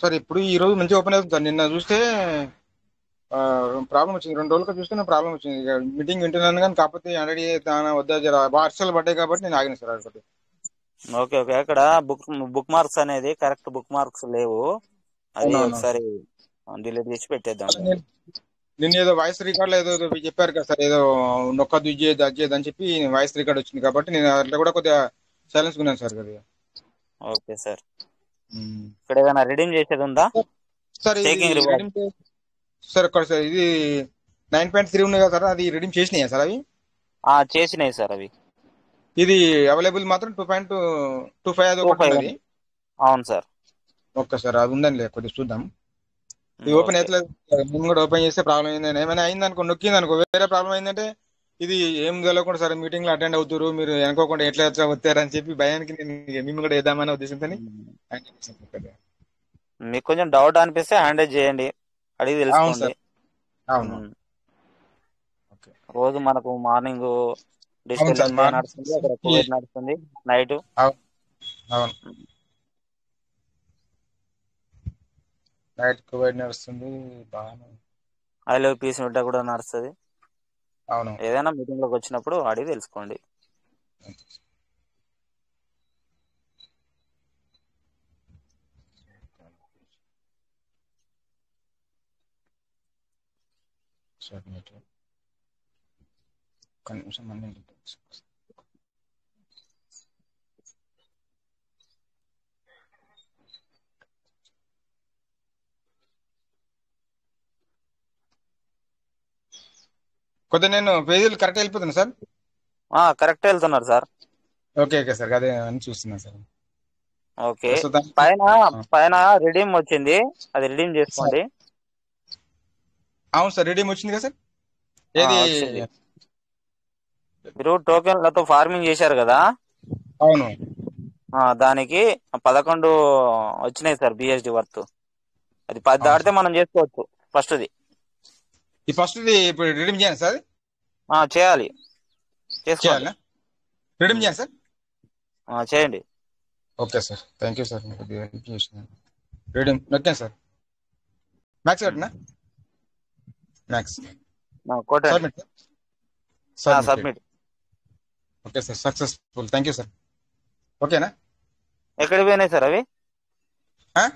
Sir ఇప్పుడు ఈ రోజు మంచిగా ఓపెన్ అవుతుంది సార్. నిన్న చూస్తే ప్రాబ్లం వచ్చింది. రెండు రోజులుగా చూస్తే ప్రాబ్లం వచ్చింది. మీటింగ్ వింటున్నాను కానీ కాకపోతే ఆల్రెడీ దాని వద్ద జర వర్షాలు పడ్డాయి కాబట్టి నేను ఆగిన సార్ అదొకటి ఓకే ఓకే. అక్కడ బుక్ బుక్ మార్క్స్ అనేది కరెక్ట్ బుక్ మార్క్స్ లేవు. అది. ఒకసారి డిలీట్ చేసి పెట్టేద్దాం. నేను- నిన్న ఏదో వాయిస్ రికార్డ్ ఏదో ఏదో చెప్పారు కదా సార్ ఏదో చేయదు అది చేయదు అని చెప్పి వాయిస్ రికార్డ్ వచ్చింది కాబట్టి నేను అట్లా కూడా కొద్దిగా సైలెన్స్ ఉన్నాను సార్ కొద్దిగా. Okay sir. ఇక్కడ ఏదైనా రిడీమ్ చేసేది ఉందా? సార్ సార్ ఇక్కడ సార్ ఇది నైన్ పాయింట్ త్రీ ఉన్నాయి కదా సార్ అది రిడీమ్ చేసినాయా సార్ అవి? చేసినాయి సార్ అవి. ఇది అవైలబుల్ మాత్రం టూ పాయింట్ టూ ఫైవ్ అది అవును. సార్. ఓకే సార్ అది లేదు కొద్దిగా చూద్దాం. ఇది ఓపెన్ అయితే మేము కూడా ఓపెన్ చేస్తే ప్రాబ్లం అయిందని ఏమైనా అయింది అనుకో నొక్కింది అనుకో వేరే ప్రాబ్లం అయిందంటే ఇది ఏం తెలియకుండా సార్ మీటింగ్లో అటెండ్ అవుతారు మీరు అనుకోకుండా ఎట్లా ఎట్లా వచ్చారు అని చెప్పి భయానికి నేను మేము కూడా వేద్దామనే ఉద్దేశంతో మీకు కొంచెం డౌట్ అనిపిస్తే హ్యాండిల్ చేయండి. అడిగి తెలుసుకోండి. అవును. రోజు మనకు మార్నింగ్ డిజిటల్ ఇండియా నడుస్తుంది. నడుస్తుంది. నైట్. అవును. నైట్ కువైట్ నడుస్తుంది బాగానే ఐ లవ్ పీస్ మిట్ట కూడా నడుస్తుంది. అవును. ఏదైనా మీటింగ్లోకి వచ్చినప్పుడు అడిగి తెలుసుకోండి. ఒక్క నిమిషం మళ్ళీ కొద్దిగా నేను పేజీలు కరెక్ట్ వెళ్ళిపోతున్నా సార్. ఆ కరెక్ట్ వెళ్తున్నారు సార్. Okay okay sir. అదే అని చూస్తున్నా సార్. ఓకే. పైన పైన రిడీమ్ వచ్చింది. అది రిడీమ్ చేసుకోండి. అవును సార్ రెడీమ్ వచ్చింది కదా సార్? ఏది మీరు టోకెన్లతో ఫార్మింగ్ చేశారు కదా? అవును. దానికి పదకొండు వచ్చినాయి సార్ బిఎస్డి వర్త్ అది పది దాటితే మనం చేసుకోవచ్చు ఫస్ట్ది. ఈ ఫస్ట్ ఇప్పుడు రిడీమ్ చేయాలి సార్. ఆ, చేయాలి. చేసుకోండి. చేయాలా రిడీమ్ చేయాలి సార్. ఆ, చేయండి. Okay sir. Thank you sir. మీకు హెల్ప్ చేసినాను రీడింగ్ నొక్కాను సార్. మ్యాక్స్ కట్టినా? మ్యాక్స్ ఆ, కొట్టండి. సబ్మిట్ ఆ, submit submit okay sir. Successful thank you sir. ఓకేనా? ఎక్కడికి పోయినాయి సార్ అవి? ఆ?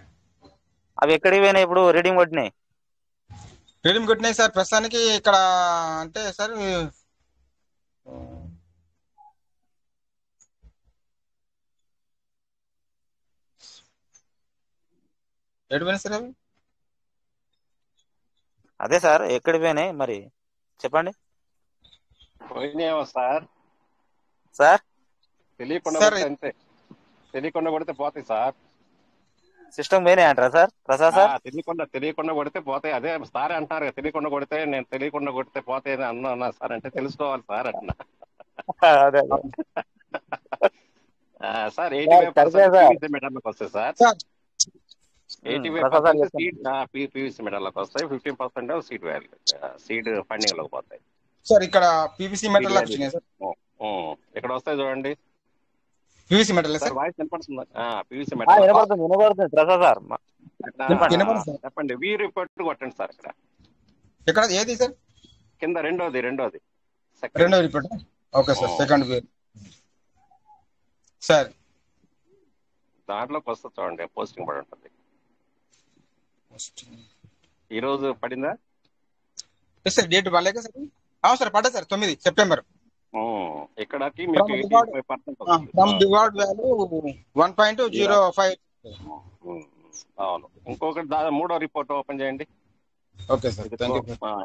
అవి ఎక్కడికి పోయినాయి ఇప్పుడు? రీడింగ్ కొట్టినాయి. రీడింగ్ కొట్టినాయి సార్ ప్రస్తుతానికి ఇక్కడ అంటే సార్ ఎటు పోయినాయి సార్ అవి? అదే సార్ ఎక్కడికి పోయినాయి మరి? చెప్పండి. పోయినాయేమో సార్ సార్ తెలియకుండా సార్ కొడితే అంతే. తెలియకుండా కొడితే పోతాయి సార్ సిస్టమ్ పోయినాయి అంటారా సార్? ప్రసాద్ సార్? తెలియకుండా తెలియకుండా కొడితే పోతాయి. అదే సార్ అంటారు కదా, తెలియకుండా కొడితే నేను తెలియకుండా కొడితే పోతాయి అని అన్నా అన్నా సార్. అంటే తెలుసుకోవాలి సార్ అంటున్నా అదే సార్ ఎయిటీ ఫైవ్ పర్సెంట్ వస్తాయి sir. Eighty five percent PVC వస్తాయి. Fifteen percent seed value seed ఫండింగ్లోకి పోతాయి. సార్ ఇక్కడ పీవీసీ సార్. ఇక్కడ వస్తాయి చూడండి. పీవీసీ మెటల్ సార్ వాయిస్ వినపడుతుందా? పీవీసీ ఆ, మెటల్. వినపడుతుంది వినపడుతుంది. ప్రసాద్ సార్ చెప్పండి వినపడుతుంది. సార్ చెప్పండి వీ రిపోర్ట్ కొట్టండి సార్ ఇక్కడ. ఎక్కడ ఏది సార్? కింద రెండోది రెండోది. సెకండ్ రెండో report? Okay sir second wave sir. దాంట్లోకి వస్తుంది చూడండి పోస్టింగ్ పడి ఉంటుంది. ఈ రోజు పడిందా? సార్ డేట్ బాగాలేక సార్? అవును సార్ పడ్డా సార్ తొమ్మిది సెప్టెంబర్. ఉమ్, ఇక్కడకి from reward value one point zero five. అవును. ఇంకొకటి దా- మూడో రిపోర్ట్ ఓపెన్ చేయండి. ఓకే సార్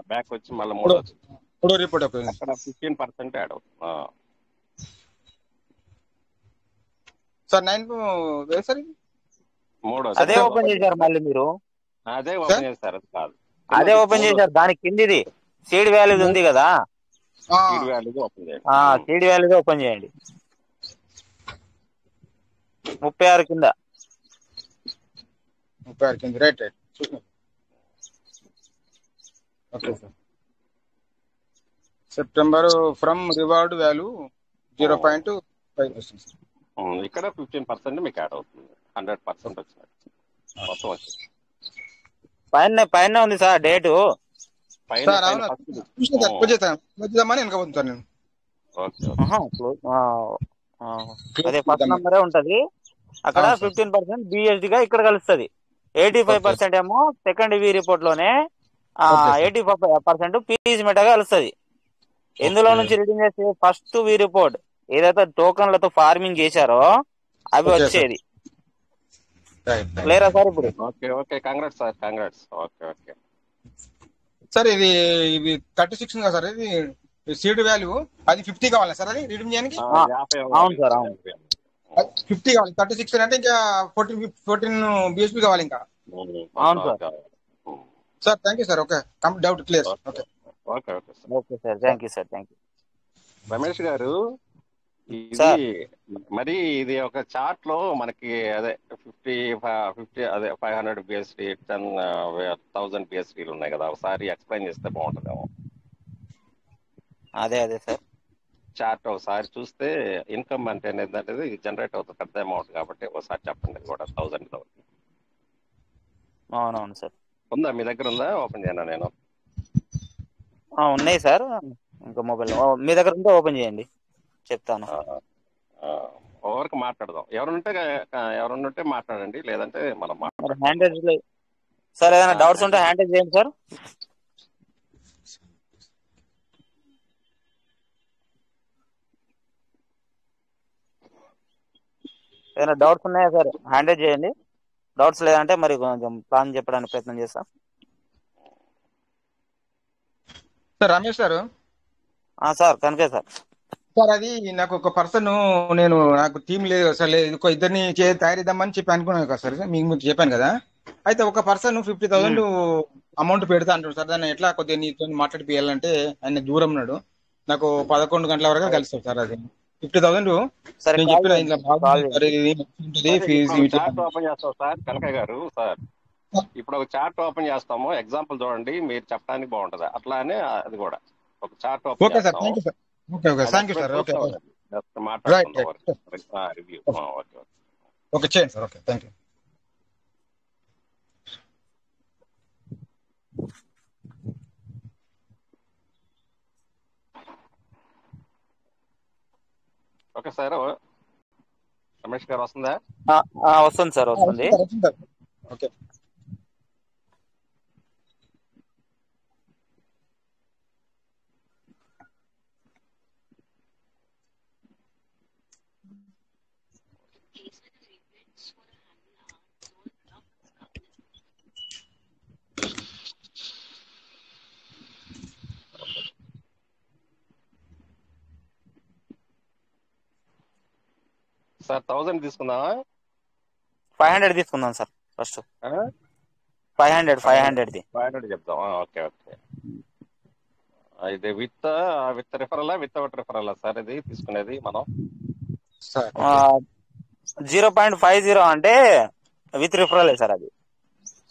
బ్యాక్ వచ్చి మళ్ళీ మూడోది. ఇప్పుడు రిపోర్ట్ ఓకే అక్కడ ఫిఫ్టీన్ పర్సెంట్ యాడ్ అవుతుంది. ఆ. Sir nine sir? మూడోది. అదే ఓపెన్ చేశారు మళ్ళీ మీరు? అదే ఓపెన్ అది కాదు. అదే ఓపెన్ చేశారు. దానికి కిందిది. సీడ్ వాల్యూ ఉంది కదా? సీడ్ వాల్యూగా ఓపెన్ చేయండి. ఆ సీడ్ వాల్యూగా ఓపెన్ చేయండి. ముప్పై ఆరు కింద. ముప్పై ఆరు కింద. Right right. Okay sir. September from reward value zero point five percent ఇక్కడ ఫిఫ్టీన్ పర్సెంట్ మీకు యాడ్ అవుతుంది. హండ్రెడ్ పర్సెంట్ వచ్చినట్టు. మొత్తం వచ్చింది. పైన పైన ఉంది సార్ డేటు. నేను. అదే ఫస్ట్ నంబరే ఉంటది. అక్కడ ఫిఫ్టీన్ పర్సెంట్ బిఎస్డి గా ఇక్కడ కలుస్తుంది. ఎయిటీ ఫైవ్ పర్సెంట్ ఏమో సెకండ్ వి రిపోర్ట్లోనే ఎయిటీ ఫైవ్ పర్సెంట్ పీఈస్ మెటగా కలుస్తుంది. ఎందులో నుంచి రీడింగ్ చేస్తే ఫస్ట్ వి రిపోర్ట్ ఏదైతే టోకన్లతో ఫార్మింగ్ చేశారో అవి వచ్చేది. క్లియరా సార్ ఇప్పుడు? Okay okay. Congrats sir. Congrats okay okay. Sir ఇది ఇది థర్టీ సిక్స్ కదా సార్? ఇది సీడ్ వాల్యూ అది ఫిఫ్టీ కావాలా సార్? అది రిడీమ్ చేయడానికి? అవును సార్ అవును. ఫిఫ్టీ కావాలి. థర్టీ సిక్స్ అంటే ఇంకా ఫోర్టీన్ ఫోర్టీన్ బిఎస్పీ కావాలి ఇంకా. అవును sir. Sir thank you sir. Okay. Complete doubt clear. Okay. Okay. Okay okay sir. Okay sir. Thank you sir. Thank you Ramesh గారు ఇది మరి ఇది ఒక చార్ట్లో మనకి అదే ఫిఫ్టీ ఫిఫ్టీ అదే five hundred BSD ten thousand బిఎస్డీలు ఉన్నాయి కదా. ఒకసారి ఎక్స్ప్లెయిన్ చేస్తే బాగుంటుందేమో. అదే అదే సార్. చార్ట్ ఒకసారి చూస్తే ఇన్కమ్ అంటే ఏంటంటే జనరేట్ అవుతుంది పెద్ద అమౌంట్ కాబట్టి ఒకసారి చెప్పండి ఇది కూడా థౌసండ్ అవునవును సార్. ఉందా? మీ దగ్గర ఉందా? ఓపెన్ చేయనా నేను? ఉన్నాయి సార్. ఇంకా మొబైల్ మీ దగ్గర ఉంటే ఓపెన్ చేయండి. చెప్తాను. ఓవర్కి మాట్లాడదాం. ఎవరుంటే ఎవరుంటే మాట్లాడండి లేదంటే మనం హ్యాండ్ సార్ ఏదైనా డౌట్స్ ఉంటే హ్యాండ్ చేయండి సార్. ఏదైనా డౌట్స్ ఉన్నాయా సార్? హ్యాండ్ చేయండి. డౌట్స్ లేదంటే మరి కొంచెం ప్లాన్ చెప్పడానికి ప్రయత్నం చేస్తాం. సార్ రమేష్ ఆ, సార్ కనుకే సార్. సార్ అది నాకు ఒక పర్సన్ నేను నాకు టీం లేదు అసలు లేదు ఇంకో ఇద్దరిని చే- తయారిద్దామని చెప్పి అనుకున్నాను కదా సార్ మీకు చెప్పాను కదా. అయితే ఒక పర్సన్ ఫిఫ్టీ థౌసండ్ అమౌంట్ పెడతా అంటాడు సార్ దాన్ని ఎట్లా కొద్దిగా నీతో మాట్లాడిపియాలంటే ఆయన దూరం ఉన్నాడు. నాకు పదకొండు గంటల వరకు కలుస్తాడు సార్ అది. ఫిఫ్టీ థౌసండ్ సరే నేను చెప్పిన సార్ సరే సార్ గారు సార్. ఇప్పుడు ఒక చార్ట్ ఓపెన్ చేస్తాము ఎగ్జాంపుల్ చూడండి మీరు చెప్పడానికి బాగుంటది. అట్లానే అది కూడా ఒక చార్ట్ ఓపెన్ ఓకే సార్. చేస్తాము thank you sir okay thank you sir okay okay చేయండి sir okay thank you okay sir Ramesh గారు వస్తుందా? ఆ, ఆ, వస్తుంది సార్ వస్తుంది. ఓకే సార్ థౌసండ్ తీసుకుందామా? ఫైవ్ హండ్రెడ్ తీసుకుందాం sir first. Five hundred five హండ్రెడ్ది. Five hundred చెప్దాం ఓకే ఓకే. ఇది విత్ విత్ రిఫరలా వితౌట్ రిఫరలా సార్ ఇది తీసుకునేది మనం? Sir. Zero point five zero అంటే విత్ రిఫరలే సార్ అది.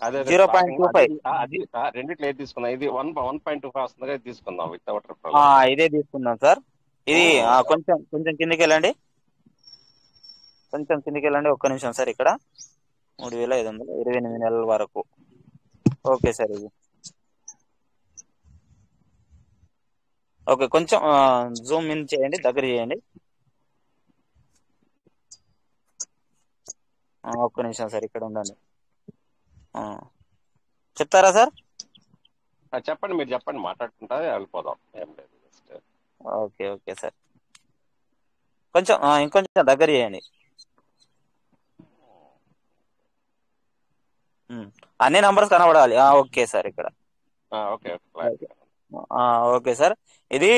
అదే జీరో పాయింట్ టూ అది ఫైవ్. అది రెండిట్లో ఏది తీసుకుందాం? ఇది one one point two five వస్తుంది ఇది తీసుకుందాం వితౌట్ రిఫరల్. ఇదే తీసుకుందాం సార్. ఇది కొంచెం కొంచెం కిందికి వెళ్ళండి. కొంచెం కిందికి వెళ్ళండి ఒక్క నిమిషం సార్ ఇక్కడ. మూడు వేల ఐదు వందలు ఇరవై ఎనిమిది నెలల వరకు. ఓకే సార్ ఇది. ఓకే కొంచెం జూమ్ ఇన్ చేయండి దగ్గర చేయండి. ఒక్క నిమిషం సార్ ఇక్కడ ఉండండి. చెప్తారా సార్? చెప్పండి మీరు చెప్పండి మాట్లాడుకుంటా వెళ్ళిపోదాం. ఏం లేదు ఓకే ఓకే సార్. కొంచెం ఇంకొంచెం దగ్గర చేయండి. అన్ని నంబర్స్ కనబడాలి. ఓకే సార్ ఇక్కడ. Okay okay sir. ఇది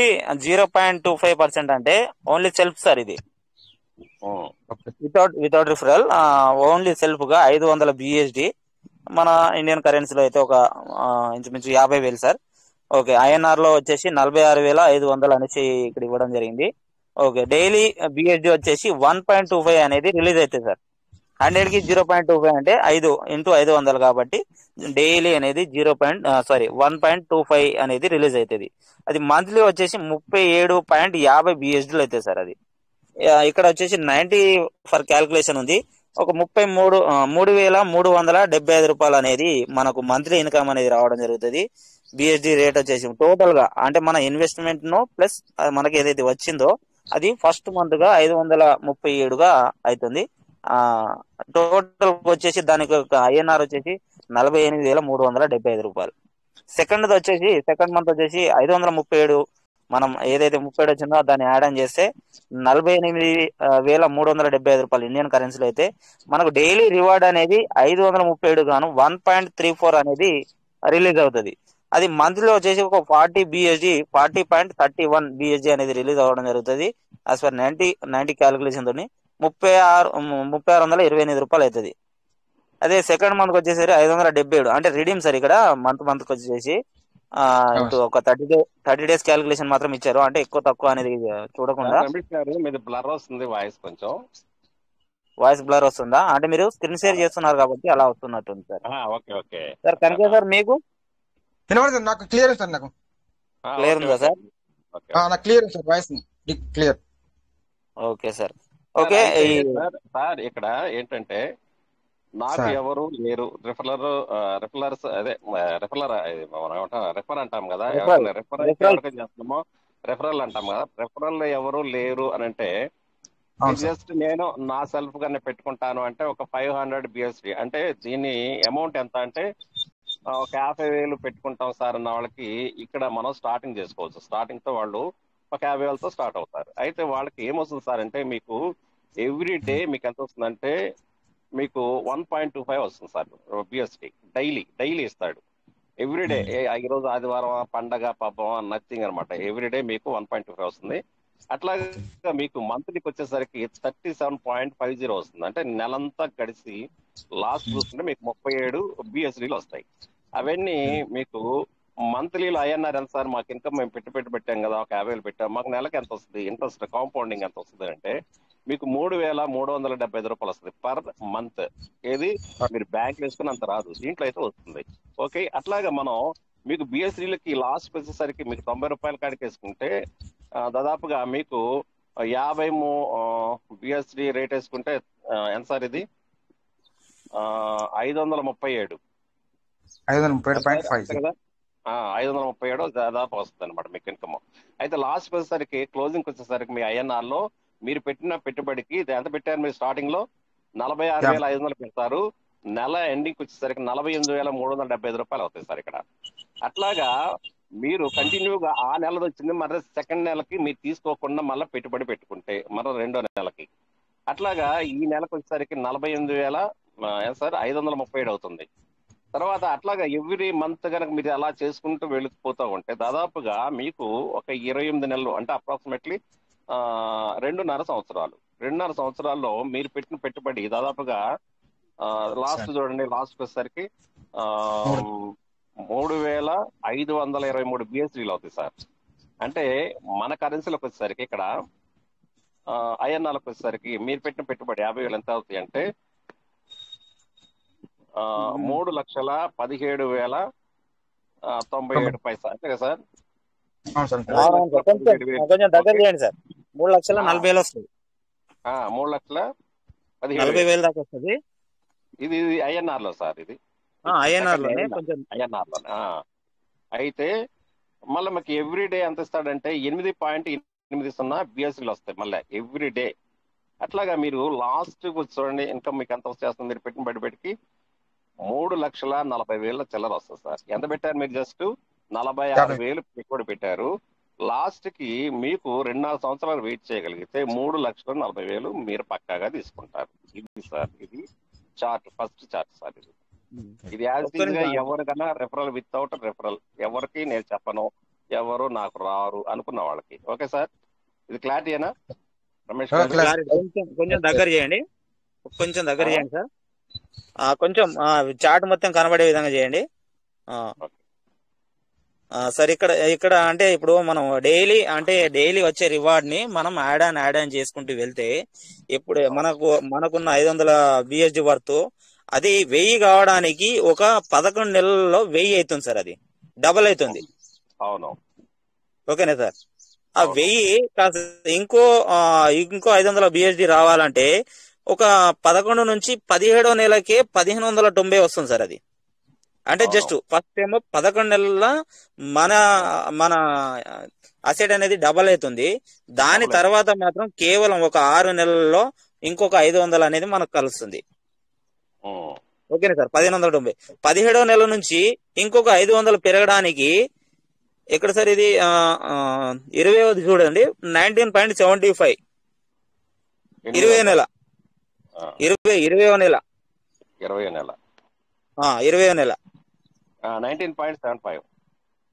zero point two five percent అంటే ఓన్లీ సెల్ఫ్ సార్ ఇది. వితౌట్ వితౌట్ రిఫరల్ ఓన్లీ సెల్ఫ్గా ఐదు వందల బిఎస్డి. మన ఇండియన్ కరెన్సీలో అయితే ఒక ఇంచుమించు యాభై వేలు సార్. ఓకే ఐఎన్ఆర్లో వచ్చేసి నలభై ఆరు వేల ఐదు వందలు అనేసి ఇక్కడ ఇవ్వడం జరిగింది. ఓకే డైలీ బిఎస్డి వచ్చేసి వన్ పాయింట్ టూ ఫైవ్ అనేది రిలీజ్ అవుతుంది సార్. హండ్రెడ్కి జీరో పాయింట్ టూ ఫైవ్ అంటే ఐదు ఇంటూ ఐదు వందలు కాబట్టి డైలీ అనేది zero point sorry one point two five అనేది రిలీజ్ అవుతుంది అది మంత్లీ వచ్చేసి ముప్పై ఏడు పాయింట్ యాభై బిఎస్డీలు అవుతాయి సార్ అది. ఇక్కడ వచ్చేసి నైన్టీ ఫర్ క్యాల్కులేషన్ ఉంది. ఒక ముప్పై మూడు మూడు వేల మూడు వందల డెబ్బై ఐదు రూపాయలు అనేది మనకు మంత్లీ ఇన్కమ్ అనేది రావడం జరుగుతుంది. బిఎస్డి రేట్ వచ్చేసి టోటల్గా అంటే మన ఇన్వెస్ట్మెంట్ను ప్లస్ మనకి ఏదైతే వచ్చిందో అది ఫస్ట్ మంత్గా ఐదు వందల ముప్పై ఏడుగా అవుతుంది ఆ టోటల్ వచ్చేసి దానికి ఒక ఐఎన్ఆర్ వచ్చేసి నలభై ఎనిమిది వేల మూడు వందల డెబ్బై ఐదు రూపాయలు. సెకండ్ వచ్చేసి సెకండ్ మంత్ వచ్చేసి ఐదు వందల ముప్పై ఏడు. మనం ఏదైతే ముప్పై ఏడు వచ్చిందో దాన్ని యాడ్ ఆన్ చేస్తే నలభై ఎనిమిది వేల మూడు వందల డెబ్బై ఐదు రూపాయలు ఇండియన్ కరెన్సీలో అయితే మనకు డైలీ రివార్డ్ అనేది ఐదు వందల ముప్పై ఏడు గాను వన్ పాయింట్ త్రీ ఫోర్ అనేది రిలీజ్ అవుతుంది. అది మంత్లీ వచ్చేసి ఒక forty BHG forty point thirty one BHG అనేది రిలీజ్ అవ్వడం జరుగుతుంది. As per ninety ninety calculation తోని ముప్పై ఆరు ముప్పై ఆరు వందల ఇరవై ఎనిమిది రూపాయలు అవుతుంది అదే సెకండ్ మంత్ వచ్చేసరి ఐదు వందల డెబ్బై ఏడు. అంటే రిడీమ్ సార్ ఇక్కడ మంత్ మంత్ వచ్చేసి ఇటు ఒక thirty day thirty days calculation మాత్రం ఇచ్చారు. అంటే ఎక్కువ తక్కువ అనేది చూడకుండా. మీది బ్లర్ వస్తుంది వాయిస్ కొంచెం. వాయిస్ బ్లర్ వస్తుందా? అంటే మీరు స్క్రీన్ షేర్ చేస్తున్నారు కాబట్టి అలా వస్తున్నట్టుంది సార్. ఆ, ఓకే ఓకే. సార్ కనుక సార్ మీకు? వినబడుతుంది? నాకు క్లియర్ సార్ నాకు. క్లియర్ ఉందా సార్? ఓకే. ఆ, నాకు clear sir voice clear okay sir. Okay sir ఇక్కడ ఏంటంటే నాకు ఎవరు లేరు. రిఫరర్ రిఫరర్స్ అదే రిఫరర్ రిఫర్ అంటాం కదా. రిఫర్ చేస్తున్నామో రిఫరల్. అంటాం కదా. రిఫరల్ ఎవరు లేరు అని అంటే జస్ట్ నేను నా సెల్ఫ్ గానే పెట్టుకుంటాను అంటే ఒక ఫైవ్ హండ్రెడ్ బిఎస్డి అంటే దీని అమౌంట్ ఎంత అంటే ఒక యాభై వేలు పెట్టుకుంటాం సార్ అన్న వాళ్ళకి ఇక్కడ మనం స్టార్టింగ్ చేసుకోవచ్చు. స్టార్టింగ్తో వాళ్ళు ఒక యాభై వేలతో స్టార్ట్ అవుతారు. అయితే వాళ్ళకి ఏమొస్తుంది సార్ అంటే మీకు ఎవ్రీ డే మీకు ఎంత వస్తుందంటే మీకు వన్ పాయింట్ టూ ఫైవ్ వస్తుంది సార్ బిఎస్డి డైలీ డైలీ ఇస్తాడు. ఎవ్రీ డే ఈ రోజు ఆదివారం పండగ పబ్బం నథింగ్ అనమాట ఎవ్రీ డే మీకు వన్ పాయింట్ టూ ఫైవ్ వస్తుంది. అట్లాగా మీకు మంత్లీకి వచ్చేసరికి thirty seven point five zero వస్తుంది. అంటే నెలంతా గడిచి లాస్ట్ చూస్తుంటే మీకు ముప్పై ఏడు బిఎస్డీలు వస్తాయి. అవన్నీ మీకు మంత్లీలో ఐఎన్ఆర్ ఎంత సార్? మాకు ఇన్కమ్ మేము పెట్టి పెట్టి పెట్టాం కదా ఒక యాభై వేలు పెట్టాం. మాకు నెలకి ఎంత వస్తుంది? ఇంట్రెస్ట్ కాంపౌండింగ్ ఎంత వస్తుంది అంటే మీకు మూడు వేల మూడు వందల డెబ్బై ఐదు రూపాయలు వస్తుంది పర్ మంత్. ఏది? మీరు బ్యాంక్ వేసుకుని అంత రాదు. దీంట్లో అయితే వస్తుంది. ఓకే? అట్లాగా మనం మీకు బిఎస్డీలకి లాస్ట్ వచ్చేసరికి మీకు తొంభై రూపాయల కాడికి వేసుకుంటే దాదాపుగా మీకు యాభై మూ బిఎస్డి రేట్ వేసుకుంటే ఎంత సార్ ఇది? ఐదు వందల ముప్పై ఏడు. ఐదు వందల ముప్పై ఏడు పాయింట్ ఫైవ్ అంతే కదా ఐదు వందల ముప్పై ఏడు దాదాపు వస్తుంది అనమాట మీకు ఇన్కమ్. అయితే లాస్ట్ వచ్చేసరికి క్లోజింగ్ వచ్చేసరికి మీ ఐఎన్ఆర్లో మీరు పెట్టిన పెట్టుబడికి ఇది ఎంత పెట్టారు మీరు స్టార్టింగ్లో? నలభై ఆరు వేల ఐదు వందలు పెడతారు. నెల ఎండింగ్ వచ్చేసరికి నలభై ఎనిమిది వేల మూడు వందల డెబ్బై ఐదు రూపాయలు అవుతాయి సార్ ఇక్కడ. అట్లాగా మీరు కంటిన్యూగా ఆ నెలది వచ్చింది మరి సెకండ్ నెలకి మీరు తీసుకోకుండా మళ్ళీ పెట్టుబడి పెట్టుకుంటే మరో రెండో నెలకి. అట్లాగా ఈ నెలకు వచ్చేసరికి నలభై ఎనిమిది వేల సార్? ఐదు వందల ముప్పై ఏడు అవుతుంది. తర్వాత అట్లాగా ఎవ్రీ మంత్ కనుక మీరు అలా చేసుకుంటూ వెళ్ళిపోతూ ఉంటే దాదాపుగా మీకు ఒక ఇరవై ఎనిమిది నెలలు అంటే అప్రాక్సిమేట్లీ రెండున్నర సంవత్సరాలు. రెండున్నర సంవత్సరాల్లో మీరు పెట్టిన పెట్టుబడి దాదాపుగా లాస్ట్ చూడండి లాస్ట్ వచ్చేసరికి ఆ, మూడు. వేల ఐదు వందల ఇరవై మూడు బిఎస్డీలు అవుతాయి సార్. అంటే మన కరెన్సీలోకి వచ్చేసరికి ఇక్కడ ఐఎన్ఆర్లకు వచ్చేసరికి మీరు పెట్టిన పెట్టుబడి యాభై వేలు ఎంత అవుతాయి అంటే ఆ, మూడు లక్షల పదిహేడు వేల తొంభై ఏడు పైసా. అంతే కదా సార్. మూడు లక్షల నలభై వేలు వస్తుంది. మూడు లక్షల పదిహేడు నలభై వేలు. దాకా వస్తుంది. ఇది ఇది ఐఎన్ఆర్లో సార్ ఇది. ఐఎన్ఆర్లోనే కొంచెం ఐఎన్ఆర్లోనే ఆ. అయితే మళ్ళీ మాకు ఎవ్రీ డే ఎంత ఇస్తాడంటే ఎనిమిది పాయింట్ ఎనిమిది సున్నా బిఎస్సీలు వస్తాయి మళ్ళీ ఎవ్రీ డే. అట్లాగా మీరు లాస్ట్ చూడండి ఇన్కమ్ మీకు ఎంత వచ్చేస్తుంది మీరు పెట్టిన పెట్టుబడికి మూడు లక్షల నలభై వేల చిల్లర వస్తుంది సార్. ఎంత పెట్టారు మీరు జస్ట్? నలభై ఆరు యాభై. వేలు పెట్టుబడి పెట్టారు. లాస్ట్కి మీకు రెండున్నర సంవత్సరాలు వెయిట్ చేయగలిగితే మూడు లక్షల నలభై వేలు మీరు పక్కాగా తీసుకుంటారు. ఇది సార్ ఇది చార్ట్ ఫస్ట్ చార్ట్ సార్ ఇది. ఇది యాజ్గా ఎవరికైనా రెఫరల్ వితౌట్ రెఫరల్ ఎవరికి నేను చెప్పను ఎవరు నాకు రారు అనుకున్న వాళ్ళకి. Okay sir? ఇది క్లారిటీనా రమేష్ కొంచెం కొంచెం దగ్గర చేయండి. కొంచెం దగ్గర? చేయండి సార్. ఆ, కొంచెం చాట్ మొత్తం కనబడే విధంగా చేయండి. సార్ ఇక్కడ ఇక్కడ అంటే ఇప్పుడు మనం డైలీ అంటే డైలీ వచ్చే రివార్డ్ని మనం యాడ్ ఆన్ యాడ్ ఆన్ చేసుకుంటూ వెళ్తే ఇప్పుడు మనకు మనకున్న ఐదు వందల బిఎస్డి వర్త్ అది వెయ్యి కావడానికి ఒక పదకొండు నెలల్లో వెయ్యి అవుతుంది సార్ అది. డబల్ అవుతుంది అవును ఓకేనా సార్? ఆ వెయ్యి కాస్త ఇంకో ఇంకో ఐదు వందల బిఎస్డి రావాలంటే ఒక పదకొండు నుంచి పదిహేడో నెలకే పదిహేను వందల తొంభై వస్తుంది సార్ అది. అంటే జస్ట్ ఫస్ట్ ఏమో పదకొండు నెలల మన మన అసెట్ అనేది డబల్ అవుతుంది. దాని తర్వాత మాత్రం కేవలం ఒక ఆరు నెలల్లో ఇంకొక ఐదు వందలు అనేది మనకు కలుస్తుంది. ఓకేనా సార్? పదిహేను వందల తొంభై. పదిహేడవ నెల నుంచి ఇంకొక ఐదు వందలు పెరగడానికి ఎక్కడ సార్ ఇది? ఇరవైవది చూడండి. Nineteen point seventy five. ఇరవై నెల. ఇరవై ఇరవై నెల. ఇరవై నెల. ఇరవై నెల. నైన్టీన్ పాయింట్ సెవెన్ ఫైవ్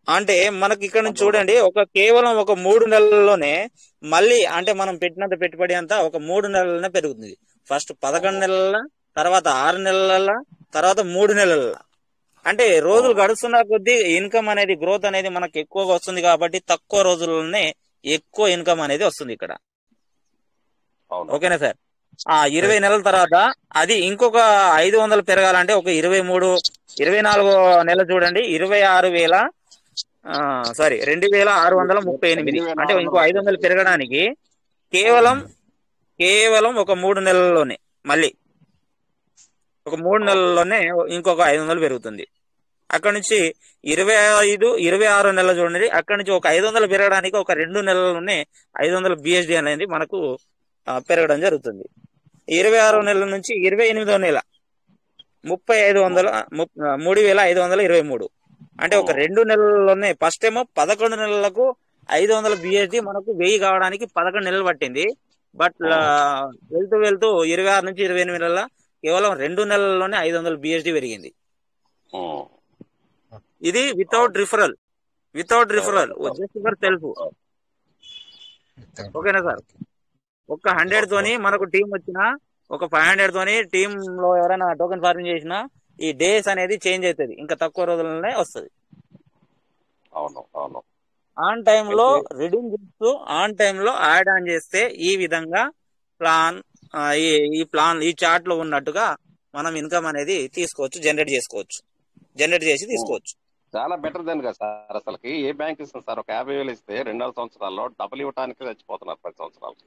అంటే మనకి ఇక్కడ నుంచి చూడండి ఒక కేవలం ఒక మూడు నెలల్లోనే మళ్ళీ అంటే మనం పెట్టినంత పెట్టుబడి అంతా ఒక మూడు నెలలనే పెరుగుతుంది. ఫస్ట్ పదకొండు నెలల తర్వాత ఆరు నెలల తర్వాత మూడు నెలల. అంటే రోజులు గడుస్తున్న కొద్దీ ఇన్కమ్ అనేది గ్రోత్ అనేది మనకు ఎక్కువగా వస్తుంది కాబట్టి తక్కువ రోజుల్లోనే ఎక్కువ ఇన్కమ్ అనేది వస్తుంది ఇక్కడ. ఓకేనా సార్? ఆ ఇరవై నెలల తర్వాత అది ఇంకొక ఐదు వందలు పెరగాలంటే ఒక ఇరవై మూడు ఇరవై నాలుగో నెల చూడండి ఇరవై ఆరు వేల సారీ రెండు వేల ఆరు వందల ముప్పై ఎనిమిది. అంటే ఇంకో ఐదు వందలు పెరగడానికి కేవలం కేవలం ఒక మూడు నెలల్లోనే మళ్ళీ. ఒక మూడు నెలల్లోనే ఇంకొక ఐదు వందలు పెరుగుతుంది. అక్కడ నుంచి ఇరవై ఐదు ఇరవై ఆరు నెలలు చూడండి అక్కడ నుంచి ఒక ఐదు వందలు పెరగడానికి ఒక రెండు నెలల్లోనే ఐదు వందల బిఎస్డి అనేది మనకు పెరగడం జరుగుతుంది. ఇరవై ఆరో నెల నుంచి ఇరవై ఎనిమిదో నెల ముప్పై ఐదు వందల మూడు వేల ఐదు వందల ఇరవై మూడు. అంటే ఒక రెండు నెలల్లోనే ఫస్ట్ ఏమో పదకొండు నెలలకు ఐదు వందల బిఎస్డి మనకు వెయ్యి కావడానికి పదకొండు నెలలు పట్టింది. బట్ వెళ్తూ వెళ్తూ ఇరవై ఆరు నుంచి ఇరవై ఎనిమిది నెలల కేవలం రెండు నెలల్లోనే ఐదు వందల బిఎస్డి పెరిగింది. ఇది without referral without referral just for self ఓకేనా సార్? ఒక్క హండ్రెడ్ తోని మనకు టీం వచ్చినా ఒక ఫైవ్ హండ్రెడ్ తోని టీమ్లో ఎవరైనా టోకెన్ ఫార్మింగ్ చేసినా ఈ డేస్ అనేది చేంజ్ అవుతుంది. ఇంకా తక్కువ రోజులనే వస్తుంది. అవును అవును. ఆన్ టైమ్లో రిడీమ్ చేస్తూ ఆన్ టైమ్లో యాడ్ ఆన్ చేస్తే ఈ విధంగా ప్లాన్ ఈ ప్లాన్ ఈ చార్ట్లో ఉన్నట్టుగా మనం ఇన్కమ్ అనేది తీసుకోవచ్చు జనరేట్ చేసుకోవచ్చు. జనరేట్ చేసి తీసుకోవచ్చు. చాలా బెటర్ దెన్ కదా సార్ అసలుకి. ఏ బ్యాంక్ ఇస్తుంది సార్? ఒక యాభై వేలు ఇస్తే రెండవ సంవత్సరాల్లో డబ్బులు ఇవ్వడానికి చచ్చిపోతున్నారు పది సంవత్సరాలకి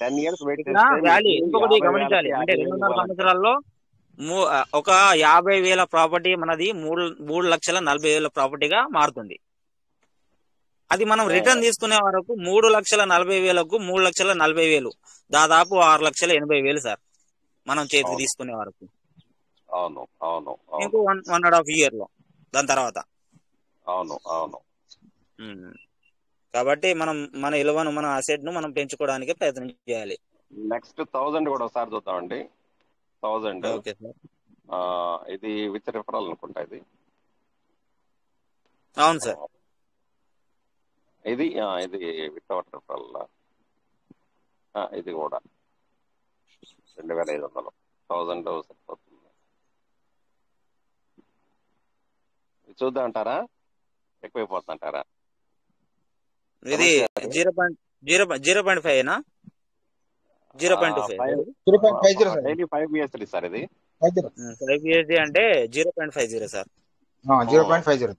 టెన్ ఇయర్స్ ఇక్కడ వాల్యూ ఇంకొకటి గమనించాలి. అంటే రెండున్నర సంవత్సరాల్లో ఒక యాభై వేల ప్రాపర్టీ మనది మూడు మూడు లక్షల నలభై వేల ప్రాపర్టీగా మారుతుంది. అది మనం రిటర్న్ తీసుకునే వరకు మూడు లక్షల నలభై వేలకు మూడు లక్షల నలభై వేలు. దాదాపు ఆరు లక్షల ఎనభై వేలు సార్. మనం చేతికి తీసుకునే వరకు. అవును అవును ఇంకో వన్ వన్ అండ్ హాఫ్ ఇయర్లో దాని తర్వాత. అవును అవును. ఉమ్. కాబట్టి మనం మన విలువను మన అసెట్ను మనం పెంచుకోవడానికి ప్రయత్నం చేయాలి. నెక్స్ట్ థౌజండ్ కూడా ఒకసారి చూద్దామండి. థౌజండ్ ఓకే సార్ ఇది విత్ రిఫరల్ అనుకుంటా ఇది. అవును సార్ ఇది ఇది వితౌట్ రిఫరల్ ఇది కూడా. రెండు వేల ఐదు వందలు. థౌజండ్ సరిపోతుంది. చూద్దాం అంటారా ఎక్కువైపోతుందంటారా? ఇది zero point zero zero point five నా zero point five. Five. BSD sir. ఇది. ఫైవ్ బిఎస్డి అంటే zero point five zero sir. Zero point five zero.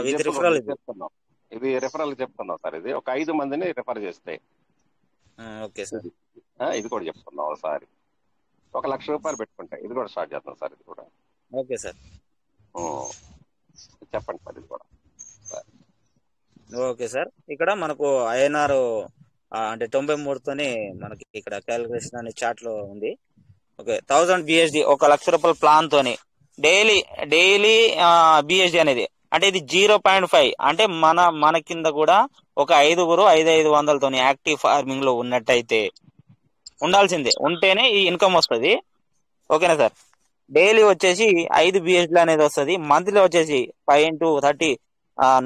ఇది విత్ రిఫరల్ ఇది చెప్తున్నాం. ఇది రిఫరల్ చెప్తున్నాం సార్ ఇది. ఒక ఐదు మందిని రిఫర్ చేస్తే. Okay sir. ఇది కూడా చెప్తున్నాం ఒకసారి. ఒక లక్ష రూపాయలు పెట్టుకుంటే ఇది కూడా స్టార్ట్ చేద్దాం సార్ ఇది కూడా. Okay sir. చెప్పండి సార్ ఇది కూడా. Okay sir. ఇక్కడ మనకు ఐఎన్ఆర్ అంటే తొంభై మూడుతోని మనకి ఇక్కడ క్యాలిక్యులేషన్ అనే చార్ట్లో ఉంది. ఓకే థౌసండ్ బిహెచ్డి ఒక లక్ష రూపాయల ప్లాన్ తోని డైలీ డైలీ బిహెచ్డి అనేది అంటే ఇది జీరో పాయింట్ ఫైవ్ అంటే మన మన కింద కూడా ఒక ఐదుగురు ఐదు ఐదు వందలతోని యాక్టివ్ ఫార్మింగ్లో ఉన్నట్టయితే ఉండాల్సిందే. ఉంటేనే ఈ ఇన్కమ్ వస్తుంది. ఓకేనా సార్? డైలీ వచ్చేసి ఐదు బిహెచ్లు అనేది వస్తుంది. మంత్లీ వచ్చేసి ఫైవ్ ఇంటూ థర్టీ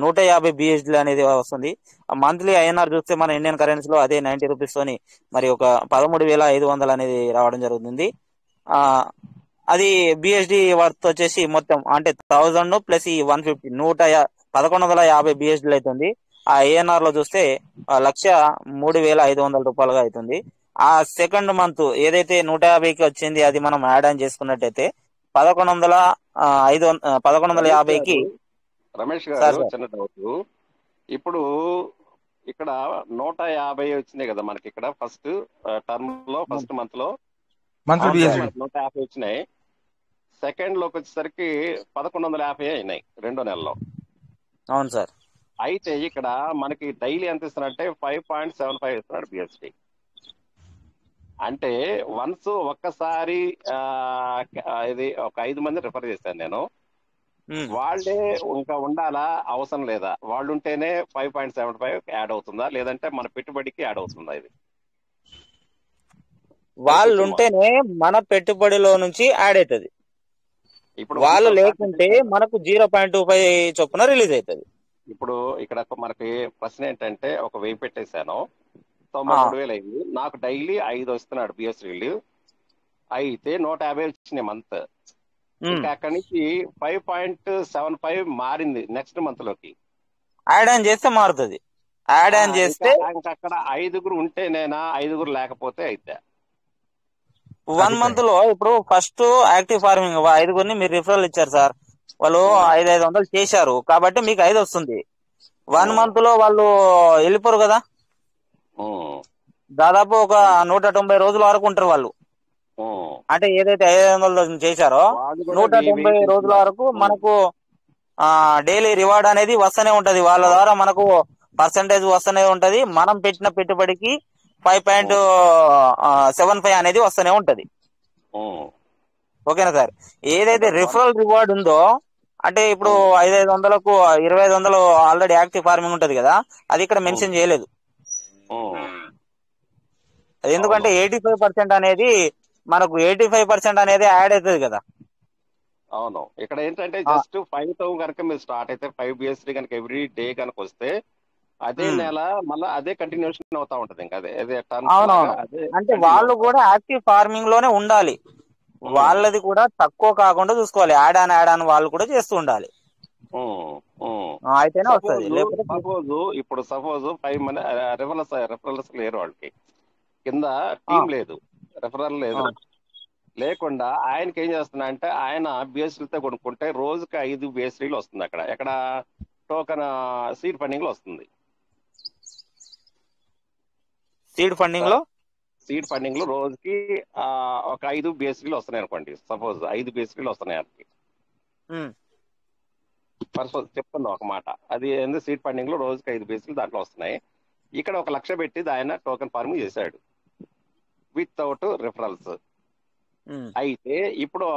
నూట యాభై బిహెచ్డి అనేది వస్తుంది. మంత్లీ ఐఎన్ఆర్ చూస్తే మన ఇండియన్ కరెన్సీ లో అదే నైన్టీ రూపీస్ తోని మరి ఒక పదమూడు వేల ఐదు వందలు అనేది రావడం జరుగుతుంది. ఆ అది బిహెచ్డి వర్త్ వచ్చేసి మొత్తం అంటే థౌజండ్ ప్లస్ ఈ వన్ ఫిఫ్టీ నూట పదకొండు వందల యాభై బిఎస్డీలు అవుతుంది ఆ ఏఎన్ఆర్లో చూస్తే లక్ష మూడు వేల ఐదు వందల రూపాయలుగా అవుతుంది ఆ సెకండ్ మంత్ ఏదైతే నూట యాభైకి వచ్చింది అది మనం యాడ్ ఆన్ చేసుకున్నట్టయితే పదకొండు వందల ఐదు పదకొండు వందల యాభైకి రమేష్ గారు చిన్న డౌట్ ఇప్పుడు ఇక్కడ నూట యాభై వచ్చినాయి కదా మనకి ఇక్కడ ఫస్ట్ టర్మ్లో ఫస్ట్ మంత్లో. సార్ మనకి నూట యాభై వచ్చినాయి. సెకండ్లోకి వచ్చేసరికి పదకొండు వందల యాభై అయినాయి రెండో నెలలో. అవును సార్. అయితే ఇక్కడ మనకి డైలీ ఎంత ఇస్తున్నారంటే ఫైవ్ పాయింట్ సెవెన్ ఫైవ్ ఇస్తున్నాడు బిఎస్డి అంటే వన్స్ ఒక్కసారి ఇది ఒక ఐదు మంది రిఫర్ చేశాను నేను. వాళ్ళే ఇంకా ఉండాలా? అవసరం లేదా? వాళ్ళు ఉంటేనే five point seven five add అవుతుందా? లేదంటే మన పెట్టుబడికి యాడ్ అవుతుందా ఇది? వాళ్ళు ఉంటేనే మన పెట్టుబడిలో నుంచి యాడ్ అవుతుంది ఇప్పుడు వాళ్ళు లేకుంటే మనకు జీరో పాయింట్ టూ ఫైవ్ చొప్పున రిలీజ్ అవుతుంది ఇప్పుడు ఇక్కడ మనకి ప్రశ్న ఏంటంటే ఒక వెయ్యి పెట్టేశాను. తొంభై మూడు వేలు అయింది. నాకు డైలీ ఐదు వస్తున్నాడు బిఎస్సీలు అయితే నూట యాభై వచ్చినాయి మంత్. ఇంకా అక్కడి నుంచి ఫైవ్ పాయింట్ సెవెన్ ఫైవ్ మారింది నెక్స్ట్ మంత్లోకి. యాడ్ ఆన్ చేస్తే మారుతుంది. యాడ్ ఆన్ చేస్తే అక్కడ ఐదుగురు ఉంటేనేనా ఐదుగురు లేకపోతే అయితే వన్ మంత్లో ఇప్పుడు ఫస్ట్ యాక్టివ్ ఫార్మింగ్ ఐదుగురిని మీరు రిఫరల్ ఇచ్చారు సార్. వాళ్ళు ఐదు ఐదు వందలు చేశారు. కాబట్టి మీకు ఐదు వస్తుంది. వన్ మంత్లో వాళ్ళు వెళ్ళిపోరు కదా? దాదాపు ఒక నూట తొంభై రోజుల వరకు ఉంటారు వాళ్ళు. అంటే ఏదైతే ఐదు వందలు చేశారో వాళ్ళు కూడా నూట తొంభై రోజుల వరకు మనకు ఆ డైలీ రివార్డ్ అనేది వస్తూనే ఉంటది. వాళ్ళ ద్వారా మనకు పర్సంటేజ్ వస్తూనే ఉంటది. మనం పెట్టిన పెట్టుబడికి ఫైవ్ పాయింట్ సెవెన్ ఫైవ్ అనేది వస్తూనే ఉంటది. ఓకేనా సార్? ఏదైతే రిఫరల్ రివార్డ్ ఉందో అంటే ఇప్పుడు ఐదు ఐదు వందలకు ఇరవై ఐదు వందలు ఆల్రెడీ యాక్టివ్ ఫార్మింగ్ ఉంటది కదా అది ఇక్కడ మెన్షన్ చేయలేదు. అది ఎందుకంటే ఎయిటీ ఫైవ్ పర్సెంట్ అనేది మనకు ఎయిటీ ఫైవ్ పర్సెంట్ అనేది యాడ్ అవుతుంది కదా. అవును. ఇక్కడ ఏంటంటే జస్ట్ ఫైవ్తో కనుక మీరు స్టార్ట్ అయితే ఫైవ్ బిఎస్సీ కనుక ఎవ్రీ డే కనుక వస్తే అదే. నెల మళ్ళీ అదే కంటిన్యూషన్ అవుతా ఉంటది ఇంకా అదే అంటే వాళ్ళు కూడా యాక్టివ్ ఫార్మింగ్లోనే ఉండాలి. వాళ్ళది కూడా తక్కువ కాకుండా చూసుకోవాలి. యాడ్ ఆన్ యాడ్ ఆన్ వాళ్ళు కూడా చేస్తూ ఉండాలి. అయితేనే వస్తది. సపోజ్ ఇప్పుడు సపోజ్ ఫైవ్ మంది రెఫరల్స్ రెఫరల్స్ లేరు వాళ్ళకి. కింద టీం లేదు. రెఫరల్ లేదు. లేకుండా ఆయనకి ఏం చేస్తున్నా అంటే ఆయన బిఎస్సీలతో కొనుక్కుంటే రోజుకి ఐదు బిఎస్సీలు వస్తుంది అక్కడ. ఎక్కడ టోకన్ సీడ్ ఫండింగ్లో వస్తుంది. సీడ్ ఫండింగ్లో సీడ్ ఫండింగ్లో రోజుకి ఒక ఐదు బిఎస్సీలు వస్తున్నాయి అనుకోండి. సపోజ్ ఐదు బిఎస్సీలు వస్తున్నాయి ఆయనకి. చెప్తున్నా ఒక మాట. అది ఏంది? సీడ్ ఫండింగ్లో రోజుకి ఐదు బిఎస్సీలు దాంట్లో వస్తున్నాయి. ఇక్కడ ఒక లక్ష పెట్టి ఆయన టోకెన్ ఫార్మింగ్ చేశాడు. Without referrals um. అయితే ఇప్పుడు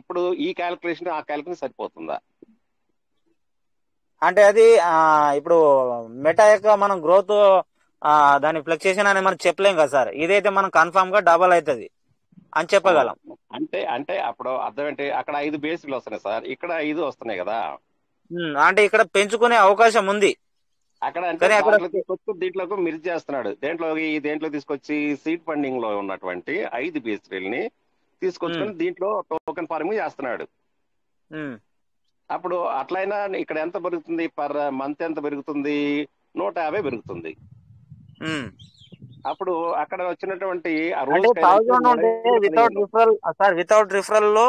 ఇప్పుడు ఈ క్యాలిక్యులేషన్ ఆ క్యాలిక్యులేషన్ సరిపోతుందా? అంటే అది ఇప్పుడు మెటా యొక్క మనం గ్రోత్ దాని ఫ్లక్చుయేషన్ అని మనం చెప్పలేం కదా సార్. ఇదైతే మనం కన్ఫామ్గా డబల్ అవుతుంది అని చెప్పగలం. అంటే అంటే అప్పుడు అర్థం ఏంటి? అక్కడ ఐదు బేసిక్లు వస్తున్నాయి సార్. ఇక్కడ ఐదు వస్తున్నాయి కదా. ఉమ్, అంటే ఇక్కడ పెంచుకునే అవకాశం ఉంది. అక్కడ అంటే దీంట్లోకి మిర్చి చేస్తున్నాడు. దేంట్లో ఈ దేంట్లో తీసుకొచ్చి సీడ్ ఫండింగ్లో ఉన్నటువంటి ఐదు బేసికల్ని తీసుకొచ్చుకొని దీంట్లో టోకెన్ ఫార్మింగ్ చేస్తున్నాడు. అప్పుడు అట్లయినా ఇక్కడ ఎంత పెరుగుతుంది? పర్ మంత్ ఎంత పెరుగుతుంది? నూట యాభై పెరుగుతుంది. అప్పుడు అక్కడ వచ్చినటువంటి వితౌట్ రిఫరల్ సార్ వితౌట్ రిఫరల్లో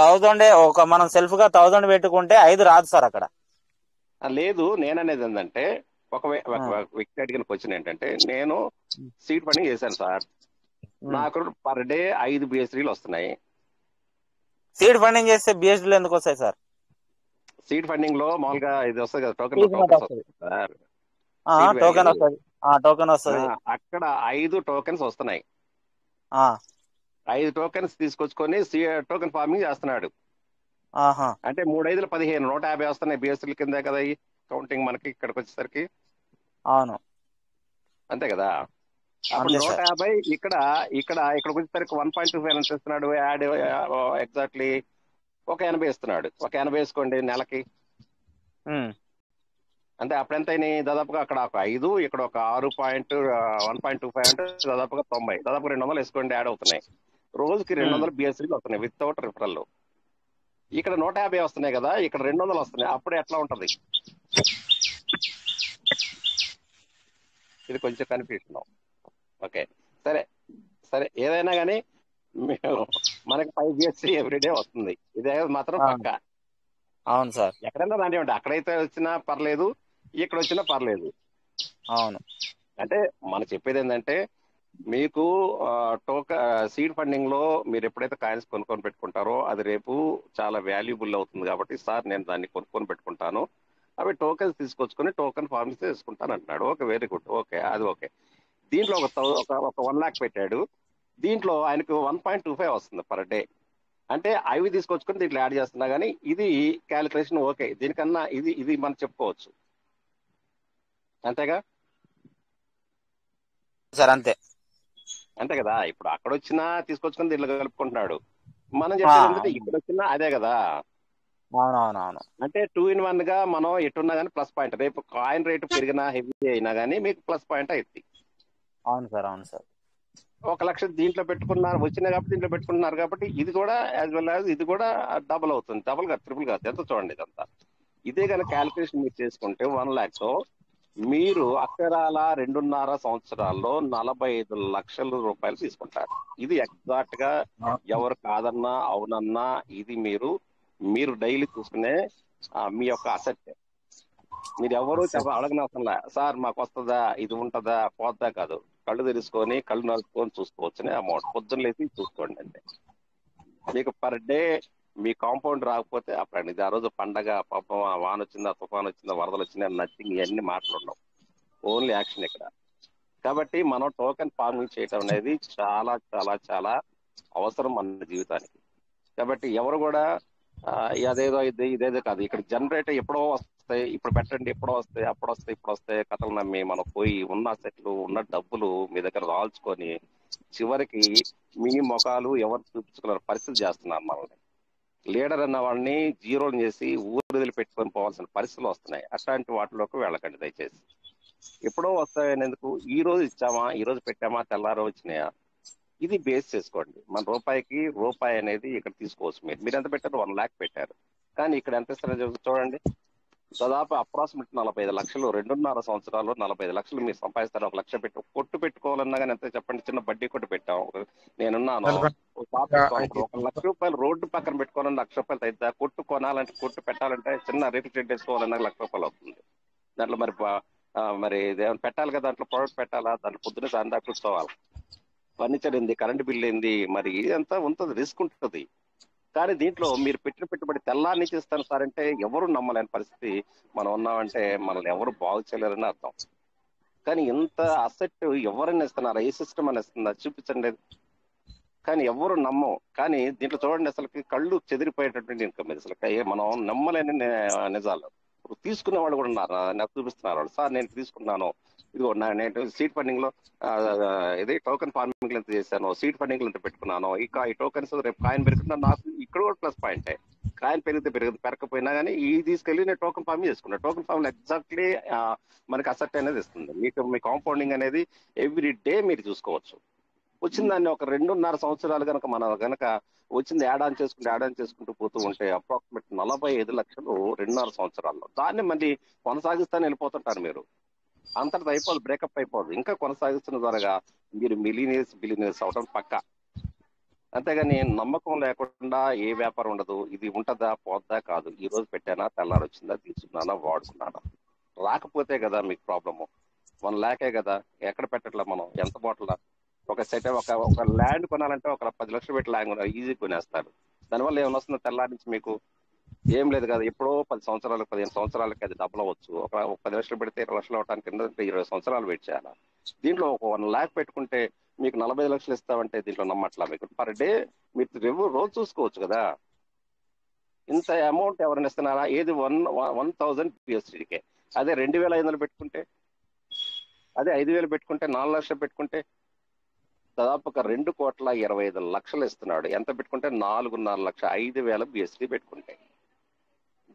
థౌజండ్ ఒక మనం సెల్ఫ్గా థౌజండ్ పెట్టుకుంటే ఐదు రాదు సార్ అక్కడ. లేదు నేననేది ఏంటంటే ఒక. వ్యక్తి అడిగిన క్వశ్చన్ ఏంటంటే నేను సీట్ ఫండింగ్ చేశాను సార్. నాకు పర్ డే ఐదు బిఎస్సీలు వస్తున్నాయి. సీడ్ ఫండింగ్ చేస్తే బిఎస్డీలు ఎందుకు వస్తాయి సార్? సీడ్ ఫండింగ్లో మామూలుగా ఇది వస్తుంది కదా టోకెన్ టోకెన్ వస్తుంది టోకెన్ వస్తుంది. అక్కడ ఐదు టోకెన్స్ వస్తున్నాయి. ఐదు టోకెన్స్ తీసుకొచ్చుకొని టోకెన్ ఫార్మింగ్ చేస్తున్నాడు. అంటే మూడు ఐదులు పదిహేను నూట యాభై వస్తున్నాయి బిఎస్సీల కింద కదా ఈ కౌంటింగ్ మనకి ఇక్కడికి వచ్చేసరికి అవును. అంతే కదా? అప్పుడు నూట యాభై ఇక్కడ ఇక్కడ ఇక్కడికి వచ్చేసరికి వన్ పాయింట్ టూ ఫైవ్ ఎంత ఇస్తున్నాడు యాడ్ ఎగ్జాక్ట్లీ ఒక ఎనభై ఇస్తున్నాడు. ఒక ఎనభై వేసుకోండి నెలకి. అంటే అప్పుడు ఎంత అయినాయి దాదాపుగా అక్కడ ఒక ఐదు ఇక్కడ ఒక ఆరు point one point two five అంటే దాదాపుగా తొంభై. దాదాపు రెండు వందలు వేసుకోండి యాడ్ అవుతున్నాయి. రోజుకి రెండు వందలు బిఎస్సీలు వస్తున్నాయి వితౌట్ రిఫరల్ ఇక్కడ నూట యాభై వస్తున్నాయి కదా ఇక్కడ రెండు వందలు వస్తున్నాయి. అప్పుడు ఎట్లా ఉంటది? ఇది కొంచెం కన్ఫ్యూషన్ ఓకే. సరే. సరే ఏదైనా కానీ మేము మనకి ఫైవ్ బిఎస్సీ ఎవ్రీడే వస్తుంది. ఇదే మాత్రం పక్క. అవును సార్. ఎక్కడైనా రానివ్వండి అక్కడైతే వచ్చినా పర్లేదు ఇక్కడ వచ్చినా పర్లేదు. అవును. అంటే మనం చెప్పేది ఏంటంటే మీకు టోక సీడ్ ఫండింగ్లో మీరు ఎప్పుడైతే కాయిన్స్ కొనుక్కొని పెట్టుకుంటారో అది రేపు చాలా వాల్యుబుల్ అవుతుంది కాబట్టి సార్ నేను దాన్ని కొనుక్కొని పెట్టుకుంటాను. అవి టోకెన్స్ తీసుకొచ్చుకొని టోకెన్ ఫార్మ్స్ తీసుకుంటాను అంటున్నాడు. ఓకే వెరీ గుడ్ ఓకే అది ఓకే. దీంట్లో ఒక ఒక ఒక వన్ లాక్ పెట్టాడు. దీంట్లో ఆయనకు వన్ పాయింట్ టూ ఫైవ్ వస్తుంది పర్ డే అంటే అవి తీసుకొచ్చుకొని దీంట్లో యాడ్ చేస్తున్నా కానీ ఇది క్యాలిక్యులేషన్ ఓకే. దీనికన్నా ఇది ఇది మనం చెప్పుకోవచ్చు. అంతేగా? సార్ అంతే. అంతే కదా. ఇప్పుడు అక్కడ వచ్చినా తీసుకొచ్చుకొని దీంట్లో కలుపుకుంటున్నాడు. మనం చెప్పేది ఏంటంటే ఇక్కడ వచ్చినా అదే కదా. అవును అవును అవును అంటే టూ ఇన్ వన్గా మనం ఎట్టున్నా కానీ ప్లస్ పాయింట్. రేపు కాయిన్ రేటు పెరిగినా హెవీ అయినా కానీ మీకు ప్లస్ పాయింట్ అవుతుంది అవును సార్ అవును సార్. ఒక లక్ష దీంట్లో పెట్టుకున్నారు వచ్చినాయి కాబట్టి దీంట్లో పెట్టుకున్నారు కాబట్టి ఇది కూడా యాజ్ వెల్ యాజ్ ఇది కూడా డబుల్ అవుతుంది. డబుల్ కాదు ట్రిపుల్ కాదు. ఎంత చూడండి ఇదంతా. ఇదే కనుక క్యాలిక్యులేషన్ మీరు చేసుకుంటే వన్ ల్యాక్ మీరు అక్షరాల రెండున్నర సంవత్సరాల్లో నలభై ఐదు లక్షల రూపాయలు తీసుకుంటారు. ఇది ఎగ్జాక్ట్గా ఎవరు కాదన్నా అవునన్నా ఇది మీరు మీరు డైలీ చూసుకునే మీ యొక్క అసెట్. మీరు ఎవరు చెప్ప అడగనవసరంలా సార్ మాకు వస్తుందా ఇది ఉంటుందా పోద్దా కాదు. కళ్ళు తెరుచుకొని కళ్ళు నలుపుకొని చూసుకోవచ్చనే అమౌంట్. పొద్దున్న లేచి చూసుకోండి అంతే. మీకు పర్ డే మీ కాంపౌండ్ రాకపోతే అప్పుడు ఇది ఆ రోజు పండగ పాపం ఆ వాన వచ్చిందా తుఫాన్ వచ్చిందా వరదలు వచ్చిందా నథింగ్ ఇవన్నీ మాట్లాడినాం ఓన్లీ యాక్షన్ ఇక్కడ. కాబట్టి మనం టోకెన్ ఫార్మింగ్ చేయటం అనేది చాలా చాలా చాలా అవసరం మన జీవితానికి. కాబట్టి ఎవరు కూడా అదేదో ఇది ఇదేదో కాదు. ఇక్కడ జనరేట్ ఎప్పుడో వస్తాయి ఇప్పుడు పెట్టండి ఎప్పుడో వస్తాయి అప్పుడు వస్తాయి ఇప్పుడు వస్తాయి కథలు నమ్మి మనం పోయి ఉన్న సెట్లు ఉన్న డబ్బులు మీ దగ్గర రాల్చుకొని చివరికి మీ ముఖాలు ఎవరు చూపించుకున్న పరిస్థితి చేస్తున్నారు మనల్ని. లీడర్ అన్న వాళ్ళని జీరో చేసి ఊరు వదిలిపెట్టుకొని పోవాల్సిన పరిస్థితులు వస్తున్నాయి. అట్లాంటి వాటిలోకి వెళ్ళకండి దయచేసి. ఎప్పుడో వస్తాయనేందుకు ఈ రోజు ఇచ్చామా ఈ రోజు పెట్టామా తెల్లారో వచ్చినాయా? ఇది బేస్ చేసుకోండి. మన రూపాయికి రూపాయి అనేది ఇక్కడ తీసుకోవచ్చు మీరు. మీరు ఎంత పెట్టారు వన్ లాక్ పెట్టారు. కానీ ఇక్కడ ఎంత ఇస్తారో చూడండి. దాదాపు అప్రాక్సిమేట్ నలభై ఐదు లక్షలు రెండున్నర సంవత్సరాలు నలభై ఐదు లక్షలు మీరు సంపాదిస్తారు ఒక లక్ష పెట్టి కొట్టు పెట్టుకోవాలన్నా కానీ ఎంత చెప్పండి చిన్న బడ్డీ కొట్టు పెట్టాం. నేనున్నాను. ఒక లక్ష రూపాయలు రోడ్డు పక్కన పెట్టుకోవాలన్నా లక్ష రూపాయలు అవుతుందా కొట్టు కొనాలంటే కొట్టు పెట్టాలంటే చిన్న రేపు షెడ్ వేసుకోవాలన్నా లక్ష రూపాయలు అవుతుంది. దాంట్లో మరి మరి ఇదేమన్నా పెట్టాలి కదా దాంట్లో ప్రొడక్ట్ పెట్టాలా దాంట్లో పొద్దున సాయంత్రం కూర్చోవాలి. ఫర్నిచర్ ఏంది కరెంట్ బిల్ ఏంది మరి ఇదంతా ఉంటుంది రిస్క్ ఉంటుంది. కానీ దీంట్లో మీరు పెట్టిన పెట్టుబడి తెల్లారి నుంచి ఇస్తాను సార్ అంటే ఎవరు నమ్మలేని పరిస్థితి మనం ఉన్నామంటే మనల్ని ఎవరు బాగు చేయలేరని అర్థం. కానీ ఇంత అసెట్ ఎవరైనా ఇస్తున్నారా ఏ సిస్టమ్ అని ఇస్తుందా? చూపించండి. కానీ ఎవరు నమ్మం. కానీ దీంట్లో చూడండి అసలు కళ్ళు చెదిరిపోయేటటువంటి ఇన్కమ్ ఇది అసలు ఏ- మనం నమ్మలేని నిజాలు. ఇప్పుడు తీసుకునే వాళ్ళు కూడా ఉన్నారు. నాకు చూపిస్తున్నారు వాళ్ళు. సార్ నేను తీసుకున్నాను. ఇదిగో నేను సీట్ ఫండింగ్లో ఇది టోకెన్ ఫార్మింగ్ ఎంత చేశాను. సీట్ ఫండింగ్ ఎంత పెట్టుకున్నాను. ఇక ఈ టోకెన్స్ రేపు కాయిన్ పెరుగుతున్నా నాకు ఇక్కడ కూడా ప్లస్ పాయింట్ కాయిన్ పెరిగితే పెరగదు పెరగకపోయినా కానీ ఈ తీసుకెళ్ళి నేను టోకెన్ ఫార్మింగ్ చేసుకున్నా. టోకెన్ ఫార్మ్ ఎగ్జాక్ట్లీ మనకి అసెట్ అనేది ఇస్తుంది. మీకు మీ కాంపౌండింగ్ అనేది ఎవ్రీ డే మీరు చూసుకోవచ్చు. వచ్చిన దాన్ని ఒక రెండున్నర సంవత్సరాలు కనుక మనం కనుక వచ్చింది యాడ్ ఆన్ చేసుకుంటూ యాడ్ ఆన్ చేసుకుంటూ పోతూ ఉంటే అప్రాక్సిమేట్ నలభై ఐదు లక్షలు రెండున్నర సంవత్సరాల్లో. దాన్ని మళ్ళీ కొనసాగిస్తానే వెళ్ళిపోతుంటారు మీరు. అంతటి అయిపోదు బ్రేకప్ అయిపోదు. ఇంకా కొనసాగిస్తున్న ద్వారా మీరు మిలీనియర్స్ బిలీనియర్స్ అవడం పక్క. అంతేగాని నమ్మకం లేకుండా ఏ వ్యాపారం ఉండదు. ఇది ఉంటదా పోద్దా కాదు. ఈ రోజు పెట్టానా తెల్లారి వచ్చిందా తీసుకున్నానా వాడుకున్నానా? రాకపోతే కదా మీకు ప్రాబ్లము. వన్ ల్యాకే కదా. ఎక్కడ పెట్టట్లా మనం? ఎంత బాటిల్? ఒక సెట్ ఒక ఒక ల్యాండ్ కొనాలంటే ఒక పది లక్షలు పెట్టి ల్యాండ్ ఈజీ కొనేస్తారు. దానివల్ల ఏమైనా వస్తుందో తెల్లారి నుంచి మీకు? ఏం లేదు కదా ఎప్పుడో పది సంవత్సరాలకు పదిహేను సంవత్సరాలకి అది డబ్బులు అవ్వచ్చు. ఒక పది లక్షలు పెడితే ఇరవై లక్షలు అవడానికి కింద ఇరవై సంవత్సరాలు వెయిట్ చేయాలి? దీంట్లో ఒక వన్ ల్యాక్ పెట్టుకుంటే మీకు నలభై ఐదు లక్షలు ఇస్తామంటే దీంట్లో నమ్మట్లా మీకు? పర్ డే మీరు రేపు రోజు చూసుకోవచ్చు కదా? ఇంత అమౌంట్ ఎవరైనా ఇస్తున్నారా? ఏది వన్ వన్ థౌజండ్ పిఎస్టీకే అదే రెండు వేల ఐదు వందలు పెట్టుకుంటే అదే ఐదు వేలు పెట్టుకుంటే నాలుగు లక్షలు పెట్టుకుంటే దాదాపు ఒక రెండు కోట్ల ఇరవై ఐదు లక్షలు ఇస్తున్నాడు. ఎంత పెట్టుకుంటే? నాలుగున్నర లక్ష ఐదు వేల బిఎస్టీ పెట్టుకుంటే.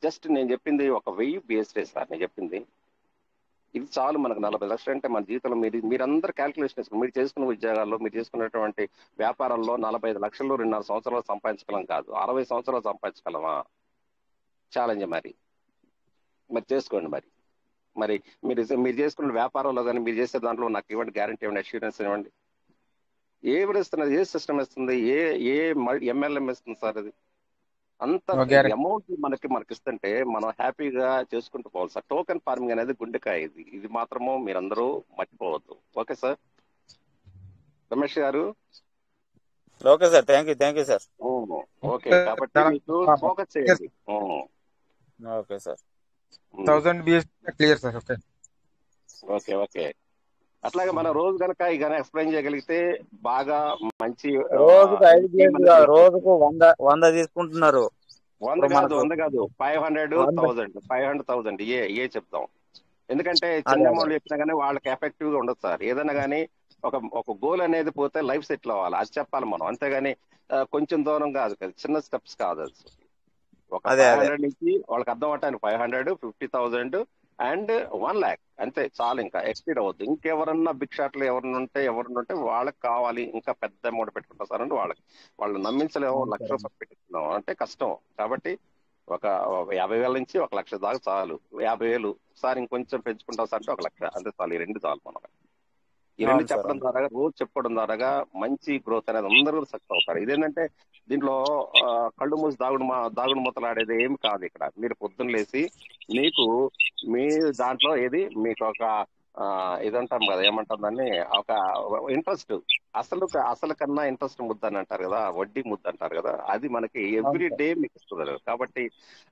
జస్ట్ నేను చెప్పింది ఒక వెయ్యి బిఎస్టీ సార్ నేను చెప్పింది. ఇది చాలు మనకు నలభై లక్షలు అంటే మన జీవితంలో మీరు మీరందరూ క్యాల్కులేషన్ వేసుకుని మీరు చేసుకున్న ఉద్యోగాల్లో మీరు చేసుకున్నటువంటి వ్యాపారాల్లో నలభై ఐదు లక్షలు రెండున్నర సంవత్సరాలు సంపాదించగలం కాదు. అరవై సంవత్సరాలు సంపాదించగలమా? ఛాలెంజ్ మరి. మరి చేసుకోండి మరి. మరి మీరు మీరు చేసుకున్న వ్యాపారంలో కానీ మీరు చేసే దాంట్లో నాకు ఇవ్వండి గ్యారంటీ ఇవ్వండి అష్యూరెన్స్ ఇవ్వండి. ఏ ఇస్తున్నది ఏ సిస్టమ్ ఇస్తుంది? ఏ ఏ ఎంఎల్ఎం ఇస్తుంది సార్ అది? అంత. అమౌంట్ మనకి మనకి ఇస్తుంటే మనం హ్యాపీగా చేసుకుంటూ పోవాలి సార్. టోకెన్ ఫార్మింగ్ అనేది గుండెకాయ ఇది. ఇది మాత్రము మీరందరూ మర్చిపోవద్దు. Okay sir? రమేష్ గారు? Okay sir thank you thank you sir. Okay. కాబట్టి మీకు ఫోకస్ చేయండి. Okay sir. Thousand BS clear sir okay. Okay okay. అట్లాగే మనం రోజు కనుక ఈ కనుక ఎక్స్ప్లెయిన్ చేయగలిగితే బాగా మంచి రోజుకు ఐదు రోజుకు వంద వంద తీసుకుంటున్నారు. వంద కాదు వంద కాదు five hundred thousand five hundred thousand ఏ ఏ చెప్తాం. ఎందుకంటే చిన్న అమౌంట్ చెప్పినా కానీ వాళ్ళకి ఎఫెక్టివ్గా ఉండదు సార్. ఏదైనా కానీ ఒక ఒక గోల్ అనేది పోతే లైఫ్ సెటిల్ అవ్వాలి. అది చెప్పాలి మనం. అంతేగాని కొంచెం దూరం కాదు కదా. చిన్న స్టెప్స్ కాదు అది. ఒక ఫైవ్ హండ్రెడ్ నుంచి వాళ్ళకి అర్థం అవటానికి five hundred fifty thousand and one lakh. అంతే చాలు ఇంకా. ఎక్స్పీడ్ అవ్వద్దు. ఇంకెవరన్నా బిగ్ షాట్లు ఎవరన్నా ఉంటే ఎవరన్నా ఉంటే వాళ్ళకి కావాలి. ఇంకా పెద్ద అమౌంట్ పెట్టుకుంటారు సార్ అంటే వాళ్ళకి. వాళ్ళు నమ్మించలేము. లక్ష రూపాయలు పెట్టుకున్నాం అంటే కష్టం. కాబట్టి ఒక ఒక యాభై వేల నుంచి ఒక లక్ష దాకా చాలు. యాభై వేలు. సార్ ఇంకొంచెం పెంచుకుంటాం సార్ అంటే ఒక లక్ష. అంతే చాలు. ఈ రెండు చాలు మనకు. ఈ రెండు చెప్పడం ద్వారా రోజు చెప్పుకోవడం ద్వారా మంచి గ్రోత్ అనేది అందరూ సక్సెస్ అవుతారు. ఇదేంటంటే దీంట్లో కళ్ళు మూసి దాగుడు దాగుడు మూతలు ఆడేది ఏమి కాదు ఇక్కడ. మీరు పొద్దున్న లేసి మీకు మీ దాంట్లో ఏది మీకు ఒక ఇదంటాం కదా ఏమంటాం దాన్ని ఒక ఇంట్రెస్ట్ అసలు అసలు కన్నా ఇంట్రెస్ట్ ముద్ద అని అంటారు కదా వడ్డీ ముద్ద అంటారు కదా అది మనకి ఎవ్రీ డే మీకు ఇస్తుంది. కాబట్టి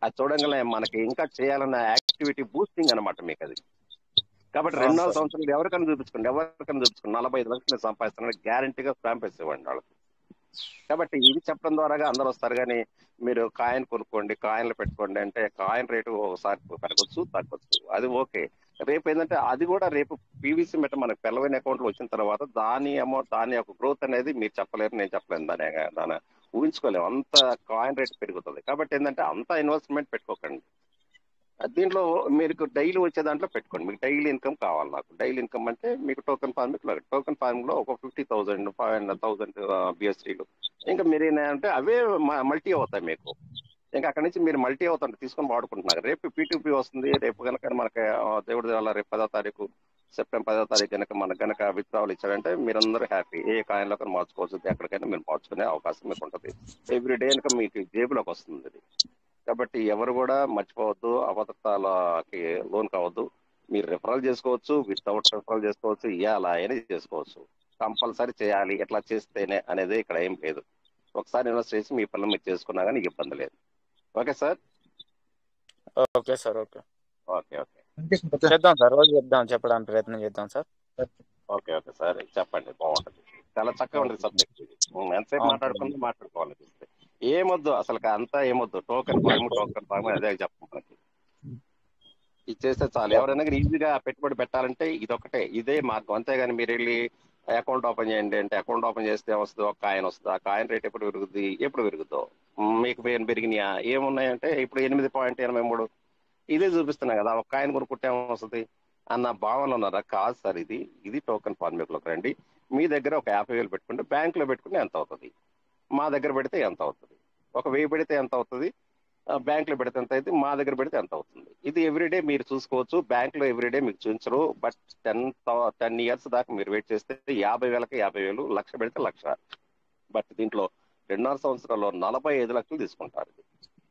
అది చూడంగానే మనకి ఇంకా చేయాలన్న యాక్టివిటీ బూస్టింగ్ అన్నమాట మీకు అది. కాబట్టి రెండు నాలుగు సార్. సంవత్సరాలు ఎవరికైనా చూపించుకోండి ఎవరికైనా చూపించుకోండి. నలభై ఐదు లక్షలు సంపాదిస్తానని గ్యారంటీగా స్టాంప్ ఇవ్వండి వాళ్ళకి. కాబట్టి ఇది చెప్పడం ద్వారా అందరూ వస్తారు కానీ మీరు కాయిన్ కొనుక్కోండి కాయిన్లు పెట్టుకోండి అంటే కాయిన్ రేటు ఒకసారి పెరగచ్చు తగ్గొచ్చు. అది ఓకే. రేపు ఏంటంటే అది కూడా రేపు పీవీసీ మెట మనకు పెళ్ళవైన అకౌంట్ వచ్చిన తర్వాత దాని అమౌంట్ దాని యొక్క గ్రోత్ అనేది మీరు చెప్పలేరు నేను చెప్పలేను. దాని దాని ఊహించుకోలేము. అంత కాయిన్ రేట్ పెరుగుతుంది. కాబట్టి ఏంటంటే అంత ఇన్వెస్ట్మెంట్ పెట్టుకోకండి. దీంట్లో మీకు డైలీ వచ్చే దాంట్లో పెట్టుకోండి. మీకు డైలీ ఇన్కమ్ కావాలి నాకు. డైలీ ఇన్కమ్ అంటే మీకు టోకెన్ ఫార్మింగ్ టోకెన్ ఫార్మింగ్లో ఒక fifty thousand five hundred thousand బిఎస్సీలు ఇంకా మీరు ఏంటంటే అవే మల్టీ అవుతాయి మీకు. ఇంకా అక్కడి నుంచి మీరు మల్టీ అవుతారు తీసుకొని వాడుకుంటున్నారు. రేపు పీటీపీ వస్తుంది. రేపు కనుక మనకి దేవుడి వల్ల రేపు పదో తారీఖు సెప్టెంబర్ పదో తారీఖు కనుక మనకు కనుక విత్డ్రావల్ ఇచ్చారంటే మీరందరూ హ్యాపీ. ఏ కాయిన్లో కానీ మార్చుకోవచ్చు. ఎక్కడికైనా మీరు మార్చుకునే అవకాశం మీకు ఉంటుంది. ఎవ్రీ డే కనుక మీకు జేబులోకి వస్తుంది కాబట్టి ఎవరు కూడా మర్చిపోవద్దు అభద్రతాలకి లోన్ కావద్దు. మీరు రిఫరల్ చేసుకోవచ్చు వితౌట్ రిఫరల్ చేసుకోవచ్చు ఇవ్వాలా అని చేసుకోవచ్చు. కంపల్సరీ చేయాలి ఎట్లా చేస్తేనే అనేది ఇక్కడ ఏం లేదు. ఒకసారి ఇన్వెస్ట్ చేసి మీ పనులు మీరు చేసుకున్నా కానీ ఇబ్బంది లేదు. Okay sir? Okay sir okay. Okay okay. చేద్దాం సార్ రోజు చెప్దాం చెప్పడానికి ప్రయత్నం చేద్దాం సార్. ఓకే ఓకే సార్ చెప్పండి బాగుంటుంది. చాలా చక్కగా ఉంటుంది సబ్జెక్ట్ ఎంతసేపు మాట్లాడుకుంటే మాట్లాడుకోవాలనిపిస్తే ఏమొద్దు అసలు అంతా ఏమొద్దు. టోకెన్ ఫామ్ టోకెన్ ఫామ్ అదే చెప్పం ఇచ్చేస్తే చాలు. ఎవరైనా ఈజీగా పెట్టుబడి పెట్టాలంటే ఇది ఒకటే ఇదే మార్గం. అంతేగాని మీరు వెళ్ళి అకౌంట్ ఓపెన్ చేయండి అంటే అకౌంట్ ఓపెన్ చేస్తే వస్తుంది ఒక కాయిన్ వస్తుంది? ఆ కాయిన్ రేట్ ఎప్పుడు పెరుగుద్ది? ఎప్పుడు పెరుగుద్దో? మీకు పేరు పెరిగినాయా? ఏమున్నాయంటే ఇప్పుడు ఎనిమిది పాయింట్ ఎనభై మూడు. ఇదే చూపిస్తున్నాయి కదా ఒక కాయిన్ కొనుక్కుంటే వస్తుంది అన్న భావన ఉన్నారా? కాదు సార్ ఇది. ఇది టోకెన్ ఫార్మేట్లోకి రండి. మీ దగ్గర ఒక యాభై వేలు పెట్టుకుంటే బ్యాంకులో పెట్టుకుంటే ఎంత అవుతుంది? మా దగ్గర పెడితే ఎంత అవుతుంది? ఒక వెయ్యి పెడితే ఎంత అవుతుంది? ఆ, బ్యాంకులో పెడితే ఎంత అయితే మా దగ్గర పెడితే ఎంత అవుతుంది? ఇది ఎవ్రీడే మీరు చూసుకోవచ్చు. బ్యాంకులో ఎవ్రీడే మీకు చూపించరు. బట్ టెన్ టెన్ ఇయర్స్ దాకా మీరు వెయిట్ చేస్తే యాభై వేలకి యాభై వేలు లక్ష పెడితే లక్ష. బట్ దీంట్లో రెండున్నర సంవత్సరాల్లో నలభై ఐదు లక్షలు తీసుకుంటారు.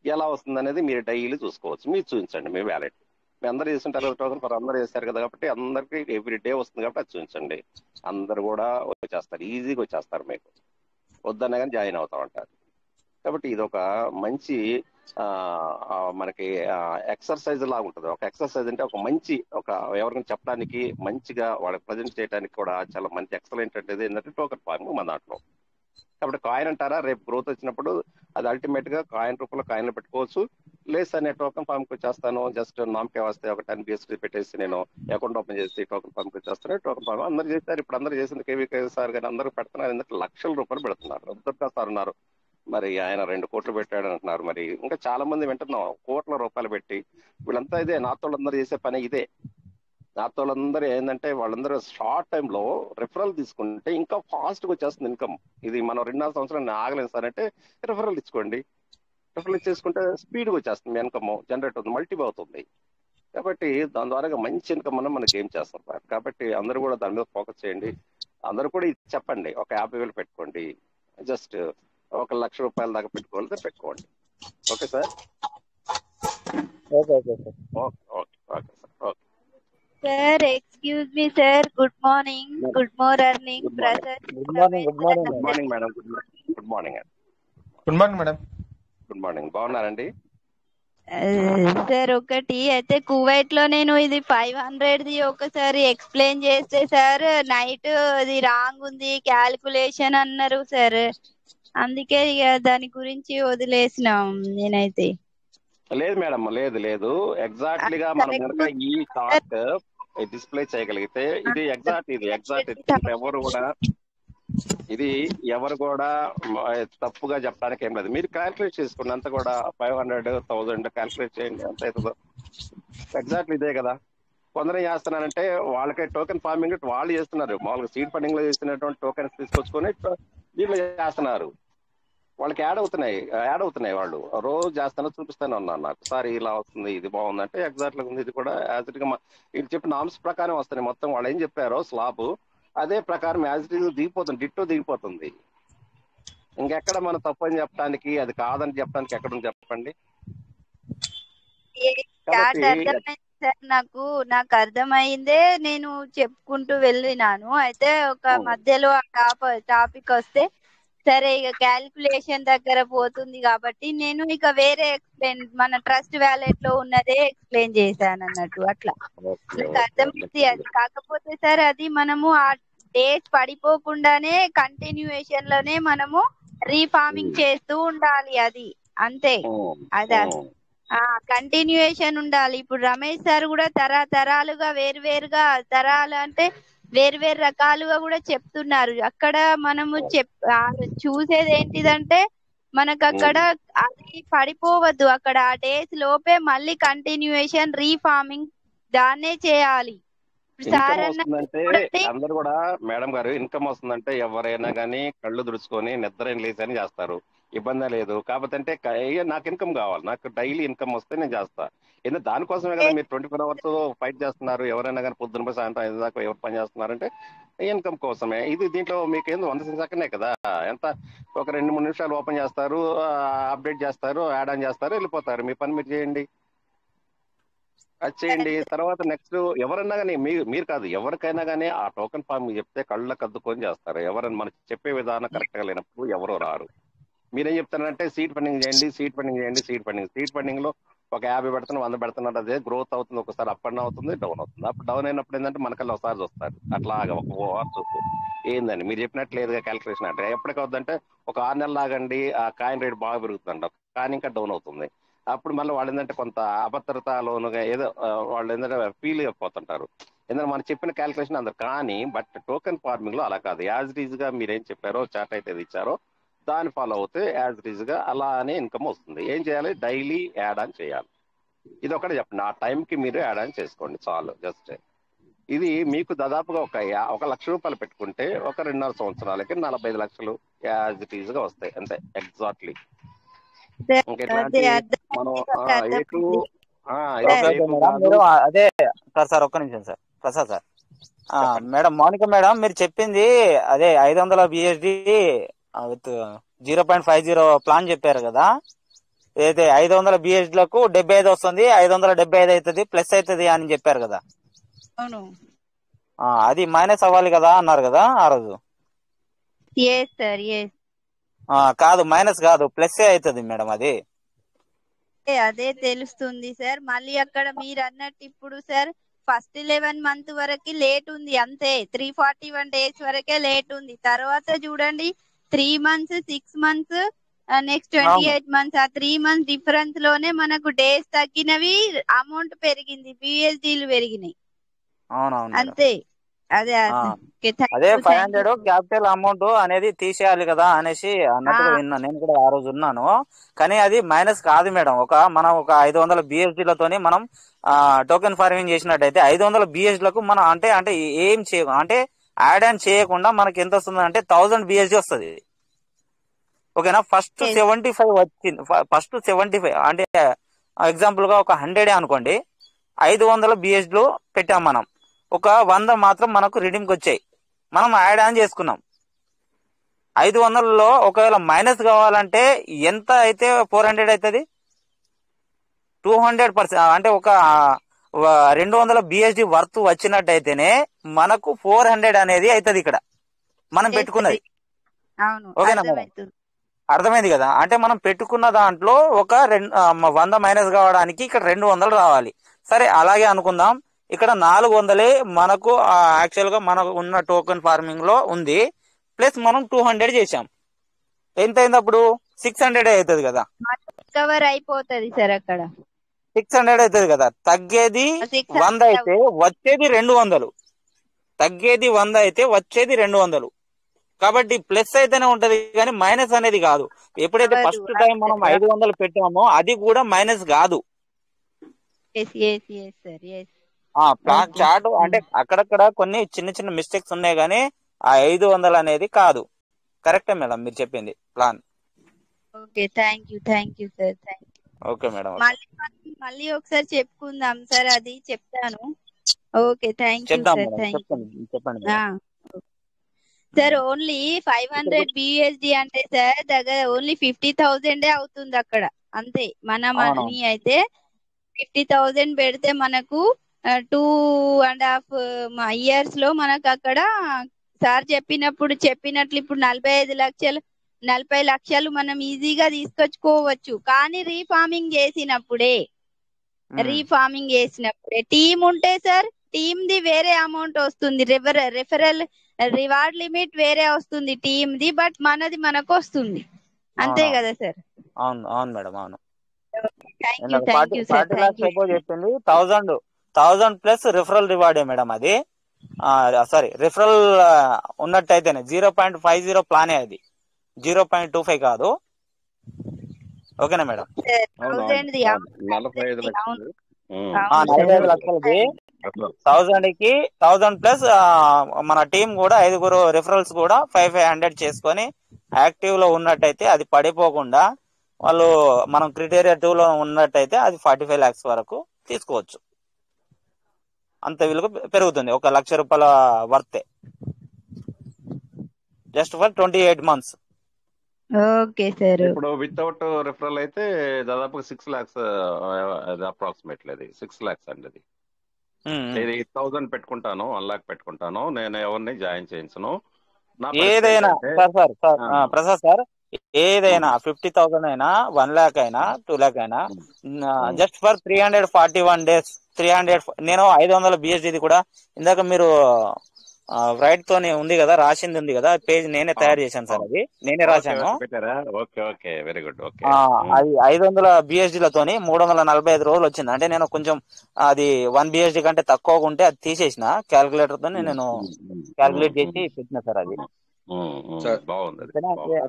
ఇది ఎలా వస్తుంది అనేది మీరు డైలీ చూసుకోవచ్చు. మీరు చూపించండి మీ వ్యాలెట్ మీ అందరూ చేస్తుంటారు కదా టోకెన్ ఫర్ అందరూ చేస్తారు కదా కాబట్టి అందరికి ఎవ్రీ డే వస్తుంది కాబట్టి అది చూపించండి. అందరు కూడా వచ్చేస్తారు. ఈజీగా వచ్చేస్తారు మీకు. వద్దన్నా కానీ జాయిన్ అవుతా ఉంటారు కాబట్టి ఇది ఒక మంచి ఆ, మనకి ఎక్సర్సైజ్ లాగా ఉంటుంది. ఒక ఎక్సర్సైజ్ అంటే ఒక మంచి ఒక ఎవరికైనా చెప్పడానికి మంచిగా వాళ్ళకి ప్రజెంట్ చేయడానికి కూడా చాలా మంచి ఎక్సలెంట్ అంటే ఏంటంటే టోకెన్ ఫార్మింగ్ మన దాంట్లో. కాబట్టి కాయిన్ అంటారా? రేపు గ్రోత్ వచ్చినప్పుడు అది అల్టిమేట్గా కాయిన్ రూపంలో కాయిన్లు పెట్టుకోవచ్చు. లేస్ అనే టోకెన్ ఫామ్కి వచ్చేస్తాను. జస్ట్ నామకే వస్తే ఒక టెన్ బిఎస్ పెట్టేసి నేను అకౌంట్ ఓపెన్ చేసి టోకన్ ఫామ్కి వచ్చేస్తాను. టోకన్ ఫామ్ అందరు చేస్తారు ఇప్పుడు అందరు చేసింది కేవీ సార్ గారు అందరూ పెడుతున్నారు. ఎందుకంటే లక్షల రూపాయలు పెడుతున్నారు. రుద్రకా సార్ ఉన్నారు. మరి ఆయన రెండు కోట్లు పెట్టాడు అంటున్నారు. మరి ఇంకా చాలా మంది వింటున్నాం. కోట్ల రూపాయలు పెట్టి వీళ్ళంతా ఇదే నాతో అందరూ చేసే పని ఇదే. నాతో వాళ్ళందరూ ఏంటంటే వాళ్ళందరూ షార్ట్ టైంలో రిఫరల్ తీసుకుంటే ఇంకా ఫాస్ట్గా వచ్చేస్తుంది ఇన్కమ్ ఇది మనం రెండున్నర సంవత్సరాలు నేను ఆగలేను సార్ అంటే రిఫరల్ ఇచ్చుకోండి రిఫరల్ ఇచ్చేసుకుంటే స్పీడ్గా వచ్చేస్తుంది ఇన్కమ్ జనరేట్ అవుతుంది మల్టిపుల్ అవుతుంది. కాబట్టి దాని ద్వారా మంచి ఇన్కమ్ అన్న మనకి ఏం చేస్తాం సార్? కాబట్టి అందరూ కూడా దాని మీద ఫోకస్ చేయండి. అందరూ కూడా ఇది చెప్పండి. ఒక యాభై వేలు పెట్టుకోండి. జస్ట్ ఒక లక్ష రూపాయల దాకా పెట్టుకోవాలంటే పెట్టుకోండి. Okay sir? Okay okay sir. Okay okay okay. Sir excuse me sir good morning good morning good morning Prasad good morning good morning good morning madam good morning good morning madam good morning బాగున్నారండి? Sir ఒకటి. అయితే కువైట్లో నేను ఇది five hundred the ఒకసారి explain చేస్తే sir night అది wrong ఉంది. క్యాల్కులేషన్ అన్నారు సార్ అందుకే ఇక దాని గురించి వదిలేసినాం నేనైతే. లేదు మేడం లేదు లేదు. ఎగ్జాక్ట్లీ గా మనం కనుక ఈ చార్ట్ డిస్ప్లే చేయగలిగితే ఇది ఎగ్జాక్ట్ ఇది ఎగ్జాక్ట్ ఇది ఎవరు కూడా ఇది ఎవరు కూడా తప్పుగా చెప్పడానికి ఏం లేదు. మీరు క్యాల్కులేట్ చేసుకోండి అంత కూడా ఫైవ్ హండ్రెడ్ థౌసండ్ క్యాల్కులేట్ చేయండి. ఎంత అవుతుందో ఎగ్జాక్ట్లీ ఇదే కదా. కొందరు ఏం చేస్తున్నారంటే వాళ్ళకి టోకెన్ ఫార్మింగ్ వాళ్ళు చేస్తున్నారు. మామూలుగా సీడ్ ఫండింగ్లో చేస్తున్నటువంటి టోకెన్స్ తీసుకొచ్చుకొని దీంట్లో చేస్తున్నారు. వాళ్ళకి యాడ్ అవుతున్నాయి యాడ్ అవుతున్నాయి వాళ్ళు. రోజు చేస్తానో చూపిస్తానే ఉన్నాను నాకు. సార్ ఇలా వస్తుంది ఇది బాగుంది అంటే ఎగ్జాక్ట్ ఉంది ఇది కూడా యాజ్ ఇట్గా వీళ్ళు చెప్పిన నామ్స్ ప్రకారం వస్తున్నాయి. మొత్తం వాళ్ళు ఏం చెప్పారో స్లాబ్ అదే ప్రకారం యాజ్ ఇట్ ఇస్ దిగిపోతుంది డిట్టో దిగిపోతుంది. ఇంకెక్కడ మనం తప్పని చెప్పడానికి అది కాదని చెప్పడానికి ఎక్కడ ఉంది చెప్పండి? నాకు నాకు అర్థమైందే నేను చెప్పుకుంటూ వెళ్ళినాను. అయితే ఒక మధ్యలో ఆ టాప్ టాపిక్ వస్తే సరే ఇక క్యాలిక్యులేషన్ దగ్గర పోతుంది కాబట్టి నేను ఇక వేరే ఎక్స్ప్లెయిన్ మన ట్రస్ట్ వ్యాలెట్లో ఉన్నదే ఎక్స్ప్లెయిన్ చేశాను అన్నట్టు అట్లా. అర్థమైంది? అది కాకపోతే సార్ అది మనము ఆ డేస్ పడిపోకుండానే కంటిన్యూయేషన్లోనే మనము రీఫార్మింగ్ చేస్తూ ఉండాలి అది అంతే. అదా ఆ కంటిన్యూయేషన్ ఉండాలి. ఇప్పుడు రమేష్ సార్ కూడా తరతరాలుగా వేరు వేరుగా తరాలు అంటే వేరు వేరు రకాలుగా కూడా చెప్తున్నారు. అక్కడ మనము చెప్ చూసేది ఏంటిదంటే మనకు అక్కడ అది పడిపోవద్దు. అక్కడ ఆ డేస్ లోపే మళ్ళీ కంటిన్యూయేషన్ రీఫార్మింగ్ దాన్నే చేయాలి. అందరు కూడా మేడం గారు ఇన్కమ్ వస్తుందంటే ఎవరైనా కానీ కళ్ళు దుడుచుకొని నిద్ర ఏం లేదని చేస్తారు. ఇబ్బంది లేదు. కాకపోతే నాకు ఇన్కమ్ కావాలి. నాకు డైలీ ఇన్కమ్ వస్తే నేను చేస్తా. ఎందుకంటే దానికోసమే కదా మీరు ట్వంటీ ఫోర్ అవర్స్ ఫైట్ చేస్తున్నారు. ఎవరైనా కానీ పొద్దున పోయి సాయంత్రం ఐదు దాకా ఎవరు పని చేస్తున్నారంటే ఇన్కమ్ కోసమే. ఇది దీంట్లో మీకు ఏంది వంద సెకండే కదా. ఎంత? ఒక రెండు మూడు నిమిషాలు ఓపెన్ చేస్తారు అప్డేట్ చేస్తారు యాడ్ ఆన్ చేస్తారు వెళ్ళిపోతారు. మీ పని మీరు చేయండి. అది చేయండి. తర్వాత నెక్స్ట్ ఎవరన్నా కానీ మీరు మీరు కాదు ఎవరికైనా కానీ ఆ టోకెన్ ఫామ్ చెప్తే కళ్ళకు అద్దుకొని చేస్తారు. ఎవరైనా మనకి చెప్పే విధానం కరెక్ట్గా లేనప్పుడు ఎవరో రారు. మీరేం చెప్తారంటే సీట్ ఫండింగ్ చేయండి సీట్ ఫండింగ్ చేయండి సీట్ ఫండింగ్ సీట్ ఫండింగ్లో ఒక యాభై పెడుతున్నా వంద పెడుతున్నారు అదే గ్రోత్ అవుతుంది ఒకసారి అప్ అండ్ అవుతుంది డౌన్ అవుతుంది. అప్పుడు డౌన్ అయినప్పుడు ఏంటంటే మనకల్లా ఒకసారి వస్తారు అట్లాగా ఒక ఓవర్ చూస్తూ ఏందండి? మీరు చెప్పినట్టు లేదుగా క్యాలిక్యులేషన్ అంటే. ఎప్పటికి అవుతుందంటే ఒక ఆరు నెలలు ఆగండి ఆ కాయిన్ రేట్ బాగా పెరుగుతుందండి కాయిన్ ఇంకా డౌన్ అవుతుంది. అప్పుడు మళ్ళీ వాళ్ళు ఏంటంటే కొంత అభద్రత లోనుగా ఏదో వాళ్ళు ఏంటంటే ఫీల్ అయిపోతుంటారు. ఎందుకంటే మనం చెప్పిన క్యాలిక్యులేషన్ అందరు. కానీ బట్ టోకెన్ ఫార్మింగ్లో అలా కాదు. యాజ్ ఇట్ ఈజ్గా మీరేం చెప్పారో చార్ట్ అయితే ఏది ఇచ్చారో దాన్ని ఫాలో అవుతే యాజ్ ఇట్ ఈజ్గా అలానే ఇన్కమ్ వస్తుంది. ఏం చేయాలి? డైలీ యాడ్ ఆన్ చేయాలి. ఇది ఒకటి చెప్పండి ఆ time కి మీరు యాడ్ ఆన్ చేసుకోండి చాలు జస్ట్. ఇది మీకు దాదాపుగా ఒక ఒక లక్ష రూపాయలు పెట్టుకుంటే ఒక రెండున్నర సంవత్సరాలకి నలభై ఐదు లక్షలు యాజ్ ఇట్ ఈజ్గా వస్తాయి అంతే ఎగ్జాక్ట్లీ. అదే సార్ సార్ ఒక్క నిమిషం సార్ ప్రసాద్ సార్ ఆ, మేడం మౌనిక మేడం మీరు చెప్పింది అదే ఐదు వందల BSD with zero point five zero plan చెప్పారు కదా. ఏదైతే ఐదు వందల బిఎస్డీలకు డెబ్బై ఐదు వస్తుంది ఐదు వందల డెబ్బై ఐదు అవుతుంది ప్లస్ అవుతుంది అని చెప్పారు కదా. అవును. ఆ, అది మైనస్ అవ్వాలి కదా అన్నారు కదా ఆ రోజు? సార్ కాదు మైనస్ కాదు ప్లస్ అవుతుంది మేడం అది. అదే తెలుస్తుంది సార్ మళ్ళీ అక్కడ మీరు అన్నట్టు ఇప్పుడు సార్ ఫస్ట్ లెవెన్ మంత్ వరకు లేట్ ఉంది అంతే. త్రీ ఫార్టీ వన్ డేస్ వరకే లేట్ ఉంది. తర్వాత చూడండి three months six months next twenty. Eight months ఆ త్రీ మంత్స్ డిఫరెన్స్లోనే మనకు డేస్ తగ్గినవి అమౌంట్ పెరిగింది బిఎస్డీలు పెరిగినాయి. అంతే. అదే అదే ఫైవ్ హండ్రెడ్ క్యాపిటల్ అమౌంట్ అనేది తీసేయాలి కదా అనేసి అన్నట్టుగా విన్నా. నేను కూడా ఆ రోజు ఉన్నాను. కానీ అది మైనస్ కాదు మేడం. ఒక మనం ఒక ఐదు వందల బిఎస్డీలతోని మనం టోకెన్ ఫార్మింగ్ చేసినట్టయితే ఐదు వందల బిఎస్డీలకు మనం అంటే అంటే ఏం చేయ అంటే యాడ్ ఆన్ చేయకుండా మనకి ఎంత వస్తుంది అంటే థౌసండ్ బిఎస్డీ వస్తుంది. ఓకేనా? ఫస్ట్. సెవెంటీ ఫైవ్ వచ్చింది. ఫస్ట్ సెవెంటీ ఫైవ్ అంటే ఎగ్జాంపుల్గా ఒక హండ్రెడ్ అనుకోండి. ఐదు వందల బిఎస్డీలు పెట్టాం మనం. ఒక వంద మాత్రం మనకు రిడీమ్కి వచ్చాయి. మనం యాడ్ ఆన్ చేసుకున్నాం. ఐదు వందలలో ఒకవేళ మైనస్ కావాలంటే ఎంత అయితే ఫోర్ హండ్రెడ్ అవుతుంది? టూ హండ్రెడ్ పర్సెంట్ అంటే ఒక రెండు వందల బిఎస్డి వర్త్ వచ్చినట్టయితేనే మనకు ఫోర్ హండ్రెడ్ అనేది అవుతుంది ఇక్కడ. మనం పెట్టుకున్నది. ఓకేనా అర్థమైంది కదా? అంటే మనం పెట్టుకున్న దాంట్లో ఒక రెండు వంద మైనస్ కావడానికి ఇక్కడ రెండు వందలు రావాలి. సరే అలాగే అనుకుందాం. ఇక్కడ నాలుగు వందలే మనకు యాక్చువల్గా మనకు ఉన్న టోకెన్ ఫార్మింగ్లో ఉంది. ప్లస్ మనం టూ హండ్రెడ్ చేసాం ఎంత అయింది అప్పుడు సిక్స్ హండ్రెడ్ అవుతుంది కదా. కవర్ అయిపోతది సార్ అక్కడ. సిక్స్ హండ్రెడ్ అవుతుంది కదా. తగ్గేది వంద అయితే వచ్చేది రెండు వందలు. తగ్గేది వంద అయితే వచ్చేది రెండు వందలు. కాబట్టి ప్లస్ అయితేనే ఉంటది కానీ మైనస్ అనేది కాదు. ఎప్పుడైతే ఫస్ట్ టైం మనం ఐదు వందలు పెట్టామో అది కూడా మైనస్ కాదు. చార్ట్ అంటే అక్కడక్కడ కొన్ని చిన్న చిన్న మిస్టేక్స్ ఉన్నాయి కానీ ఆ ఐదు వందలు అనేది కాదు. కరెక్టే మేడం మీరు చెప్పింది plan. Okay thank you thank you sir thank you okay madam మళ్ళీ ఒకసారి చెప్పుకుందాం సార్ అది చెప్తాను. Okay thank you sir thank చెప్పండి sir only five hundred BSD అంటే సార్ దగ్గర ఓన్లీ ఫిఫ్టీ థౌజండే అవుతుంది అక్కడ. అంతే మన. మనీ అయితే ఫిఫ్టీ థౌజండ్ పెడితే మనకు టూ అండ్ హాఫ్ ఇయర్స్లో మనకు అక్కడ సార్ చెప్పినప్పుడు చెప్పినట్లు ఇప్పుడు నలభై ఐదు లక్షలు నలభై లక్షలు మనం ఈజీగా తీసుకొచ్చుకోవచ్చు. కానీ రీఫార్మింగ్ చేసినప్పుడే రీఫార్మింగ్ చేసినప్పుడే. టీం ఉంటే సార్ టీమ్ ది వేరే అమౌంట్ వస్తుంది. రిఫర్ రిఫరల్ రివార్డ్ లిమిట్ వేరే వస్తుంది టీమ్ ది బట్ మనది మనకు వస్తుంది అంతే. కదా సార్? అవును అవును మేడం అవును. చెప్పింది థౌజండ్ థౌజండ్ ప్లస్ రిఫరల్ రివార్డే మేడం అది. సారీ రిఫరల్ ఉన్నట్టయితేనే జీరో పాయింట్ ఫైవ్ జీరో ప్లానే అది. జీరో పాయింట్ టూ ఫైవ్ కాదు. ఓకేనా మేడం? నలభై లక్షలు. ఐదు లక్షలది. థౌజండ్కి థౌజండ్ ప్లస్ మన టీం కూడా ఐదుగురు రిఫరల్స్ కూడా ఫైవ్ ఫైవ్ హండ్రెడ్ చేసుకొని యాక్టివ్లో ఉన్నట్టయితే అది పడిపోకుండా వాళ్ళు మనం క్రిటేరియా టూ లో ఉన్నట్టయితే అది ఫార్టీ ఫైవ్ లాక్స్ వరకు తీసుకోవచ్చు. అంత విలువ పెరుగుతుంది. ఒక లక్ష రూపాయల వర్తే. Just for twenty eight months. Okay sir. ఇప్పుడు వితౌట్ రిఫరల్ అయితే దాదాపు సిక్స్ లాక్స్ అప్రాక్సిమేట్లీ అది సిక్స్ లాక్స్ అండి అది. నేను ఎయిట్ థౌసండ్ పెట్టుకుంటాను వన్ లాక్ పెట్టుకుంటాను. నేను ఎవరిని జాయిన్ చేయించను. ఏదైనా సార్ సార్ ప్రసాద్ సార్ ఏదైనా ఫిఫ్టీ థౌసండ్ అయినా వన్ లాక్ అయినా టూ లాక్ అయినా just for three hundred forty one days three hundred నేను ఐదు వందల బిఎస్డిది కూడా ఇందాక మీరు రైట్ తోని ఉంది కదా రాసింది ఉంది కదా పేజ్ నేనే తయారు చేశాను సార్ అది. నేనే రాశాను. వెరీ గుడ్ అది ఐదు వందల బిఎస్డిలతోని మూడు వందల నలభై ఐదు రోజులు వచ్చింది. అంటే నేను కొంచెం అది వన్ బిఎస్డి కంటే తక్కువగా ఉంటే అది తీసేసిన క్యాలిక్యులేటర్ తోని నేను క్యాలిక్యులేట్ చేసి పెట్టిన సార్ అది.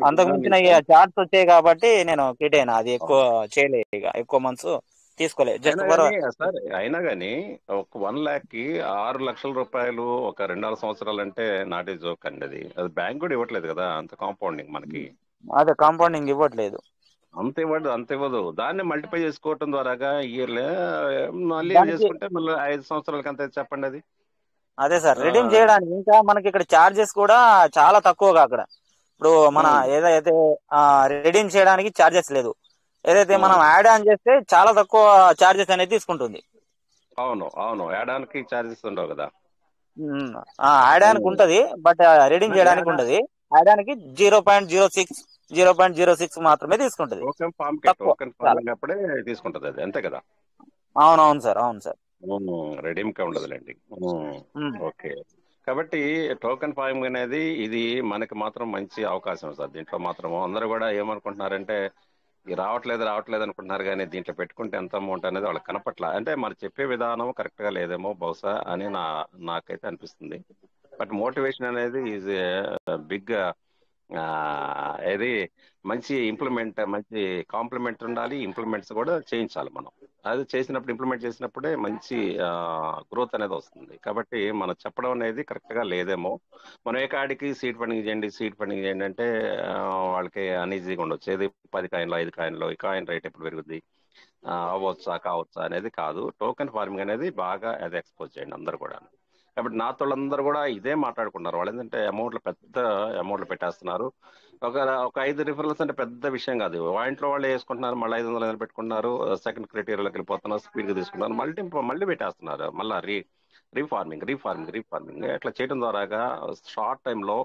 అంతకు మించిన చార్ట్స్ వచ్చాయి కాబట్టి నేను క్విట్ అయినా అది ఎక్కువ చేయలే ఇక ఎక్కువ మంత్స్ తీసుకోలే. జస్ట్ అయినా ఫర్ కానీ సరే అయినా కానీ ఒక వన్ ల్యాక్కి ఆరు లక్షల రూపాయలు ఒక రెండున్నర సంవత్సరాలు అంటే నాట్ ఏ జోక్ అండి అది. అది బ్యాంక్ కూడా ఇవ్వట్లేదు కదా అంత కాంపౌండింగ్ మనకి. అదే కాంపౌండింగ్ ఇవ్వట్లేదు. అంత ఇవ్వదు అంత ఇవ్వదు. దాన్ని మల్టిప్లై చేసుకోవటం ద్వారాగా ఇయర్లీ మళ్ళీ చేసుకుంటే మళ్ళీ ఐదు సంవత్సరాలకి అంత చెప్పండి అది. అదే సార్ రిడీమ్ చేయడానికి ఇంకా మనకి ఇక్కడ చార్జెస్ కూడా చాలా తక్కువగా అక్కడ. ఇప్పుడు మన. ఏదైతే రిడీమ్ చేయడానికి చార్జెస్ లేదు. ఏదైతే మనం యాడ్ ఆన్ చేస్తే చాలా తక్కువ చార్జెస్ అనేది తీసుకుంటుంది. అవును అవును. యాడానికి ఛార్జెస్ ఉండవు కదా. యాడ్ ఆన్ ఉంటది బట్ రిడీమ్ చేయడానికి ఉండదు. Add ఆన్కి zero point zero six zero point zero six మాత్రమే తీసుకుంటది. కి తీసుకుంటది అది. అంతే కదా. అవునవును సార్ అవును సార్. రెడీమ్ కా ఉండదులేండి. ఓకే. కాబట్టి టోకెన్ ఫార్మింగ్ అనేది ఇది మనకి మాత్రం మంచి అవకాశం సార్. దీంట్లో మాత్రం అందరూ కూడా ఏమనుకుంటున్నారంటే రావట్లేదు రావట్లేదు అనుకుంటున్నారు కానీ దీంట్లో పెట్టుకుంటే ఎంత అమౌంట్ అనేది వాళ్ళకి కనపట్ల. అంటే మనం చెప్పే విధానం కరెక్ట్గా లేదేమో బహుశా అని నా నాకైతే అనిపిస్తుంది. బట్ మోటివేషన్ అనేది ఈజ్ బిగ్ ఇది మంచి ఇంప్లిమెంట్ మంచి కాంప్లిమెంట్ ఉండాలి ఇంప్లిమెంట్స్ కూడా చేయించాలి మనం. అది చేసినప్పుడు ఇంప్లిమెంట్ చేసినప్పుడే మంచి గ్రోత్ అనేది వస్తుంది. కాబట్టి మనం చెప్పడం అనేది కరెక్ట్గా లేదేమో. మనం ఏ కాడికి సీట్ ఫండింగ్ చేయండి సీట్ ఫండింగ్ చేయండి అంటే వాళ్ళకి అన్ఈజీగా ఉండొచ్చు. ఏది పది కాయిన్లో ఐదు కాయిన్లో ఈ కాయిన్ రేట్ ఎప్పుడు పెరుగుద్ది? అవ్వచ్చా కావచ్చా అనేది కాదు. టోకెన్ ఫార్మింగ్ అనేది బాగా అది ఎక్స్పోజ్ చేయండి అందరు కూడా కాబట్టి నాతో వాళ్ళందరూ కూడా ఇదే మాట్లాడుకున్నారు వాళ్ళు ఏంటంటే అమౌంట్లు పెద్ద అమౌంట్లు పెట్టేస్తున్నారు. ఒక ఒక ఐదు రిఫరల్స్ అంటే పెద్ద విషయం కాదు. వాయింట్లో వాళ్ళు వేసుకుంటున్నారు మళ్ళీ ఐదు వందలు ఐదు పెట్టుకున్నారు సెకండ్ క్రైటీరియాలోకి వెళ్ళిపోతున్నారు స్పీడ్గా తీసుకున్నారు మళ్ళీ మళ్ళీ పెట్టేస్తున్నారు. మళ్ళీ రీ రీఫార్మింగ్ రీఫార్మింగ్ రీఫార్మింగ్ అట్లా చేయడం ద్వారాగా షార్ట్ టైంలో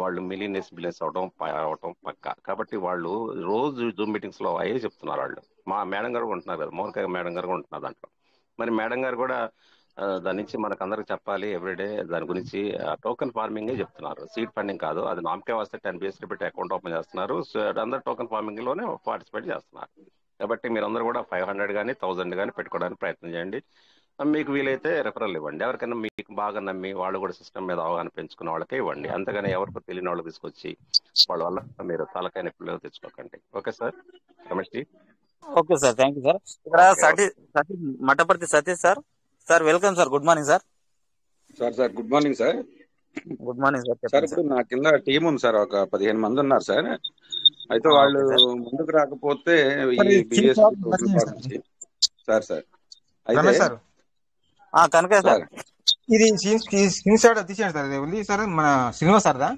వాళ్ళు మిలియనెస్ బిలియన్స్ అవడం అవడం పక్క. కాబట్టి వాళ్ళు రోజు జూమ్ మీటింగ్స్లో అయ్యే చెప్తున్నారు వాళ్ళు. మా మేడం గారు కూడా ఉంటున్నారు కదా మోహన్ మేడం గారు ఉంటున్నారు దాంట్లో. మరి మేడం గారు కూడా దాని నుంచి మనకు అందరికి చెప్పాలి ఎవ్రీడే దాని గురించి టోకెన్ ఫార్మింగ్ చెప్తున్నారు. సీడ్ ఫండింగ్ కాదు. అది నామకే వస్తే టెన్ బిఎస్ పెట్టి అకౌంట్ ఓపెన్ చేస్తున్నారు. సో అందరు టోకెన్ ఫార్మింగ్లోనే పార్టిసిపేట్ చేస్తున్నారు. కాబట్టి మీరు అందరూ కూడా ఫైవ్ హండ్రెడ్ కానీ థౌసండ్ కానీ పెట్టుకోవడానికి ప్రయత్నం చేయండి. మీకు వీలైతే రెఫరల్ ఇవ్వండి. ఎవరికైనా మీకు బాగా నమ్మి వాళ్ళు కూడా సిస్టమ్ మీద అవగాహన పెంచుకున్న వాళ్ళకే ఇవ్వండి. అంతగానే ఎవరికో తెలియని వాళ్ళు తీసుకొచ్చి వాళ్ళ వల్ల మీరు తలకాయ పిల్లలు తెచ్చుకోకండి. Okay sir? Ramesh okay sir. Thank you sir. ఇక్కడ Satish Mattaparthi Satish sir. Sir welcome sir. Good morning sir. Sir sir good morning sir. Good morning sir sir ఇప్పుడు నా కింద టీం ఉంది సార్ ఒక పదిహేను మంది ఉన్నారు సార్. అయితే వాళ్ళు ముందుకు రాకపోతే సార్ సార్. సార్ అయితే సార్. ఆ, కనకే సార్. ఇది స్క్రీన్ షాట్ తీసేయండి సార్. ఉంది సార్ మన శ్రీనివాస్ సార్దా?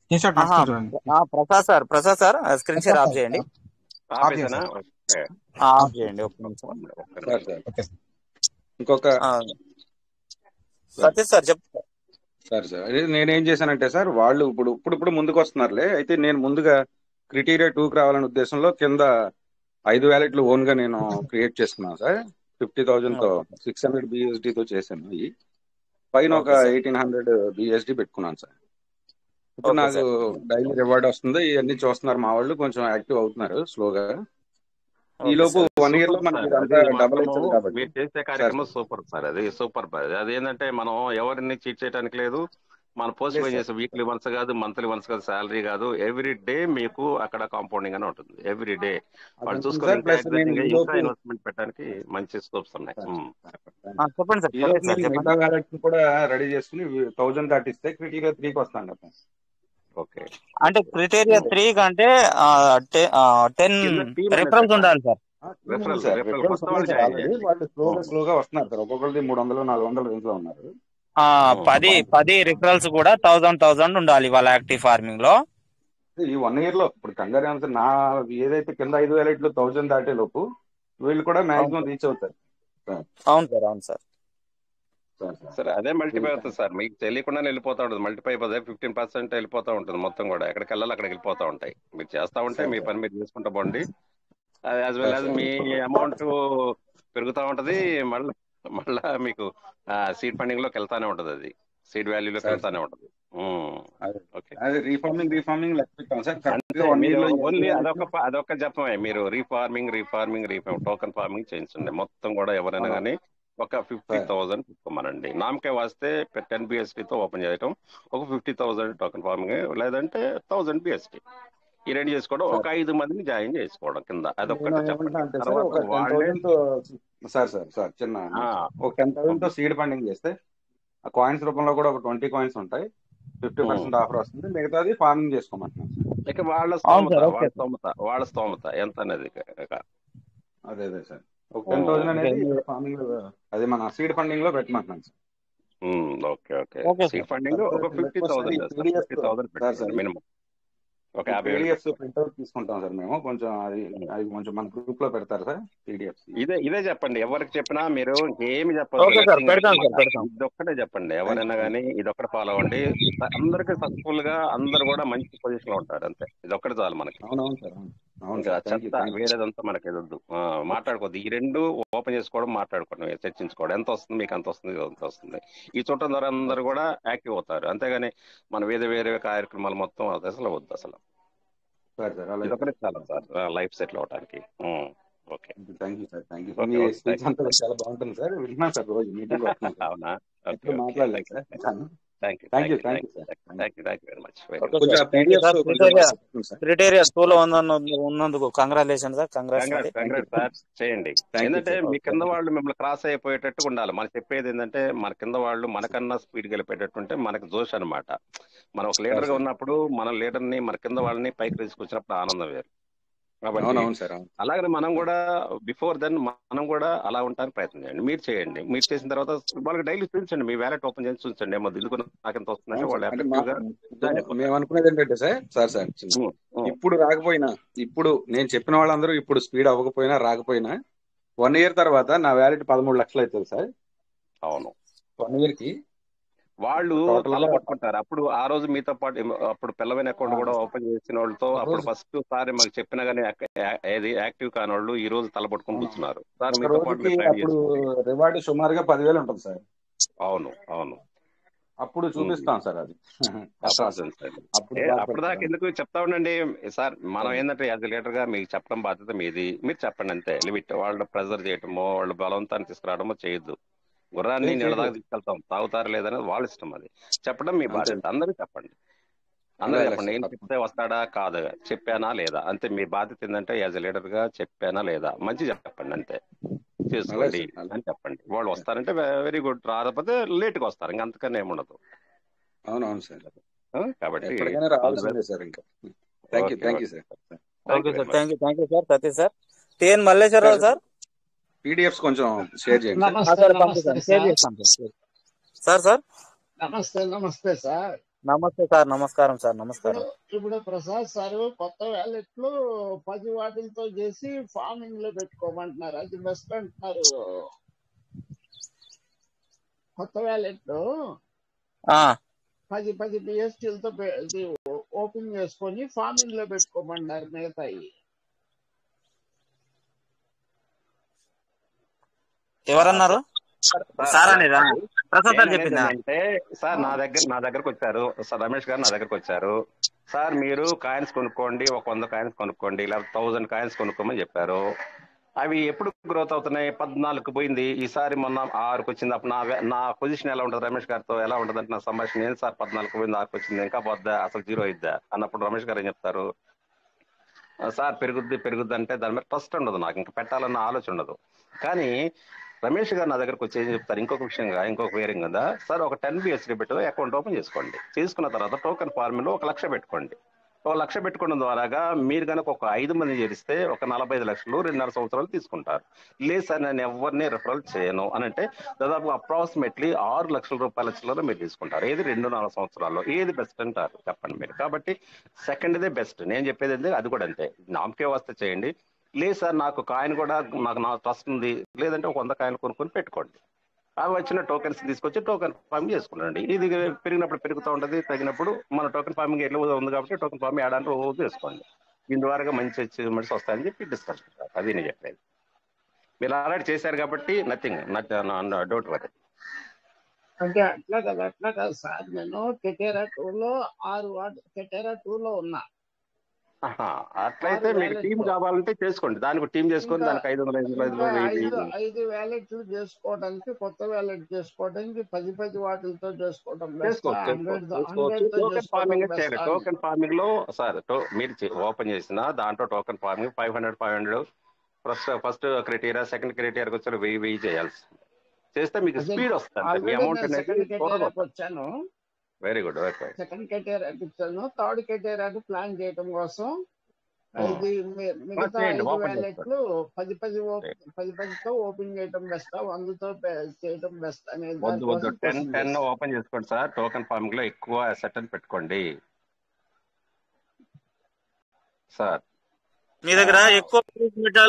స్క్రీన్ షాట్ చూడండి. ఆ, Prasad sir Prasad sir screen share off చేయండి. ఆఫ్ చేయండి ఒక్క నిమిషం. Okay sir. ఇంకొక sir. Satish sir sir sir. అదే నేనేం చేశానంటే సార్ వాళ్ళు ఇప్పుడు ఇప్పుడు ఇప్పుడు ముందుకు వస్తున్నారులే అయితే నేను ముందుగా క్రిటీరియా టూకి రావాలనే ఉద్దేశంలో కింద ఐదు వ్యాలెట్లు ఓన్గా నేను క్రియేట్ చేసుకున్నాను సార్. ఫిఫ్టీ థౌజండ్తో సిక్స్ హండ్రెడ్ బిఎస్డి తో చేశాను ఇవి పైన ఒక ఎయిటీన్ హండ్రెడ్ బిఎస్డి పెట్టుకున్నాను సార్. ఇప్పుడు నాకు డైలీ రివార్డ్ వస్తుంది. ఇవన్నీ చూస్తున్నారు మా వాళ్ళు. కొంచెం యాక్టివ్ అవుతున్నారు స్లోగా. ఈ లోపు వన్ ఇయర్లో మీరు చేసే కార్యక్రమం సూపర్ సార్. అది సూపర్ అది ఏంటంటే మనం ఎవరిని చీట్ చేయడానికి లేదు. మన పోస్ట్ సార్ చేసే వీక్లీ వన్స్ కాదు మంత్లీ వన్స్ కాదు శాలరీ కాదు. ఎవ్రీ డే మీకు అక్కడ కాంపౌండింగ్ అని ఉంటుంది. Every day. వాళ్ళు చూసుకొని ఇన్వెస్ట్మెంట్ పెట్టడానికి మంచి స్కోప్స్ ఉన్నాయి. చెప్పండి సార్. కూడా రెడీ చేసుకుని థౌజండ్ దాటిస్తే క్రిటీరియా త్రీకి కదా. ఓకే అంటే క్రిటేరియా త్రీ కంటే టెన్ పెట్టాలి ఉండాలి సార్. స్లోగా వస్తున్నారు సార్. ఒక్కొక్కరిది మూడు వందలు నాలుగు వందల రేంజ్లో ఉన్నారు. పది పది రిఫరల్స్ కూడా థౌజండ్ థౌజండ్ ఉండాలి వాళ్ళ యాక్టివ్ ఫార్మింగ్లో. ఈ వన్ ఇయర్లో ఇప్పుడు కంగారు ఏమంటే నా ఏదైతే కింద ఐదు వ్యాలెట్లు థౌజండ్ దాటే లోపు వీళ్ళు కూడా మాక్సిమం రీచ్ అవుతారు. సార్ అవును సార్ అవును సార్. సార్ అదే మల్టిపై అవుతుంది సార్. మీకు తెలియకుండానే వెళ్ళిపోతా ఉంటుంది. మల్టిపై అయిపోతే ఫిఫ్టీన్ పర్సెంట్ వెళ్ళిపోతా ఉంటుంది మొత్తం కూడా. ఎక్కడికి వెళ్ళాలి అక్కడికి వెళ్ళిపోతా ఉంటాయి. మీరు చేస్తా ఉంటే మీ పని మీరు చేసుకుంటా పోండి. యాజ్ వెల్ యాజ్ మీ అమౌంట్ పెరుగుతూ ఉంటది. మళ్ళీ మళ్ళా మీకు సీడ్ ఫండింగ్లోకి వెళ్తానే ఉంటది అది. సీడ్ వాల్యూలోకి వెళ్తానే ఉంటది. అదే. అదే రీఫార్మింగ్ రీఫార్మింగ్ ఓన్లీ అదొక అదొక చెప్పమే మీరు reforming reforming reforming token farming చేయించండి. మొత్తం కూడా ఎవరైనా కానీ ఒక ఫిఫ్టీ థౌసండ్ పెట్టుకోమనండి నామకే వాస్తే టెన్తో ఓపెన్ చేయటం. ఒక ఫిఫ్టీ థౌసండ్ టోకన్ ఫార్మింగ్ లేదంటే థౌసండ్ బిఎస్టీ ఈ రెండు చేసుకోవడం ఒక ఐదు మందిని జాయిన్ చేసుకోవడం కింద. ఏమంటున్నా చెప్పండి. సార్ సార్ సార్ సార్ చిన్న ఆ, ఒక టెన్ థౌసండ్తో సీడ్ ఫండింగ్ చేస్తే ఆ కాయిన్స్ రూపంలో కూడా ఒక ట్వంటీ కాయిన్స్ ఉంటాయి. ఫిఫ్టీ. పర్సెంట్ ఆఫర్ వస్తుంది. మిగతాది ఫార్మింగ్ ఇక వాళ్ళ స్తోమత వాళ్ళ స్తోమత వాళ్ళ స్తోమత ఎంత అనేది. అదే అదే సార్. ఒక టెన్ థౌసండ్ అనేది ఫార్మింగ్లో అదే మన సీడ్ ఫండింగ్లో పెట్టమంటున్నాను sir. Okay okay. Okay seed funding ఒక fifty thousand fifty thousand sir sir. Minimum. ఒక యాభై పీడిఎఫ్స్ ప్రింట్అవుట్ తీసుకుంటాం సార్ మేము. కొంచెం అది. అది కొంచెం మన గ్రూప్లో పెడతారు సార్ పీడిఎఫ్స్ ఇదే ఇదే చెప్పండి. ఎవరికి చెప్పినా మీరు సార్ పెడతాం ఇదొక్కటే చెప్పండి. ఎవరైనా కానీ ఇదొక్కటి ఫాలో అవ్వండి. అందరికి సక్సెస్ఫుల్గా అందరు కూడా మంచి పొజిషన్లో ఉంటారు అంతే. ఇదొక్కటి చాలు మనకి. అవునవును సార్ వేరేదంతా మనకి ఆ, మాట్లాడుకోవద్దు. ఈ రెండు ఓపెన్ చేసుకోవడం మాట్లాడుకోవడం చర్చించుకోవడం. ఎంత వస్తుంది మీకు ఎంత వస్తుంది ఎంత వస్తుంది. ఈ చూడటం ద్వారా అందరు కూడా యాక్టివ్ అవుతారు. అంతేగాని మన వేరే వేరే కార్యక్రమాలు మొత్తం అది అసలు వద్దు అసలు. చాలు సార్. లైఫ్ సెటిల్ అవడానికి okay. Thank you sir thank you me speech అంతా చాలా బాగుంటుంది సార్. వింటున్నాను సార్ రోజు మీటింగ్ వస్తున్నాను. సార్ అవునా మాట్లాడలేదు sir. Thank you thank you thank you thank you thank you very much criteria ఉన్నందుకు కంగ్రాచులేషన్ సార్ సార్ చేయండి. ఏంటంటే మీ కింద వాళ్ళు మిమ్మల్ని క్రాస్ అయిపోయేటట్టుగా ఉండాలి. మనం చెప్పేది ఏంటంటే మన కింద వాళ్ళు మనకన్నా స్పీడ్ వెళ్ళిపోయేటట్టు ఉంటే మనకు జోష్ అనమాట మనం ఒక లీడర్గా ఉన్నప్పుడు మన లీడర్ని మన కింద వాళ్ళని పైకి తీసుకొచ్చినప్పుడు ఆనందం వేరు. సార్ అలాగనే మనం కూడా బిఫోర్ దెన్ మనం కూడా అలా ఉండడానికి ప్రయత్నం చేయండి. మీరు చేయండి. మీరు చేసిన తర్వాత వాళ్ళకి డైలీ చూపించండి మీ వ్యాలెట్ ఓపెన్ చేసి చూపించండి ఏమో ఎందుకు నాకు ఎంత వస్తుందంటే వాళ్ళు మేము అనుకునేది ఏంటంటే సార్ సార్ సార్. ఇప్పుడు రాకపోయినా ఇప్పుడు నేను చెప్పిన వాళ్ళందరూ ఇప్పుడు స్పీడ్ అవ్వకపోయినా రాకపోయినా వన్ ఇయర్ తర్వాత నా వ్యాలిటీ పదమూడు లక్షలు అవుతుంది సార్. అవును. వన్ ఇయర్కి వాళ్ళు తల పట్టుకుంటారు. అప్పుడు ఆ రోజు మీతో పాటు అప్పుడు పిల్లవైన అకౌంట్ కూడా ఓపెన్ చేసిన వాళ్ళతో అప్పుడు ఫస్ట్ సారి మాకు చెప్పినా గానీ ఏది యాక్టివ్ కాని వాళ్ళు ఈ రోజు తల పట్టుకొని కూర్చున్నారు. సార్ మీతో పాటు రివార్డ్ సుమారుగా పదివేలు ఉంటుంది సార్. అవును అవును. అప్పుడు. చూపిస్తాం సార్ అది. అప్పుడు దాకా ఎందుకు చెప్తా ఉండండి సార్ మనం ఏంటంటే యాజ్ లీడర్గా మీకు చెప్పడం బాధ్యత మీది. మీరు చెప్పండి అంతే. లిమిట్. వాళ్ళు ప్రెజర్ చేయటమో వాళ్ళు బలవంతాన్ని తీసుకురావడమో చేయొద్దు. గుర్రాన్ని లేదు నీళ్ళ దాకా చేయలేదు తీసుకెళ్తాం. తాగుతారు లేదనేది వాళ్ళ ఇష్టం అది. చెప్పడం మీ బాధ్యత. అందరూ చెప్పండి. అందరూ చెప్పండి. నేను చెప్తే వస్తాడా కాదా. చెప్పానా లేదా? అంతే మీ బాధ్యత ఏంటంటే యాజ్ లీడర్గా చెప్పానా లేదా? మంచి చెప్పండి అంతే. చేసుకోండి అని చెప్పండి. వాళ్ళు వస్తారంటే వెరీ గుడ్ రాకపోతే లేట్గా వస్తారు. ఇంకా అంతకన్నా ఏముండదు అవును అవును సార్. కాబట్టి సార్ ఇంకా. Thank you thank you sir. Thank okay you sir thank you sir Satish sir. TN Malleswararao sir. PDFs కొంచెం షేర్ చేయండి. సార్ సరే. నమస్తే నమస్తే నమస్తే సార్. నమస్తే సార్. నమస్కారం సార్. ఇప్పుడు నమస్కారం. ఇప్పుడు ప్రసాద్ సార్ కొత్త వ్యాలెట్లు పది వాటిలతో చేసి ఫార్మింగ్లో పెట్టుకోమంటున్నారు. అది బెస్ట్ అంటున్నారు. కొత్త వ్యాలెట్లు ఆ, పది పది బిఎస్టీలతో ఇది ఓపెన్ చేసుకొని ఫార్మింగ్లో పెట్టుకోమన్నారు మిగతాయి. ఎవరన్నారు? సార్ అనేదా? ప్రసాద్ సార్ చెప్పిందా? ఏంటంటే సార్ నా దగ్గర నా దగ్గరకు వచ్చారు. సార్ రమేష్ గారు నా దగ్గరకు వచ్చారు. సార్ మీరు కాయిన్స్ కొనుక్కోండి ఒక వంద కాయిన్స్ కొనుక్కోండి ఇలా థౌజండ్ కాయిన్స్ కొనుక్కోమని చెప్పారు. అవి ఎప్పుడు గ్రోత్ అవుతున్నాయి? పద్నాలుగు పోయింది. ఈసారి మొన్న ఆరుకు వచ్చింది. అప్పుడు నా నా పొజిషన్ ఎలా ఉంటుంది? రమేష్ గారితో ఎలా ఉంటుంది? అంటే నా సంభాషణ ఏం సార్? పద్నాలుగు పోయింది ఆరుకు వచ్చింది? ఇంకా పోద్దా? అసలు జీరో అయిద్దా? అన్నప్పుడు రమేష్ గారు ఏం చెప్తారు? "ఆ, సార్ పెరుగుద్ది పెరుగుద్ది అంటే దాని మీద ట్రస్ట్ ఉండదు నాకు. ఇంకా పెట్టాలన్న ఆలోచన ఉండదు. కానీ రమేష్ గారు నా దగ్గరకు వచ్చేసి చెప్తారు? ఇంకొక విషయంగా ఇంకొక వేరింగ్ కదా. సార్ ఒక టెన్ బిఎస్డి పెట్టి అకౌంట్ ఓపెన్ చేసుకోండి. చేసుకున్న తర్వాత టోకెన్ ఫార్మ్లో ఒక లక్ష పెట్టుకోండి. ఒక లక్ష పెట్టుకోవడం ద్వారాగా మీరు కనుక ఒక ఐదు మంది చేరిస్తే ఒక నలభై ఐదు లక్షలు రెండున్నర సంవత్సరాలు తీసుకుంటారు. లేదు సార్ నేను ఎవరిని రిఫరల్ చేయను అని అంటే దాదాపు అప్రాక్సిమేట్లీ ఆరు లక్షల రూపాయల చిల్లర మీరు తీసుకుంటారు. ఏది రెండున్నర సంవత్సరాల్లో ఏది బెస్ట్ అంటారు? చెప్పండి మీరు. కాబట్టి సెకండ్ దే బెస్ట్ నేను చెప్పేది అది కూడా అంతే. నామకే వస్తే చేయండి. లేదు సార్ నాకు కాయిన్ కూడా నాకు నా ట్రస్ట్ ఉంది. లేదంటే ఒక వంద కాయిన్ కొనుక్కొని పెట్టుకోండి. అవి వచ్చిన టోకెన్స్ తీసుకొచ్చి టోకెన్ ఫార్మింగ్ చేసుకున్నాండి ఇది పెరిగినప్పుడు పెరుగుతూ ఉంటుంది తగినప్పుడు మన టోకెన్ ఫార్మింగ్ ఎట్లా ఉంది కాబట్టి టోకెన్ ఫార్మింగ్ ఏడాది రోజు చేసుకోండి. దీని ద్వారా మంచి అచీవ్మెంట్స్ వస్తాయని చెప్పి డిస్కస్ అది నేను చెప్పేది. మీరు ఆల్రెడీ చేశారు కాబట్టి నథింగ్ డోంట్ వరీ అంటే అట్లా కదా అట్లా కాదు సార్. నేను కెటేరా టూ లో ఆరు వాటి కెటేరా టూ లో ఉన్నా. అట్లయితే మీకు టీం కావాలంటే చేసుకోండి. దానికి టీం చేసుకొని దానికి ఐదు వందల ఐదు వందల ఐదు వ్యాలెట్లు చేసుకోవడానికి కొత్త వ్యాలెట్ చేసుకోవడానికి పది పది వాటిలతో చేసుకోవడం టోకెన్ ఫార్మింగ్ చేయాలి టోకెన్ ఫార్మింగ్లో సార్ మీరు ఓపెన్ చేసిన దాంట్లో token farming five hundred five hundred first first criteria second క్రైటీరియాకి వచ్చి వెయ్యి వెయ్యి చేయాల్సి చేస్తే మీకు స్పీడ్ వస్తుంది. అమౌంట్ అనేది వచ్చాను. వెరీ గుడ్ సెకండ్ కెటేరాకి ఇచ్చాను థర్డ్ కెటేరాకి ప్లాన్ చేయడం కోసం. ఇది మి- మిగతా ఐదు వ్యాలెట్లు పది పది ఓపెన్ పది పదితో ఓపెన్ చేయడం బెస్ట్ వందతో చేయడం బెస్ట్ అనే దానికోసం టెన్ టెన్ ఓపెన్ చేసుకోండి సార్ టోకెన్ ఫార్మింగ్లో ఎక్కువ సెట్ అని పెట్టుకోండి. సార్ మీ దగ్గర ఎక్కువ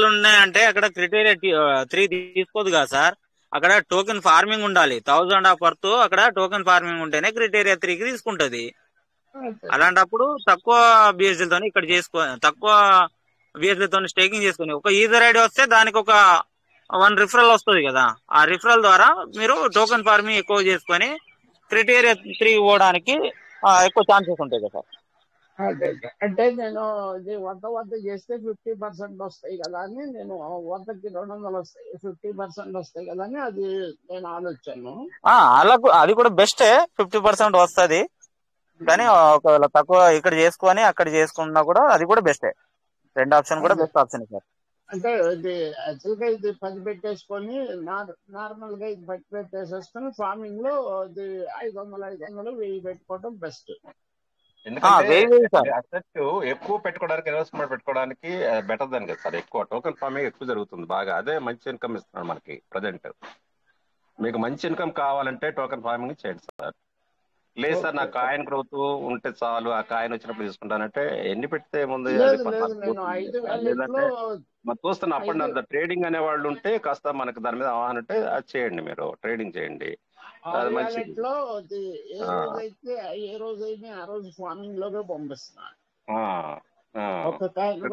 ఉన్నాయంటే అక్కడ క్రిటేరియా త్రీ తీసుకోదు కదా సార్ అక్కడ టోకెన్ ఫార్మింగ్ ఉండాలి. థౌజండ్ ఆఫ్ వర్త్ అక్కడ టోకెన్ ఫార్మింగ్ ఉంటేనే క్రిటేరియా త్రీకి తీసుకుంటది. అలాంటప్పుడు తక్కువ తోని ఇక్కడ చేసుకో తక్కువ తోని స్టేకింగ్ చేసుకుని ఒక యూజర్ ఐడి వస్తే దానికి ఒక వన్ రిఫరల్ వస్తుంది కదా. ఆ రిఫరల్ ద్వారా మీరు టోకెన్ ఫార్మింగ్ ఎక్కువ చేసుకొని క్రిటేరియా త్రీ పోవడానికి ఎక్కువ ఛాన్సెస్ ఉంటాయి కదా సార్. అంటే నేను ఇది వంద వంద చేస్తే ఫిఫ్టీ పర్సెంట్ వస్తాయి కదా అని నేను వందకి రెండు వందలు వస్తాయి. ఫిఫ్టీ పర్సెంట్ వస్తాయి కదా అని అది నేను ఆలోచన ఆ, అలా అది కూడా బెస్టే ఫిఫ్టీ పర్సెంట్ వస్తుంది. కానీ ఒకవేళ తక్కువ ఇక్కడ చేసుకొని అక్కడ చేసుకున్నా కూడా అది కూడా బెస్టే రెండు ఆప్షన్ కూడా బెస్ట్ ఆప్షన్ సార్. అంటే ఇది యాక్చువల్గా ఇది పది పెట్టేసుకొని నార్మల్గా ఇది పది పెట్టేసేసుకొని ఫార్మింగ్లో ఇది ఐదు వందలు ఐదు వందలు వెయ్యి పెట్టుకోవడం బెస్ట్ ఎందుకంటే అసెట్ ఎక్కువ పెట్టుకోవడానికి ఇన్వెస్ట్మెంట్ పెట్టుకోవడానికి బెటర్ దాని కదా సార్. ఎక్కువ టోకెన్ ఫార్మింగ్ ఎక్కువ జరుగుతుంది బాగా. అదే మంచి ఇన్కమ్ ఇస్తున్నాడు మనకి ప్రజెంట్ మీకు మంచి ఇన్కమ్ కావాలంటే టోకెన్ ఫార్మింగ్ చేయండి సార్. లేదు సార్ నాకు కాయిన్ గ్రోత్ ఉంటే చాలు. ఆ కాయిన్ వచ్చినప్పుడు తీసుకుంటానంటే ఎన్ని పెడితే ముందు మరి చూస్తున్న అప్పుడు ట్రేడింగ్ అనే వాళ్ళు ఉంటే కాస్త మనకు దాని మీద అవగాహన ఉంటే అది చేయండి మీరు. ట్రేడింగ్ చేయండి. లో ఏ రోజైతే ఏ రోజైనా ఆ రోజు ఫార్మింగ్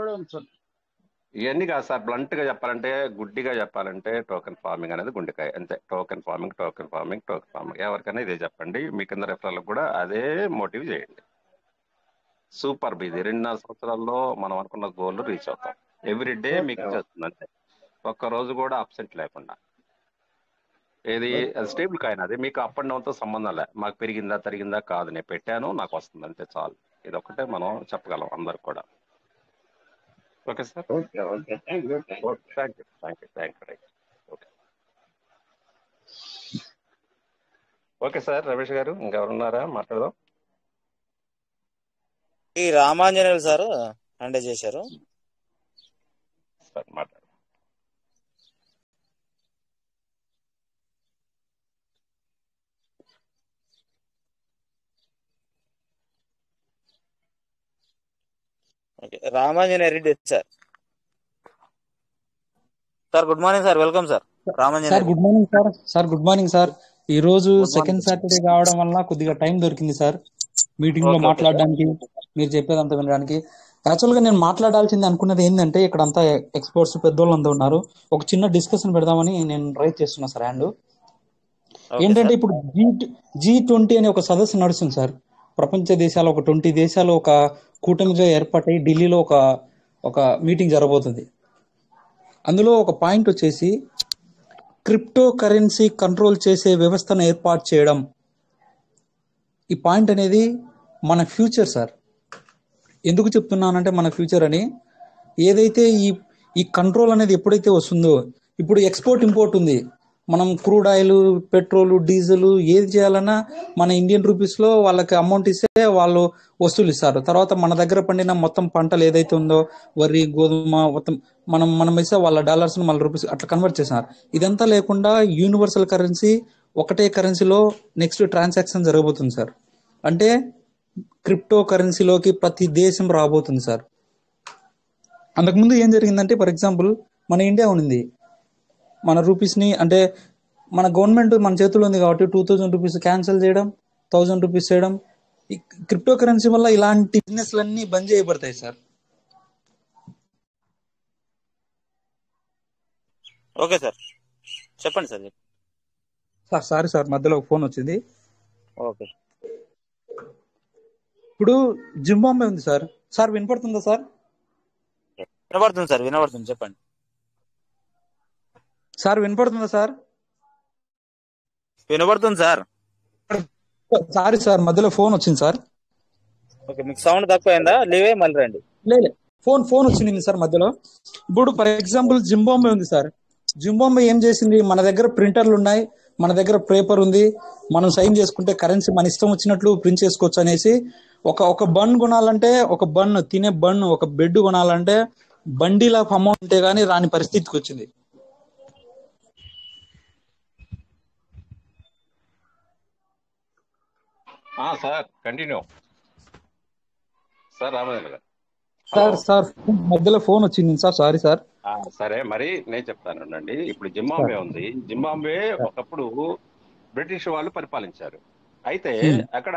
కూడా ఇవన్నీ కాదు సార్ బ్లంట్గా చెప్పాలంటే గుడ్డిగా చెప్పాలంటే టోకెన్ ఫార్మింగ్ అనేది గుండెకాయ. అంతే token farming token farming token farming ఎవరికైనా ఇదే చెప్పండి. మీ కింద రెఫరల్ కూడా అదే మోటివ్ చేయండి. సూపర్ ఇది రెండున్నర సంవత్సరాల్లో మనం అనుకున్న గోల్ రీచ్ అవుతాం. ఎవ్రీ డే మీకు చేస్తుంది అంతే. ఒక్క రోజు కూడా అబ్సెంట్ లేకుండా. ఏది? అది స్టేబుల్ కాయిన్ అది. మీకు అప్ అండ్ డౌన్తో సంబంధం లే. మాకు పెరిగిందా తరిగిందా కాదు. నేను పెట్టాను నాకు వస్తుంది. అంతే చాలు. ఇది ఒకటే మనం చెప్పగలం అందరికి కూడా. Okay sir? Okay okay. Thank you thank you. Okay. Thank you thank you thank you. Right. Okay. Okay sir Ramesh garu ఇంకెవరున్నారా? మాట్లాడదాం. ఈ రామాంజనేయులు సార్ హ్యాండ్ చేశారు. సార్ మాట్లాడు. Okay Ramanjaneya Reddy sir. Sir good morning sir. Welcome sir. Ramanjaneya sir good morning sir. Sir good morning sir. ఈ రోజు second Saturday కావడం వల్ల కొద్దిగా time దొరికింది సార్. మీటింగ్లో మాట్లాడడానికి మీరు చెప్పేదంతా వినడానికి. యాక్చువల్గా నేను మాట్లాడాల్సింది అనుకున్నది ఏంటంటే ఇక్కడ అంతా ఎక్స్పర్ట్స్ పెద్దోళ్ళు అంతా ఉన్నారు. ఒక చిన్న డిస్కషన్ పెడదామని నేను రైట్ చేస్తున్నా సార్ హ్యాండ్ ఓకే ఏంటంటే ఇప్పుడు జీ జీ ట్వంటీ అనే ఒక సదస్సు నడుస్తుంది సార్. ప్రపంచ దేశాలు ఒక ట్వంటీ దేశాలు ఒక కూటమిగా ఏర్పాటై ఢిల్లీలో ఒక ఒక మీటింగ్ జరగబోతుంది. అందులో ఒక పాయింట్ వచ్చేసి క్రిప్టో కరెన్సీ కంట్రోల్ చేసే వ్యవస్థను ఏర్పాటు చేయడం. ఈ పాయింట్ అనేది మన ఫ్యూచర్ సార్ ఎందుకు చెప్తున్నానంటే మన ఫ్యూచర్ అని. ఏదైతే ఈ ఈ కంట్రోల్ అనేది ఎప్పుడైతే వస్తుందో ఇప్పుడు ఎక్స్పోర్ట్ ఇంపోర్ట్ ఉంది. మనం క్రూడ్ ఆయిల్ పెట్రోల్ డీజిల్ ఏది చేయాలన్నా మన ఇండియన్ రూపీస్లో వాళ్ళకి అమౌంట్ ఇస్తే వాళ్ళు వస్తువులు ఇస్తారు. తర్వాత మన దగ్గర పండిన మొత్తం పంటలు ఏదైతే ఉందో వరి గోధుమ మొత్తం మనం మనం ఇస్తే వాళ్ళ డాలర్స్ మళ్ళీ రూపీస్ అట్లా కన్వర్ట్ చేస్తున్నారు. ఇదంతా లేకుండా యూనివర్సల్ కరెన్సీ ఒకటే కరెన్సీలో నెక్స్ట్ ట్రాన్సాక్షన్ జరగబోతుంది సార్. అంటే క్రిప్టో కరెన్సీలోకి ప్రతి దేశం రాబోతుంది సార్. అంతకుముందు ఏం జరిగిందంటే ఫర్ ఎగ్జాంపుల్ మన ఇండియా ఉంది మన రూపీస్ని అంటే మన గవర్నమెంట్ మన చేతిలో ఉంది కాబట్టి టూ థౌజండ్ రూపీస్ క్యాన్సిల్ చేయడం థౌజండ్ రూపీస్ చేయడం. క్రిప్టో కరెన్సీ వల్ల ఇలాంటి బిజినెస్లన్నీ బంద్ చేయబడతాయి సార్. Okay sir. చెప్పండి సార్. సార్ సారీ సార్ మధ్యలో ఒక ఫోన్ వచ్చింది. ఓకే. ఇప్పుడు జింబాంబే ఉంది సార్. సార్ వినపడుతుందా సార్? వినబడుతుంది సార్ వినబడుతుంది. చెప్పండి. సార్ వినపడుతుందా సార్? వినబడుతుంది సార్. సారీ సార్ మధ్యలో ఫోన్ వచ్చింది సార్. ఓకే మీకు సౌండ్ తక్కువైందా? లేవే మళ్ళీ రండి. లేదు ఫోన్ ఫోన్ వచ్చింది సార్ మధ్యలో. ఇప్పుడు ఫర్ ఎగ్జాంపుల్ జింబాంబే ఉంది సార్. జింబాంబే ఏం చేసింది? మన దగ్గర ప్రింటర్లు ఉన్నాయి మన దగ్గర పేపర్ ఉంది. మనం సైన్ చేసుకుంటే కరెన్సీ మన ఇష్టం వచ్చినట్లు ప్రింట్ చేసుకోవచ్చు అనేసి ఒక ఒక బన్ కొనాలంటే ఒక బన్ తినే బన్ ఒక బెడ్ కొనాలంటే బండిల అమౌంట్ ఉంటే గానీ రాని పరిస్థితికి వచ్చింది. Sir continue sir sir sir మధ్యలో ఫోన్ వచ్చింది సార్ సారీ సార్. సరే మరి నేను చెప్తానండి ఇప్పుడు జింబాంబే ఉంది. జింబాంబే ఒకప్పుడు బ్రిటిష్ వాళ్ళు పరిపాలించారు. అయితే. అక్కడ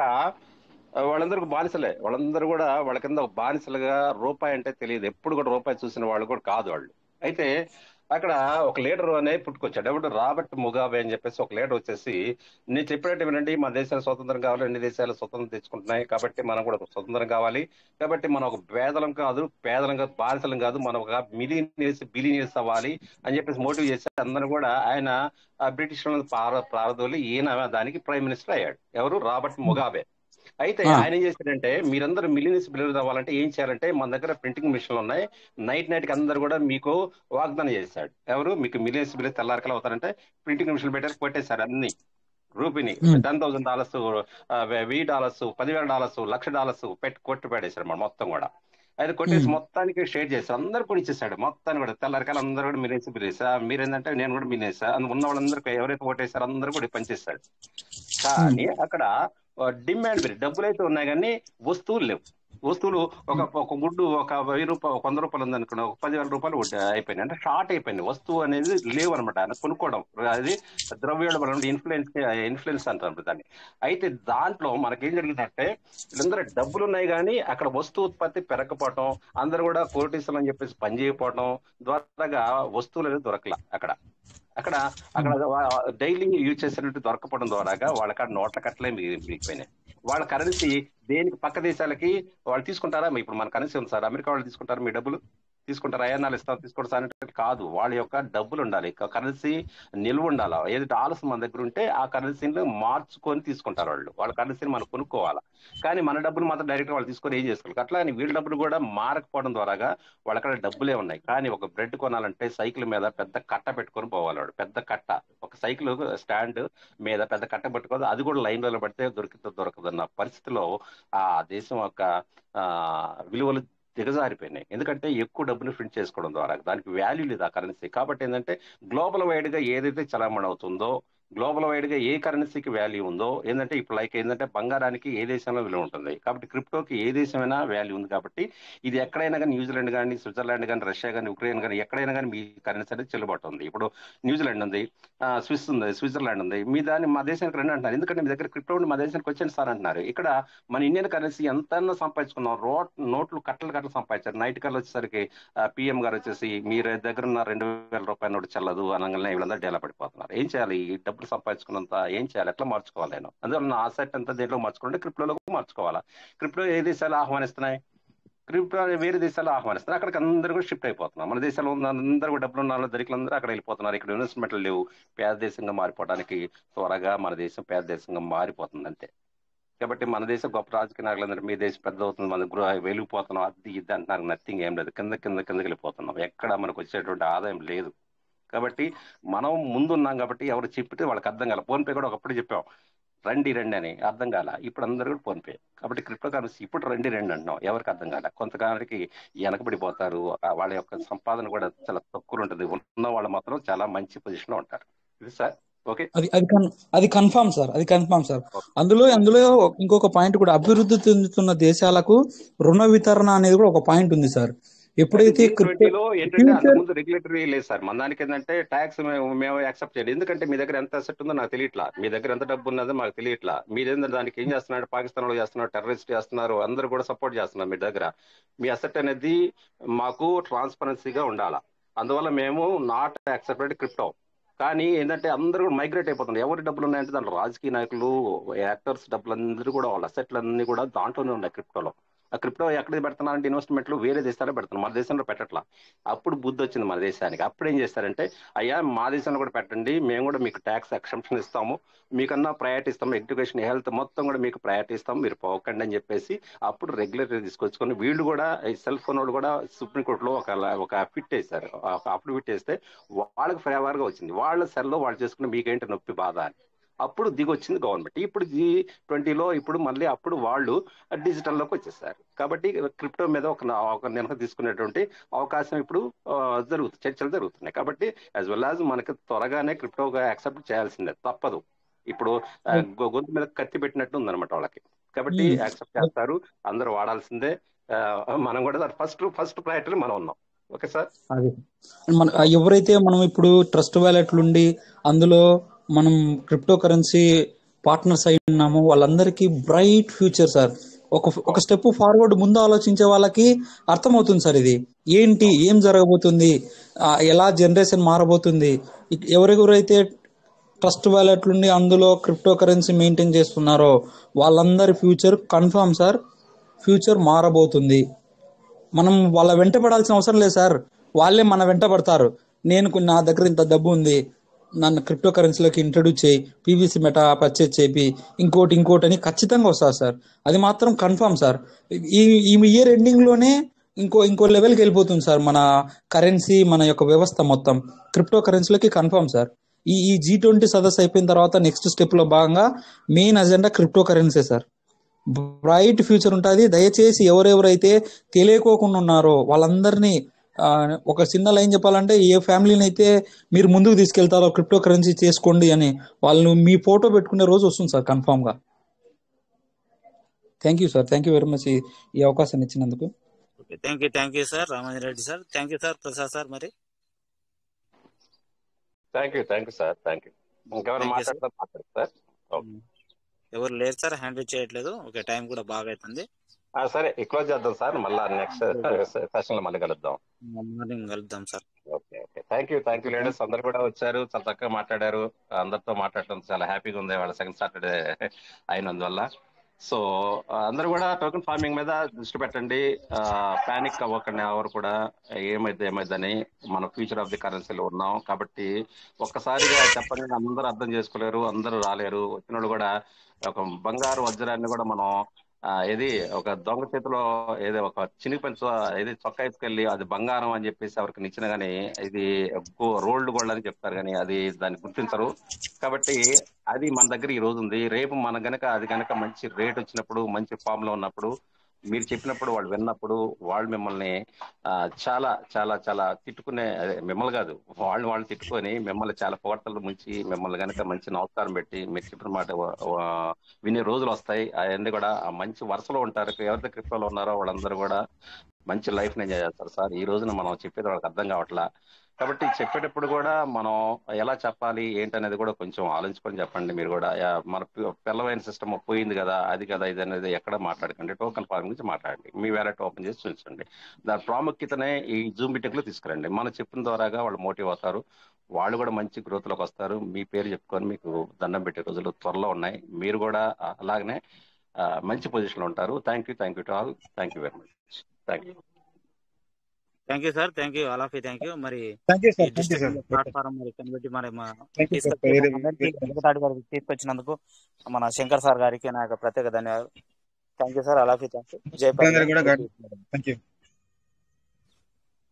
వాళ్ళందరూ బానిసలే. వాళ్ళందరూ కూడా వాళ్ళ కింద ఒక బానిసలుగా రూపాయి అంటే తెలియదు. ఎప్పుడు కూడా రూపాయి చూసిన వాళ్ళు కూడా కాదు వాళ్ళు. అయితే అక్కడ ఒక లీడర్ అనే పుట్టుకొచ్చాడు. ఎవడు? రాబర్ట్ ముగాబే అని చెప్పేసి ఒక లీడర్ వచ్చేసి నేను చెప్పినట్టు ఏమిటంటే మన దేశాలు స్వతంత్రం కావాలి అన్ని దేశాలు స్వతంత్రం తెచ్చుకుంటున్నాయి కాబట్టి మనం కూడా స్వతంత్రం కావాలి. కాబట్టి మనం ఒక పేదలం కాదు పేదలం కాదు బాధితులం కాదు మనం ఒక మిలియనియర్స్ బిలియనియర్స్ అవ్వాలి అని చెప్పేసి మోటివ్ చేసి అందరూ కూడా ఆయన బ్రిటిష్ వాళ్ళని ప్రారదోలి ఈయన దానికి ప్రైమ్ మినిస్టర్ అయ్యాడు. ఎవరు? Robert Mugabe. అయితే. ఆయన ఏం చేశాడంటే మీరందరూ మిలియనీస్ బిలియనీస్ అవ్వాలంటే ఏం చేయాలంటే మన దగ్గర ప్రింటింగ్ మిషన్లు ఉన్నాయి. నైట్ నైట్కి అందరు కూడా మీకు వాగ్దానం చేశాడు. ఎవరు? మీకు మిలియన్స్ బిలియన్స్ తెల్లారికలు అవుతారంటే ప్రింటింగ్ మిషన్ పెట్టారు కొట్టేశారు అన్ని. రూపీని. టెన్ థౌసండ్ డాలర్స్ వెయ్యి డాలర్స్ పదివేల డాలర్స్ లక్ష డాలర్స్ పెట్టి కొట్టి పెట్టేశారు మన మొత్తం కూడా. అయితే కొట్టేసి. మొత్తానికి షేర్ చేశారు అందరు కూడా ఇచ్చేసాడు మొత్తాన్ని కూడా తెల్లారికాల అందరూ కూడా మిలియన్స్ బిలియన్స్ మీరేంటంటే నేను కూడా మిలియన్స్. ఉన్న వాళ్ళందరూ ఎవరైతే ఓటేసారో అందరూ కూడా పనిచేశాడు కానీ అక్కడ డిమాండ్ పెరిగి డబ్బులు అయితే ఉన్నాయి కానీ వస్తువులు లేవు. వస్తువులు ఒక ఒక గుడ్డు ఒక వెయ్యి రూపాయలు ఒక వంద రూపాయలు ఉంది అనుకున్నా ఒక పదివేల రూపాయలు అయిపోయింది. అంటే షార్ట్ అయిపోయింది. వస్తువు అనేది లేవు అనమాట ఆయన కొనుక్కోవడం. అది ద్రవ్యోల్బణం ఇన్ఫ్లుయెన్స్ ఇన్ఫ్లుయెన్స్ అంటారు దాన్ని. అయితే దాంట్లో మనకేం జరిగిందంటే వీళ్ళందరూ డబ్బులు ఉన్నాయి కానీ అక్కడ వస్తు ఉత్పత్తి పెరగకపోవటం అందరూ కూడా కోటీసులు అని చెప్పేసి పని చేయకపోవటం ద్వారాగా వస్తువులు అనేది దొరకల అక్కడ. అక్కడ అక్కడ డైలీ యూజ్ చేసినట్టు దొరకపోవడం ద్వారాగా వాళ్ళకి నోట్ల కట్టలే మిగి- మిగిలిపోయినాయి వాళ్ళ కరెన్సీ దేనికి పక్క దేశాలకి వాళ్ళు తీసుకుంటారా? ఇప్పుడు మన కరెన్సీ ఉంది సార్. అమెరికా వాళ్ళు తీసుకుంటారా మీ డబ్బులు? తీసుకుంటారు అయ్యన్నాలు ఇస్తాం తీసుకోవడం సానిటరీ కాదు. వాళ్ళ యొక్క డబ్బులు ఉండాలి. కరెన్సీ నిల్వ ఉండాలి? ఏది డాలర్స్ మన దగ్గర ఉంటే ఆ కరెన్సీని మార్చుకొని తీసుకుంటారు వాళ్ళు. వాళ్ళ కరెన్సీని మనం కొనుక్కోవాలి? కానీ మన డబ్బులు మాత్రం డైరెక్ట్ వాళ్ళు తీసుకొని ఏం చేసుకోవాలి? అట్లా అని వీళ్ళ డబ్బులు కూడా మారకపోవడం ద్వారాగా వాళ్ళ అక్కడ డబ్బులే ఉన్నాయి. కానీ ఒక బ్రెడ్ కొనాలంటే సైకిల్ మీద పెద్ద కట్ట పెట్టుకొని పోవాలి వాడు. పెద్ద కట్ట. ఒక సైకిల్ స్టాండ్ మీద పెద్ద కట్ట పెట్టుకోవాలి. అది కూడా లైన్లో పడితే దొరికితే దొరకదన్న పరిస్థితిలో ఆ దేశం యొక్క విలువలు దిగజారిపోయినాయి ఎందుకంటే ఎక్కువ డబ్బులు ప్రింట్ చేసుకోవడం ద్వారా. దానికి వాల్యూ లేదు ఆ కరెన్సీ కాబట్టి ఏంటంటే గ్లోబల్ వైడ్గా ఏదైతే చలామణి అవుతుందో గ్లోబల్ వైడ్గా ఏ కరెన్సీకి వాల్యూ ఉందో ఏంటంటే ఇప్పుడు లైక్ ఏంటంటే బంగారానికి ఏ దేశంలో విలువ ఉంటుంది? కాబట్టి క్రిప్టోకి ఏ దేశమైనా వాల్యూ ఉంది కాబట్టి ఇది ఎక్కడైనా కానీ న్యూజిలాండ్ కానీ స్విట్జర్లాండ్ కానీ రష్యా కానీ ఉక్రెయిన్ కానీ ఎక్కడైనా కానీ మీ కరెన్సీ అనేది చెల్లుబాటు ఉంది. ఇప్పుడు న్యూజిలాండ్ ఉంది స్విస్ ఉంది స్విట్జర్లాండ్ ఉంది. మీ దాన్ని మా దేశానికి రండి అంటున్నారు. ఎందుకంటే మీ దగ్గర క్రిప్టో ఉండి మా దేశానికి వచ్చాను సార్ అంటున్నారు. ఇక్కడ మన ఇండియన్ కరెన్సీ ఎంత సంపాదించుకున్నాం. రోడ్ నోట్లు కట్టలు కట్టలు సంపాదించారు. నైట్ కల్లా వచ్చేసరికి పిఎం గారు వచ్చేసి మీ దగ్గర ఉన్న రెండు వేల రూపాయల నోటు చెల్లదు అనగానే వీళ్ళందరూ డేలా పడిపోతున్నారు. ఏం చేయాలి? డబ్బులు సంపాదించుకున్నంత ఏం చేయాలి? ఎట్లా మార్చుకోవాలి నేను? అందువల్ల నా ఆసెట్ అంతా దేంట్లో మార్చుకుంటే క్రిప్టోలో మార్చుకోవాలా? క్రిప్టో ఏ దేశాలు ఆహ్వానిస్తున్నాయి? క్రిప్టో వేరే దేశాలు ఆహ్వానిస్తున్నారు అక్కడికి అందరూ కూడా షిఫ్ట్ అయిపోతున్నారు. మన దేశంలో ఉన్న అందరూ కూడా డబ్బులు ఉన్న దరికలు అందరూ అక్కడ వెళ్ళిపోతున్నారు. ఇక్కడ ఇన్వెస్ట్మెంట్లు లేవు. పేద దేశంగా మారిపోవడానికి త్వరగా మన దేశం పేద దేశంగా మారిపోతుంది అంతే. కాబట్టి మన దేశం గొప్ప రాజకీయ నాయకులందరూ మీ దేశం పెద్ద అవుతుంది మన గృహ వెలిగిపోతున్నాం అది ఇది అంటున్నారు. నథింగ్ ఏం లేదు. కింద కింద కిందకి వెళ్ళిపోతున్నాం. ఎక్కడ మనకు వచ్చేటువంటి ఆదాయం లేదు. కాబట్టి మనం ముందున్నాం కాబట్టి ఎవరు చెప్పితే వాళ్ళకి అర్థం కాల. ఫోన్ పే కూడా ఒకప్పుడు చెప్పాం. రండి రండి అని అర్థం కాల. ఇప్పుడు అందరూ కూడా ఫోన్ పే కాబట్టి క్రిప్టో కరెన్సీ ఇప్పుడు రండి రండి అంటున్నాం. ఎవరికి అర్థం కాల? కొంతకాలానికి వెనకబడిపోతారు. వాళ్ళ యొక్క సంపాదన కూడా చాలా తక్కువ ఉంటుంది. ఉన్న వాళ్ళు మాత్రం చాలా మంచి పొజిషన్లో ఉంటారు. ఇది సార్ ఓకే అది అది కన్ఫామ్ సార్ అది కన్ఫామ్ సార్ అందులో అందులో ఇంకొక పాయింట్ కూడా అభివృద్ధి చెందుతున్న దేశాలకు రుణ వితరణ అనేది కూడా ఒక పాయింట్ ఉంది సార్ ఎప్పుడైతే అంతకుముందు రెగ్యులేటరీ లేదు సార్. మన దానికి ఏంటంటే ట్యాక్స్ మేము యాక్సెప్ట్ చేయాలి ఎందుకంటే మీ దగ్గర ఎంత అసెట్ ఉందో నాకు తెలియట్లా. మీ దగ్గర ఎంత డబ్బు ఉన్నదో మాకు తెలియట్లా. మీరేందో దానికి ఏం చేస్తున్నారు? పాకిస్తాన్లో చేస్తున్నారు టెర్రరిస్ట్ చేస్తున్నారు అందరూ కూడా సపోర్ట్ చేస్తున్నారు మీ దగ్గర. మీ అసెట్ అనేది మాకు ట్రాన్స్పరెన్సీగా ఉండాలా. అందువల్ల మేము నాట్ యాక్సెప్టెడ్ క్రిప్టో కానీ ఏంటంటే అందరూ మైగ్రేట్ అయిపోతున్నారు. ఎవరి డబ్బులు ఉన్నాయంటే దాంట్లో రాజకీయ నాయకులు యాక్టర్స్ డబ్బులు అందరూ కూడా వాళ్ళ అసెట్లు అన్ని కూడా దాంట్లోనే ఉన్నాయి క్రిప్టోలో ఆ క్రిప్టో ఎక్కడ పెడుతున్నారంటే ఇన్వెస్ట్మెంట్లు వేరే దేశాల్లో పెడుతున్నారు. మన దేశంలో పెట్టట్లా. అప్పుడు బుద్ధి వచ్చింది మన దేశానికి. అప్పుడు ఏం చేస్తారంటే అయ్యా మా దేశంలో కూడా పెట్టండి. మేము కూడా మీకు ట్యాక్స్ ఎక్సెంప్షన్ ఇస్తాము. మీకన్నా ప్రయారిటీ ఇస్తాము. ఎడ్యుకేషన్ హెల్త్ మొత్తం కూడా మీకు ప్రయారిటీ ఇస్తాము. మీరు పోకండి అని చెప్పేసి అప్పుడు రెగ్యులేటరీ తీసుకొచ్చుకొని వీళ్ళు కూడా ఈ సెల్ ఫోన్ వాళ్ళు కూడా సుప్రీంకోర్టులో ఒక ఒక ఫిట్ వేశారు అప్పుడు ఫిట్ వేస్తే వాళ్ళకి ఫేవర్గా వచ్చింది. వాళ్ళ సెల్లో వాళ్ళు చేసుకుని మీకేంటి నొప్పి బాధ అని. అప్పుడు దిగొచ్చింది గవర్నమెంట్ ఇప్పుడు జీ ట్వంటీలో ఇప్పుడు మళ్ళీ అప్పుడు వాళ్ళు డిజిటల్లోకి వచ్చేసారు. కాబట్టి క్రిప్టో మీద ఒక ఒక నిర్ణయం తీసుకునేటువంటి అవకాశం ఇప్పుడు జరుగుతుంది చర్చలు జరుగుతున్నాయి. కాబట్టి యాజ్ వెల్ యాజ్ మనకి త్వరగానే క్రిప్టో యాక్సెప్ట్ చేయాల్సిందే. తప్పదు. ఇప్పుడు గొ- గొంతు మీద కత్తి పెట్టినట్టు ఉందన్నమాట వాళ్ళకి. కాబట్టి మ్మ్. యాక్సెప్ట్ చేస్తారు. అందరూ వాడాల్సిందే. మనం కూడా ఫస్ట్ ఫస్ట్ ప్రయారిటీ మనం ఉన్నాం. Okay sir? అది. మన ఎవరైతే మనం ఇప్పుడు ట్రస్ట్ వ్యాలెట్లు ఉండి అందులో మనం క్రిప్టో కరెన్సీ పార్ట్నర్స్ అయి ఉన్నాము వాళ్ళందరికీ బ్రైట్ ఫ్యూచర్ సార్ ఒక ఒక స్టెప్ ఫార్వర్డ్ ముందు ఆలోచించే వాళ్ళకి అర్థమవుతుంది సార్ ఇది. ఏంటి ఏం జరగబోతుంది ఎలా జనరేషన్ మారబోతుంది ఎవరెవరైతే ట్రస్ట్ వ్యాలెట్ అందులో క్రిప్టో కరెన్సీ మెయింటైన్ చేస్తున్నారో వాళ్ళందరి ఫ్యూచర్ కన్ఫర్మ్ సార్ ఫ్యూచర్ మారబోతుంది. మనం వాళ్ళ వెంట పడాల్సిన అవసరం లేదు సార్ వాళ్ళే మన వెంట పడతారు. నేను కొన్ని- నా దగ్గర ఇంత డబ్బు ఉంది నన్ను క్రిప్టో కరెన్సీలోకి ఇంట్రడ్యూస్ చేయి పీవీసీ మెటా పర్చేజ్ చేపి ఇంకోటి ఇంకోటి అని ఖచ్చితంగా వస్తారు సార్. అది మాత్రం కన్ఫర్మ్ సార్. ఈ ఈ ఇయర్ ఎండింగ్లోనే ఇంకో ఇంకో లెవెల్కి వెళ్ళిపోతుంది సార్ మన కరెన్సీ మన యొక్క వ్యవస్థ మొత్తం. క్రిప్టో కరెన్సీలోకి కన్ఫర్మ్ సార్. ఈ ఈ జీ ట్వంటీ సదస్సు అయిపోయిన తర్వాత నెక్స్ట్ స్టెప్లో భాగంగా main agenda crypto currency sir. Bright future ఉంటుంది. దయచేసి ఎవరెవరైతే తెలియకోకుండా ఉన్నారో వాళ్ళందరినీ ఒక చిన్న లైన్ చెప్పాలంటే ఏ ఫ్యామిలీని అయితే మీరు ముందుకు తీసుకెళ్తారో క్రిప్టో కరెన్సీ చేసుకోండి అని వాళ్ళు మీ ఫోటో పెట్టుకునే రోజు వస్తుంది సార్ కన్ఫామ్గా thank you sir thank you very much ఈ అవకాశాన్ని ఇచ్చినందుకు. Okay thank you thank you sir Ramanjareddy sir thank you sir Prasad sir మరి? Thank you thank you sir thank you ఇంకెవరు మాట్లాడతారు సార్ ఓకే ఎవరు లేరు సార్ హ్యాండిల్ చేయట్లేదు. Okay time కూడా బాగా అవుతుంది. సరే క్లోజ్ చేద్దాం సార్. మళ్ళీ నెక్స్ట్ సెషన్లో మళ్ళీ కలుద్దాం. మార్నింగ్ కలుద్దాం sir. Okay okay. Thank you thank you ladies అందరు కూడా వచ్చారు. చాలా చక్కగా మాట్లాడారు. అందరితో మాట్లాడటం చాలా హ్యాపీగా ఉంది. వాళ్ళ సెకండ్ సాటర్డే అయినందువల్ల. సో అందరూ కూడా టోకెన్ ఫార్మింగ్ మీద దృష్టి పెట్టండి. పానిక్ అవ్వకండి ఎవరు కూడా. ఏమైంది ఏమైందని మన ఫ్యూచర్ ఆఫ్ ది కరెన్సీలో ఉన్నాం. కాబట్టి ఒక్కసారిగా చెప్పండి. అందరూ అర్థం చేసుకోలేరు. అందరూ రాలేరు. వచ్చిన కూడా ఒక బంగారు వజ్రాన్ని కూడా మనం ఏది ఒక దొంగ చేతిలో ఏదో ఒక చినిగి పంచ ఏది చొక్కా వేసుకెళ్ళి అది బంగారం అని చెప్పేసి ఎవరికి నిచ్చిన గానీ ఇది రోల్డ్ గోల్డ్ అని చెప్తారు కానీ అది దాన్ని గుర్తించరు. కాబట్టి అది మన దగ్గర ఈ రోజు ఉంది. రేపు మన గనక అది గనక మంచి రేట్ వచ్చినప్పుడు మంచి ఫామ్లో ఉన్నప్పుడు మీరు చెప్పినప్పుడు వాళ్ళు విన్నప్పుడు వాళ్ళు మిమ్మల్ని చాలా చాలా చాలా తిట్టుకునే అదే మిమ్మల్ని కాదు వాళ్ళు వాళ్ళు తిట్టుకొని మిమ్మల్ని చాలా పొగడ్తలు ముంచి మిమ్మల్ని కనుక మంచి నమస్కారం పెట్టి మీరు చెప్పిన మాట వినే రోజులు వస్తాయి. అవన్నీ కూడా ఆ మంచి వరుసలో ఉంటారు. ఎవరితో క్రిప్టోలో ఉన్నారో వాళ్ళందరూ కూడా మంచి లైఫ్ ఎంజాయ్ చేస్తారు. సార్ ఈ రోజున మనం చెప్పేది వాళ్ళకి అర్థం కావట్లా. కాబట్టి చెప్పేటప్పుడు కూడా మనం ఎలా చెప్పాలి ఏంటనేది కూడా కొంచెం ఆలోచించుకొని చెప్పండి మీరు కూడా. మన పిల్లవైన సిస్టమ్ పోయింది కదా అది కదా ఇది అనేది ఎక్కడ మాట్లాడకండి. టోకన్ ఫార్మ్ గురించి మాట్లాడండి. మీ వ్యాలెట్ ఓపెన్ చేసి చూపించండి. దాని ప్రాముఖ్యతనే ఈ జూమ్ మీటింగ్లో తీసుకురండి. మనం చెప్పిన ద్వారాగా వాళ్ళు మోటివ్ అవుతారు. వాళ్ళు కూడా మంచి గ్రోత్లోకి వస్తారు. మీ పేరు చెప్పుకొని మీకు దండం పెట్టే రోజులు త్వరలో ఉన్నాయి. మీరు కూడా అలాగనే మంచి పొజిషన్లో ఉంటారు. Thank you thank you to all. Thank you very much. Thank you thank you sir thank you అలాఫీ thank you మరి థ్యాంక్ యూ ప్లాట్ఫారం మరి కనిపెట్టి మరి తీసుకొచ్చినందుకు మన శంకర్ సార్ గారికి నా యొక్క ప్రత్యేక ధన్యవాదాలు. Thank you sir అలాఫీ thank you thank you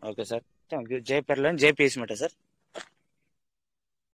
okay sir thank you జై పెర్లన్ జై పీస్ మిట సార్